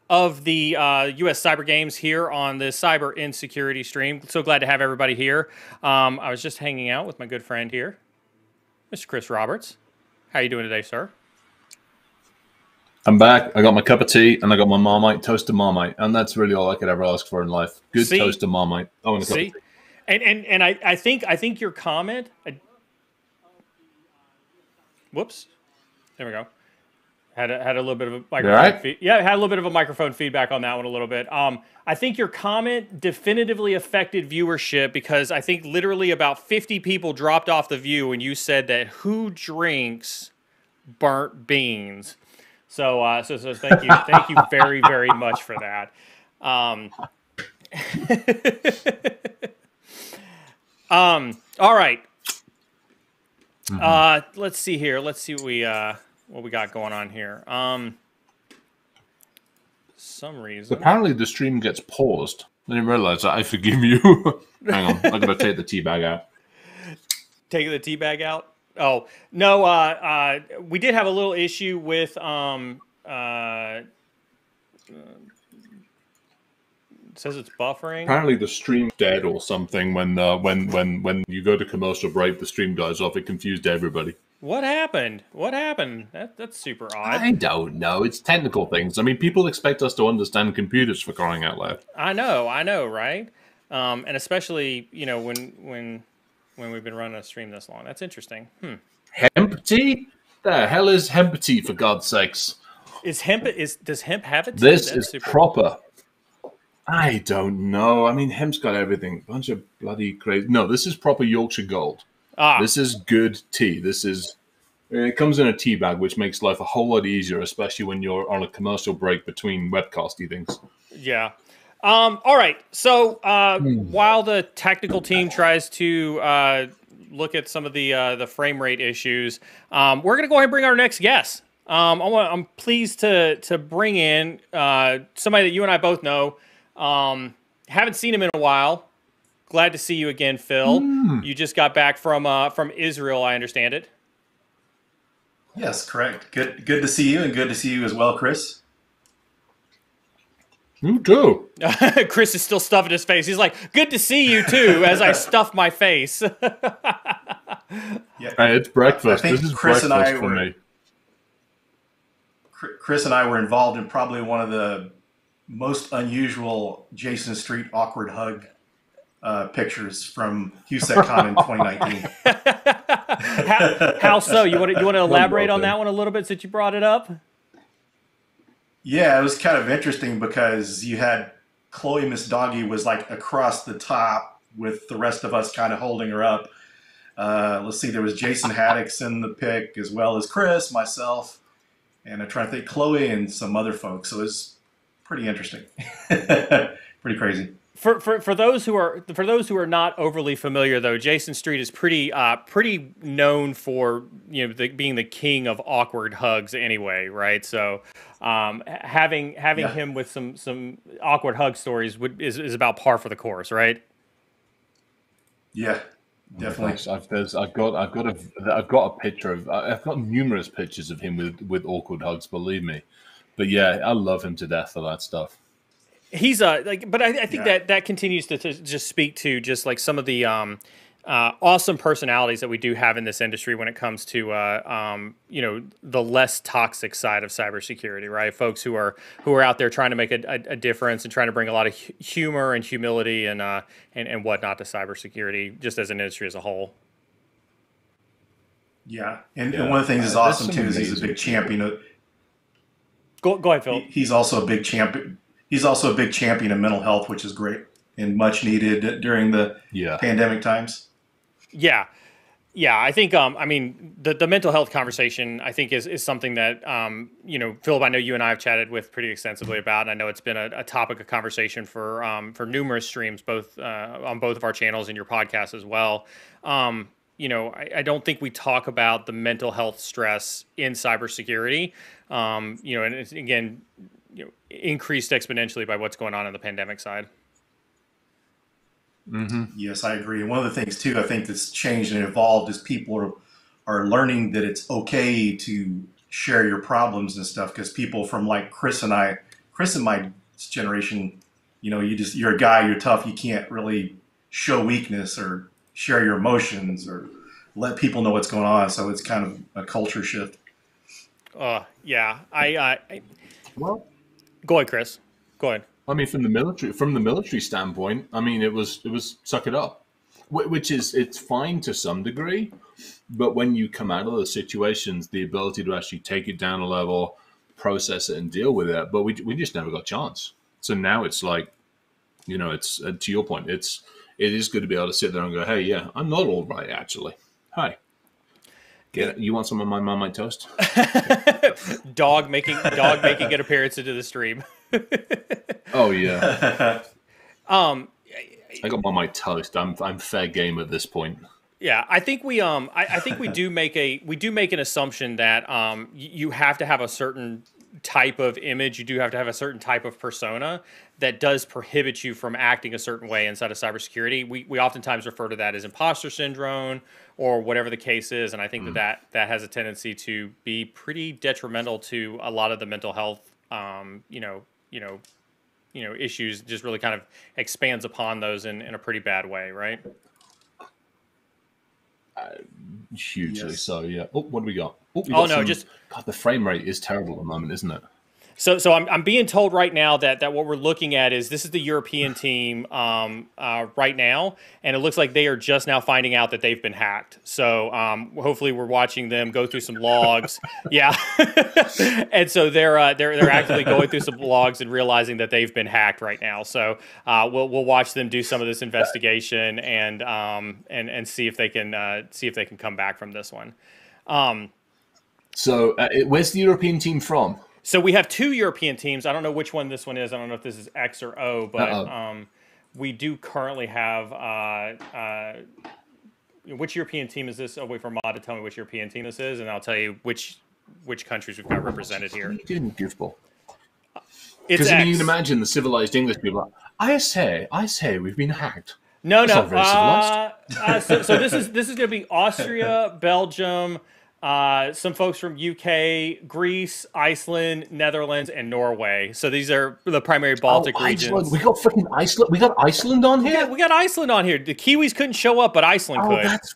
of the uh, U.S. Cyber Games here on the Cyber Insecurity stream. So glad to have everybody here. Um, I was just hanging out with my good friend here, Mr. Chris Roberts. How are you doing today, sir? I'm back. I got my cup of tea and I got my Marmite, toast toasted Marmite, and that's really all I could ever ask for in life. Good See? toasted Marmite. Oh, and a cup of See, and and and I, I think I think your comment. I, whoops, there we go. Had a, had a little bit of a microphone. right? Feed, yeah, had a little bit of a microphone feedback on that one a little bit. Um, I think your comment definitively affected viewership because I think literally about fifty people dropped off the view when you said that who drinks burnt beans. So uh, so so thank you thank you very very much for that. Um, um, all right. Uh, let's see here. Let's see what we uh, what we got going on here. Um, some reason. Apparently, the stream gets paused. I didn't realize that. I forgive you. Hang on, I'm gonna take the tea bag out. taking the tea bag out. Oh no, uh, uh, we did have a little issue with um, uh, it says it's buffering. Apparently, the stream dead or something. When uh, when when when you go to commercial break, the stream dies off. It confused everybody. What happened? What happened? That that's super odd. I don't know. It's technical things. I mean, people expect us to understand computers for crying out loud. I know, I know, right? Um, and especially you know when when when we've been running a stream this long. That's interesting. Hmm. Hemp tea? The hell is hemp tea? For God's sakes! Is hemp is does hemp have it? This That's is super- proper. I don't know. I mean, hemp's got everything. A bunch of bloody crazy. No, this is proper Yorkshire Gold. Ah. This is good tea. This is. It comes in a tea bag, which makes life a whole lot easier, especially when you're on a commercial break between webcasty things. Yeah. Um, all right. So uh, Hmm. while the technical team tries to uh, look at some of the uh, the frame rate issues, um, we're going to go ahead and bring our next guest. Um, I I'm pleased to to bring in uh, somebody that you and I both know. Um, haven't seen him in a while. Glad to see you again, Phil. Hmm. You just got back from uh, from Israel, I understand it. Yes, correct. Good, good to see you, and good to see you as well, Chris. You too. Chris is still stuffing his face. He's like, "Good to see you too." As I stuff my face. Yeah, Hey, it's breakfast. This is Chris and breakfast I for were- me. Chris and I were involved in probably one of the most unusual Jason Street awkward hug uh, pictures from HouSecCon in 2019. how, how so? You want to you want to elaborate on that one a little bit since you brought it up? Yeah, it was kind of interesting because you had Chloe Messdaghi was like across the top with the rest of us kind of holding her up. Uh, let's see, there was Jason Haddix in the pic as well as Chris, myself, and I'm trying to think Chloe and some other folks. So it was pretty interesting, pretty crazy. For, for, for those who are for those who are not overly familiar though, Jason Street is pretty uh, pretty known for you know the, being the king of awkward hugs anyway, right? So um, having having Yeah. him with some some awkward hug stories would is, is about par for the course, right? Yeah, Oh definitely. gosh, I've, there's, I've got, I've got a, I've got a picture of, I've got numerous pictures of him with, with awkward hugs. Believe me, but yeah, I love him to death for that stuff. he's uh like but i, I think Yeah. that that continues to, to just speak to just like some of the um uh, awesome personalities that we do have in this industry when it comes to uh, um, you know the less toxic side of cybersecurity, right? Folks who are who are out there trying to make a, a, a difference and trying to bring a lot of hu- humor and humility and uh, and and whatnot to cybersecurity, just as an industry as a whole. Yeah, and, Yeah. and one of the things that's awesome too is he's a big champion of. Go go ahead, Phil. He- He's also a big champion. He's also a big champion of mental health, which is great and much needed during the Yeah. pandemic times. Yeah. Yeah, I think um I mean the, the mental health conversation I think is, is something that um you know Philip I know you and I have chatted with pretty extensively about and I know it's been a, a topic of conversation for um for numerous streams both uh, on both of our channels and your podcast as well. Um you know, I, I don't think we talk about the mental health stress in cybersecurity. Um, you know, and it's again, you know, increased exponentially by what's going on in the pandemic side. Mm-hmm. Yes, I agree. And one of the things too, I think that's changed and evolved is people are are learning that it's okay to share your problems and stuff. Because people from like Chris and I, Chris and my generation, you know, you just you're a guy, you're tough, you can't really show weakness or share your emotions or let people know what's going on. So it's kind of a culture shift. Uh, yeah. I, uh, I Well, go ahead, Chris. Go ahead. I mean, from the military from the military standpoint, I mean, it was it was suck it up, which is it's fine to some degree, but when you come out of those situations, the ability to actually take it down a level, process it, and deal with it, but we we just never got a chance. So now it's like, you know, it's uh, to your point, it's it is good to be able to sit there and go, hey, yeah, I'm not all right actually. Hi. Get you want some of my Marmite toast? Dog making dog making an appearance into the stream. Oh yeah. Um, I got Marmite toast. I'm I'm fair game at this point. Yeah, I think we um I, I think we do make a we do make an assumption that um you have to have a certain type of image, you do have to have a certain type of persona that does prohibit you from acting a certain way inside of cybersecurity. We we oftentimes refer to that as imposter syndrome or whatever the case is, and I think that that that has a tendency to be pretty detrimental to a lot of the mental health um you know you know you know issues just really kind of expands upon those in, in a pretty bad way right Hugely so, yeah. Oh, what do we got? Oh, we Oh, got no, some- just- God, the frame rate is terrible at the moment, isn't it? So, so I'm, I'm being told right now that, that what we're looking at is this is the European team um, uh, right now, and it looks like they are just now finding out that they've been hacked. So, um, hopefully, we're watching them go through some logs. yeah, and so they're uh, they're they're actively going through some logs and realizing that they've been hacked right now. So, uh, we'll we'll watch them do some of this investigation and um, and and see if they can uh, see if they can come back from this one. Um, So, uh, where's the European team from? So we have two European teams. I don't know which one this one is. I don't know if this is X or O, but um, we do currently have. Uh, uh, which European team is this? Oh, wait for Mod to tell me which European team this is, and I'll tell you which which countries we've got represented here. You didn't goofball. Because I mean, you can imagine the civilized English people. Like, I say, I say, we've been hacked. No, That's no. not very civilized. Uh, uh, so, so this is this is going to be Austria, Belgium, uh, some folks from UK, Greece, Iceland, Netherlands, and Norway. So these are the primary Baltic oh, regions. We got freaking Iceland. We got Iceland on We here. got, we got Iceland on here. The Kiwis couldn't show up, but Iceland Oh, could. that's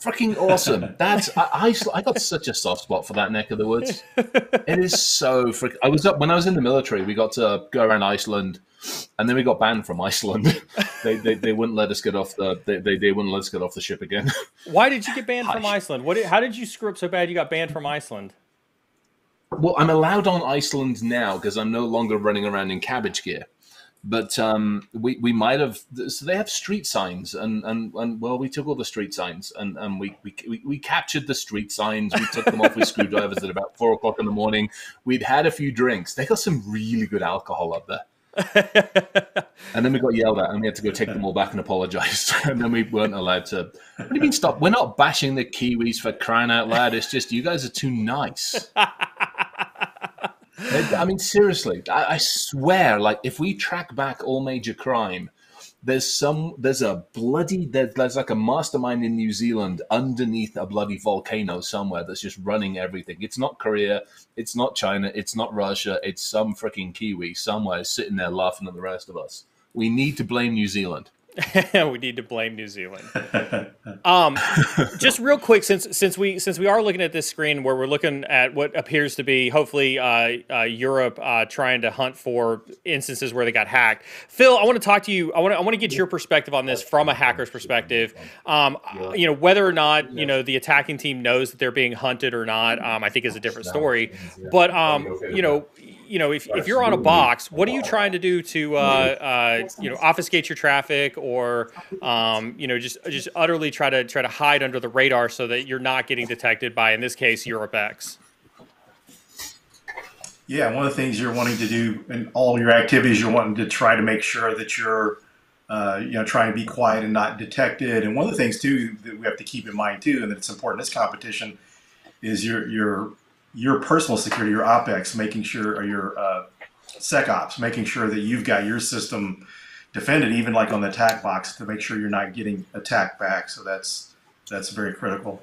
freaking awesome. That's I, Iceland. I got such a soft spot for that neck of the woods. it is so freaking. I was up when I was in the military. We got to go around Iceland, and then we got banned from Iceland. they, they they wouldn't let us get off the they, they, they wouldn't let us get off the ship again. Why did you get banned from Iceland? What? Did, how did you screw up so bad you got banned from Iceland? Well, I'm allowed on Iceland now because I'm no longer running around in cabbage gear. But um, we we might have. So they have street signs, and and, and well, we took all the street signs, and, and we, we we we captured the street signs. We took them off with screwdrivers at about four o'clock in the morning. We'd had a few drinks. They got some really good alcohol up there. and then we got yelled at, and we had to go take them all back and apologize. and then we weren't allowed to. What do you mean stop? We're not bashing the Kiwis for crying out loud. It's just you guys are too nice. I mean, seriously, I, I swear, like if we track back all major crime, there's some, there's a bloody, there's, there's like a mastermind in New Zealand underneath a bloody volcano somewhere that's just running everything. It's not Korea, it's not China, it's not Russia, it's some freaking Kiwi somewhere sitting there laughing at the rest of us. We need to blame New Zealand. we need to blame New Zealand. Um, just real quick, since since we since we are looking at this screen where we're looking at what appears to be hopefully uh, uh, Europe uh, trying to hunt for instances where they got hacked. Phil, I want to talk to you. I want to I want to get your perspective on this from a hacker's perspective. Um, you know whether or not you know the attacking team knows that they're being hunted or not. Um, I think is a different story. But um, you know you know, if, if you're on a box, what are you trying to do to, uh, uh, you know, obfuscate your traffic or, um, you know, just just utterly try to try to hide under the radar so that you're not getting detected by, in this case, EuropeX? Yeah, one of the things you're wanting to do in all your activities, you're wanting to try to make sure that you're, uh, you know, trying to be quiet and not detected. And one of the things too that we have to keep in mind too, and that it's important in this competition, is your your your personal security, your OPSEC, making sure, or your uh, SecOps, making sure that you've got your system defended, even like on the attack box, to make sure you're not getting attacked back. So that's that's very critical.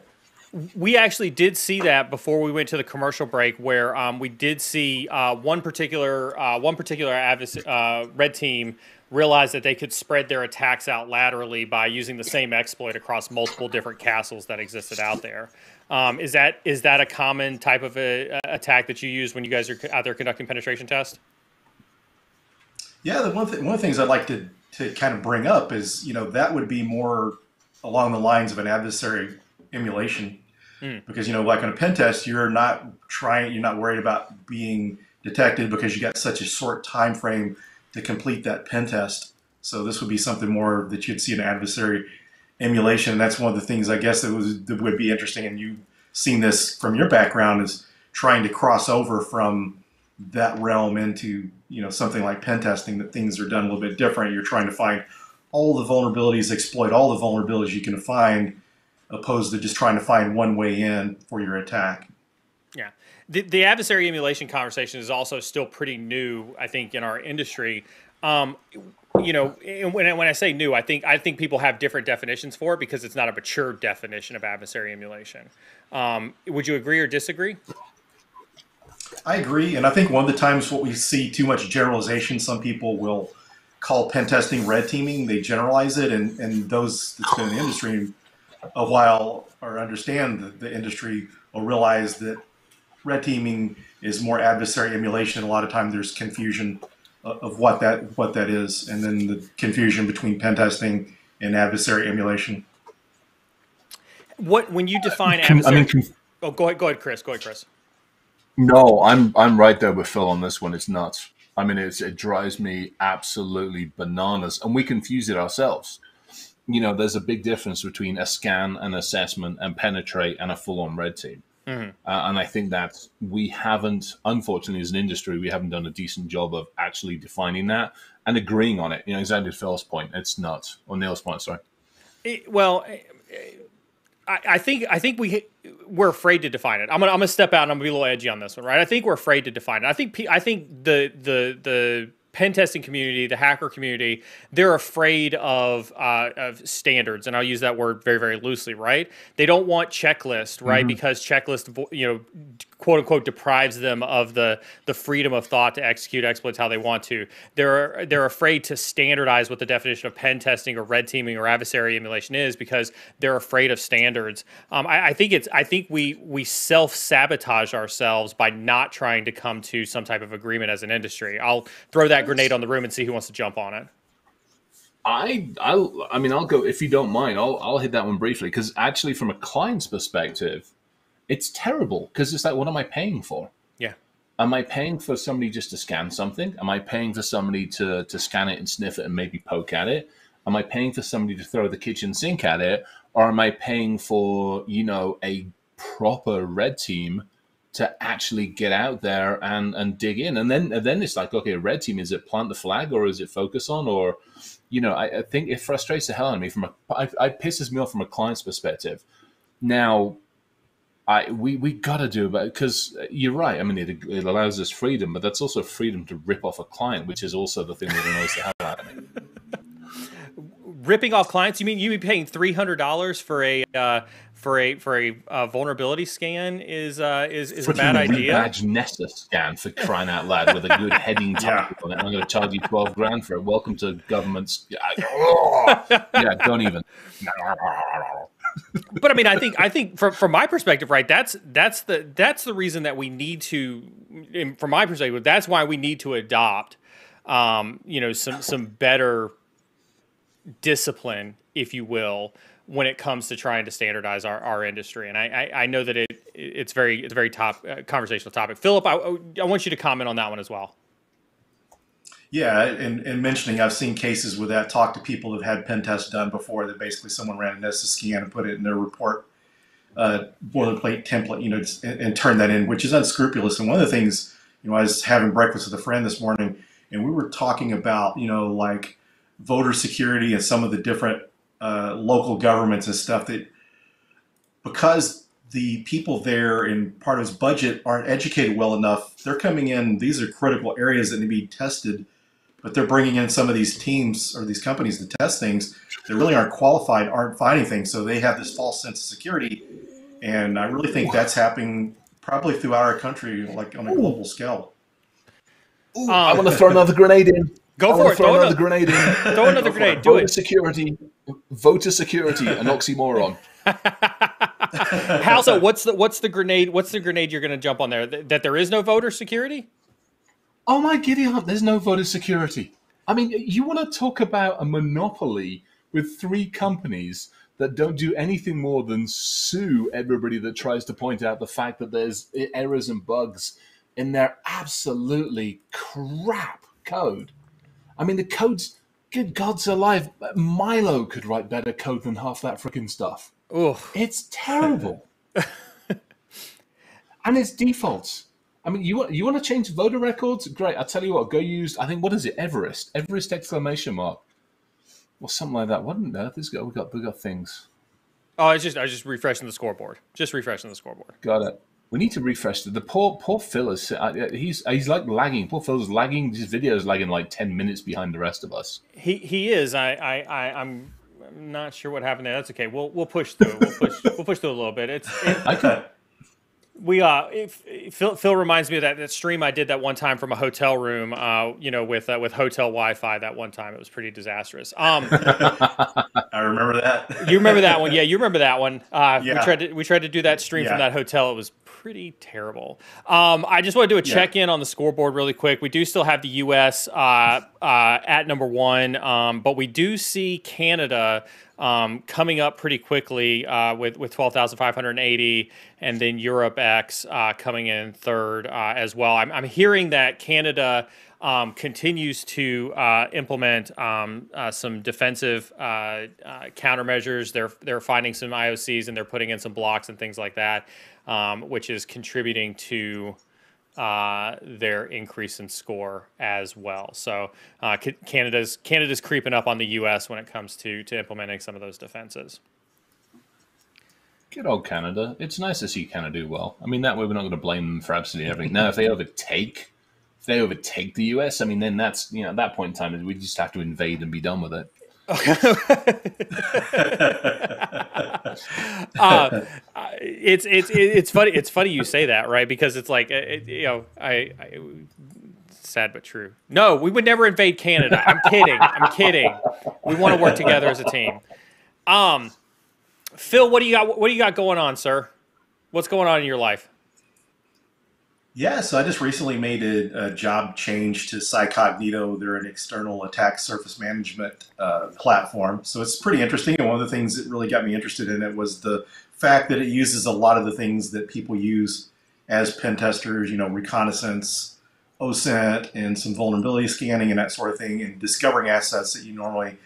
We actually did see that before we went to the commercial break, where um, we did see uh, one particular uh, one particular uh, red team realize that they could spread their attacks out laterally by using the same exploit across multiple different castles that existed out there. Um, is that is that a common type of a, a attack that you use when you guys are out there conducting penetration tests? Yeah, the one th- one of the things I'd like to to kind of bring up is you know that would be more along the lines of an adversary emulation Mm. because you know like on a pen test you're not trying you're not worried about being detected because you got such a short time frame to complete that pen test so this would be something more that you'd see an adversary emulation that's one of the things i guess that was that would be interesting and you've seen this from your background is trying to cross over from that realm into you know something like pen testing that things are done a little bit different you're trying to find all the vulnerabilities exploit all the vulnerabilities you can find opposed to just trying to find one way in for your attack Yeah. The, the adversary emulation conversation is also still pretty new, I think, in our industry. Um, you know, when I, when I say new, I think I think people have different definitions for it because it's not a mature definition of adversary emulation. Um, would you agree or disagree? I agree, and I think one of the times what we see too much generalization, some people will call pen testing red teaming. They generalize it, and, and those that's been in the industry a while or understand the, the industry will realize that red teaming is more adversary emulation. A lot of time there's confusion of, of what that what that is, and then the confusion between pen testing and adversary emulation. What when you uh, define Con- I adversary? mean, con- oh, go ahead, go ahead, Chris. Go ahead, Chris. No, I'm I'm right there with Phil on this one. It's nuts. I mean, it's, it drives me absolutely bananas, and we confuse it ourselves. You know, there's a big difference between a scan, an assessment, and penetrate, and a full-on red team. Mhm. Uh, and I think that we haven't, unfortunately, as an industry, we haven't done a decent job of actually defining that and agreeing on it. You know, exactly Phil's point. It's nuts. Or Neil's point, sorry. It- well, I, I think I think we we're afraid to define it. I'm gonna I'm gonna step out and I'm gonna be a little edgy on this one, right? I think we're afraid to define it. I think I think the the the pen testing community, the hacker community, they're afraid of uh, of standards, and I'll use that word very very loosely, right? They don't want checklist, right? Mhm. Because checklist, you know, quote unquote, deprives them of the the freedom of thought to execute exploits how they want to. They're they're afraid to standardize what the definition of pen testing or red teaming or adversary emulation is because they're afraid of standards. Um, I, I think it's I think we we self sabotage ourselves by not trying to come to some type of agreement as an industry. I'll throw that grenade on the room and see who wants to jump on it. I, I, I mean, I'll go if you don't mind. I'll, I'll hit that one briefly because actually, from a client's perspective, it's terrible because it's like, what am I paying for? Yeah. Am I paying for somebody just to scan something? Am I paying for somebody to to scan it and sniff it and maybe poke at it? Am I paying for somebody to throw the kitchen sink at it, or am I paying for you know a proper red team to actually get out there and and dig in? And then and then it's like, okay, red team is it plant the flag or is it focus on or you know, I, I think it frustrates the hell out of me from a, I, I pisses me off from a client's perspective. Now, I we we got to do about because you're right. I mean, it, it allows us freedom, but that's also freedom to rip off a client, which is also the thing that annoys the hell out of me. Ripping off clients? You mean you be paying three hundred dollars for a uh, for a for a uh, vulnerability scan is uh, is is a bad Freaking idea? Rebadge Nessus scan for crying out loud with a good heading title on it. I'm going to charge you twelve grand for it. Welcome to government's. yeah, don't even. but I mean, I think I think from from my perspective, right? That's that's the that's the reason that we need to, in- from my perspective, that's why we need to adopt, um, you know, some some better discipline, if you will, when it comes to trying to standardize our, our industry. And I, I, I know that it it's very it's a very top uh, conversational topic. Philip, I, I want you to comment on that one as well. Yeah, and, and mentioning, I've seen cases where that talk to people who've had pen tests done before that basically someone ran a Nessus scan and put it in their report, uh, boilerplate template, you know, and, and turn that in, which is unscrupulous. And one of the things, you know, I was having breakfast with a friend this morning, and we were talking about, you know, like voter security and some of the different uh, local governments and stuff that because the people there in part of his budget aren't educated well enough, they're coming in. These are critical areas that need to be tested but they're bringing in some of these teams or these companies to test things that really aren't qualified, aren't finding things. So they have this false sense of security. And I really think that's happening probably throughout our country, like on a global scale. Ooh, I want to throw another grenade in. Go I for it. Throw Throw another another- grenade in. throw another Go for grenade. Do Voter it. security. Voter security. An oxymoron. How so? What's the what's the grenade? What's the grenade you're going to jump on there? Th- That there is no voter security? Oh my giddy aunt, there's no voter security. I mean, you want to talk about a monopoly with three companies that don't do anything more than sue everybody that tries to point out the fact that there's errors and bugs in their absolutely crap code. I mean, the code's good gods alive. Milo could write better code than half that freaking stuff. Ugh. It's terrible. and it's defaults. I mean, you want you want to change voter records? Great. I'll tell you what. Go use. I think what is it? Everest. Everest exclamation mark. Or something like that. What on earth is got? We got we got things. Oh, it's just I was just refreshing the scoreboard. Just refreshing the scoreboard. Got it. We need to refresh the, the poor poor Phil is uh, he's he's like lagging. Poor Phil's lagging. His video is lagging like ten minutes behind the rest of us. He he is. I I, I I'm I'm not sure what happened there. That's okay. We'll we'll push through. We'll push we'll push through a little bit. It's it, I can, we uh if, Phil Phil reminds me of that, that stream I did that one time from a hotel room. Uh, you know, with uh, with hotel Wi-Fi that one time. It was pretty disastrous. Um, I remember that. you remember that one? Yeah, you remember that one. Uh, Yeah. We tried to we tried to do that stream from that hotel. It was pretty terrible. Um, I just want to do a check in on the scoreboard really quick. We do still have the U.S. Uh, uh, at number one, um, but we do see Canada um, coming up pretty quickly uh, with with twelve thousand five hundred eighty, and then Europe X uh, coming in third uh, as well. I'm, I'm hearing that Canada um, continues to uh, implement um, uh, some defensive uh, uh, countermeasures. They're they're finding some IOCs and they're putting in some blocks and things like that, um, which is contributing to uh, their increase in score as well. So uh, Ca- Canada's Canada's creeping up on the U.S. when it comes to to implementing some of those defenses. Good old Canada. It's nice to see Canada do well. I mean, that way we're not going to blame them for absolutely everything. Now, if they overtake, if they overtake the US, I mean, then that's you know at that point in time we just have to invade and be done with it. uh, it's it's it's funny it's funny you say that right? Because it's like it, you know I, I sad but true. No we would never invade canada. I'm kidding. I'm kidding. We want to work together as a team. Um phil what do you got what do you got going on sir? What's going on in your life Yeah, so I just recently made a, a job change to CyCognito. They're an external attack surface management uh, platform. So it's pretty interesting. And one of the things that really got me interested in it was the fact that it uses a lot of the things that people use as pen testers, you know, reconnaissance, OSINT, and some vulnerability scanning and that sort of thing, and discovering assets that you normally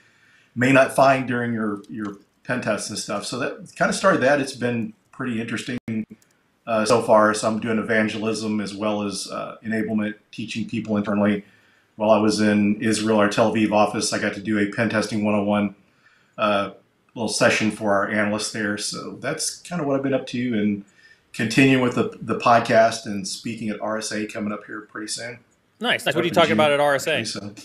may not find during your, your pen tests and stuff. So that kind of started that. It's been pretty interesting uh, so far. So I'm doing evangelism as well as uh, enablement, teaching people internally. While I was in Israel, our Tel Aviv office, I got to do a pen testing 101 uh, little session for our analysts there. So that's kind of what I've been up to and continuing with the, the podcast and speaking at RSA coming up here pretty soon. nice nice what are you talking June. about at rsa soon.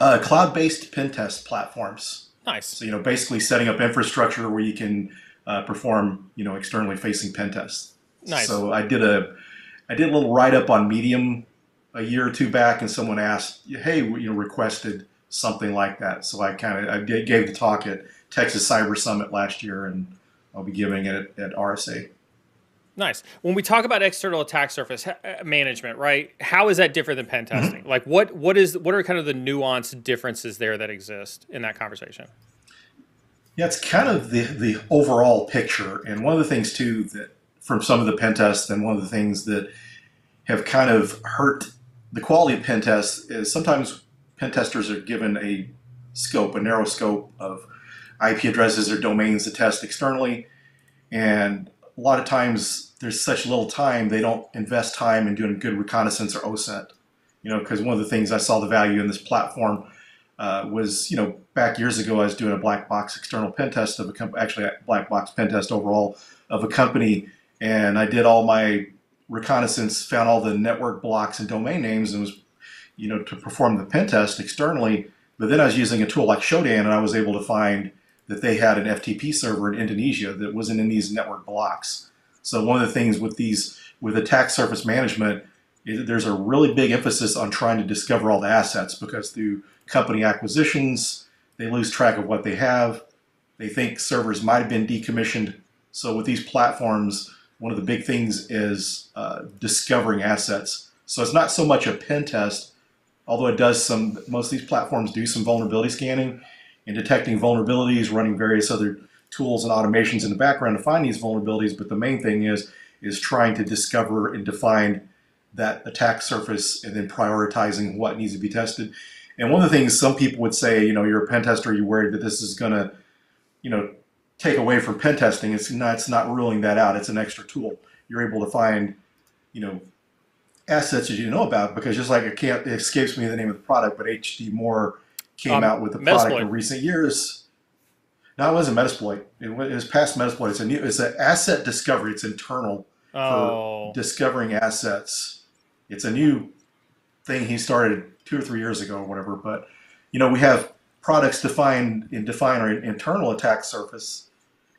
Uh, cloud-based pen test platforms. nice So you know, basically setting up infrastructure where you can uh, perform you know externally facing pen tests. Nice. So I did a I did a little write up on Medium a year or two back, and someone asked, "Hey, you know, requested something like that." So I kind of I gave the talk at Texas Cyber Summit last year, and I'll be giving it at, at RSA. Nice. When we talk about external attack surface uh, management, right? How is that different than pen testing? Like, what what is what are kind of the nuanced differences there that exist in that conversation? Yeah, it's kind of the the overall picture, and one of the things too that from some of the pen tests, and one of the things that have kind of hurt the quality of pen tests is sometimes pen testers are given a scope, a narrow scope of IP addresses or domains to test externally, and a lot of times there's such little time they don't invest time in doing good reconnaissance or OSINT. You know, because one of the things I saw the value in this platform uh, was, you know, back years ago, I was doing a black box external pen test of a company, actually a black box pen test overall of a company. And I did all my reconnaissance, found all the network blocks and domain names and was you know, to perform the pen test externally. But then I was using a tool like Shodan, and I was able to find that they had an FTP server in Indonesia that wasn't in these network blocks. So one of the things with these with attack surface management there's a really big emphasis on trying to discover all the assets because through company acquisitions, they lose track of what they have. They think servers might have been decommissioned. So with these platforms, one of the big things is uh, discovering assets. So it's not so much a pen test, although it does some, most of these platforms do some vulnerability scanning and detecting vulnerabilities, running various other tools and automations in the background to find these vulnerabilities. But the main thing is, is trying to discover and define that attack surface and then prioritizing what needs to be tested. And one of the things some people would say, you know, you're a pen tester, you're worried that this is going to, you know, take away from pen testing. It's not, it's not ruling that out. It's an extra tool. You're able to find, you know, assets that you know about because just like it can't, it escapes me the name of the product, but HD Moore came Um, out with a product Metasploit. in recent years. No, it wasn't Metasploit. It was, it was past Metasploit. It's a new, it's an asset discovery. It's internal Oh. for discovering assets. It's a new thing he started two or three years ago or whatever. But you know, we have products defined and define our internal attack surface,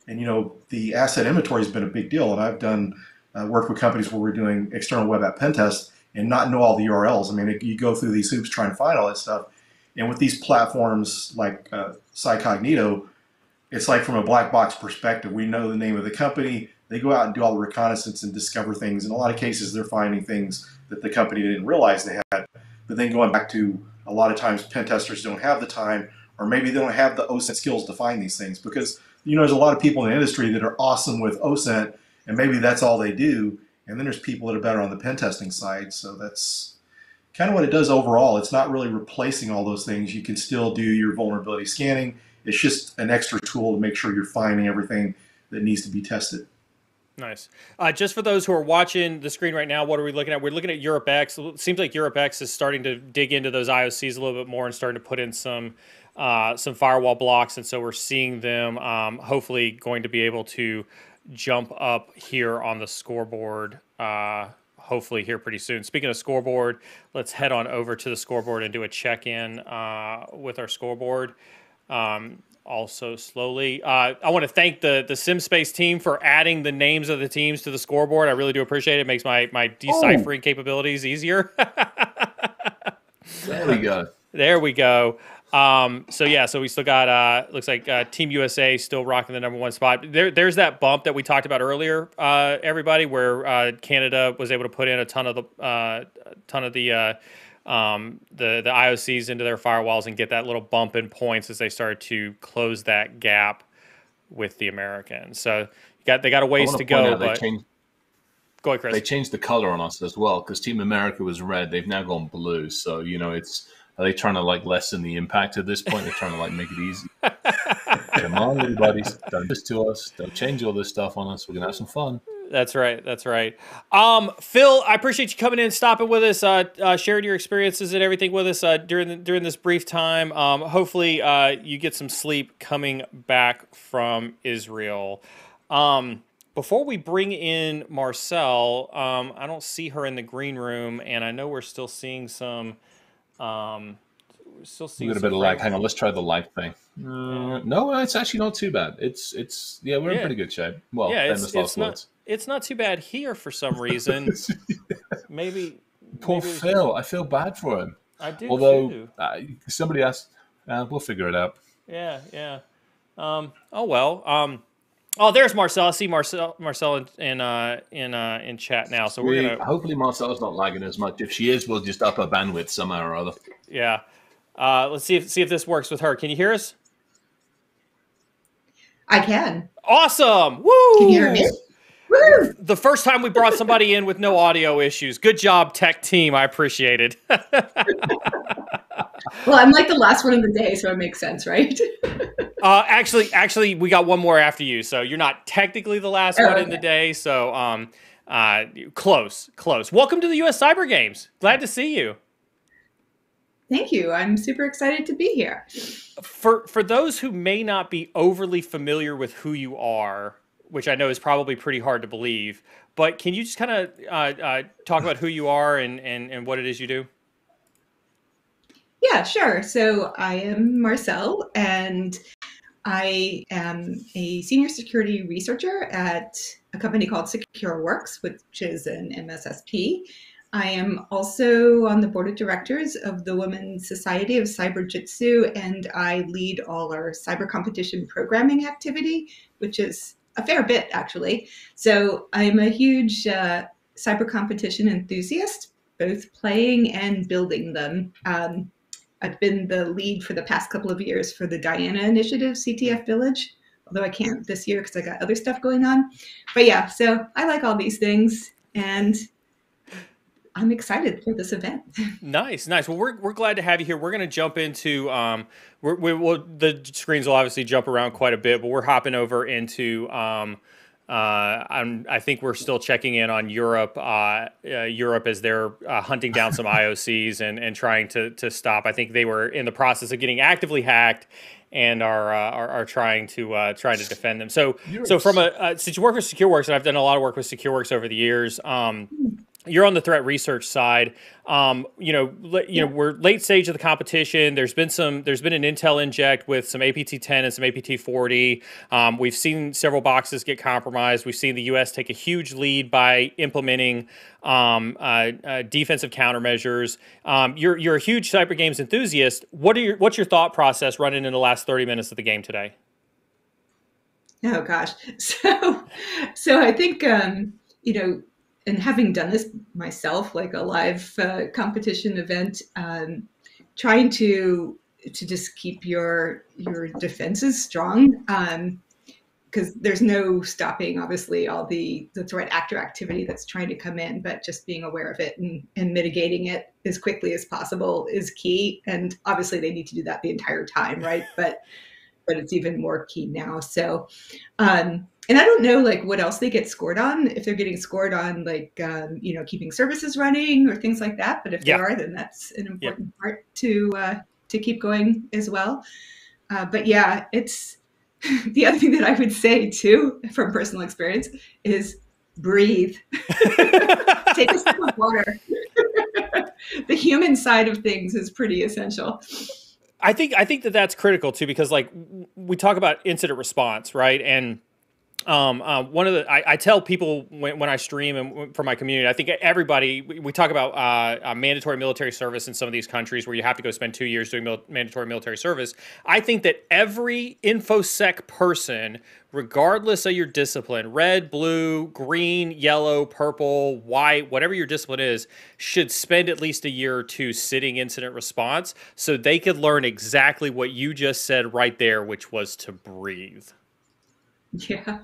and you know, the asset inventory has been a big deal. And I've done uh, work with companies where we're doing external web app pen tests and not know all the URLs. I mean, you go through these hoops trying to find all that stuff. And with these platforms like uh, CyCognito, it's like from a black box perspective. We know the name of the company. They go out and do all the reconnaissance and discover things. In a lot of cases, they're finding things that the company didn't realize they had. But then going back to a lot of times, pen testers don't have the time, or maybe they don't have the OSINT skills to find these things because you know there's a lot of people in the industry that are awesome with OSINT, and maybe that's all they do. And then there's people that are better on the pen testing side. So that's kind of what it does overall. It's not really replacing all those things. You can still do your vulnerability scanning. It's just an extra tool to make sure you're finding everything that needs to be tested. Nice. Uh, just for those who are watching the screen right now, what are we looking at? We're looking at EuropeX. It seems like EuropeX is starting to dig into those IOCs a little bit more and starting to put in some uh, some firewall blocks, and so we're seeing them um, hopefully going to be able to jump up here on the scoreboard. Uh, hopefully here pretty soon. Speaking of scoreboard, let's head on over to the scoreboard and do a check in uh, with our scoreboard. Um, also slowly. Uh, I want to thank the the SimSpace team for adding the names of the teams to the scoreboard. I really do appreciate it. It makes my my deciphering capabilities easier. There we go. There we go. Um, so yeah, so we still got uh, looks like uh, Team USA still rocking the number one spot. There, there's that bump that we talked about earlier, uh, everybody, where uh, Canada was able to put in a ton of the uh, ton of the uh, um, the the IOCs into their firewalls and get that little bump in points as they start to close that gap with the Americans. So got they got a ways wanna go, out they but changed- go ahead, Chris. They changed the color on us as well because Team America was red. They've now gone blue. So you know, it's are they trying to like lessen the impact at this point? They're trying to like make it easy. Come on, buddies, don't do this to us. Don't change all this stuff on us. We're gonna have some fun. That's right. That's right. Um, Phil, I appreciate you coming in, stopping with us, uh, uh, sharing your experiences and everything with us uh, during the, during this brief time. Um, hopefully, uh, you get some sleep coming back from Israel. Um, before we bring in Marcelle, um, I don't see her in the green room, and I know we're still seeing some. Still seeing got a some bit of lag. Hang on, let's try the lag thing. Uh, no, it's actually not too bad. It's it's yeah, we're in pretty good shape. Well, yeah, it's, it's not words. it's not too bad here for some reason. maybe Poor maybe Phil. I feel bad for him. I do Although uh, somebody asked, uh, we'll figure it out. Yeah, yeah. Um, oh well. Um, oh, there's Marcelle. I see Marcelle Marcelle in in uh, in, uh, in chat now. So we're We- gonna hopefully Marcelle's not lagging as much. If she is, we'll just up her bandwidth somehow or other. yeah. Uh, let's see if see if this works with her. Can you hear us? I can. Awesome! Woo! Can you hear me? The first time we brought somebody in with no audio issues. Good job, tech team. I appreciate it. Well, I'm like the last one of the day, so it makes sense, right? Uh, actually, actually, we got one more after you, so you're not technically the last Oh, one in the day. So, um, uh, close, close. Welcome to the U.S. Cyber Games. Glad to see you. Thank you. I'm super excited to be here. For for those who may not be overly familiar with who you are, which I know is probably pretty hard to believe, but can you just kind of uh, uh, talk about who you are and, and and what it is you do? Yeah, sure. So I am Marcelle, and I am a senior security researcher at a company called SecureWorks, which is an MSSP. I am also on the board of directors of the Women's Society of Cyberjutsu, and I lead all our cyber competition programming activity, which is a fair bit actually. So I'm a huge uh, cyber competition enthusiast, both playing and building them. Um, I've been the lead for the past couple of years for the Diana Initiative, CTF Village, although I can't this year because I got other stuff going on. But yeah, so I like all these things and I'm excited for this event. Nice, nice. Well, we're, we're glad to have you here. We're going to jump into um, we're, we will the screens will obviously jump around quite a bit, but we're hopping over into um, uh, I'm, I think we're still checking in on Europe, uh, uh, Europe as they're uh, hunting down some IOCs and, and trying to, to stop. I think they were in the process of getting actively hacked and are uh, are, are, trying to uh, trying to defend them. So so from a since you work with SecureWorks and I've done a lot of work with SecureWorks over the years. Um, you're on the threat research side. Um, you know, you know, we're late stage of the competition. There's been some, there's been an Intel inject with some APT 10 and some APT 40. Um, we've seen several boxes get compromised. We've seen the U.S. take a huge lead by implementing um, uh, uh, defensive countermeasures. Um, you're you're a huge cyber games enthusiast. What are your what's your thought process running in the last 30 minutes of the game today? Oh gosh, so so I think um, you know and having done this myself, like a live uh, competition event, um, trying to to just keep your your defenses strong, because um, there's no stopping, obviously, all the the threat actor activity that's trying to come in, but just being aware of it and, and mitigating it as quickly as possible is key. And obviously, they need to do that the entire time, right? But but it's even more key now. So. Um, and I don't know like what else they get scored on if they're getting scored on like um, you know keeping services running or things like that. But if yeah. they are, then that's an important yeah. part to uh, to keep going as well. Uh, but yeah, it's the other thing that I would say too from personal experience is breathe. Take a sip of water. the human side of things is pretty essential. I think I think that that's critical too because like we talk about incident response, right? And um, uh, one of the I, I, tell people when, when I stream and for my community, I think everybody we, we talk about uh, uh, mandatory military service in some of these countries where you have to go spend two years doing mil- mandatory military service. I think that every infosec person, regardless of your discipline, red, blue, green, yellow, purple, white, whatever your discipline is, should spend at least a year or two sitting incident response so they could learn exactly what you just said right there, which was to breathe. Yeah,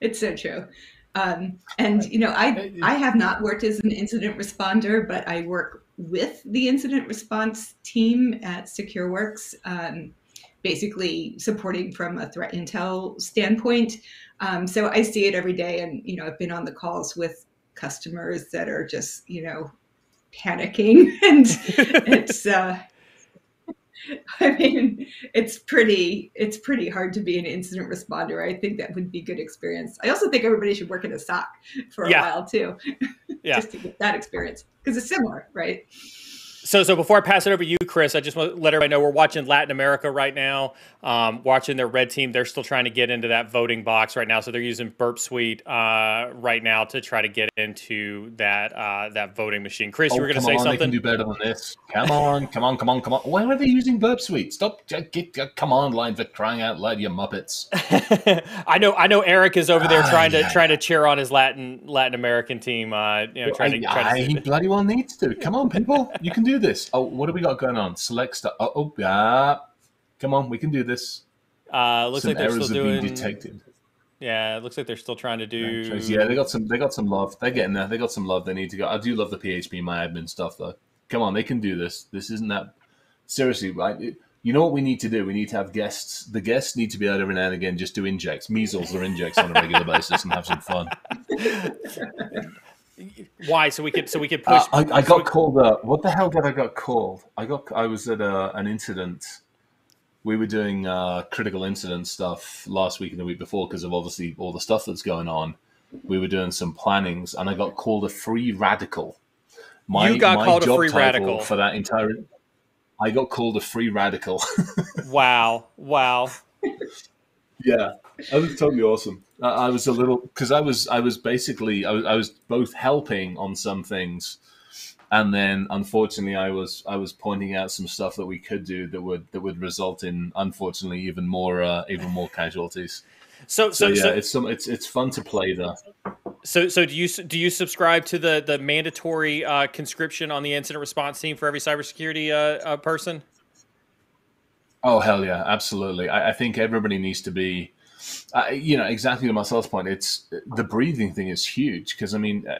it's so true. Um, and you know, I I have not worked as an incident responder, but I work with the incident response team at SecureWorks, um, basically supporting from a threat intel standpoint. Um, so I see it every day, and you know, I've been on the calls with customers that are just you know panicking, and it's uh, I mean, it's pretty it's pretty hard to be an incident responder. I think that would be good experience. I also think everybody should work in a SOC for a yeah. while too, yeah. just to get that experience because it's similar, right? So, so before I pass it over to you, Chris, I just want to let everybody know we're watching Latin America right now. Um, watching their red team, they're still trying to get into that voting box right now. So they're using Burp Suite uh, right now to try to get into that uh, that voting machine. Chris, oh, you were going to say on, something. They can do better than this. Come on, come on, come on, come on. Why are they using Burp Suite? Stop! Get, get, come on, line for crying out loud, you muppets. I know, I know. Eric is over there ah, trying to yeah. trying to cheer on his Latin Latin American team. Uh, you know, trying to. I, to... he bloody well needs to. Come on, people, you can do this. Oh, what do we got going on? Select stuff. Oh, oh, yeah. Come on, we can do this. Uh, looks some like they're still doing. detected. Yeah, it looks like they're still trying to do. Yeah, they got some. They got some love. They're getting there. They got some love. They need to go. I do love the phpMyAdmin stuff though. Come on, they can do this. This isn't that seriously. Right? You know what we need to do? We need to have guests. The guests need to be out every now and again just do injects, measles or injects on a regular basis and have some fun. Why? So we could so we could push. Uh, I, I, got called. Uh, what the hell did I got called? I got. I was at a, uh, an incident we were doing uh, critical incident stuff last week and the week before because of obviously all the stuff that's going on. We were doing some plannings, and I got called a free radical. My, you got called a free radical for that entire. I got called a free radical. wow, wow. yeah, that was totally awesome. I, I was a little because I was I was basically I was, I was both helping on some things, and then unfortunately I was I was pointing out some stuff that we could do that would that would result in unfortunately even more uh, even more casualties. So so, yeah, so it's some it's it's fun to play there. So, so do you do you subscribe to the the mandatory uh, conscription on the incident response team for every cybersecurity uh, uh, person? Oh hell yeah, absolutely. I, I think everybody needs to be, uh, you know, exactly to Marcelle's point. It's the breathing thing is huge because I mean, uh,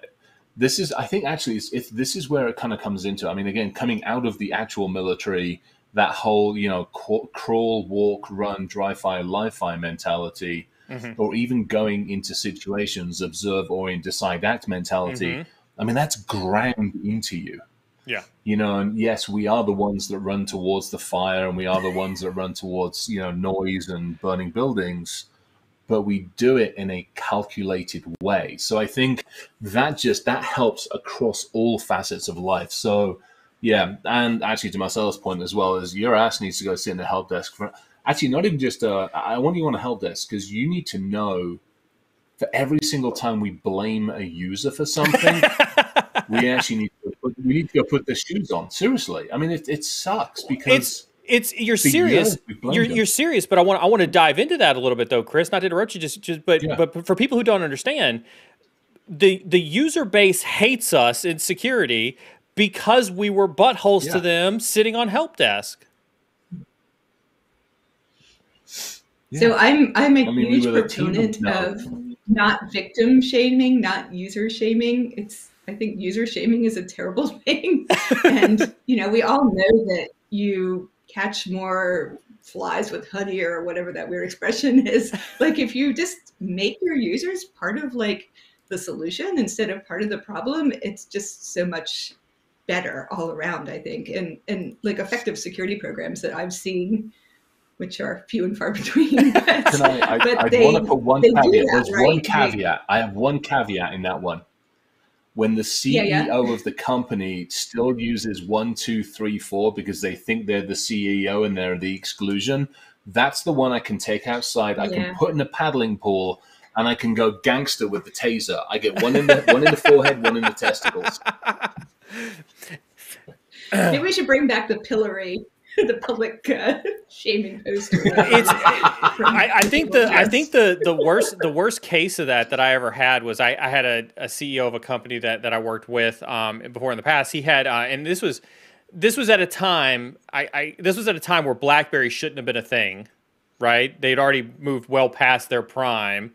this is I think actually it's, it's this is where it kind of comes into. I mean, again, coming out of the actual military, that whole you know crawl, walk, run, dry fire, live fire mentality mm-hmm. or even going into situations, observe, orient, decide, act mentality. Mm-hmm. I mean, that's ground into you. Yeah. You know, and yes, we are the ones that run towards the fire and we are the ones that run towards, you know, noise and burning buildings, but we do it in a calculated way. So I think that just that helps across all facets of life. So yeah, and actually to Marcelle's point as well is your ass needs to go sit in the help desk for actually not even just uh, I want you on a help desk because you need to know for every single time we blame a user for something, we actually need to put, we need to go put their shoes on. Seriously, I mean it, it sucks because it's it's you're serious. You're, you're serious, but I want I want to dive into that a little bit though, Chris. Not to interrupt you, just just but yeah. but for people who don't understand, the the user base hates us in security because we were buttholes yeah. to them sitting on help desk. So I'm I'm a I mean, huge we proponent of not victim shaming, not user shaming. It's I think user shaming is a terrible thing, and you know we all know that you catch more flies with honey or whatever that weird expression is. Like if you just make your users part of like the solution instead of part of the problem, it's just so much better all around. I think, and and like effective security programs that I've seen which are few and far between. But, I, I, I they, want to put one caveat. That, There's right? one caveat. I have one caveat in that one. When the CEO yeah, yeah. of the company still uses one, two, three, four because they think they're the CEO and they're the exclusion, that's the one I can take outside. I Yeah. can put in a paddling pool and I can go gangster with the taser. I get one in the one in the forehead, one in the testicles. Maybe we should bring back the pillory, the public uh, shaming poster. it's I, I think the I think the the worst the worst case of that that I ever had was I, I had a, a CEO of a company that that I worked with um, before in the past. He had uh, and this was this was at a time I, I this was at a time where BlackBerry shouldn't have been a thing, right? They'd already moved well past their prime,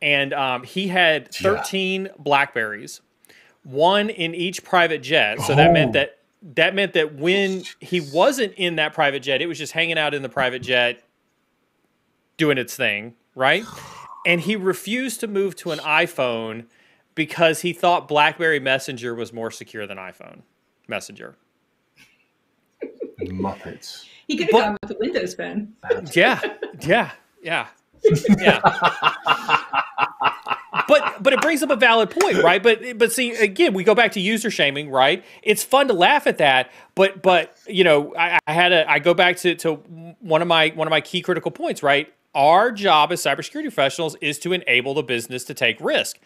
and um, he had thirteen Blackberries, one in each private jet. So that meant Oh. that that meant that when he wasn't in that private jet, it was just hanging out in the private jet doing its thing, right? And he refused to move to an iPhone because he thought BlackBerry Messenger was more secure than iPhone Messenger. Muppets. He could have gone with a Windows phone. Yeah, yeah, yeah, yeah. but but it brings up a valid point, right? But but see again, we go back to user shaming, right? It's fun to laugh at that, but but you know, I, I had a I go back to to one of my one of my key critical points, right? Our job as cybersecurity professionals is to enable the business to take risk.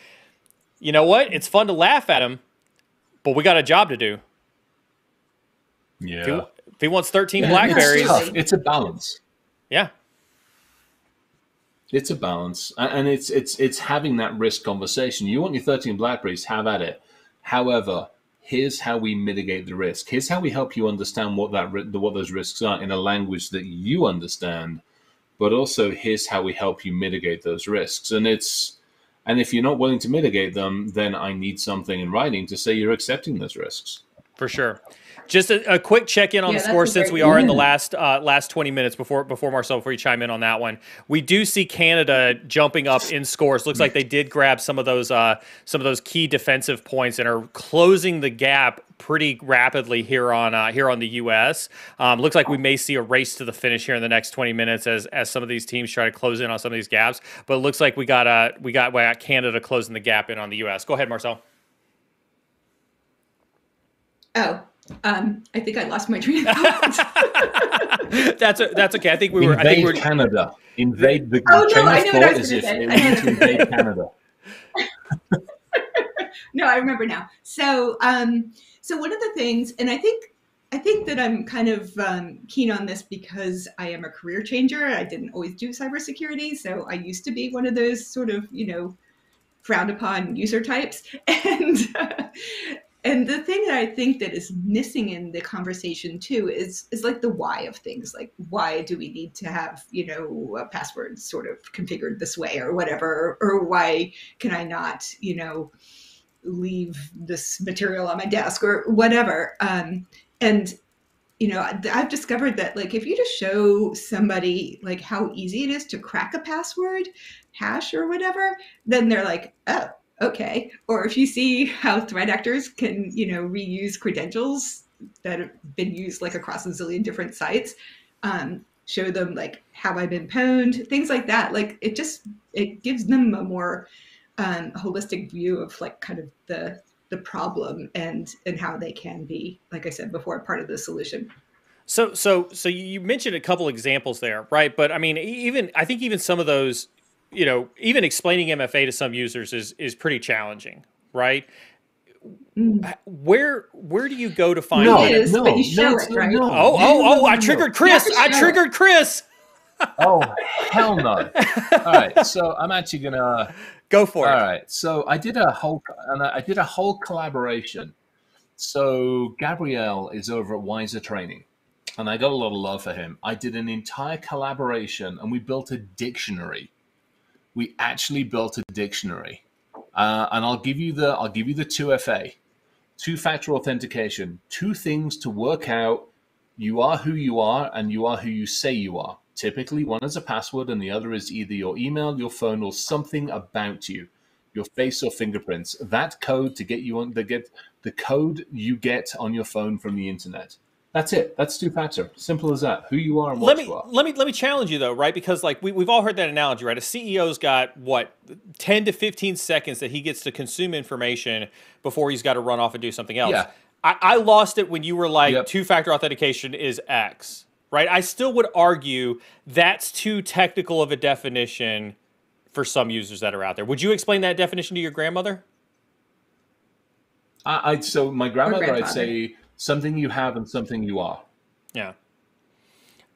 You know what? It's fun to laugh at them, but we got a job to do. If he, Yeah. if he wants 13 Yeah, blackberries, It's, it's a balance. yeah. It's a balance, and it's it's it's having that risk conversation. You want your thirteen blackberries, have at it. However, here's how we mitigate the risk. Here's how we help you understand what that what those risks are in a language that you understand. But also, here's how we help you mitigate those risks. And it's and if you're not willing to mitigate them, then I need something in writing to say you're accepting those risks. For sure. Just a, a quick check in on Yeah, the score since we are in the last uh, last twenty minutes before before Marcelle before you chime in on that one. We do see Canada jumping up in scores. Looks like they did grab some of those uh, some of those key defensive points and are closing the gap pretty rapidly here on uh, here on the U.S. Um, looks like we may see a race to the finish here in the next twenty minutes as as some of these teams try to close in on some of these gaps. But it looks like we got uh, we got, we got Canada closing the gap in on the U.S. Go ahead, Marcelle. Oh, Um, I think I lost my train of thought. that's a, that's okay. I think we were. I think Invade we were Canada. Invade the, Oh, the no, train I know what I was if gonna say. invade Canada. no, I remember now. So, um, so one of the things, and I think, I think that I'm kind of um, keen on this because I am a career changer. I didn't always do cybersecurity, so I used to be one of those sort of, you know, frowned upon user types, and and the thing that I think that is missing in the conversation too is is like the why of things. Like, why do we need to have, you know, a password sort of configured this way or whatever, or why can I not, you know leave this material on my desk or whatever um, and you know i've discovered that like if you just show somebody like how easy it is to crack a password hash or whatever then they're like oh okay. Or if you see how threat actors can you know reuse credentials that have been used like across a zillion different sites um, show them like have i been pwned things like that. Like it just it gives them a more um, holistic view of like kind of the the problem and and how they can be like i said before part of the solution. So, so, so you mentioned a couple examples there, right? But I mean, even I think even some of those, you know, even explaining MFA to some users is is pretty challenging, right? Mm. Where where do you go to find? No, It is, no, but you show no, it, no, right? no. Oh, oh, oh! I triggered Chris. I triggered Chris. Oh hell no! All right, so I'm actually gonna Go for All it. All right. so I did a whole and I did a whole collaboration. So Gabriel is over at Wizer Training, and I got a lot of love for him. I did an entire collaboration, and we built a dictionary. We actually built a dictionary, uh, and I'll give you the I'll give you the two FA, two factor authentication, two things to work out. You are who you are, and you are who you say you are. Typically, one is a password, and the other is either your email, your phone, or something about you, your face or fingerprints. That code to get you on the get the code you get on your phone from the internet. That's it. That's two factor. Simple as that. Who you are and what Let me you are. let me let me challenge you though, right? Because like we, we've all heard that analogy, right? A CEO's got what ten to fifteen seconds that he gets to consume information before he's got to run off and do something else. Yeah. I, I lost it when you were like two factor authentication is X, right? I still would argue that's too technical of a definition for some users that are out there. Would you explain that definition to your grandmother? I, I'd so my grandmother, I'd say something you have and something you are. Yeah.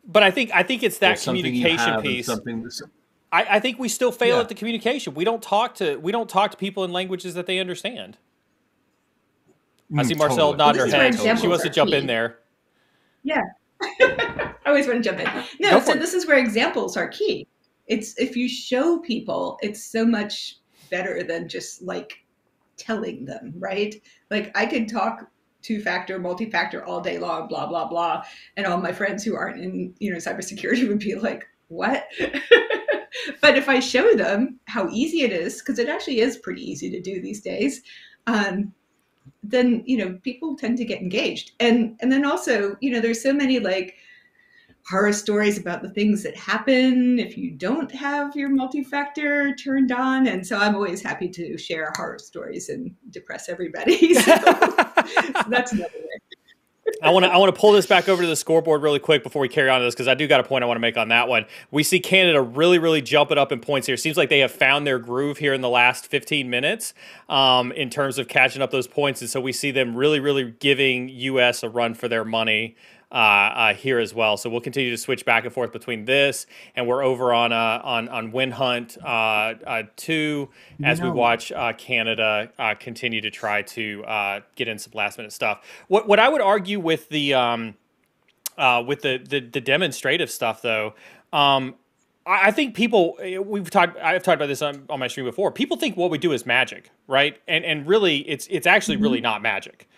But I think I think it's that communication piece. Something that's- I, I think we still fail Yeah. at the communication. We don't talk to we don't talk to people in languages that they understand. I Mm, see Marcelle totally. nodding Well, her this is head. She wants to jump key. in there. yeah i always want to jump in no Go so this is where examples are key it's if you show people it's so much better than just like telling them right like i could talk two factor multi-factor all day long blah blah blah. And all my friends who aren't in you know cybersecurity would be like what? But if i show them how easy it is because it actually is pretty easy to do these days um, then you know people tend to get engaged. And and then also you know there's so many like horror stories about the things that happen if you don't have your multi-factor turned on and so i'm always happy to share horror stories and depress everybody so, so that's another way I want to I want to pull this back over to the scoreboard really quick before we carry on to this because I do got a point I want to make on that one. We see Canada really really jumping up in points here. Seems like they have found their groove here in the last 15 minutes um, in terms of catching up those points, and so we see them really really giving US a run for their money. Uh, uh, here as well, so we'll continue to switch back and forth between this, and we're over on uh, on on Win Hunt uh, uh, two as we watch uh, Canada uh, continue to try to uh, get in some last minute stuff. What what I would argue with the um, uh, with the, the the demonstrative stuff though, um, I, I think people we've talked I've talked about this on, on my stream before. People think what we do is magic, right? And and really it's it's actually really not magic.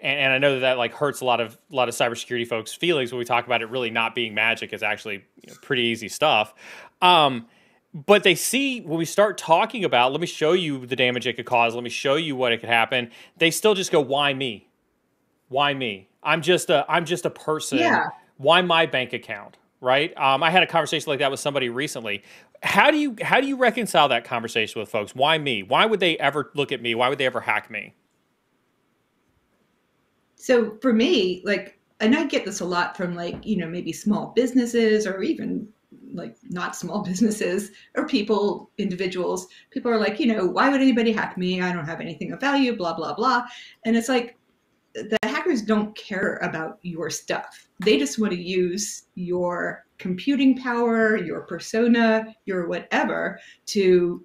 And, and I know that that like hurts a lot of a lot of cybersecurity folks' feelings when we talk about it really not being magic. It's actually you know, pretty easy stuff. Um, but they see when we start talking about, let me show you the damage it could cause. Let me show you what it could happen. They still just go, why me? Why me? I'm just a I'm just a person. Yeah. Why my bank account? Right? Um, I had a conversation like that with somebody recently. How do you how do you reconcile that conversation with folks? Why me? Why would they ever look at me? Why would they ever hack me? So for me, like, and I get this a lot from like, you know, maybe small businesses or even like not small businesses or people, individuals. People are like, you know, why would anybody hack me? I don't have anything of value, blah, blah, blah. And it's like, the hackers don't care about your stuff. They just want to use your computing power, your persona, your whatever to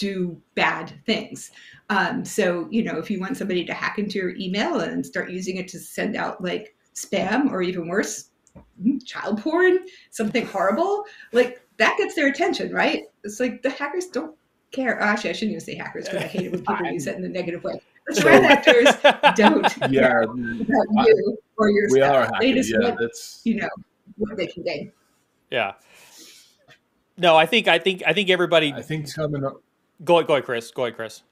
do bad things. Um, so, you know, if you want somebody to hack into your email and start using it to send out like spam or even worse, mm, child porn, something horrible, like that gets their attention, right? It's like the hackers don't care. Actually, I shouldn't even say hackers because I hate it when people use it in a negative way. The threat actors don't Yeah, care about you or your we stuff. are They just Yeah, want, that's you know, what they can gain. Yeah. No, I think I think I think everybody. I think termino- Go ahead, go ahead, Chris. Go ahead, Chris.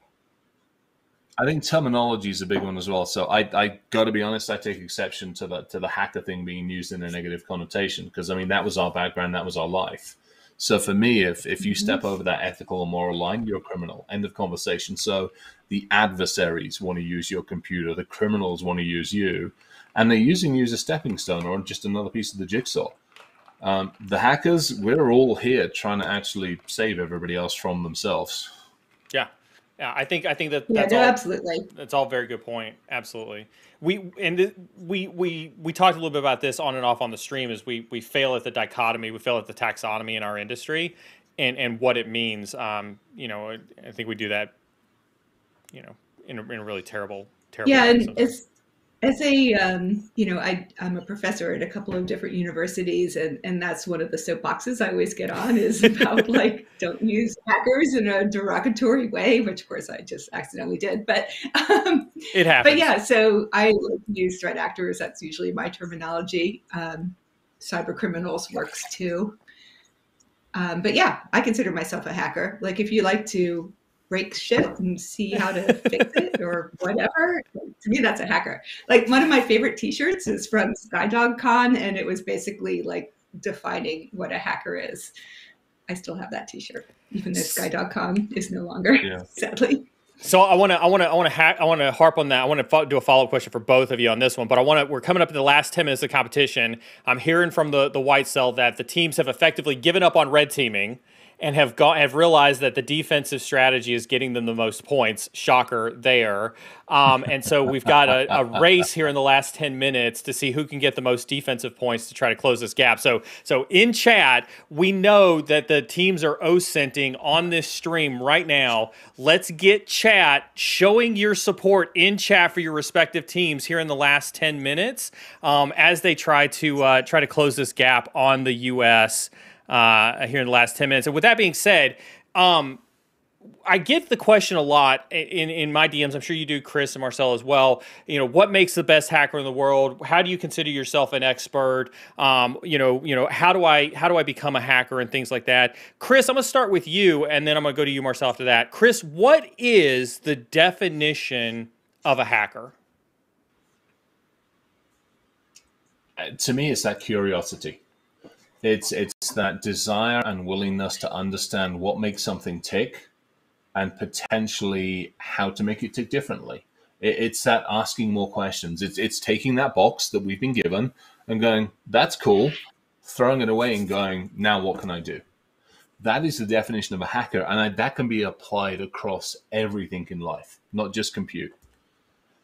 I think terminology is a big one as well. So I, I got to be honest, I take exception to the to the hacker thing being used in a negative connotation because I mean that was our background, that was our life. So for me, if if you step over that ethical or moral line, you're a criminal. End of conversation. So the adversaries want to use your computer, the criminals want to use you, and they're using you as a stepping stone or just another piece of the jigsaw. Um, the hackers, we're all here trying to actually save everybody else from themselves. Yeah, yeah. I think I think that Yeah, that's no, all, absolutely. That's all very good point. Absolutely. We and we we we talked a little bit about this on and off on the stream. Is we we fail at the dichotomy, we fail at the taxonomy in our industry, and and what it means. Um, you know, I think we do that. You know, in a, in a really terrible terrible. yeah way and sometimes. As a um, you know I, i'm a professor at a couple of different universities and and that's one of the soapboxes i always get on is about like don't use hackers in a derogatory way which of course i just accidentally did but um, It happens. but yeah so i like use threat actors that's usually my terminology um, cyber criminals works too um, but yeah i consider myself a hacker like if you like to break shit and see how to fix it or whatever. To me, that's a hacker. Like one of my favorite T-shirts is from SkyDogCon, and it was basically like defining what a hacker is. I still have that T-shirt, even though SkyDogCon is no longer, yeah. sadly. So I want to, I want to, I want to hack, I want to harp on that. I want to do a follow up question for both of you on this one, but I want to. We're coming up to the last ten minutes of competition. I'm hearing from the the white cell that the teams have effectively given up on red teaming and have got have realized that the defensive strategy is getting them the most points. Shocker there. Um, and so we've got a, a race here in the last ten minutes to see who can get the most defensive points to try to close this gap. So so in chat, we know that the teams are OSINTing on this stream right now. Let's get chat showing your support in chat for your respective teams here in the last 10 minutes um, as they try to uh, try to close this gap on the U.S. Uh, here in the last 10 minutes. And with that being said, um, I get the question a lot in, in my DMs. I'm sure you do, Chris and Marcelle as well. You know, what makes the best hacker in the world? How do you consider yourself an expert? Um, you know, you know, how do I how do I become a hacker and things like that? Chris, I'm gonna start with you, and then I'm gonna go to you, Marcelle, after that. Chris, what is the definition of a hacker? Uh, to me, it's that curiosity. It's it's that desire and willingness to understand what makes something tick, and potentially how to make it tick differently. It, it's that asking more questions. It's it's taking that box that we've been given and going, "That's cool," throwing it away and going, "Now what can I do?" That is the definition of a hacker, and I, that can be applied across everything in life, not just compute.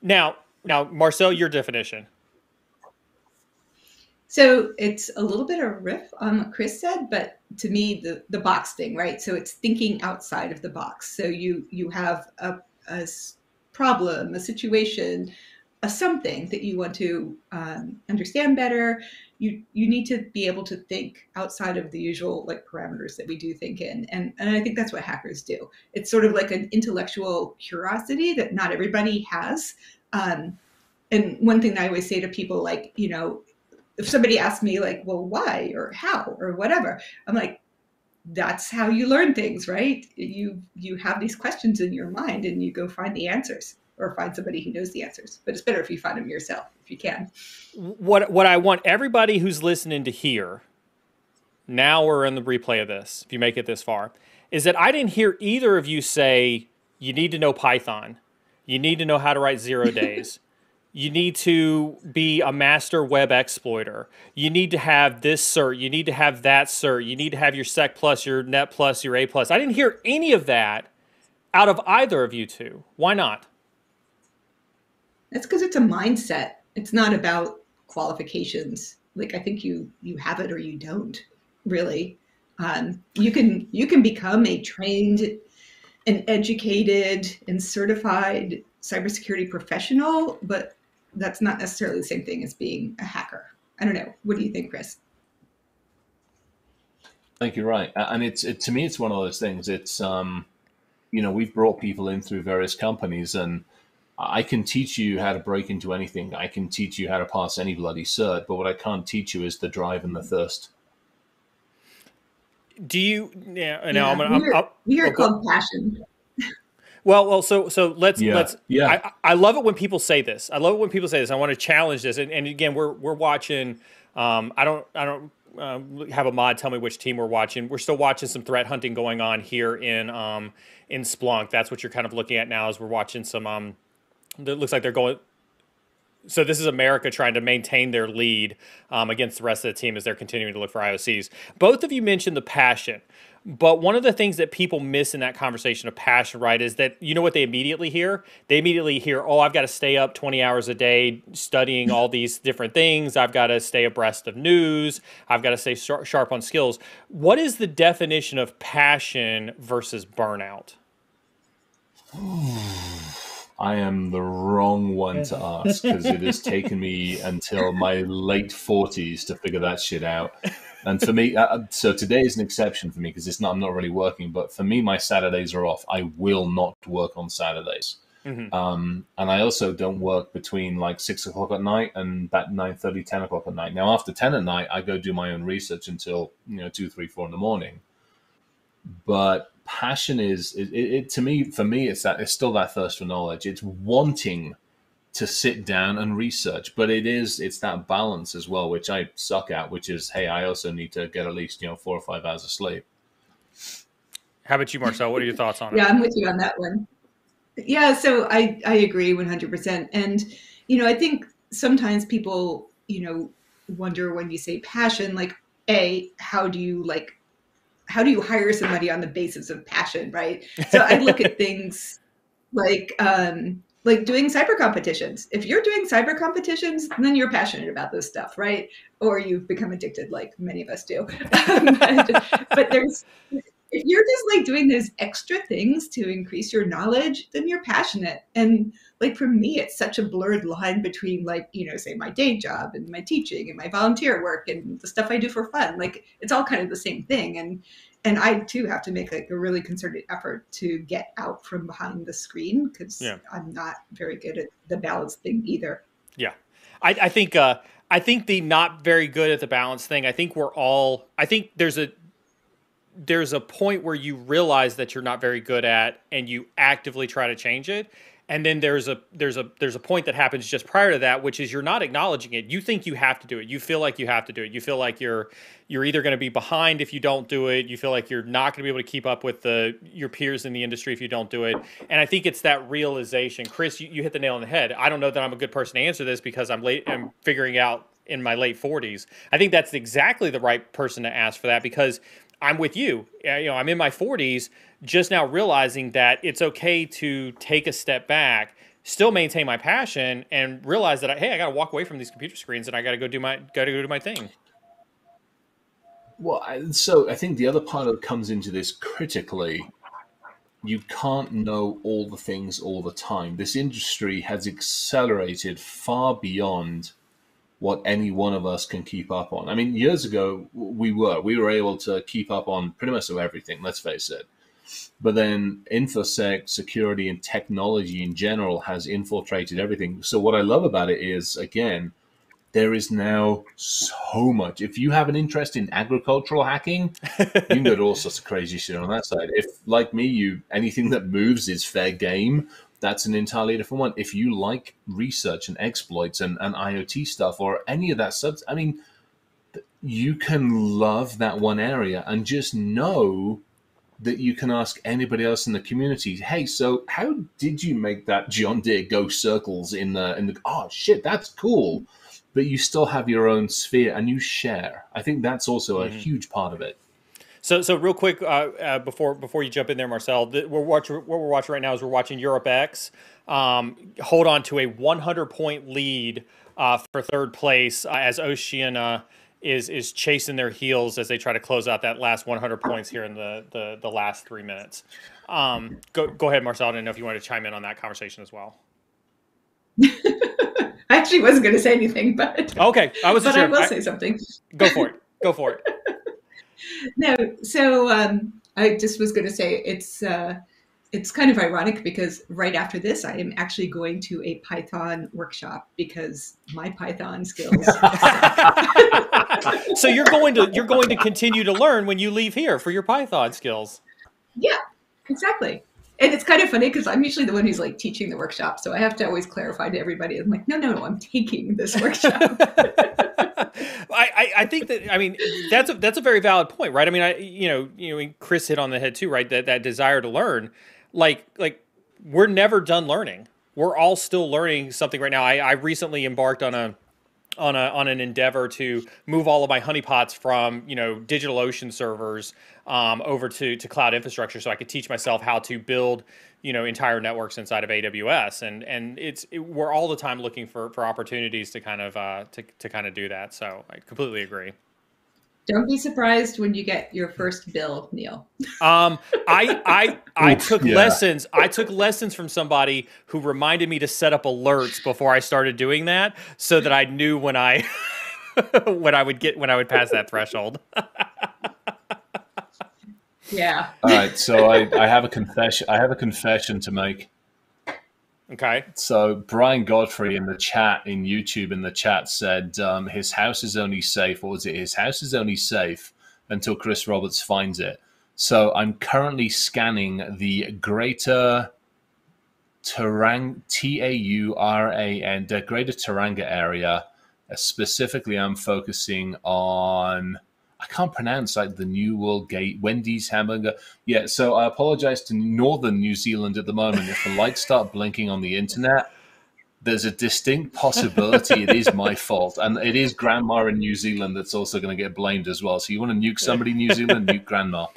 Now, now, Marcelle, your definition. So it's a little bit of a riff on what Chris said, but to me, the the box thing, right? So it's thinking outside of the box. So you you have a, a problem, a situation, a something that you want to um, understand better. You you need to be able to think outside of the usual like parameters that we do think in, and and I think that's what hackers do. It's sort of like an intellectual curiosity that not everybody has. Um, and one thing that I always say to people, like you know, if somebody asks me like well why or how or whatever? I'm like that's how you learn things right? You you have these questions in your mind and you go find the answers or find somebody who knows the answers but it's better if you find them yourself if you can. What what I want everybody who's listening to hear now we're in the replay of this if you make it this far is that I didn't hear either of you say you need to know Python. You need to know how to write zero days you need to be a master web exploiter. You need to have this cert. You need to have that cert. You need to have your Sec Plus, your Net Plus, your A Plus. I didn't hear any of that out of either of you two. Why not? That's because it's a mindset. It's not about qualifications. Like I think you you have it or you don't. Really, um, you can you can become a trained and educated and certified cybersecurity professional, but that's not necessarily the same thing as being a hacker. I don't know. What do you think, Chris? I think you're right, and it's it, to me, it's one of those things. It's um, you know, we've brought people in through various companies, and I can teach you how to break into anything. I can teach you how to pass any bloody cert, but what I can't teach you is the drive and the thirst. Do you? Yeah. Now Yeah, I'm gonna. I'm, we are, I'm- we are called passion. Well, well, so so let's Yeah, let's. yeah. I, I love it when people say this. I love it when people say this. I want to challenge this. And, and again, we're we're watching. Um, I don't I don't um, have a mod tell me which team we're watching. We're still watching some threat hunting going on here in um in Splunk. That's what you're kind of looking at now. As we're watching some um. It looks like they're going. So this is America trying to maintain their lead um, against the rest of the team as they're continuing to look for IOCs. Both of you mentioned the passion, but one of the things that people miss in that conversation of passion, right, is that you know what they immediately hear? They immediately hear, "Oh, I've got to stay up 20 hours a day studying all these different things. I've got to stay abreast of news. I've got to stay sharp sharp on skills." What is the definition of passion versus burnout? I am the wrong one to ask because it has taken me until my late forties to figure that shit out. And for me, uh, so today is an exception for me because it's not. I'm not really working, but for me, my Saturdays are off. I will not work on Saturdays. Mhm. Um, and I also don't work between like six o'clock at night and about 9 30, 10 o'clock at night. Now, after 10 at night, I go do my own research until, you know, two, three, four in the morning. But passion is, it, it, it to me, for me, it's that, it's still that thirst for knowledge. It's wanting to sit down and research, but it is, it's that balance as well, which I suck at, which is, hey, I also need to get at least, you know, four or five hours of sleep. How about you, Marcelle? What are your thoughts on it? Yeah, I'm with you on that one. Yeah, so I I agree 100%. And you know, I think sometimes people, you know, wonder when you say passion like a how do you like how do you hire somebody on the basis of passion, right? So I look at things like um like doing cyber competitions. If you're doing cyber competitions, then you're passionate about this stuff, right? Or you've become addicted like many of us do. but, but there's if you're just like doing those extra things to increase your knowledge, then you're passionate. And like for me, it's such a blurred line between like, you know, say my day job and my teaching and my volunteer work and the stuff I do for fun. Like it's all kind of the same thing. And and I too have to make like a really concerted effort to get out from behind the screen because Yeah. I'm not very good at the balance thing either. Yeah, I, I think uh, I think the not very good at the balance thing. I think we're all. I think there's a there's a point where you realize that you're not very good at, and you actively try to change it. And then there's a there's a there's a point that happens just prior to that, which is you're not acknowledging it. You think you have to do it. You feel like you have to do it. You feel like you're you're either going to be behind if you don't do it. You feel like you're not going to be able to keep up with the your peers in the industry if you don't do it. And I think it's that realization. Chris, you, you hit the nail on the head. I don't know that I'm a good person to answer this because I'm late. I'm figuring out in my late 40s. I think that's exactly the right person to ask for that because I'm with you. You know, I'm in my 40s, just now realizing that it's okay to take a step back, still maintain my passion, and realize that hey, I got to walk away from these computer screens and I got to go do my got to go do my thing. Well, I, so I think the other part that comes into this critically, you can't know all the things all the time. This industry has accelerated far beyond what any one of us can keep up on. I mean, years ago we were we were able to keep up on pretty much everything. Let's face it. But then infosec, security, and technology in general has infiltrated everything. So what I love about it is again there is now so much. If you have an interest in agricultural hacking, you can go to all sorts of crazy shit on that side. If, like me, you anything that moves is fair game, that's an entirely different one. If you like research and exploits and, and IoT stuff or any of that stuff, I mean, you can love that one area and just know that you can ask anybody else in the community. Hey, so how did you make that John Deere go circles in the in the? Oh shit, that's cool. But you still have your own sphere and you share. I think that's also a Mhm. huge part of it. So, so real quick uh, uh, before before you jump in there, Marcelle, th- we're watching what we're watching right now is we're watching Europe X um, hold on to a 100 point lead uh, for third place uh, as Oceania is is chasing their heels as they try to close out that last 100 points here in the the, the last three minutes. Um, go go ahead, Marcelle. I didn't know if you wanted to chime in on that conversation as well. I actually wasn't going to say anything, but Okay, I wasn't but I will I- say something. Go for it. Go for it. no, so um, I just was going to say it's uh, it's kind of ironic because right after this, I am actually going to a Python workshop because my Python skills. so you're going to you're going to continue to learn when you leave here for your Python skills. yeah, exactly. And it's kind of funny because I'm usually the one who's like teaching the workshop, so I have to always clarify to everybody. I'm like, no, no, no, I'm taking this workshop. I, I, think that I mean that's a that's a very valid point, right? I mean, I you know you know Chris hit on the head too, right? That that desire to learn, like like we're never done learning. We're all still learning something right now. I, I recently embarked on a on a on an endeavor to move all of my honeypots from you know DigitalOcean servers um, over to to cloud infrastructure, so I could teach myself how to build you know entire networks inside of AWS, and and it's it, we're all the time looking for for opportunities to kind of uh, to to kind of do that. So I completely agree. Don't be surprised when you get your first bill, Neil. Um, I I I took yeah. lessons. I took lessons from somebody who reminded me to set up alerts before I started doing that, so that I knew when I when I would get when I would pass that threshold. Yeah. All right, so I, I have a confession. I have a confession to make. Okay. So Brian Godfrey in the chat in YouTube in the chat said um, his house is only safe, or was it his house is only safe until Chris Roberts finds it. So I'm currently scanning the Greater Tarang T A U R A N the Greater Tauranga area. Uh, specifically, I'm focusing on. I can't pronounce like the New World Gate, Wendy's hamburger. Yeah, so I apologize to northern New Zealand at the moment. If the lights start blinking on the internet, there's a distinct possibility it is my fault. And it is grandma in New Zealand that's also going to get blamed as well. So you want to nuke somebody in New Zealand, nuke grandma.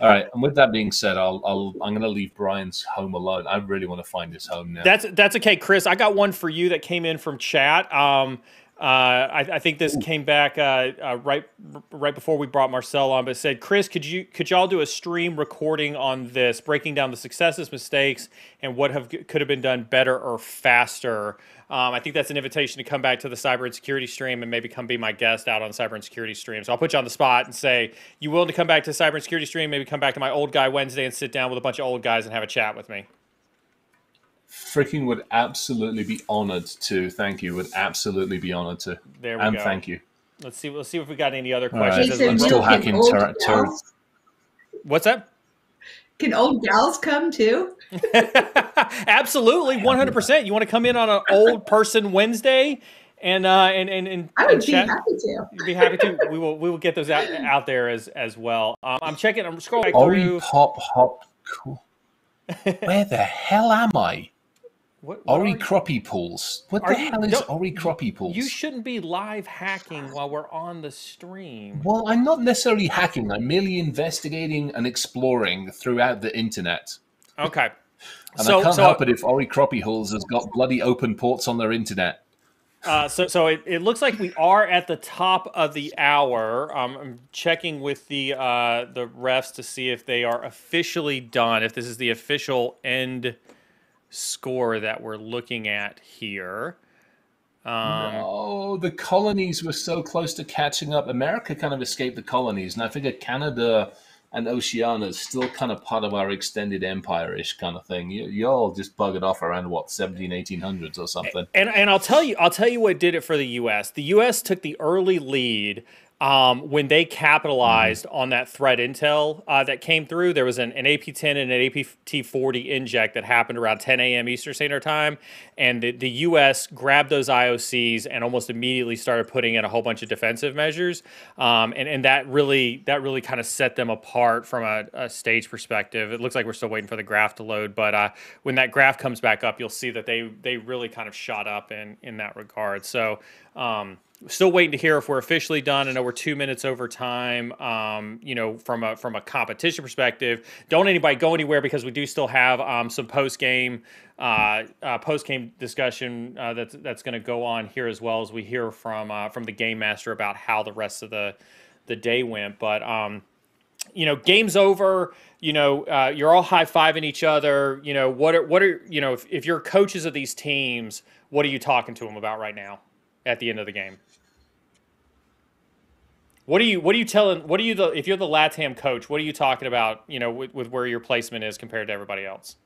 All right. And with that being said, I'll, I'll I'm going to leave Brian's home alone. I really want to find his home now. That's that's okay, Chris. I got one for you that came in from chat. Um, uh, I, I think this came back uh, uh, right right before we brought Marcelle on, but said, Chris, could you could y'all do a stream recording on this, breaking down the successes, mistakes, and what have could have been done better or faster? Um, I think that's an invitation to come back to the Cyber Insecurity stream and maybe come be my guest out on Cyber Insecurity stream. So I'll put you on the spot and say, you willing to come back to Cyber Insecurity stream? Maybe come back to my old guy Wednesday and sit down with a bunch of old guys and have a chat with me. Freaking would absolutely be honored to. Thank you. Would absolutely be honored to. There we and go. thank you. Let's see. Let's see if we got any other All right. questions. I'm still hacking tur- tur- What's that? Can old gals come too? Absolutely, one hundred percent. You want to come in on an old person Wednesday, and uh, and and and I would and be happy to. You'd be happy to. We will. We will get those out out there as as well. Um, I'm checking. I'm scrolling back Ori through. Pop Hop. Cool. Where the hell am I? What, what Ori Croppy Pools. What the you- hell is Ori Croppy Pools? You shouldn't be live hacking while we're on the stream. Well, I'm not necessarily hacking. I'm merely investigating and exploring throughout the internet. Okay. And So- I can't so- help it if Ori Croppy Holes has got bloody open ports on their internet. Uh, so, so it, it looks like we are at the top of the hour. Um, I'm checking with the uh, the refs to see if they are officially done. If this is the official end score that we're looking at here. Um, oh, the colonies were so close to catching up. America kind of escaped the colonies, and I figure Canada and Oceania is still kind of part of our extended empire-ish kind of thing. You, you all just buggered off around what 17, 1800s or something. And and I'll tell you, I'll tell you what did it for the U.S. The U.S. took the early lead um, when they capitalized on that threat intel uh, that came through, there was an, an APT10 and an APT40 inject that happened around 10 a.m. Eastern Standard Time, and the, the U.S. grabbed those IOCs and almost immediately started putting in a whole bunch of defensive measures, um, and and that really that really kind of set them apart from a, a, stage perspective. It looks like we're still waiting for the graph to load, but uh, when that graph comes back up, you'll see that they they really kind of shot up in in that regard. So. Um, still waiting to hear if we're officially done. I know we're two minutes over time. Um, you know, from a from a competition perspective, don't anybody go anywhere because we do still have um, some post game uh, uh, post game discussion uh, that's that's going to go on here as well as we hear from uh, from the game master about how the rest of the the day went. But um, you know, game's over. You know, uh, you're all high fiving each other. You know, what are what are you know if, if you're coaches of these teams, what are you talking to them about right now at the end of the game? What are you What are you telling? What are you the if you're the Latam coach? What are you talking about? You know, with, with where your placement is compared to everybody else.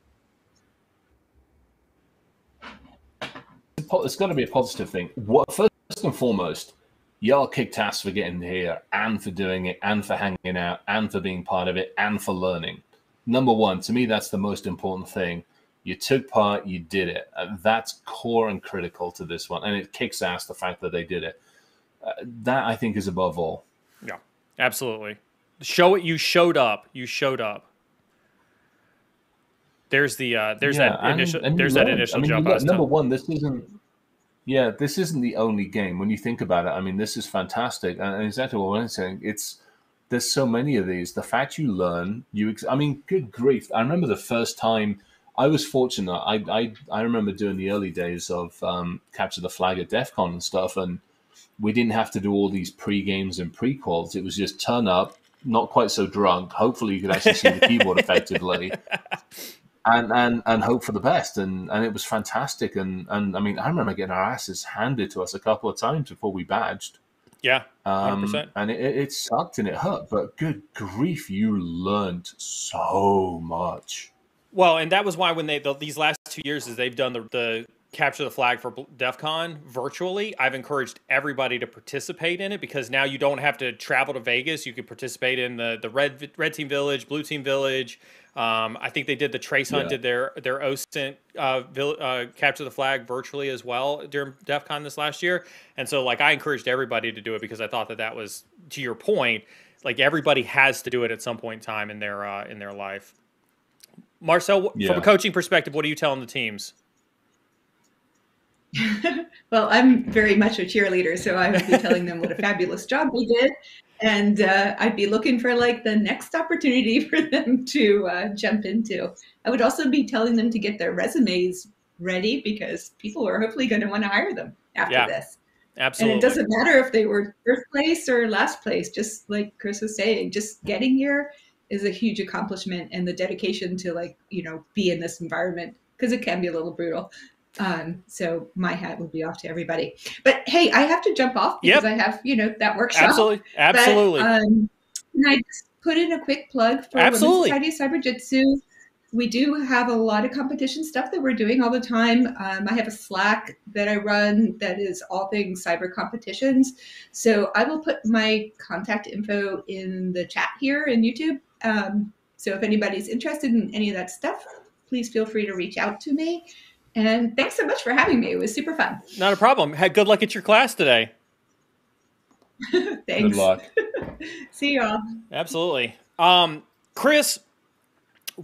It's got to be a positive thing. What first and foremost, y'all kicked ass for getting here and for doing it and for hanging out and for being part of it and for learning. Number one, to me, that's the most important thing. You took part, you did it. Uh, that's core and critical to this one, and it kicks ass the fact that they did it. Uh, that I think is above all. Yeah, absolutely. Show it. You showed up. You showed up. There's the uh, there's yeah, that initial and, and there's that initial I mean, jump. number one, this isn't. Yeah, this isn't the only game. When you think about it, I mean, this is fantastic, and exactly what I'm saying. It's there's so many of these. The fact you learn, you. ex- I mean, good grief! I remember the first time I was fortunate. I I, I remember doing the early days of um, capture the flag at DEF CON and stuff, and we didn't have to do all these pre games and prequels. It was just turn up, not quite so drunk. Hopefully, you could actually see the keyboard effectively, and and and hope for the best. And and it was fantastic. And and I mean, I remember getting our asses handed to us a couple of times before we badged. Yeah, um, and it, it sucked and it hurt, but good grief, you learned so much. Well, and that was why when they the, these last two years, is they've done the, the capture the flag for DEF CON virtually, I've encouraged everybody to participate in it because now you don't have to travel to Vegas. You can participate in the the red red team village, blue team village. Um, I think they did the Trace Hunt yeah. did their their OSINT uh, uh, capture the flag virtually as well during DEF CON this last year. And so like I encouraged everybody to do it because I thought that that was to your point, like everybody has to do it at some point in time in their uh, in their life. Marcelle, yeah. from a coaching perspective, what are you telling the teams? well, I'm very much a cheerleader, so I would be telling them what a fabulous job they did. And uh, I'd be looking for like the next opportunity for them to uh, jump into. I would also be telling them to get their resumes ready because people are hopefully going to want to hire them after yeah, this. Absolutely. And it doesn't matter if they were first place or last place, just like Chris was saying, just getting here is a huge accomplishment and the dedication to like, you know, be in this environment because it can be a little brutal. Um, so my hat would be off to everybody. But hey, I have to jump off because yep. I have, you know, that workshop. Absolutely. Absolutely. But, um, can I just put in a quick plug for Absolutely. Women's Society of Cyberjutsu? We do have a lot of competition stuff that we're doing all the time. Um, I have a Slack that I run that is all things cyber competitions. So I will put my contact info in the chat here in YouTube. Um, so if anybody's interested in any of that stuff, please feel free to reach out to me. And thanks so much for having me. It was super fun. Not a problem. Had good luck at your class today. thanks. Good luck. See y'all. Absolutely. Um, Chris,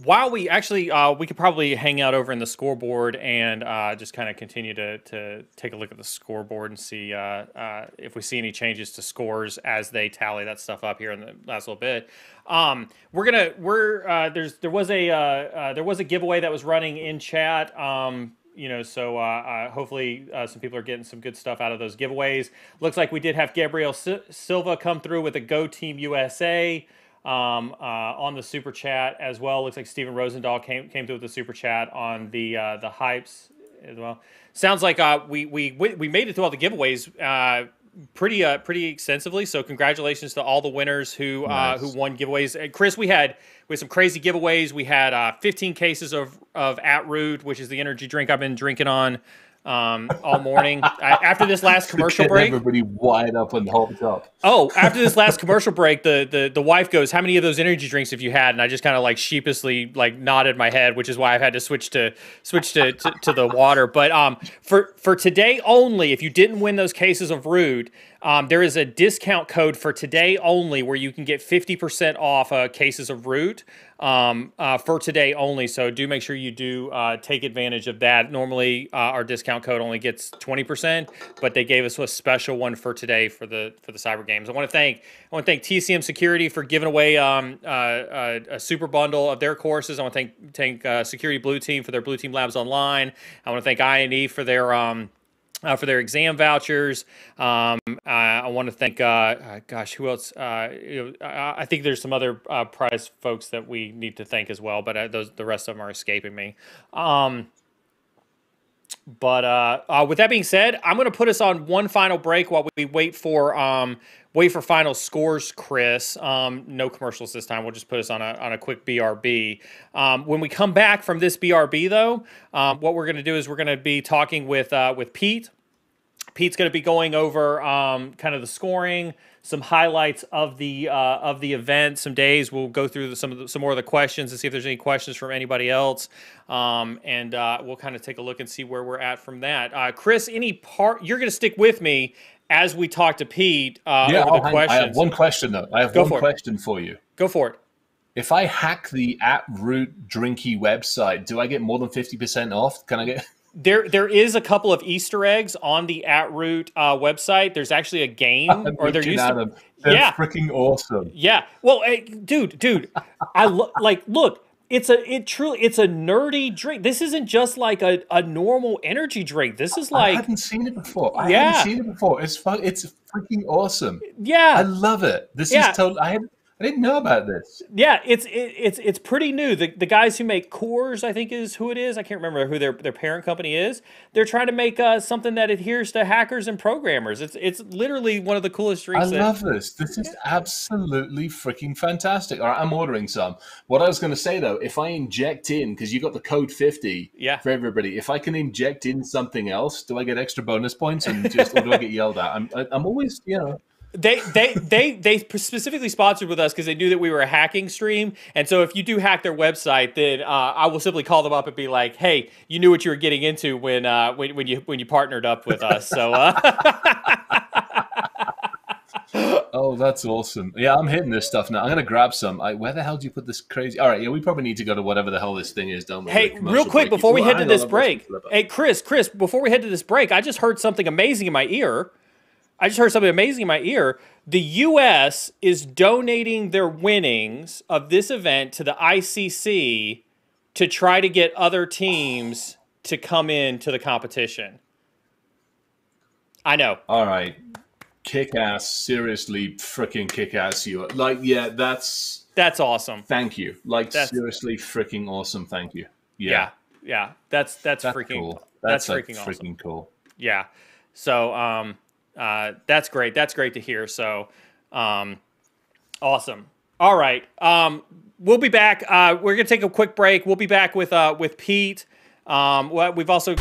while we actually uh, we could probably hang out over in the scoreboard and uh, just kind of continue to to take a look at the scoreboard and see uh, uh, if we see any changes to scores as they tally that stuff up here in the last little bit. Um, we're gonna we're uh, there's there was a uh, there was a giveaway that was running in chat. Um, you know, so uh, uh, hopefully uh, some people are getting some good stuff out of those giveaways. Looks like we did have Gabriel S- Silva come through with a Go Team USA um, uh, on the super chat as well. Looks like Steven Rosendahl came came through with the super chat on the uh, the hypes as well. Sounds like uh, we we we made it through all the giveaways pretty uh pretty extensively. So congratulations to all the winners who nice. uh who won giveaways. And Chris, we had we had some crazy giveaways. We had uh 15 cases of of at root, which is the energy drink I've been drinking on um, all morning. I, after this last commercial break, everybody wide up and hopped up. Oh, after this last commercial break, the, the the wife goes, "How many of those energy drinks have you had?" And I just kind of like sheepishly like nodded my head, which is why I've had to switch to switch to, to, to the water. But um, for for today only, if you didn't win those cases of Root, um, there is a discount code for today only where you can get fifty percent off uh, cases of Root um, uh, for today only. So do make sure you do uh, take advantage of that. Normally, uh, our discount code only gets twenty percent, but they gave us a special one for today for the for the cyber games. I want to thank I want to thank TCM Security for giving away um, uh, a, a super bundle of their courses. I want to thank thank uh, Security Blue Team for their Blue Team Labs Online. I want to thank I and E for their um, uh, for their exam vouchers. Um, I want to thank, uh, uh, gosh, who else? Uh, I, think there's some other uh, prize folks that we need to thank as well, but those the rest of them are escaping me. Um, but uh, uh, with that being said, I'm going to put us on one final break while we wait for um, wait for final scores. Chris, um, no commercials this time. We'll just put us on a on a quick BRB. Um, when we come back from this BRB, though, um, what we're going to do is we're going to be talking with uh, with Pete. Pete's going to be going over um, kind of the scoring, some highlights of the uh, of the event, some days. We'll go through the, some of the, some more of the questions and see if there's any questions from anybody else, um, and uh, we'll kind of take a look and see where we're at from that. Uh, Chris, any part you're going to stick with me as we talk to Pete uh, yeah, over the hang-. I have one question though. I have Go one for it. question for you. Go for it. If I hack the at root drinky website, do I get more than fifty percent off? Can I get? There, there is a couple of Easter eggs on the at root uh, website. There's actually a game, I'm or there used to. them. They're Yeah, freaking awesome. Yeah. Well, hey, dude, dude, I lo- like look. It's a it truly it's a nerdy drink. This isn't just like a, a normal energy drink. This is like I hadn't seen it before. I Yeah. hadn't seen it before. It's fun. It's freaking awesome. yeah, I love it. This Yeah. is total. I had. I didn't know about this. yeah. It's it, it's it's pretty new. The the guys who make Coors, I think, is who it is. I can't remember who their their parent company is. They're trying to make uh, something that adheres to hackers and programmers. It's it's literally one of the coolest I that- love this. This is absolutely freaking fantastic. All right, I'm ordering some. What I was going to say though, if I inject in because you got the code 50 Yeah. for everybody, if I can inject in something else, do I get extra bonus points and just or do I get yelled at? I'm I'm always you know. They they they they specifically sponsored with us because they knew that we were a hacking stream, and so if you do hack their website, then uh, I will simply call them up and be like, "Hey, you knew what you were getting into when uh, when, when you when you partnered up with us." So uh, Oh, that's awesome. Yeah, I'm hitting this stuff now. I'm gonna grab some. I, where the hell do you put this crazy? All right, yeah, we probably need to go to whatever the hell this thing is, don't we? hey, real quick break. before we Well, head to this break, hey Chris, Chris, before we head to this break, I just heard something amazing in my ear. I just heard something amazing in my ear. The U.S. is donating their winnings of this event to the ICC to try to get other teams to come in to the competition. I know. All right, kick ass. Seriously, freaking kick ass. You like, yeah, that's That's awesome. thank you. Like, That's- seriously, freaking awesome. Thank you. Yeah, Yeah, yeah. That's that's, that's freaking cool. that's, That's, freaking awesome. freaking cool. Yeah. So um uh that's great. That's great to hear. So um awesome. All right. Um we'll be back. Uh we're to take a quick break. We'll be back with uh with Pete. Um we've also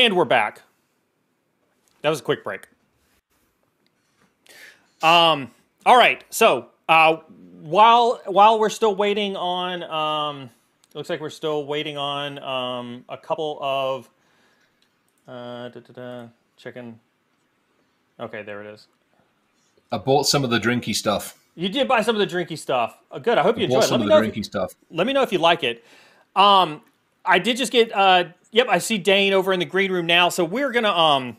And we're back. That was a quick break. Um, all right. So uh, while while we're still waiting on, um, looks like we're still waiting on um, a couple of uh, da, da, da, checking. Okay, there it is. I bought some of the drinky stuff. You did buy some of the drinky stuff. Uh, good. I hope you I bought it. some Let of me the drinky you- stuff. let me know if you like it. Um, I did just get. Uh, yep, I see Dane over in the green room now. So we're gonna. Um,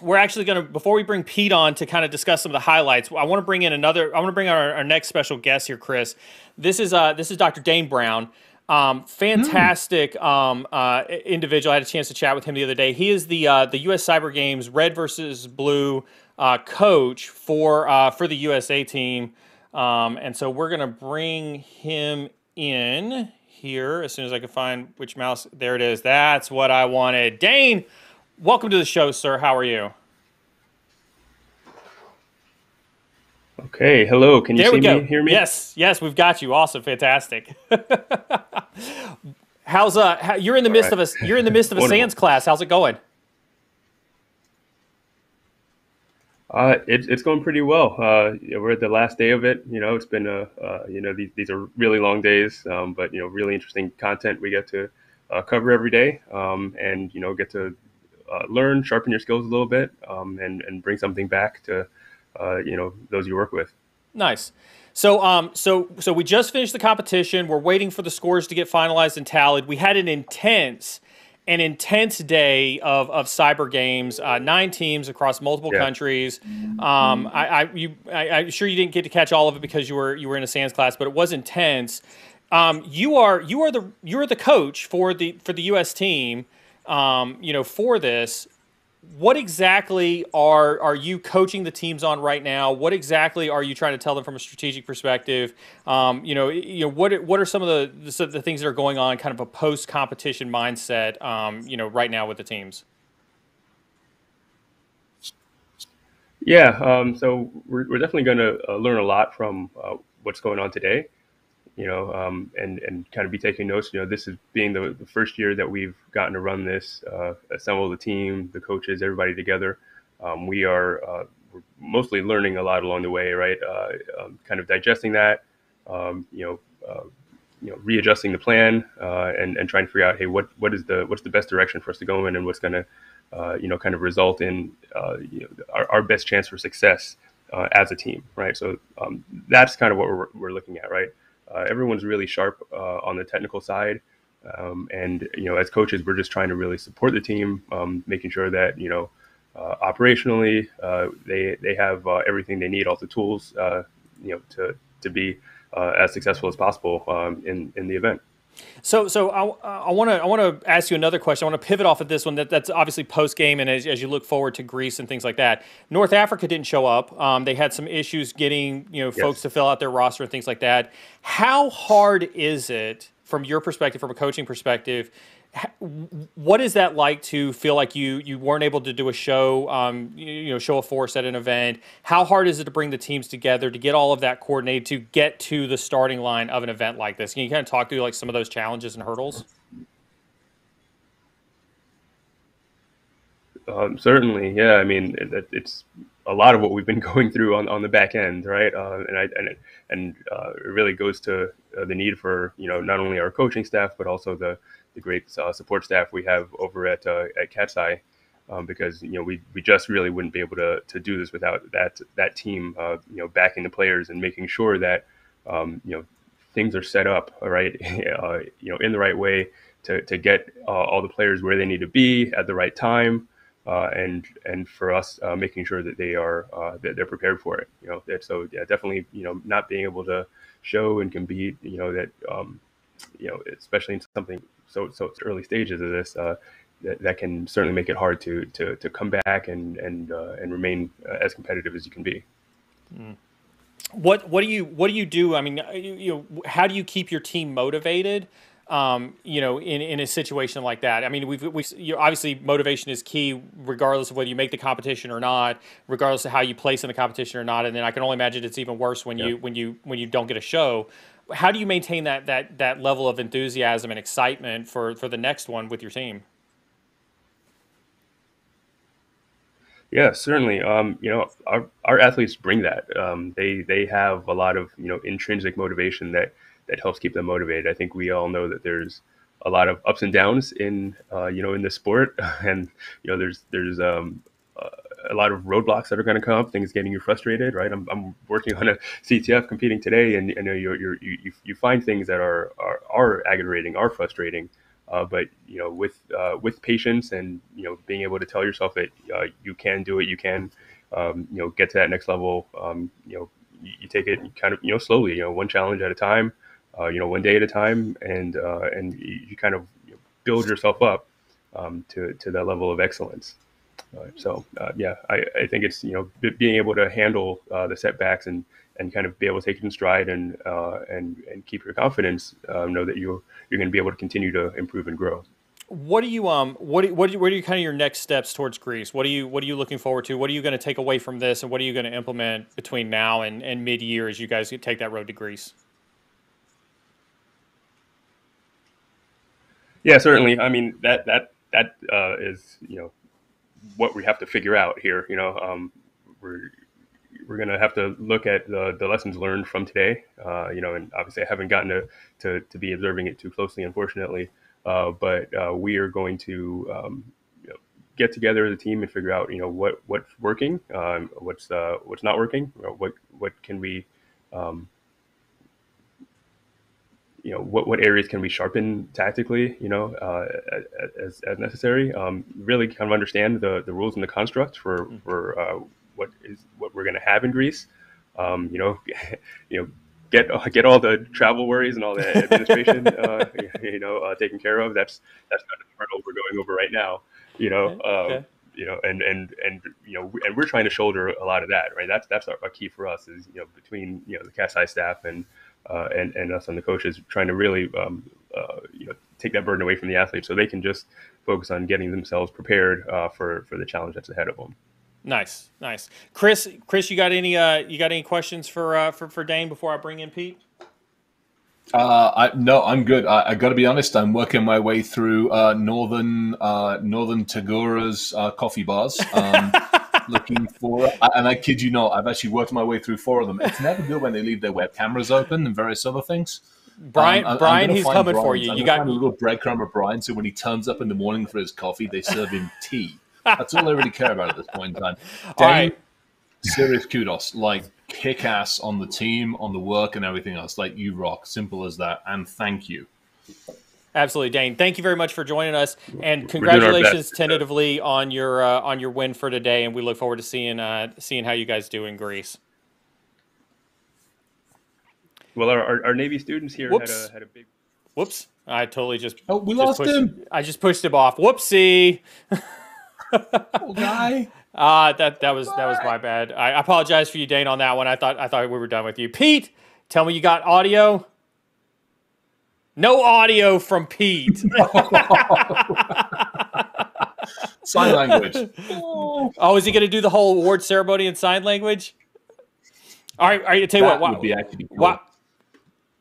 we're actually gonna before we bring Pete on to kind of discuss some of the highlights. I want to bring in another. I want to bring on our, our next special guest here, Chris. This is uh, this is Dr. Dane Brown. Um, fantastic um, uh, individual. I had a chance to chat with him the other day. He is the uh, the U.S. Cyber Games Red versus Blue uh, coach for uh, for the USA team, um, and so we're gonna bring him in here as soon as I can find which mouse. There it is. That's what I wanted. Dane, welcome to the show, sir. How are you? Okay, hello. Can you there see we go. me? Hear me? Yes, yes, we've got you. Awesome, fantastic. How's uh? How, you're in the All midst right. of a you're in the midst of a. SANS class. How's it going? Uh, it's it's going pretty well. Uh, we're at the last day of it. You know, it's been a uh, you know these these are really long days, um, but you know really interesting content we get to uh, cover every day, um, and you know get to uh, learn, sharpen your skills a little bit, um, and and bring something back to uh, you know those you work with. Nice. So, um, so, so we just finished the competition. We're waiting for the scores to get finalized and tallied. We had an intense, an intense day of, of cyber games. Uh, nine teams across multiple Yeah. countries. Um, I, I, you, I, I'm sure you didn't get to catch all of it because you were you were in a SANS class, but it was intense. Um, you are you are the you are the coach for the for the U.S. team. Um, you know, for this, what exactly are are you coaching the teams on right now? What exactly are you trying to tell them from a strategic perspective? Um, you know, you know what what are some of the the, the things that are going on, kind of a post competition mindset? Um, you know, right now with the teams. Yeah, um, so we're, we're definitely going to uh, learn a lot from uh, what's going on today, you know, um, and, and kind of be taking notes. You know, this is being the, the first year that we've gotten to run this, uh, assemble the team, the coaches, everybody together. Um, we are uh, mostly learning a lot along the way, right? Uh, um, kind of digesting that, um, you know, uh, you know, readjusting the plan uh, and and trying to figure out, hey, what what is the what's the best direction for us to go in, and what's going to, uh, you know, kind of result in you know, our, our best chance for success as a team, right? So um, that's kind of what we're, we're looking at, right? Uh, everyone's really sharp uh, on the technical side, um, and you know, as coaches, we're just trying to really support the team, um, making sure that you know, uh, operationally, uh, they they have uh, everything they need, all the tools, uh, you know, to to be as successful as possible um, in in the event. So, so I want to I want to ask you another question. I want to pivot off of this one. That that's obviously post game, and as, as you look forward to Greece and things like that. North Africa didn't show up. Um, they had some issues getting you know folks Yes. to fill out their roster and things like that. How hard is it from your perspective, from a coaching perspective? What is that like to feel like you you weren't able to do a show, um, you, you know, show a force at an event? How hard is it to bring the teams together to get all of that coordinated to get to the starting line of an event like this? Can you kind of talk through like some of those challenges and hurdles? Um, certainly, yeah. I mean, it, it- it's a lot of what we've been going through on, on the back end, right? Uh, and I and it, and uh, it really goes to uh, the need for you know not only our coaching staff but also the the great uh, support staff we have over at uh, at Katzcy, um, because you know we, we just really wouldn't be able to, to do this without that that team, uh, you know, backing the players and making sure that um, you know things are set up all right, you know, in the right way to, to get all the players where they need to be at the right time, uh, and and for us uh, making sure that they are uh, that they're prepared for it. You know, that, so yeah, definitely you know not being able to show and compete. You know that um, you know especially in something so so early stages of this. Uh, that, that can certainly make it hard to to, to come back and and uh, and remain uh, as competitive as you can be. Mm. What what do you what do you do? I mean, uh, you, you know, how do you keep your team motivated? Um, you know, in, in a situation like that. I mean, we've we you obviously motivation is key, regardless of whether you make the competition or not, regardless of how you place in the competition or not. And then I can only imagine it's even worse when you when you when you don't get a show. How do you maintain that that that level of enthusiasm and excitement for for the next one with your team? Yeah, certainly. Um, you know, our, our athletes bring that. Um, they they have a lot of you know intrinsic motivation that that helps keep them motivated. I think we all know that there's a lot of ups and downs in uh, you know in the sport, and you know there's there's um, uh, a lot of roadblocks that are going to come up, things getting you frustrated, right? I'm, I'm working on a CTF competing today, and, and you're, you're, you you find things that are are, are aggravating, are frustrating, uh, but you know with uh, with patience and you know being able to tell yourself that uh, you can do it, you can um, you know get to that next level. Um, you know you, you, take it kind of you know slowly, you know one challenge at a time, uh, you know one day at a time, and uh, and you, you, kind of build yourself up um, to to that level of excellence. Uh, so uh, yeah, I, I think it's you know b- being able to handle uh, the setbacks and and kind of be able to take it in stride and uh, and and keep your confidence. Uh, know that you're you're going to be able to continue to improve and grow. What do you um what do, what do, what are you kind of your next steps towards Greece? What are you what are you looking forward to? What are you going to take away from this, and what are you going to implement between now and, and mid year as you guys take that road to Greece? Yeah, certainly. I mean that that that uh, is you know what we have to figure out here. You know, um, we're we're going to have to look at the, the lessons learned from today. Uh, you know, and obviously I haven't gotten to, to, to be observing it too closely, unfortunately. Uh, but uh, we are going to um, you know, get together as a team and figure out, you know, what what's working, um, what's uh, what's not working, what what can we um, you know what, what areas can we sharpen tactically you know uh, as, as necessary um, really kind of understand the, the rules and the constructs for mm-hmm. for uh, what is what we're going to have in Greece um, you know you know get get all the travel worries and all the administration uh, you know uh, taken care of that's that's kind of the hurdle we're going over right now you know okay. Um, okay. you know and and and you know and we're trying to shoulder a lot of that right that's that's our, our key for us is you know between you know the Katzcy staff and uh, and and us and the coaches trying to really um, uh, you know take that burden away from the athletes so they can just focus on getting themselves prepared uh, for for the challenge that's ahead of them. Nice, nice. Chris, Chris, you got any uh, you got any questions for uh, for for Dane before I bring in Pete? Uh, I, no, I'm good. I, I got to be honest. I'm working my way through uh, northern uh, northern Tauranga's uh, coffee bars. Um, looking for, and I kid you not, I've actually worked my way through four of them. It's never good when they leave their web cameras open and various other things. Brian, um, Brian, he's coming for you. I'm you got a little breadcrumb of Brian, so when he turns up in the morning for his coffee, they serve him tea. That's all I really care about at this point in time. Right. serious kudos, like kick ass on the team, on the work, and everything else. Like you rock, simple as that. And thank you. Absolutely, Dane. Thank you very much for joining us, and congratulations tentatively on your uh, on your win for today. And we look forward to seeing uh, seeing how you guys do in Greece. Well, our, our, our Navy students here had a had a big. Whoops! I totally just oh we just lost pushed, him. I just pushed him off. Whoopsie! oh, guy. Ah, uh, that that was that was my bad. I apologize for you, Dane, on that one. I thought I thought we were done with you. Pete, tell me you got audio. No audio from Pete. sign language. Oh, is he going to do the whole award ceremony in sign language? All right, all right. Tell you that what, would be actually cool. Wow.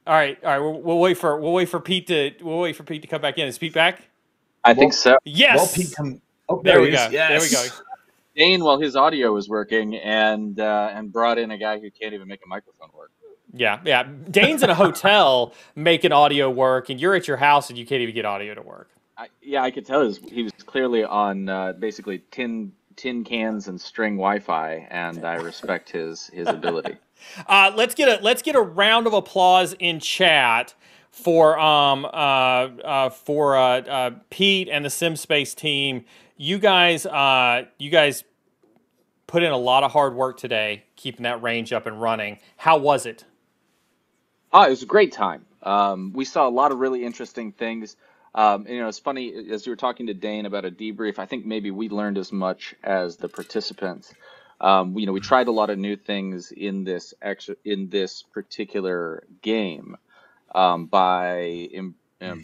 All right, all right. We'll, we'll, wait for we'll wait for Pete to we'll wait for Pete to come back in. Is Pete back? I well, think so. Yes. Well, Pete come. Oh, there, there we go. Yes. There we go. Dane, while his audio was working, and uh, and brought in a guy who can't even make a microphone work. Yeah, yeah. Dane's in a hotel making audio work, and you're at your house and you can't even get audio to work. I, yeah, I could tell he was, he was clearly on uh, basically tin tin cans and string Wi-Fi, and I respect his his ability. uh, let's get a let's get a round of applause in chat for um uh, uh for uh, uh Pete and the SimSpace team. You guys uh you guys put in a lot of hard work today keeping that range up and running. How was it? Oh, it was a great time. Um, we saw a lot of really interesting things. Um, you know, it's funny as you were talking to Dane about a debrief. I think maybe we learned as much as the participants. Um, you know, we tried a lot of new things in this extra, in this particular game um, by in,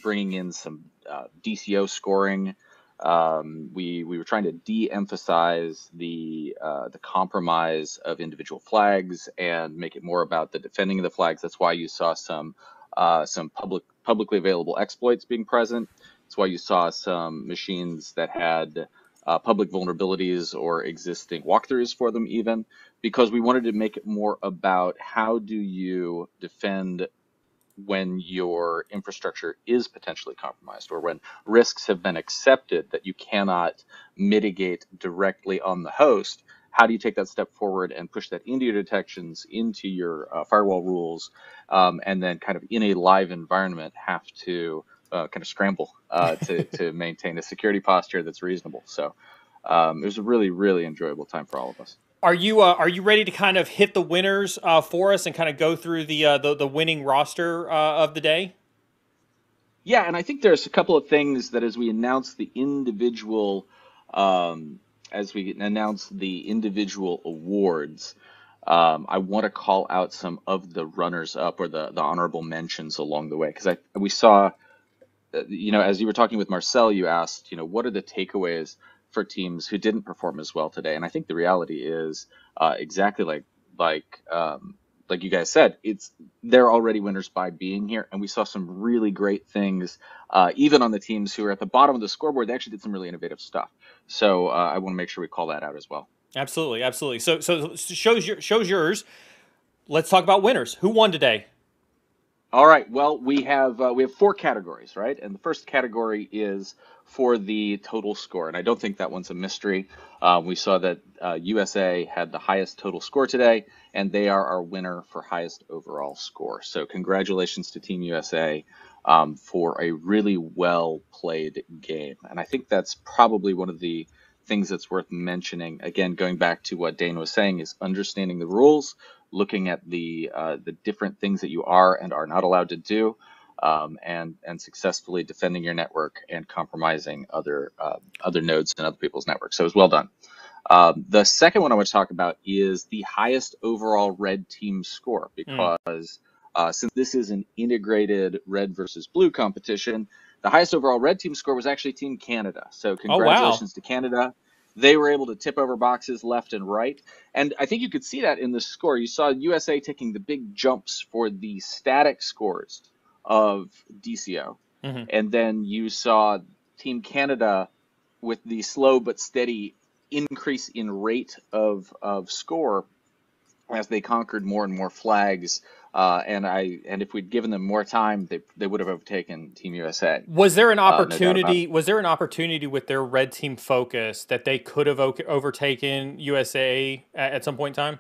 bringing in some uh, DCO scoring. Um, we we were trying to de-emphasize the uh, the compromise of individual flags and make it more about the defending of the flags. That's why you saw some uh, some public publicly available exploits being present. That's why you saw some machines that had uh, public vulnerabilities or existing walkthroughs for them, even because we wanted to make it more about how do you defend when your infrastructure is potentially compromised or when risks have been accepted that you cannot mitigate directly on the host how do you take that step forward and push that into your detections into your uh, firewall rules um, and then kind of in a live environment have to uh, kind of scramble uh, to, to maintain a security posture that's reasonable? So um, it was a really really enjoyable time for all of us Are you uh, are you ready to kind of hit the winners uh, for us and kind of go through the uh, the, the winning roster uh, of the day? Yeah, and I think there's a couple of things that as we announce the individual, um, as we announce the individual awards, um, I want to call out some of the runners up or the the honorable mentions along the way because I we saw, uh, you know, as you were talking with Marcelle, you asked, you know, what are the takeaways for teams who didn't perform as well today? And I think the reality is uh, exactly like like um, like you guys said, it's they're already winners by being here, and we saw some really great things. Uh, even on the teams who are at the bottom of the scoreboard, they actually did some really innovative stuff. So uh, I want to make sure we call that out as well. Absolutely, absolutely. So so shows your shows yours. Let's talk about winners. Who won today? All right. Well, we have uh, we have four categories, right? And the first category is for the total score, and I don't think that one's a mystery. Uh, we saw that uh, USA had the highest total score today, and they are our winner for highest overall score. So congratulations to Team USA um, for a really well played game, and I think that's probably one of the things that's worth mentioning. Again, going back to what Dane was saying, is understanding the rules, looking at the uh, the different things that you are and are not allowed to do, um, and and successfully defending your network and compromising other uh, other nodes and other people's networks. So it was well done. Um, the second one I want to talk about is the highest overall red team score because uh, since this is an integrated red versus blue competition, the highest overall red team score was actually Team Canada. So congratulations to Canada. They were able to tip over boxes left and right. And I think you could see that in the score. You saw USA taking the big jumps for the static scores of DCO. Mhm. And then you saw Team Canada with the slow but steady increase in rate of, of score as they conquered more and more flags. Uh, and I and if we'd given them more time, they, they would have overtaken Team USA. Was there an Uh, no opportunity? was there an opportunity with their red team focus that they could have overtaken USA at, at some point in time?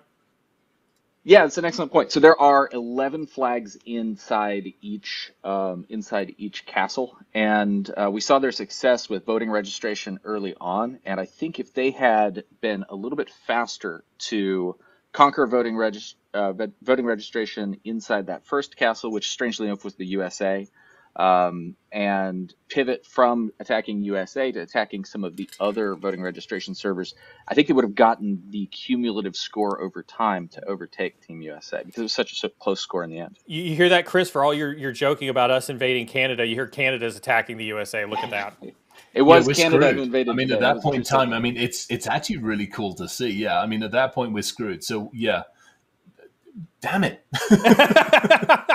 Yeah, it's an excellent point. So there are 11 flags inside each um, inside each castle, and uh, we saw their success with voting registration early on. And I think if they had been a little bit faster to conquer voting regis- uh, voting registration inside that first castle, which strangely enough was the USA, um, and pivot from attacking USA to attacking some of the other voting registration servers, I think they would have gotten the cumulative score over time to overtake Team USA because it was such a close score in the end. You, you hear that, Chris? For all your your joking about us invading Canada, you hear Canada's attacking the USA. Look at that. It was we're Canada who invaded I mean, today. at That that point in time, I mean, it's it's actually really cool to see. Yeah, I mean, at that point, we're screwed. So yeah, damn it.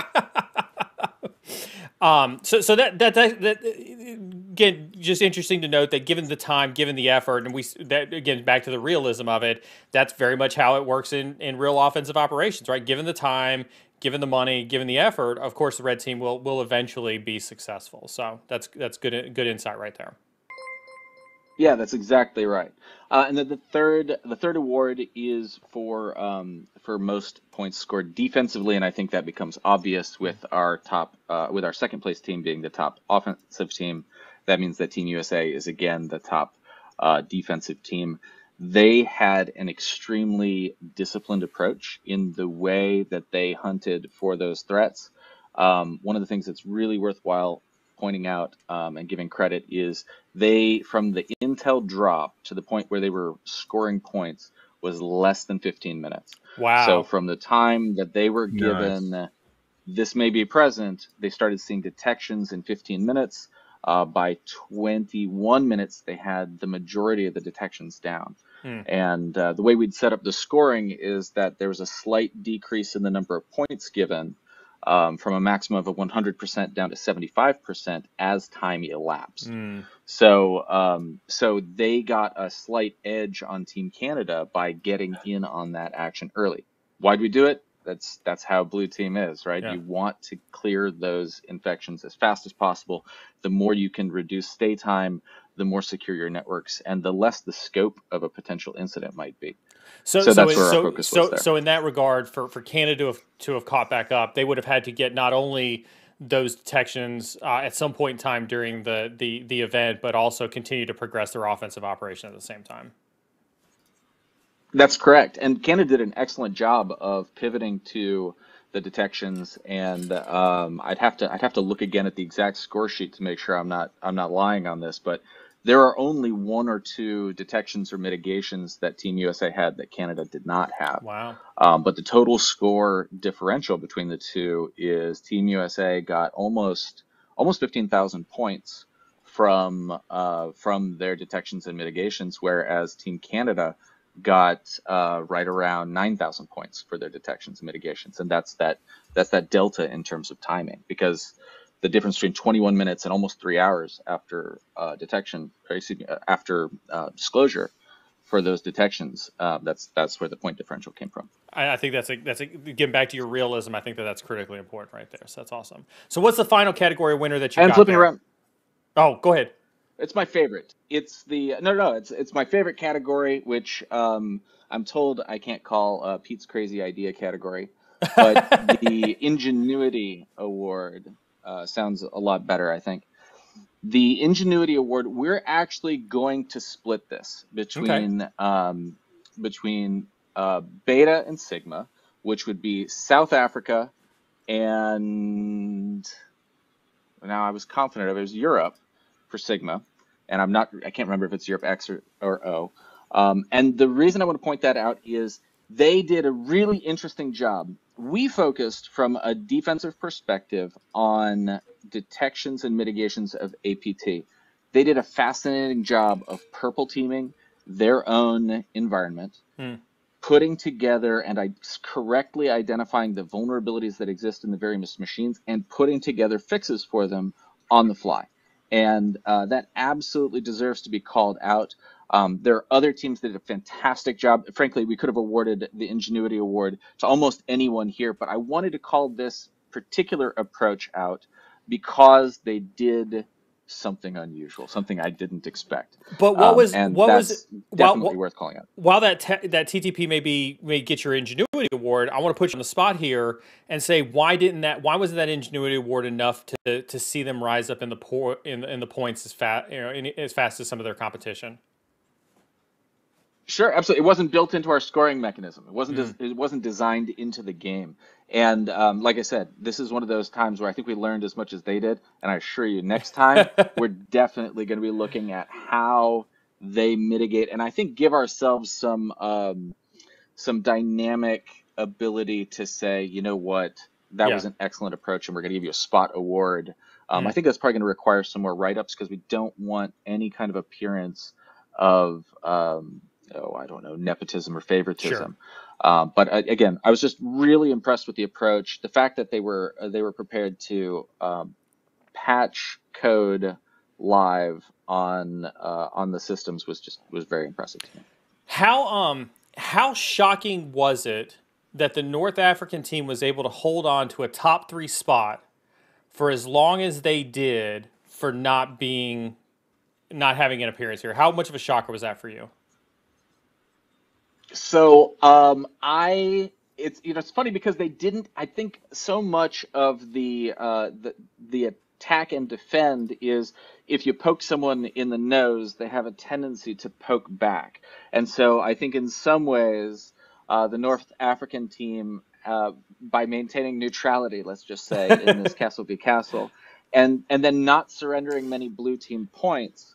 Um, so, so that, that, that, that, again, just interesting to note that given the time, given the effort, and we, that again, back to the realism of it, that's very much how it works in, in real offensive operations, right? Given the time, given the money, given the effort, of course, the red team will, will eventually be successful. So that's, that's good, good insight right there. Yeah, that's exactly right. Uh, and then the third, the third award is for um, for most points scored defensively, and I think that becomes obvious with our top, uh, with our second place team being the top offensive team. That means that Team USA is again the top uh, defensive team. They had an extremely disciplined approach in the way that they hunted for those threats. Um, one of the things that's really worthwhile pointing out um, and giving credit is they from the intel drop to the point where they were scoring points was less than 15 minutes. Wow. So from the time that they were Nice. given this may be present, they started seeing detections in 15 minutes. Uh, by 21 minutes, they had the majority of the detections down. Hmm. And uh, the way we'd set up the scoring is that there was a slight decrease in the number of points given um, from a maximum of a 100% down to 75% as time elapsed. Mm. So, um, so they got a slight edge on Team Canada by getting in on that action early. Why'd we do it? That's that's how blue team is, right? Yeah. You want to clear those infections as fast as possible. The more you can reduce stay time, the more secure your networks, and the less the scope of a potential incident might be. So, So so, that's in- where our focus so, was there. so in that regard, for, for Canada to have, to have caught back up, they would have had to get not only those detections uh, at some point in time during the, the, the event, but also continue to progress their offensive operation at the same time. That's correct. And Canada did an excellent job of pivoting to the detections. And um, I'd have to I'd have to look again at the exact score sheet to make sure I'm not I'm not lying on this. But there are only one or two detections or mitigations that Team USA had that Canada did not have. Wow. Um, but the total score differential between the two is Team USA got almost almost 15,000 points from uh, from their detections and mitigations, whereas Team Canada got uh, right around 9,000 points for their detections and mitigations, and that's that that's that delta in terms of timing because the difference between 21 minutes and almost three hours after uh, detection, or excuse me, uh, after uh, disclosure for those detections, uh, that's that's where the point differential came from. I, I think that's a, that's a, getting back to your realism. I think that that's critically important right there. So that's awesome. So what's the final category winner that you And got flipping there? around, Oh, go ahead. It's my favorite. It's the no, no, it's it's my favorite category, which um, I'm told I can't call uh, Pete's crazy idea category, but the Ingenuity Award uh, sounds a lot better, I think. The Ingenuity Award, we're actually going to split this between um, between uh, Beta and Sigma, which would be South Africa and now I was confident of it was Europe for Sigma, and I'm not. I can't remember if it's Europe X or, or O. Um, and the reason I want to point that out is they did a really interesting job. We focused from a defensive perspective on detections and mitigations of APT. They did a fascinating job of purple teaming their own environment, Hmm. putting together and I, correctly identifying the vulnerabilities that exist in the various machines and putting together fixes for them on the fly. And uh, that absolutely deserves to be called out. Um, there are other teams that did a fantastic job. Frankly, we could have awarded the Ingenuity Award to almost anyone here, but I wanted to call this particular approach out because they did something unusual, something I didn't expect. But what Um, was and what was that's while- definitely worth calling out. While that te- that TTP may be may get your ingenuity award, I want to put you on the spot here and say why didn't that why wasn't that ingenuity award enough to to see them rise up in the por- in in the points as fast you know in, as fast as some of their competition? Sure, absolutely. It wasn't built into our scoring mechanism. It wasn't. Mm. Des- it wasn't designed into the game. And um, like I said, this is one of those times where I think we learned as much as they did. And I assure you, next time we're definitely going to be looking at how they mitigate, and I think give ourselves some um, some dynamic ability to say, you know what, that Yeah. was an excellent approach, and we're going to give you a spot award. Um, I Mm. think that's probably going to require some more write ups because we don't want any kind of appearance of um, oh I don't know nepotism or favoritism. Um, but uh, again, I was just really impressed with the approach. The fact that they were uh, they were prepared to um, patch code live on uh, on the systems was just was very impressive to me. How um how shocking was it that the North African team was able to hold on to a top three spot for as long as they did for not being not having an appearance here? How much of a shocker was that for you? So um, I it's you know it's funny because they didn't. I think so much of the uh, the the attack and defend is if you poke someone in the nose, they have a tendency to poke back, and so I think in some ways uh, the North African team. Uh, by maintaining neutrality, let's just say in this castle v castle, and and then not surrendering many blue team points,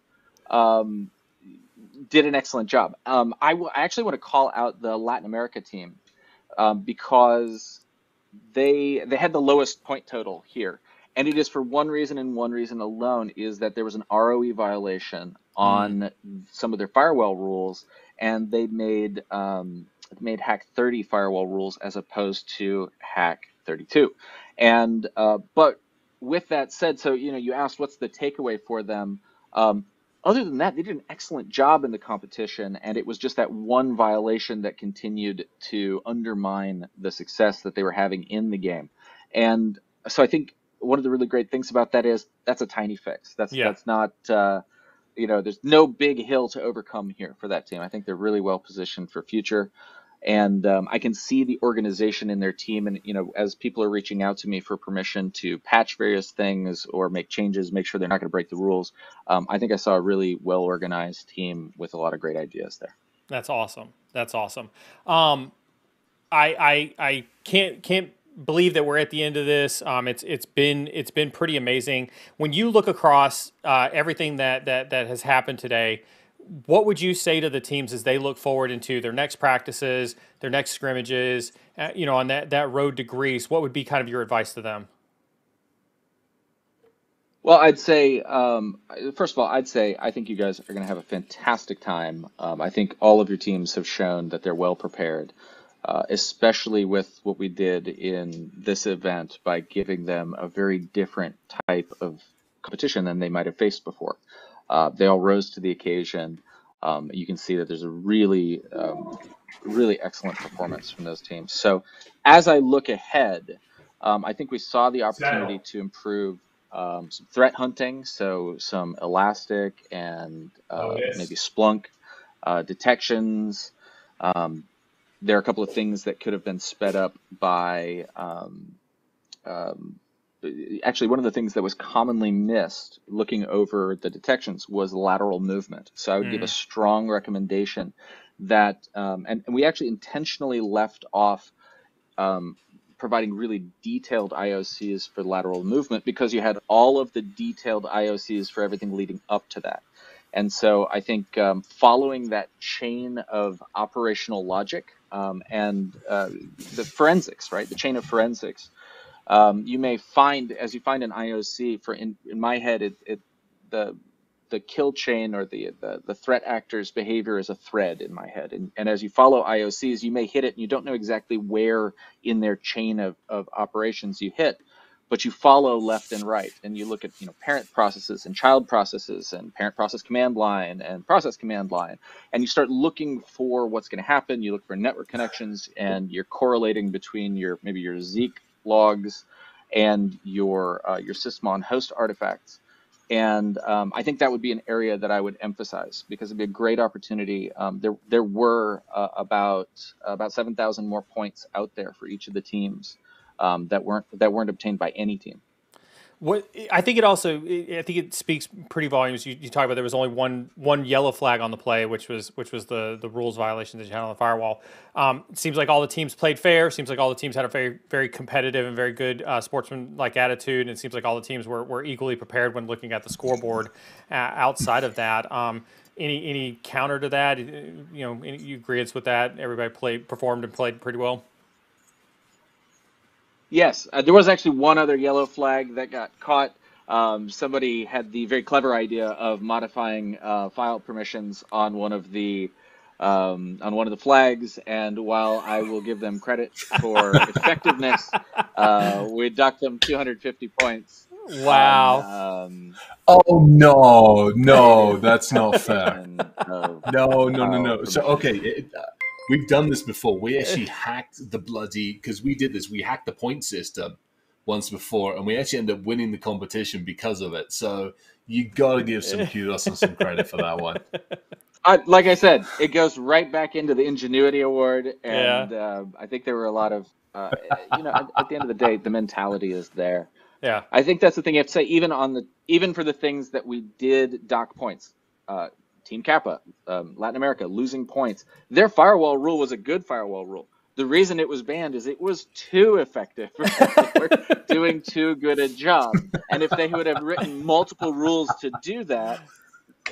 um, did an excellent job. Um, I, actually want to call out the Latin America team um, because they they had the lowest point total here, and it is for one reason and one reason alone is that there was an ROE violation on some of their firewall rules, and they made um, made hack 30 firewall rules as opposed to hack 32. And uh, but with that said, so you know, you asked what's the takeaway for them. Um, other than that, they did an excellent job in the competition, and it was just that one violation that continued to undermine the success that they were having in the game. And so I think one of the really great things about that is that's a tiny fix. That's Yeah. that's not uh, you know there's no big hill to overcome here for that team. I think they're really well positioned for future. And um, I can see the organization in their team, and you know, as people are reaching out to me for permission to patch various things or make changes, make sure they're not going to break the rules. Um, I think I saw a really well organized team with a lot of great ideas there. That's awesome. That's awesome. Um, I I I can't can't believe that we're at the end of this. Um, it's it's been it's been pretty amazing. When you look across uh, everything that that that has happened today, what would you say to the teams as they look forward into their next practices, their next scrimmages, uh, you know, on that that road to Greece? What would be kind of your advice to them? Well, I'd say, um, first of all, I'd say I think you guys are going to have a fantastic time. Um, I think all of your teams have shown that they're well prepared, uh, especially with what we did in this event by giving them a very different type of competition than they might have faced before. Uh, they all rose to the occasion. Um, you can see that there's a really, um, really excellent performance from those teams. So, as I look ahead, um, I think we saw the opportunity to improve um, some threat hunting, so some elastic and uh, Oh, yes. maybe Splunk uh, detections. Um, there are a couple of things that could have been sped up by. Actually, one of the things that was commonly missed looking over the detections was lateral movement. So I would give a Mm. strong recommendation that, um, and, and we actually intentionally left off um, providing really detailed IOCs for lateral movement because you had all of the detailed IOCs for everything leading up to that. And so I think um, following that chain of operational logic um, and uh, the forensics, right, the chain of forensics, um, you may find as you find an IOC for in, in my head, it, it the the kill chain or the, the the threat actor's behavior is a thread in my head. And, and as you follow IOCs, you may hit it and you don't know exactly where in their chain of, of operations you hit, but you follow left and right. And you look at you know parent processes and child processes and parent process command line and process command line. And you start looking for what's going to happen. You look for network connections and you're correlating between your maybe your zeek logs and your uh, your sysmon host artifacts and um, I think that would be an area that I would emphasize because it'd be a great opportunity. Um, there, there were uh, about about seven thousand more points out there for each of the teams um, that weren't that weren't obtained by any team. What I think it also, I think it speaks pretty volumes. You, you talk about there was only one one yellow flag on the play, which was which was the the rules violation that you had on the firewall. Um, it seems like all the teams played fair. Seems like all the teams had a very very competitive and very good uh, sportsman like attitude. And it seems like all the teams were, were equally prepared when looking at the scoreboard. Uh, outside of that, um, any any counter to that? Uh, You know, any, you with that? Everybody played performed and played pretty well. Yes, uh, there was actually one other yellow flag that got caught. Um, somebody had the very clever idea of modifying uh, file permissions on one of the um, on one of the flags, and while I will give them credit for effectiveness, uh, we docked them 250 points. Wow. um, Oh no, no, that's not fair. of No, no, no, no. So okay, it, uh, we've done this before. We actually hacked the bloody because we did this. We hacked the point system once before, and we actually ended up winning the competition because of it. So you got to give some kudos and some credit for that one. I, like I said, it goes right back into the Ingenuity Award, and uh, I think there were a lot of, uh, you know, at, at the end of the day, the mentality is there. Yeah. I think that's the thing you have to say. Even on the, even for the things that we did dock points, uh, Team Kappa, um, Latin America losing points. Their firewall rule was a good firewall rule. The reason it was banned is it was too effective. they were doing too good a job, and if they would have written multiple rules to do that,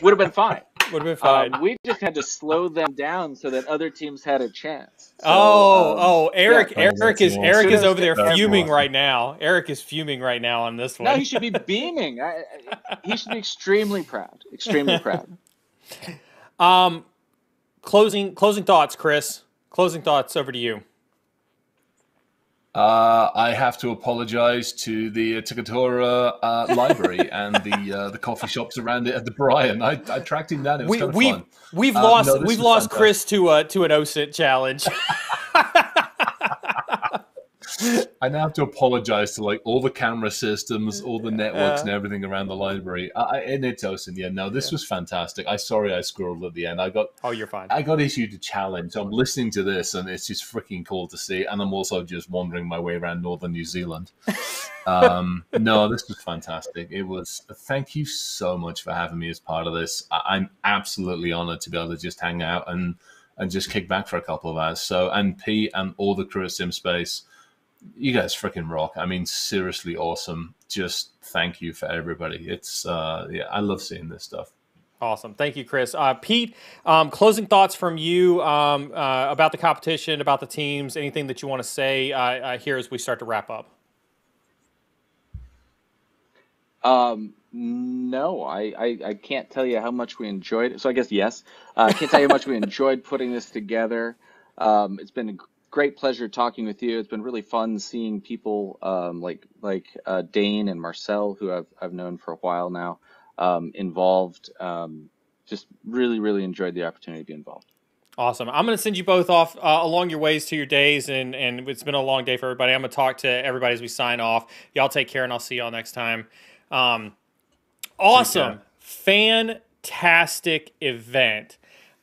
would have been fine. Would have been fine. Um, we just had to slow them down so that other teams had a chance. So, oh, um, oh, Eric, yeah. Eric is Eric is over there fuming right now. Eric is fuming right now on this one. No, he should be beaming. I, I, he should be extremely proud. Extremely proud. Um, closing closing thoughts, Chris. Closing thoughts over to you. Uh, I have to apologize to the Takatora uh, library and the uh, the coffee shops around it at the Brian. I, I tracked him down. It was We, kind of we've fun. we've Uh, lost no, we've lost fantastic. Chris to a to an OSINT challenge. I now have to apologize to like all the camera systems, all the networks, Uh. and everything around the library. I, and it's Osin. Yeah, no, this was fantastic. I sorry I squirreled at the end. I got oh, you're fine. I got issued a challenge. I'm listening to this, and it's just freaking cool to see. And I'm also just wandering my way around northern New Zealand. um, no, this was fantastic. It was. Thank you so much for having me as part of this. I, I'm absolutely honored to be able to just hang out and and just kick back for a couple of hours. So, and Pete and all the crew at SimSpace, you guys freaking rock. I mean, seriously awesome. Just thank you for everybody. It's uh, yeah, I love seeing this stuff. Awesome. Thank you, Chris. Uh, Pete, um, closing thoughts from you um, uh, about the competition, about the teams, anything that you want to say uh, uh, here as we start to wrap up. Um, no, I, I, I can't tell you how much we enjoyed it. So I guess yes. Uh, I can't tell you how much we enjoyed putting this together. Um, it's been a great pleasure talking with you. It's been really fun seeing people um, like like uh, Dane and Marcelle, who I've I've known for a while now, um, involved. Um, just really really enjoyed the opportunity to be involved. Awesome. I'm going to send you both off uh, along your ways to your days, and, and it's been a long day for everybody. I'm going to talk to everybody as we sign off. Y'all take care, and I'll see y'all next time. Um, awesome. Fantastic event.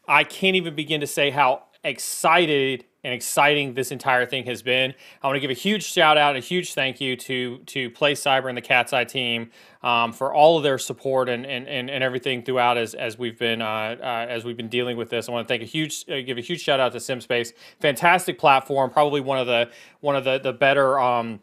I can't even begin to say how excited and exciting this entire thing has been. I want to give a huge shout out, a huge thank you to to PlayCyber and the Katzcy team um, for all of their support and, and, and, everything throughout as, as we've been uh, uh, as we've been dealing with this. I want to thank a huge uh, give a huge shout out to SimSpace. Fantastic platform, probably one of the one of the the better. Um,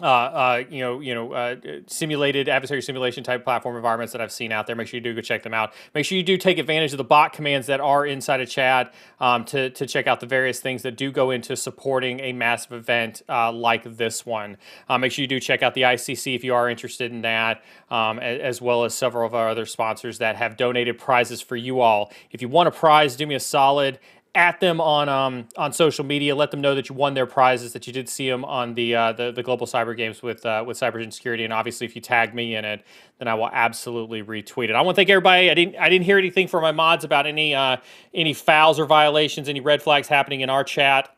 uh, uh, you know, you know, uh, simulated adversary simulation type platform environments that I've seen out there. Make sure you do go check them out. Make sure you do take advantage of the bot commands that are inside of Chad um, to to check out the various things that do go into supporting a massive event uh, like this one. Uh, make sure you do check out the ICC if you are interested in that, um, as well as several of our other sponsors that have donated prizes for you all. If you want a prize, do me a solid at them on um, on social media. Let them know that you won their prizes, that you did see them on the uh, the, the global cyber games with uh, with Cyber Insecurity, and obviously if you tag me in it, then I will absolutely retweet it. I want to thank everybody. I didn't I didn't hear anything from my mods about any uh, any fouls or violations, any red flags happening in our chat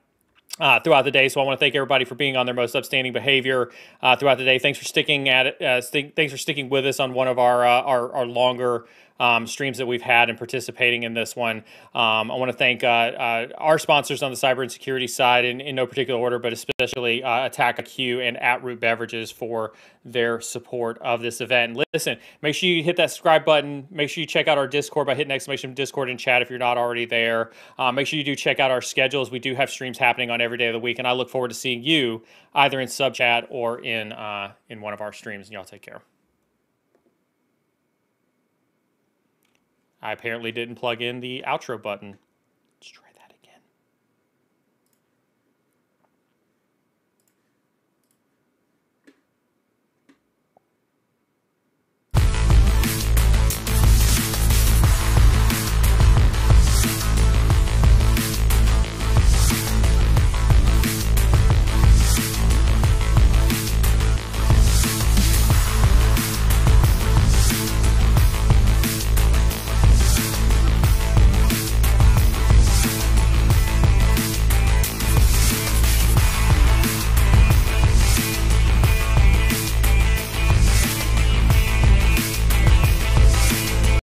uh, throughout the day. So I want to thank everybody for being on their most upstanding behavior uh, throughout the day. Thanks for sticking at it. Uh, st- thanks for sticking with us on one of our uh, our, our longer. Um, streams that we've had and participating in this one. Um, I want to thank uh, uh, our sponsors on the cyber and security side in, in no particular order, but especially uh, AttackIQ and At Root Beverages for their support of this event. Listen, make sure you hit that subscribe button. Make sure you check out our Discord by hitting exclamation Discord and chat if you're not already there. Uh, make sure you do check out our schedules. We do have streams happening on every day of the week, and I look forward to seeing you either in sub chat or in uh, in one of our streams. And y'all take care. I apparently didn't plug in the outro button.